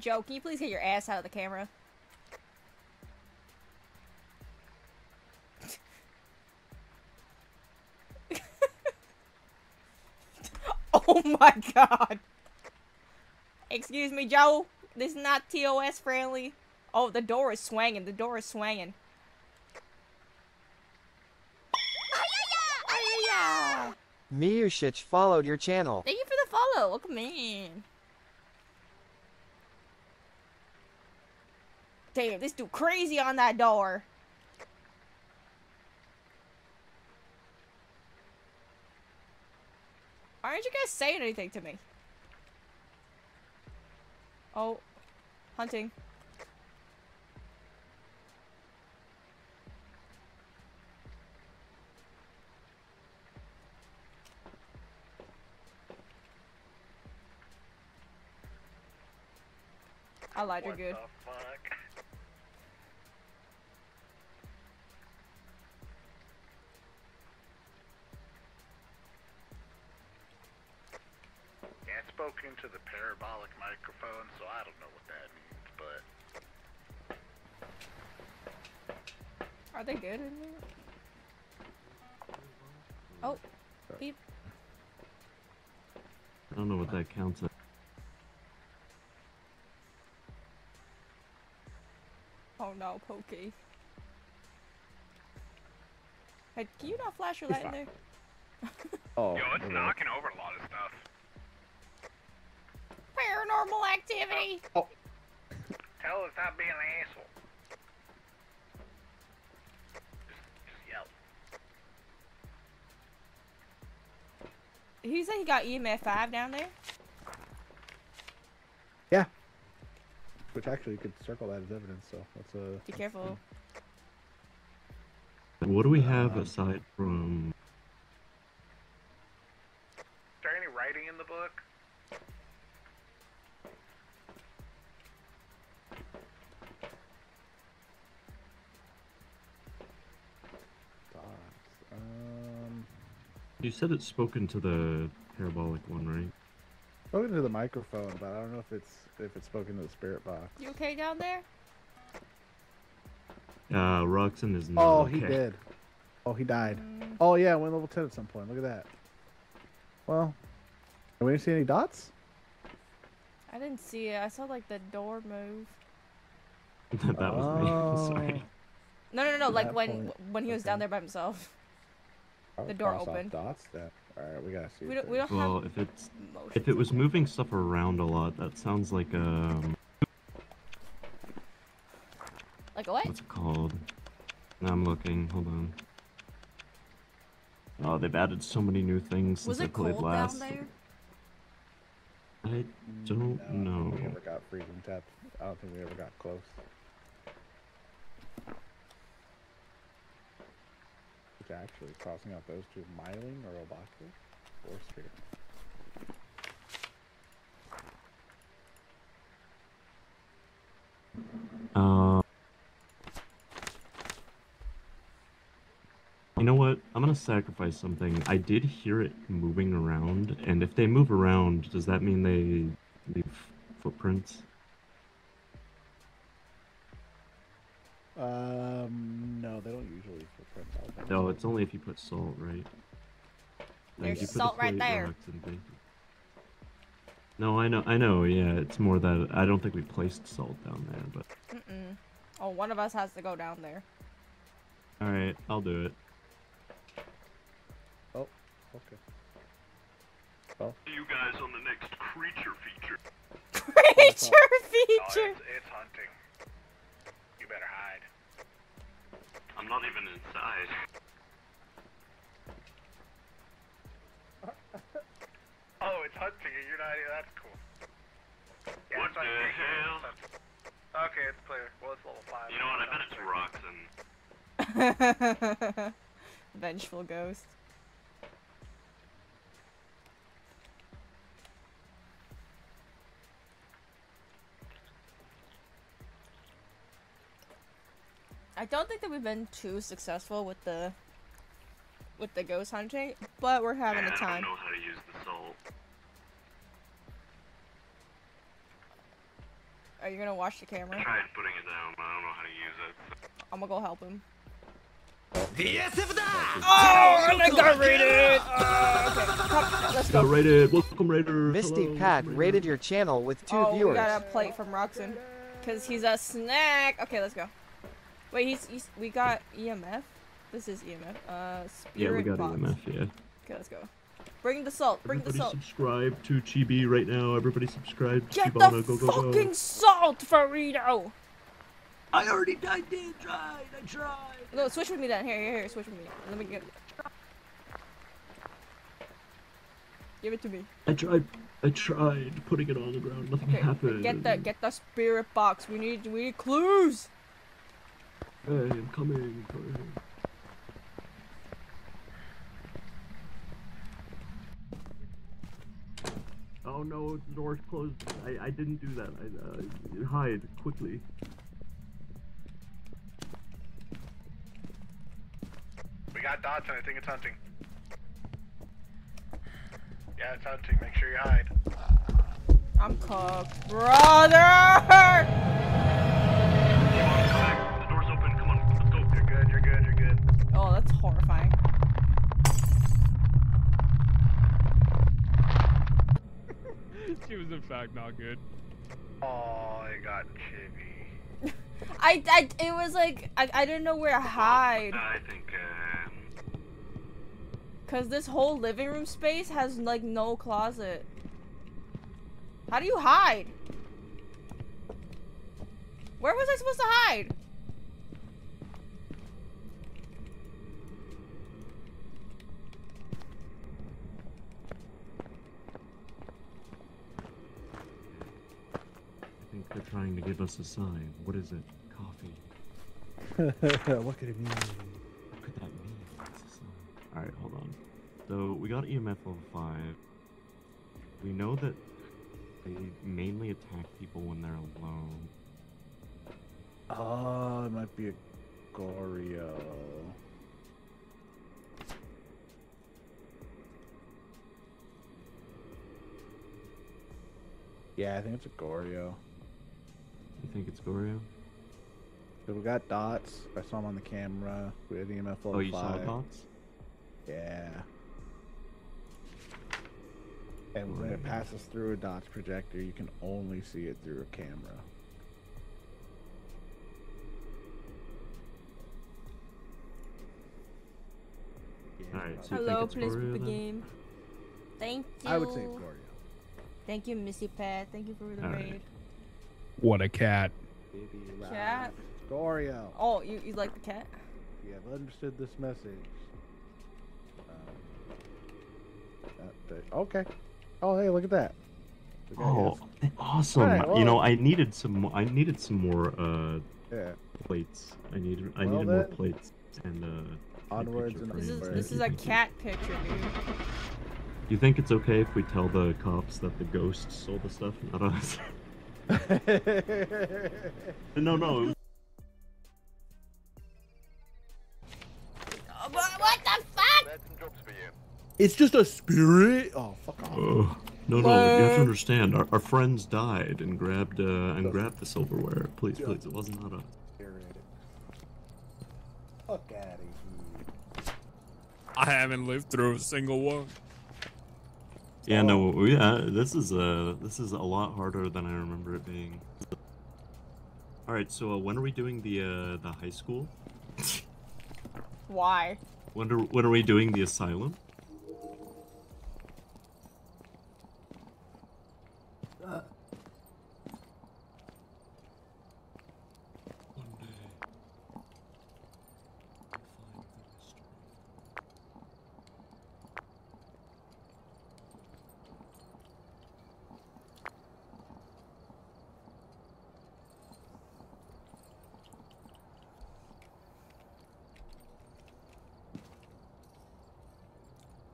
Joe, can you please get your ass out of the camera? <laughs> oh my god. Excuse me, Joe. This is not TOS friendly. Oh, the door is swinging. The door is swinging. Miyushich followed your channel. Thank you for the follow. Look at Damn, this dude crazy on that door. Why aren't you guys saying anything to me? Oh, hunting. I lied, you're good. Spoke into the parabolic microphone, so I don't know what that means, but Are they good in here? Oh, beep. I don't know what that counts as. Oh no, Pokey. Hey, can you not flash your light in there? <laughs> Oh. Yo, it's okay. knocking over a lot of stuff. Paranormal activity! Oh. tell us not being an asshole. Just, just yell. He said he got EMF 5 down there? Yeah. Which actually could circle that as evidence, so let's uh. Be careful. What do we have aside from? Is there any writing in the book? You said it's spoken to the parabolic one, right? Spoken to the microphone, but I don't know if it's if it's spoken to the spirit box. You okay down there? Uh, Roxon is not Oh, okay. he did. Oh, he died. Oh yeah, went level ten at some point. Look at that. Well, we didn't see any dots. I didn't see it. I saw like the door move. <laughs> that was me. <laughs> Oh. Sorry. No, no, no, no. Like that when point, when he was down there by himself. <laughs> I The door open. off. Dots. That. All right, we gotta see. We if don't- we don't there's- Well, if it's if it was moving stuff around a lot, that sounds like um, Like a what? what's it called? Now I'm looking. Hold on. Oh, they've added so many new things Was since I it played cold last. down there? I don't No, I don't think We know. ever got freezing tap. I don't think we ever got close. Actually crossing out those two, Myling or Obake or Spirit. Uh, you know what? I'm gonna sacrifice something. I did hear it moving around, and if they move around, does that mean they leave footprints? Um, no, they don't usually footprint out. No, it's only if you put salt, right? Like, There's you the salt right there. rocks and bacon. No, I know, I know. Yeah, it's more that I don't think we placed salt down there, but Mm-mm. Oh, one of us has to go down there. all right, I'll do it. Oh, okay. Oh, See you guys on the next creature feature. <laughs> Creature Oh, feature. it's, it's hunting. You better hide. I'm not even inside. <laughs> Oh, it's hunting and you're not. That's cool. Yeah, What it's like the hell? it's hunting. Okay, it's clear. Well, it's level five. You know what? I bet it's Roxon. <laughs> Vengeful ghost. I don't think that we've been too successful with the with the ghost hunting, but we're having Man, a I time. don't know how to use the salt. Are you gonna watch the camera? I tried putting it down, but I don't know how to use it. I'm gonna go help him. Yes, if that! Oh, and I got rated! Uh, okay, let's Got go. rated. Welcome, Raider. Misty Hello, Pack welcome, rated your channel with two oh, viewers. we got a plate from Roxon. Cause he's a snack. Okay, let's go. Wait, he's, he's we got EMF. This is EMF. Uh, spirit Yeah, we got box. EMF. Yeah. Okay, let's go. Bring the salt. Bring the Everybody salt. subscribe to Chibi right now. Everybody subscribe to Get Chibana. the Go, go, fucking go. salt, Farito. I already I did tried. I tried. No, switch with me then. Here, here, here. Switch with me. Let me get. Give it to me. I tried. I tried putting it on the ground. Nothing Okay, happened. get the get the spirit box. We need we need clues. Hey, I'm coming. I'm coming. Oh no, the door's closed. I, I didn't do that. I uh, hide quickly. We got dots and I think it's hunting. Yeah, it's hunting. Make sure you hide. I'm cooked. Brother! Oh, that's horrifying. <laughs> she was in fact not good. Oh, I got chippy. <laughs> I, I, it was like, I, I didn't know where to hide. I think, uh, Cause this whole living room space has like no closet. How do you hide? Where was I supposed to hide? Think they're trying to give us a sign. What is it? Coffee. <laughs> what could it mean? What could that mean? What's a sign? Alright, hold on. So we got EMF level 5. We know that they mainly attack people when they're alone. Oh, it might be a Goryo. Yeah, I think it's a Goryo. You think it's Goryo? So we got dots. I saw him on the camera. We had EMF level Oh, you saw five. dots? Yeah. And oh, when it passes through a dots projector, you can only see it through a camera. Alright, so you Hello, think please it's Goryo then? game. Thank you. I would say Goryo. Thank you, Missy Pat. Thank you for the Alright. raid. What a cat. Baby Cat. Goryo. Oh, you, you like the cat? You have understood this message. Um, that- that- okay. Oh, hey, look at that. Oh, has- awesome! Alright, you know, I needed some. I needed some more uh Yeah. plates. I needed. I Well needed more plates and uh. onwards picture and This is this is a cat picture, dude. Do You think it's okay if we tell the cops that the ghost sold the stuff, not us? <laughs> <laughs> no, no. What, what the fuck? It's just a spirit. Oh, fuck off. Oh, no, no. You have to understand. Our, our friends died and grabbed uh and grabbed the silverware. Please, please. It wasn't not us. Fuck out of here. I haven't lived through a single one. Yeah, no. We, uh, this is uh this is a lot harder than I remember it being. All right. So uh, when are we doing the uh the high school? Why? When are when are we doing the asylum?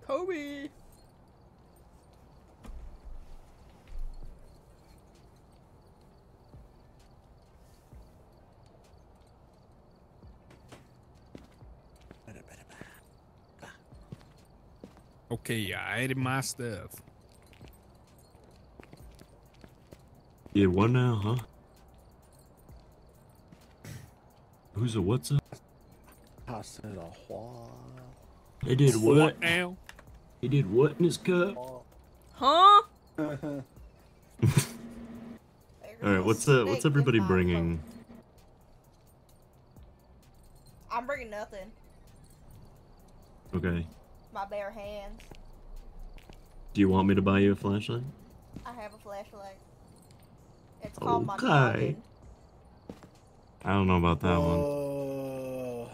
Kobe. Okay, I ate my stuff. Yeah, what now, huh? Who's a what's up? I said a while. They did what? What now? He did what in his cup? Huh? <laughs> All right, what's uh, what's everybody bringing? I'm bringing nothing. Okay. My bare hands. Do you want me to buy you a flashlight? I have a flashlight. It's called my Okay. noggin. I don't know about that one. Oh.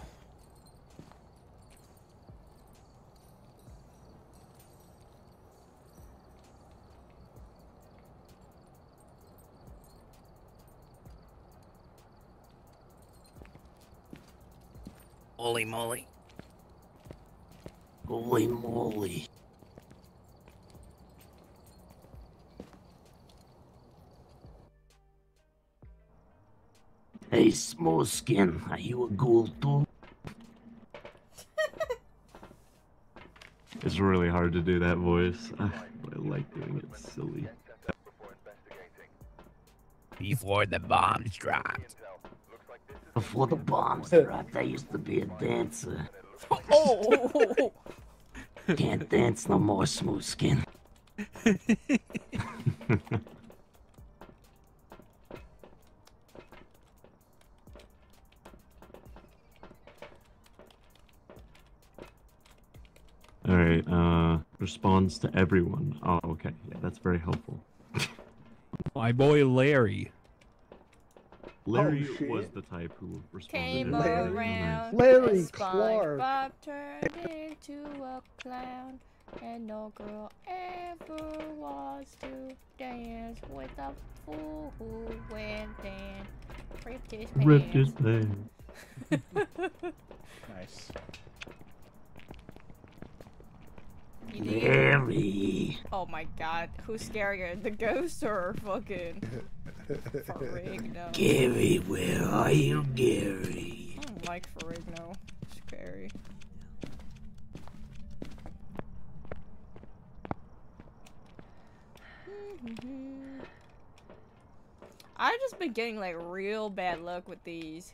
Holy moly. Holy moly. Small skin, are you a ghoul too? It's really hard to do that voice. I, I like doing it silly. before the bombs dropped. Before the bombs <laughs> dropped, I used to be a dancer. <laughs> Oh. Can't dance no more, smooth skin. <laughs> responds to everyone. Oh, okay. Yeah, that's very helpful. My boy Larry. Larry Oh, was the type who responded. Came to everyone. around. Larry and Clark. SpongeBob turned into a clown, and no girl ever wants to dance with a fool who went and ripped his pants. Ripped his pants. <laughs> Nice. You did? Larry. Oh my god, who's scarier, the ghost or fucking Ferrigno? Gary, where are you, Gary? I don't like Ferrigno. Scary. Mm-hmm. I've just been getting like real bad luck with these.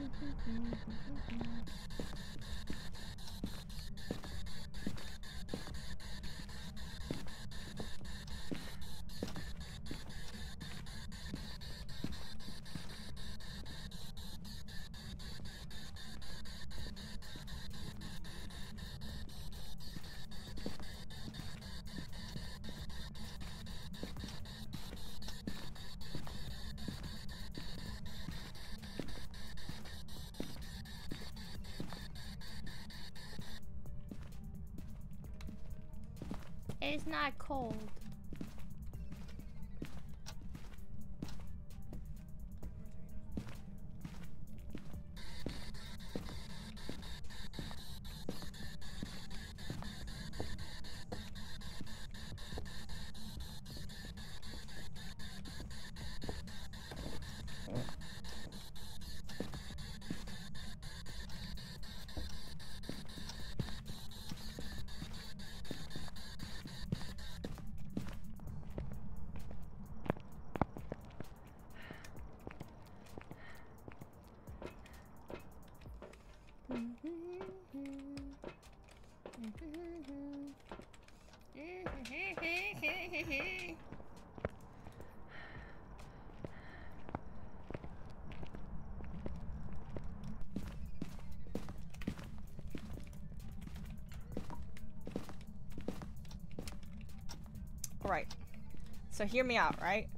It's not cold. <laughs> Alright. So hear me out, right?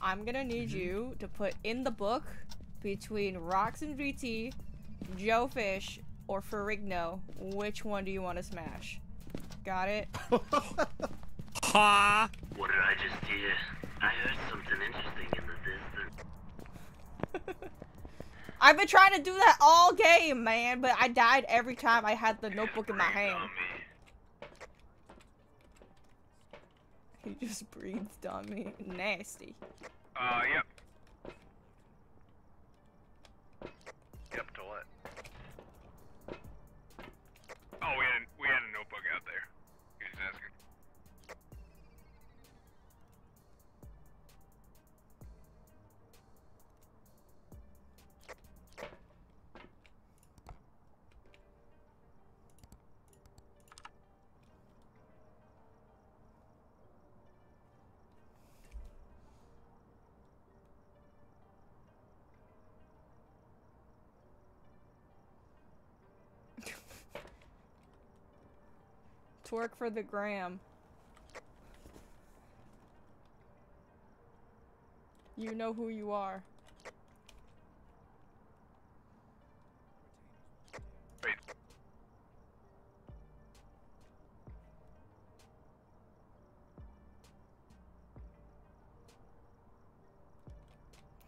I'm gonna need mm-hmm. you to put in the book between Rocks and VT, Joe Fish, or Ferrigno, which one do you want to smash? Got it? <laughs> Ha! What did I just hear? I heard something interesting in the distance. <laughs> I've been trying to do that all game, man, but I died every time I had the notebook in my hand. <laughs> He just breathed on me. Nasty. Uh, yep. Twerk for the gram. You know who you are.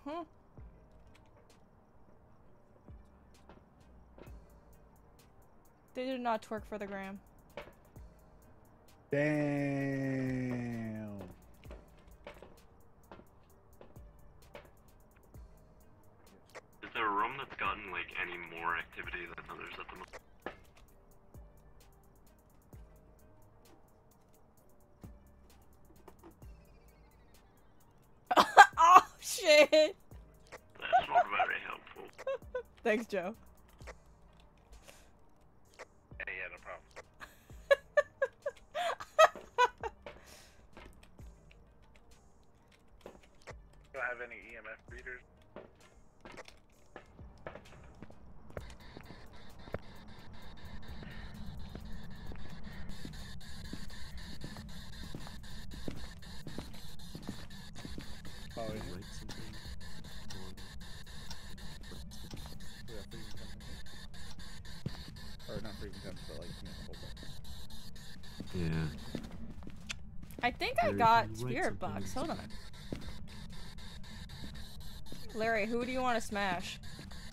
Huh? They did not twerk for the gram. Damn. Is there a room that's gotten like any more activity than others at the moment? <laughs> oh shit! That's not very helpful. <laughs> Thanks, Joe. Temps. Or freezing temps, but like, you know, the whole thing. Yeah. I think I got can you write spirit something box. Hold on. Larry, who do you want to smash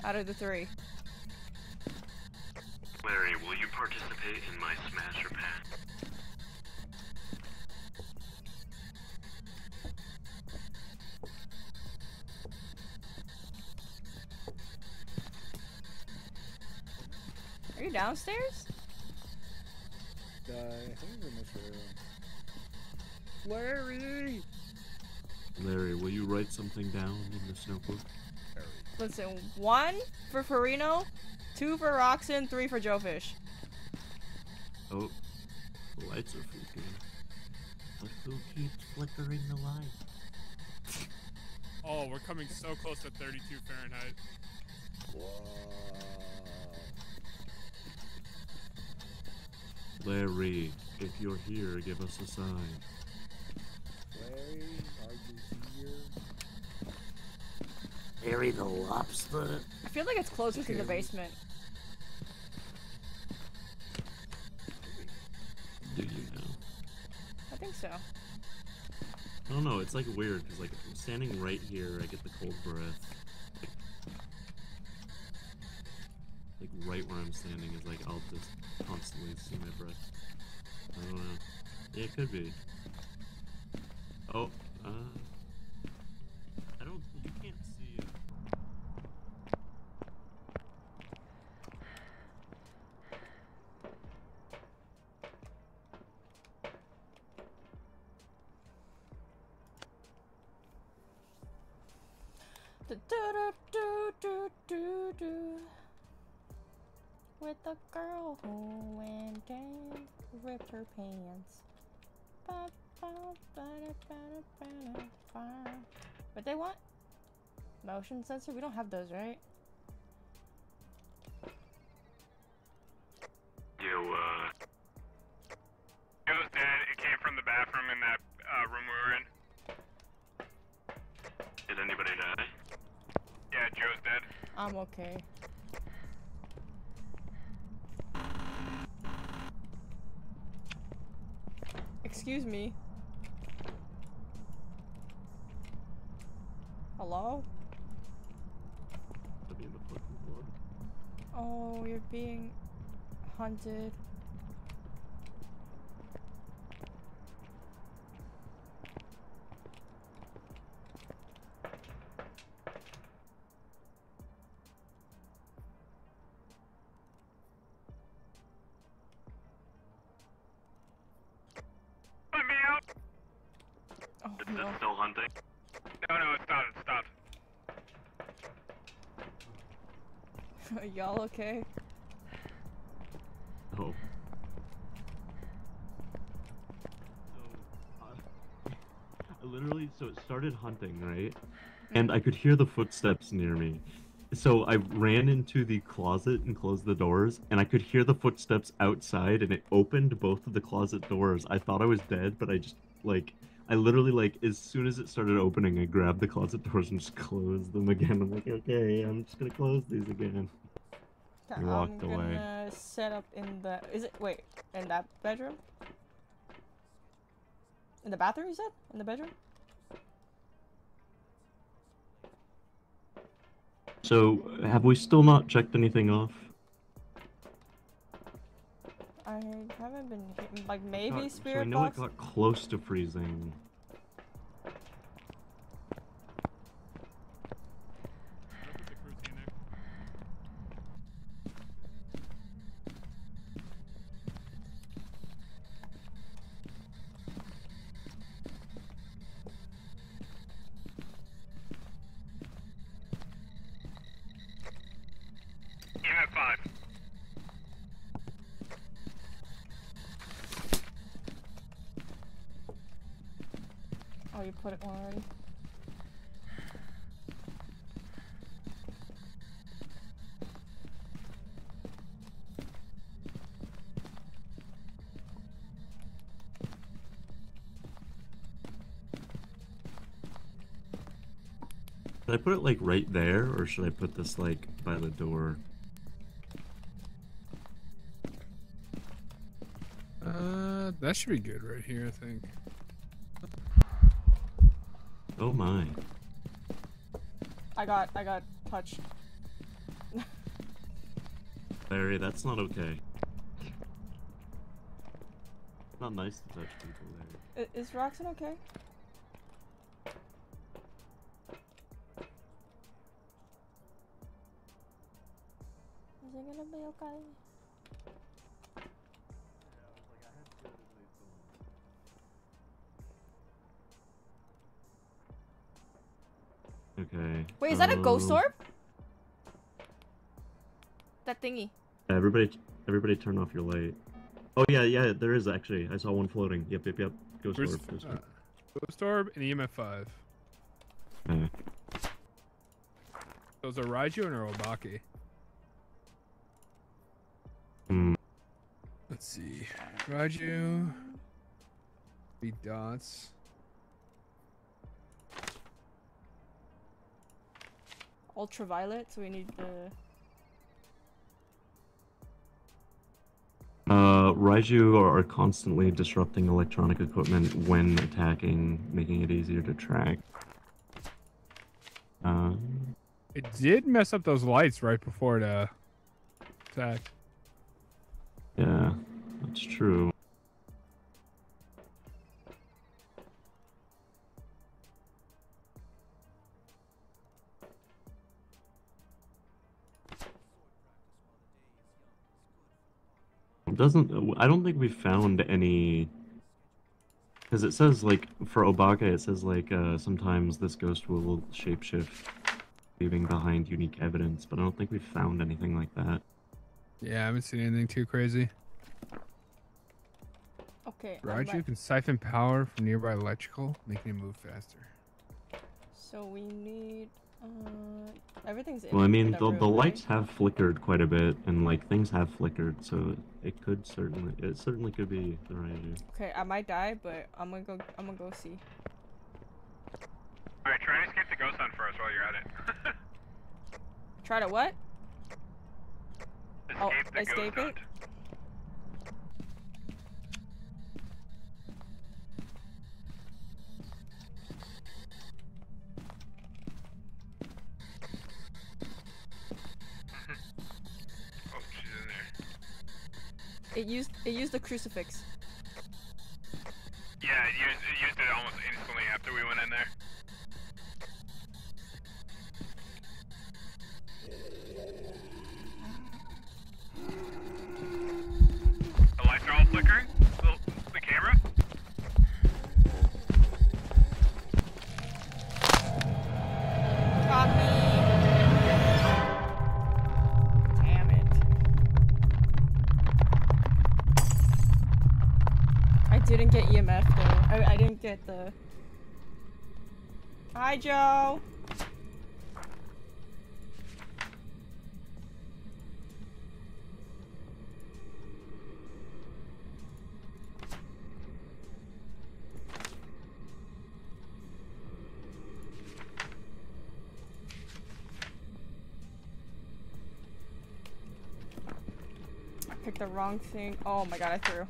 out of the three? Larry, will you participate in my smash or pass? Are you downstairs? Uh, I think I'm in. Larry! Larry, will you write something down in this notebook? Listen, one for Farino, two for Roxon, three for Joe Fish. Oh, the lights are flickering. But who keeps flickering the light? Oh, we're coming so close to 32 Fahrenheit. Larry, if you're here, give us a sign. Larry, are you here? Larry the lobster. I feel like it's closer to the basement. Do you know? I think so. I don't know. It's like weird because like I'm standing right here, I get the cold breath. Like right where I'm standing is like I'll just constantly see my breath. I don't know. Yeah, it could be. Oh, uh, I don't. You can't see. Uh, Do-do-do-do-do-do. With the girl who went and ripped her pants. What they want? Motion sensor? We don't have those, right? You, uh, Joe's dead. It came from the bathroom in that uh, room we were in. did anybody die? Yeah, Joe's dead. I'm okay. Excuse me. Hello? I'll be in the fucking blood. Oh, you're being hunted. Okay? Oh. Uh, I literally, so it started hunting, right? And I could hear the footsteps near me. So I ran into the closet and closed the doors, and I could hear the footsteps outside, and it opened both of the closet doors. I thought I was dead, but I just, like, I literally, like, as soon as it started opening, I grabbed the closet doors and just closed them again. I'm like, okay, I'm just gonna close these again. Walked I'm away. gonna set up in the. Is it wait in that bedroom? In the bathroom, you said? In the bedroom? So, have we still not checked anything off? I haven't been like Got- maybe so I know box. it got close to freezing. five. Oh, you put it one already. Should I put it like right there, or should I put this like by the door? Uh, that should be good right here, I think. Oh my. I got I got touched. Larry, that's not okay. Not nice to touch people, Larry. I- Is Roxanne okay? Ghost orb? That thingy. Everybody, everybody, turn off your light. Oh yeah, yeah, there is actually. I saw one floating. Yep, yep, yep. Ghost Where's- orb. Ghost uh, orb. Ghost Orb and EMF 5. Okay. Those are Raiju and or Obake. Hmm. Let's see. Raiju. Three dots. Ultraviolet, so we need the. Uh, Raiju are, are constantly disrupting electronic equipment when attacking, making it easier to track. Uh, It did mess up those lights right before the attack. yeah, that's true. Doesn't I don't think we found any because it says like for Obake it says like uh sometimes this ghost will shapeshift leaving behind unique evidence, but I don't think we've found anything like that. Yeah, I haven't seen anything too crazy. Okay. I Raiju might- can siphon power from nearby electrical, making it move faster. So we need. Uh, everything's in. Well, I mean, the, room, the right? lights have flickered quite a bit, and like things have flickered, so it could certainly, it certainly could be the Raiju. Okay, I might die, but I'm gonna go. I'm gonna go see. Alright, try to escape the ghost hunt first while you're at it. <laughs> Try to what? oh, Escape the ghost escape it. hunt. It used. It used the crucifix. Yeah, it used, it used it almost instantly after we went in there. Get the. Hi, Joe. I picked the wrong thing. Oh my god, I threw.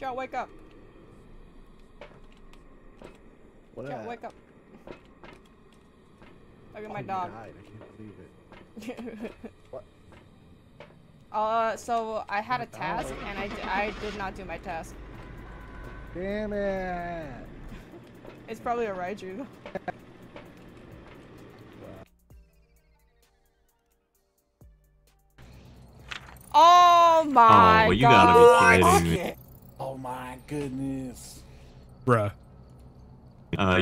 Joe, wake up. What Joe, wake up. Look at Oh, my dog. died. I can't believe it. <laughs> What? Uh, so I had a task and I, I did not do my task. Damn it! It's probably a Raiju.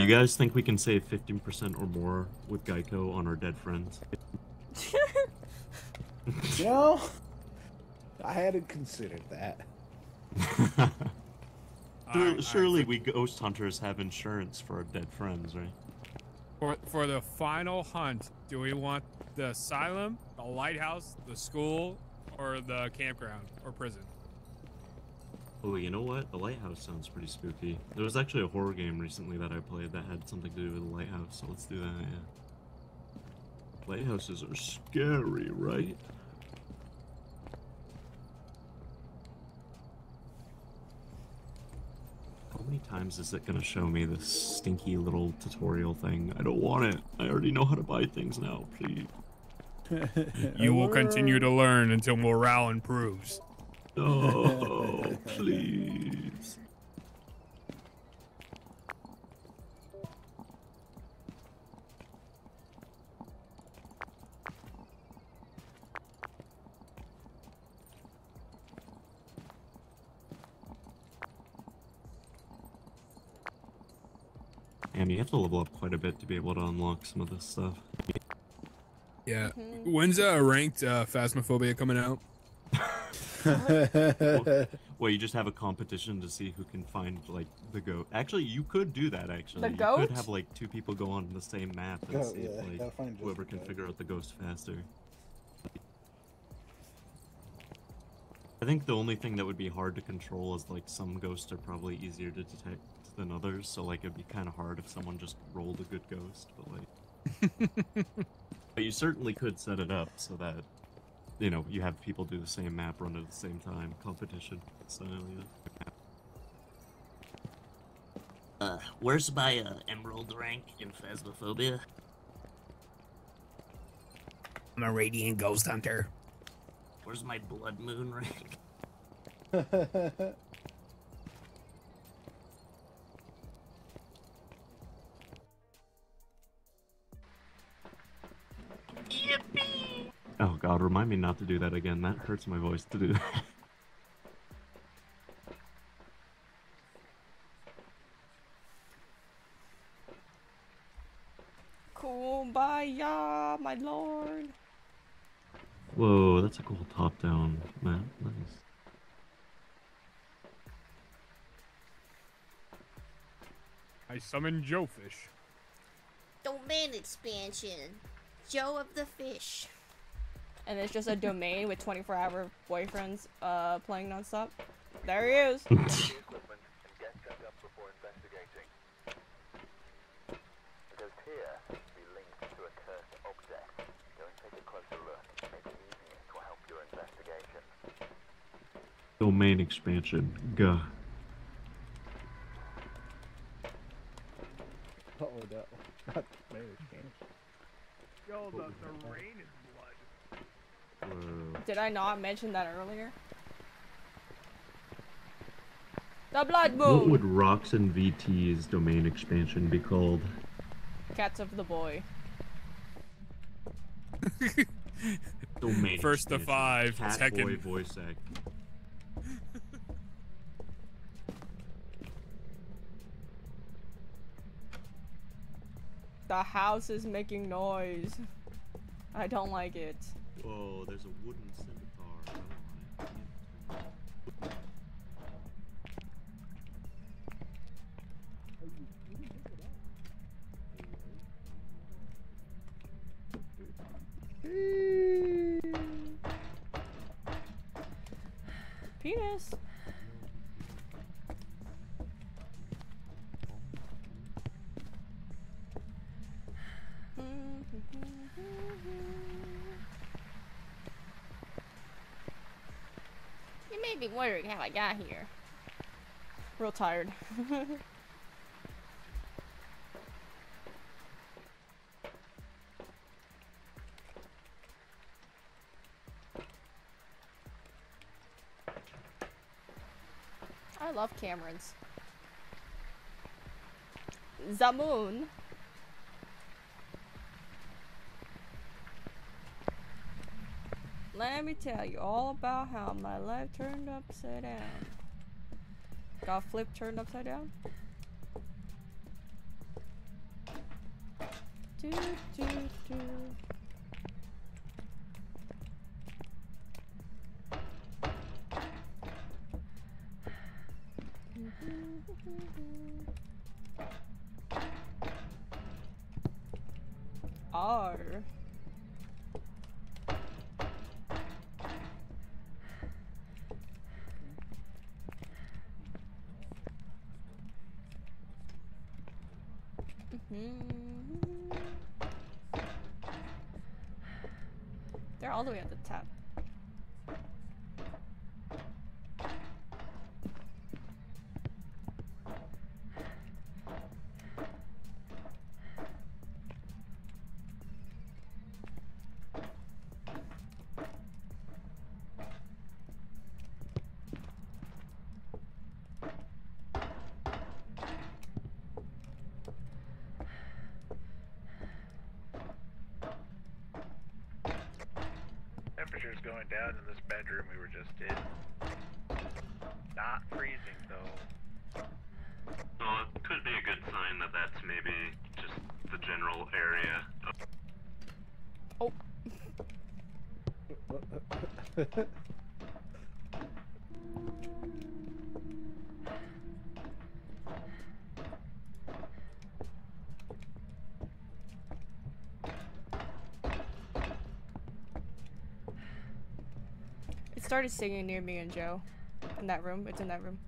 Guys think we can save 15% or more with Geico on our dead friends? <laughs> You know, I hadn't considered that. <laughs> Sur- surely we ghost hunters have insurance for our dead friends, right? For for the final hunt, do we want the asylum, the lighthouse, the school, or the campground or prison? Oh, you know what? The lighthouse sounds pretty spooky. There was actually a horror game recently that I played that had something to do with the lighthouse, so let's do that, yeah. Lighthouses are scary, right? How many times is it gonna show me this stinky little tutorial thing? I don't want it. I already know how to buy things now, please. <laughs> You will continue to learn until morale improves. Oh, <laughs> please. Damn, you have to level up quite a bit to be able to unlock some of this stuff. Yeah. When's uh, ranked uh, Phasmophobia coming out? Well, <laughs> you just have a competition to see who can find like the goat. Actually, you could do that. Actually, The you goat? could have like two people go on the same map and Goat, see yeah, if like find whoever can goat. figure out the ghost faster. I think the only thing that would be hard to control is like some ghosts are probably easier to detect than others. So like it'd be kind of hard if someone just rolled a good ghost, but like. <laughs> but you certainly could set it up so that you know you have people do the same map run at the same time competition style. Yeah. Uh, where's my uh, emerald rank in Phasmophobia? I'm a radiant ghost hunter. Where's my blood moon rank? <laughs> remind me not to do that again. That hurts my voice to do that. Kumbaya, my lord. Whoa, that's a cool top-down map. Nice. I summon Joe Fish. Domain expansion. Joe of the Fish. And it's just a domain with 24 hour boyfriends uh, playing nonstop. There he is. <laughs> equipment and get set up before investigating. Because here be linked to a cursed object. Go and take a closer look. Maybe using it will help your investigation. Domain expansion. Gah. Oh, no. Not maybe change. Yo, the, the rain is blood. Whoa. Did I not mention that earlier? The blood Moon! What moon. would Roxen VT's domain expansion be called? Cats of the boy. <laughs> Domain First to expansion. five, Cat boy voice act. The house is making noise. I don't like it. Whoa, there's a wooden scimitar. Penis. May be wondering how I got here. Real tired. <laughs> I love Camerons. Zamoon. Let me tell you all about how my life turned upside down. Got flipped, turned upside down. Do, do, do. <sighs> R. Temperature's down in this bedroom we were just in. Not freezing though. Well, it could be a good sign that that's maybe just the general area. Oh. <laughs> <laughs> Started singing near me and Joe. In that room. It's in that room.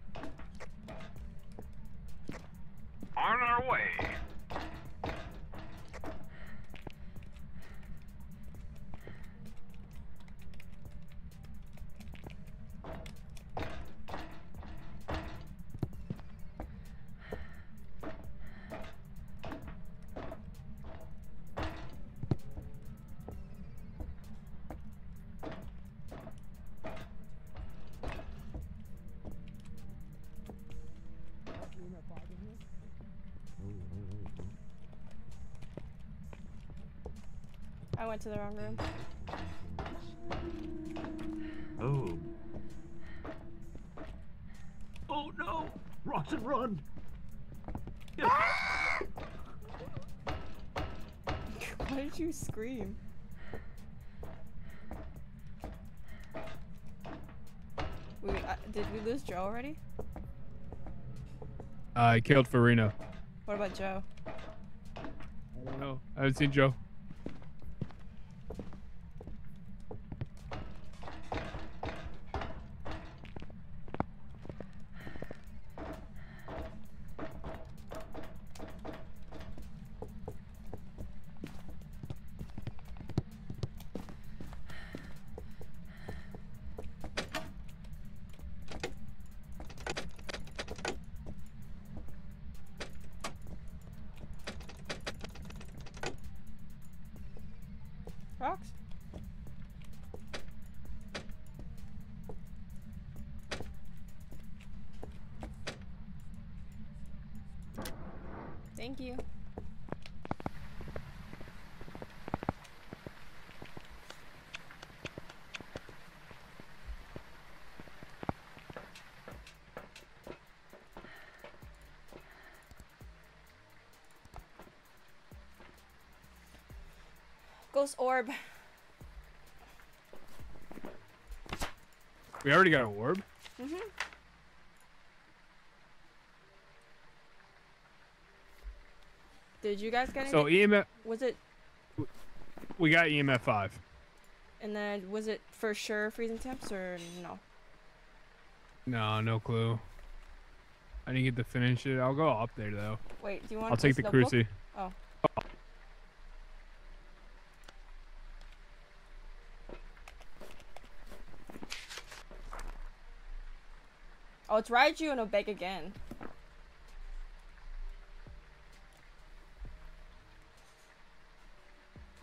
Went to the wrong room. Oh. Oh no! Rocks and run! <laughs> Why did you scream? We, uh, did we lose Joe already? I killed Farina. What about Joe? I don't know. I haven't seen Joe. Ghost orb. We already got an orb. Mm-hmm. Did you guys get it? So? EMF, Was it? we got EMF five. And then was it for sure freezing temps or no? No, no clue. I didn't get to finish it. I'll go up there though. Wait, do you want? I'll take the cruci. Oh. Oh, it's Raiju and Obake again.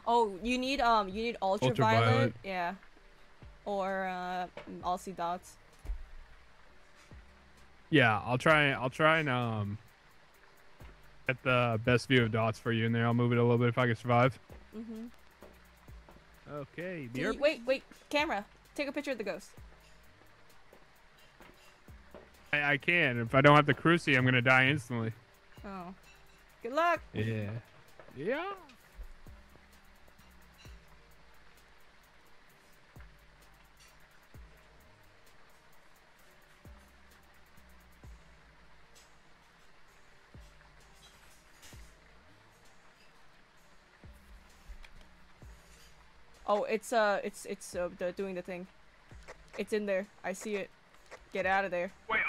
Oh, you need um, you need ultraviolet, Ultraviolet. yeah, or uh, I'll see dots. Yeah, I'll try. I'll try and um get the best view of dots for you, in there. I'll move it a little bit if I can survive. Mhm. Okay. Can you- wait, wait, camera, take a picture of the ghost. I, I can. If I don't have the cruci, I'm gonna die instantly. Oh, good luck. Yeah. Yeah. Oh, it's uh, it's it's uh, the, doing the thing. It's in there. I see it. Get out of there. Wait,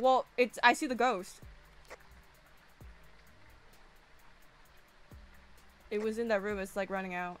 Well, it's I see the ghost. It was in that room. It's like running out.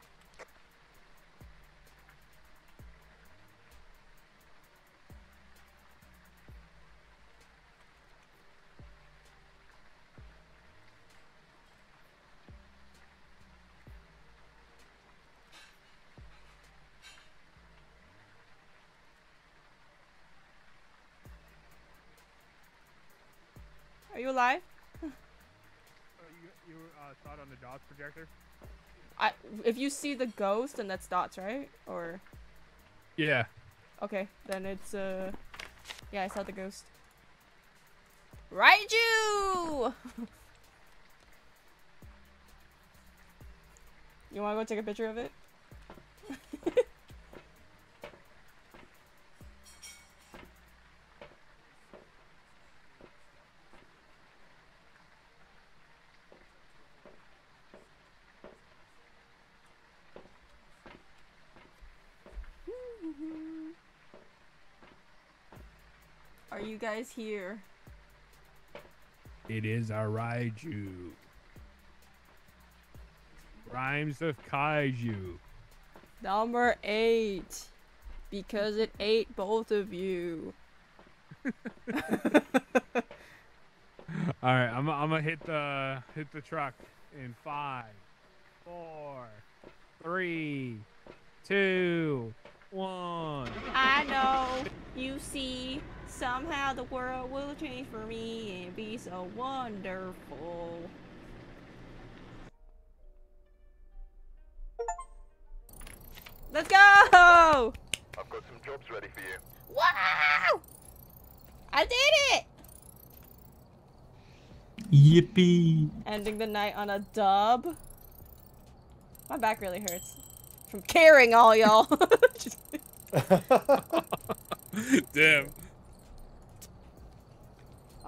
You alive? Uh, you you uh, saw it on the dots projector? I if you see the ghost, then that's dots, right? Or Yeah. okay, then it's uh, yeah, I saw the ghost. Raiju! <laughs> you wanna go take a picture of it? Are you guys here? It is a Raiju. Rhymes of Kaiju. Number eight. Because it ate both of you. <laughs> All right, I'm I'm gonna hit the hit the truck in five, four, three, two, one. I know, you see, somehow the world will change for me and be so wonderful. Let's go! I've got some jobs ready for you. Wow! I did it! Yippee! Ending the night on a dub. My back really hurts from carrying all y'all. <laughs> <laughs> Damn.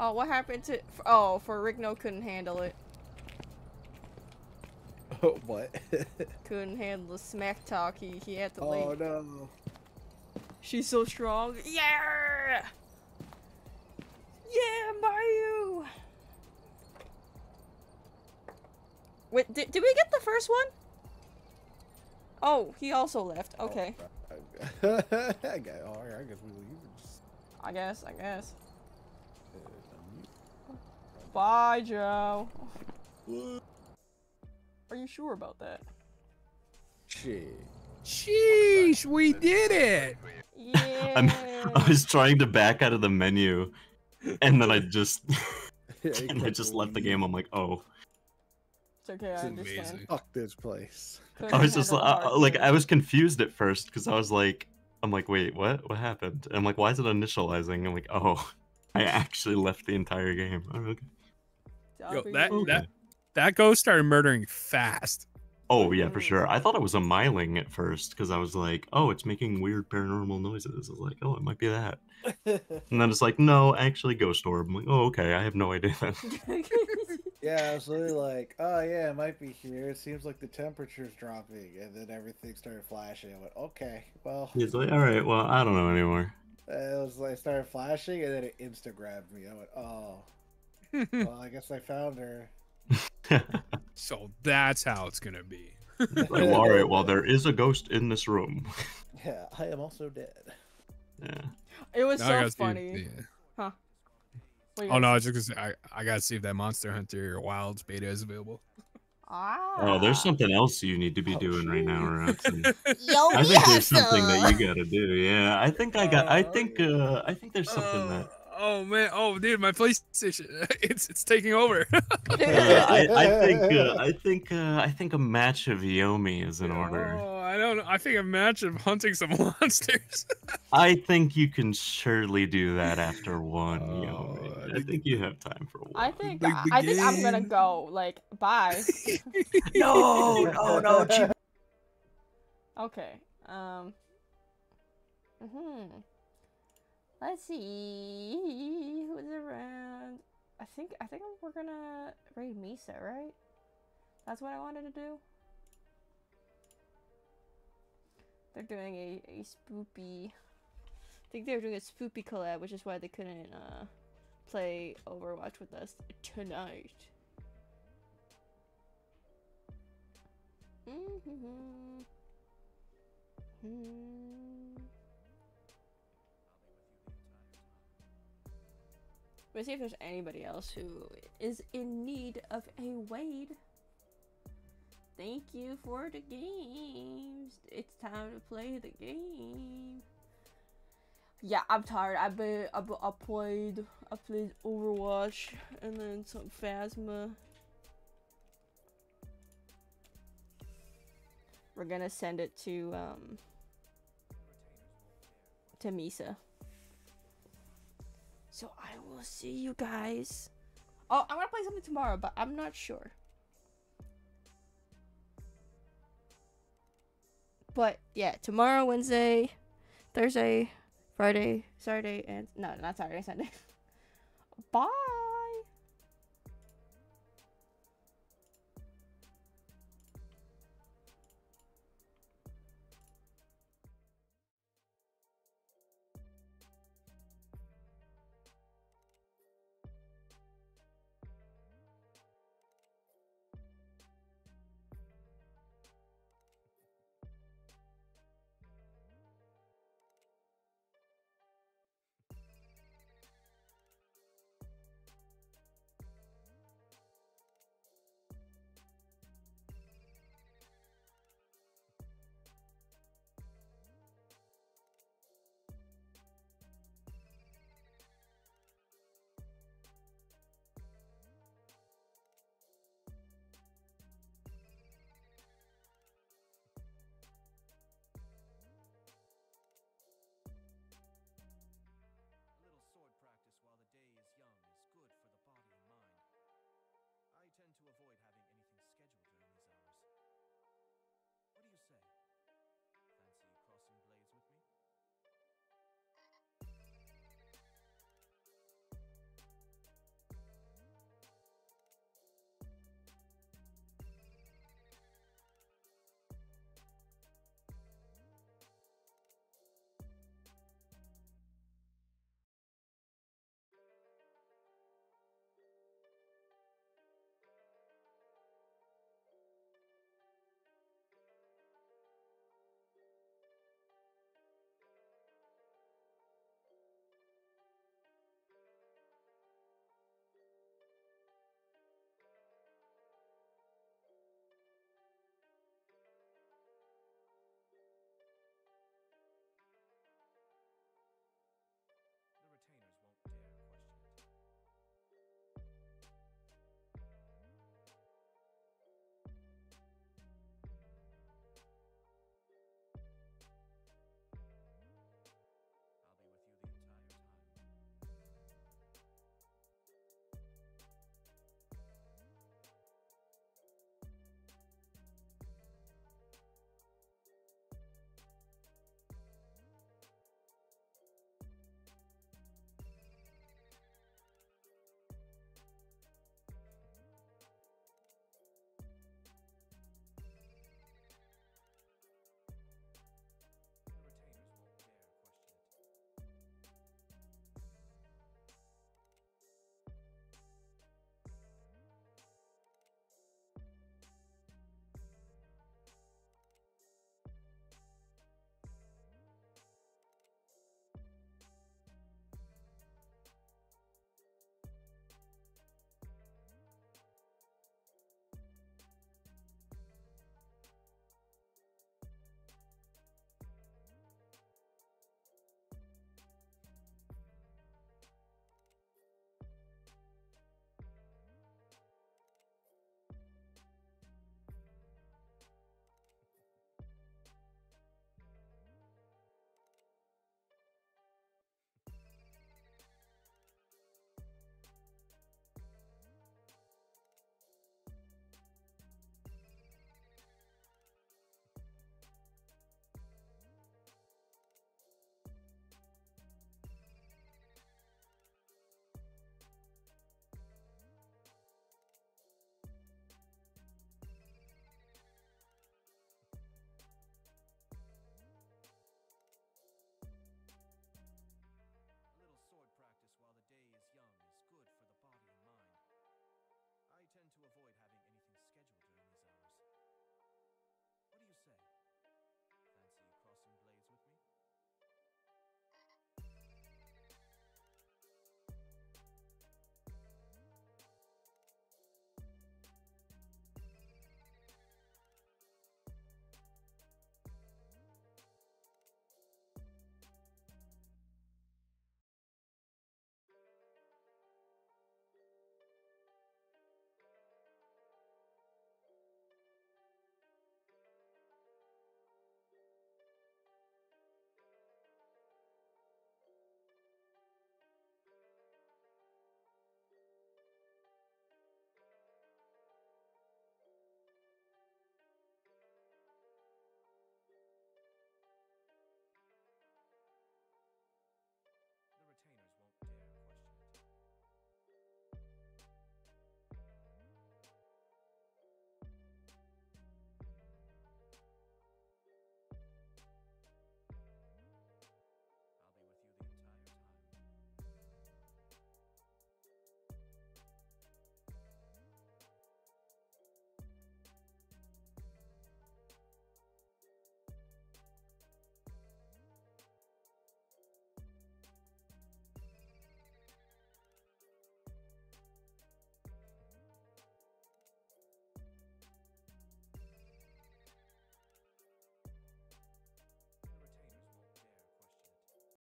Oh, what happened to? Oh, Ferrigno couldn't handle it. Oh, <laughs> what? <laughs> Couldn't handle the smack talk. He he had to oh, leave. oh no. She's so strong. Yeah. Yeah, Mario. Wait, did, did we get the first one? Oh, he also left. Okay. Oh, <laughs> I got, oh, I guess we leave. I guess, I guess. Bye, Joe. Are you sure about that? Shit. Sheesh, we did it. Yeah. <laughs> I'm, I was trying to back out of the menu, and then I just, <laughs> <laughs> and I just left the game. I'm like, oh. It's okay, I understand. Fuck this place. I was just uh, like, I was confused at first because I was like, I'm like, wait, what? What happened? And I'm like, why is it initializing? I'm like, oh, I actually left the entire game. Oh, okay. Yo, that that that ghost started murdering fast. Oh yeah, for sure. I thought it was a myling at first because I was like, oh, it's making weird paranormal noises. I was like, oh, it might be that. <laughs> And then it's like, no, actually, ghost orb. I'm like, oh, okay. I have no idea. <laughs> Yeah, I was literally like, oh yeah, it might be here. It seems like the temperature's dropping, and then everything started flashing. I went, okay, well, He's like, all right, well, I don't know anymore. it was like started flashing, and then it insta grabbed me. I went, oh, well, I guess I found her. <laughs> So that's how it's gonna be. Like, well, <laughs> all right, well, there is a ghost in this room. Yeah, I am also dead. Yeah. It was Now so gotta funny. yeah. Huh. Oh no, I was just gonna say I, I gotta see if that Monster Hunter Wilds beta is available. Ah. Oh, there's something else you need to be doing right now, Robson. <laughs> Yo, I think have there's something that you gotta do. Yeah, I think I got. I think. Uh, I think there's something that. Oh man, oh dude, my PlayStation, <laughs> it's it's taking over. <laughs> Uh, I, I think. Uh, <laughs> I think. Uh, I think a match of Yomi is in order. oh, I don't know. I think a match of hunting some monsters. I think you can surely do that after one Yomi. I think you have time for one. I think Like the I think I'm gonna go. Like, bye. No, no, no, Okay. Um. Hmm. Let's see who's around. I think I think we're gonna raid Misa, right? That's what I wanted to do. They're doing a a spoopy. I think they were doing a spoopy collab, which is why they couldn't uh play Overwatch with us tonight. Mm-hmm. Hmm. Let's see if there's anybody else who is in need of a Wade. Thank you for the games. It's time to play the game. Yeah, I'm tired. I've been, I, I played, I played Overwatch and then some Phasmo. We're gonna send it to um to Misa. So I will see you guys. Oh, I'm gonna play something tomorrow, but I'm not sure. But yeah, tomorrow, Wednesday, Thursday, Friday, Saturday, and no, not Saturday, Sunday. <laughs> Bye.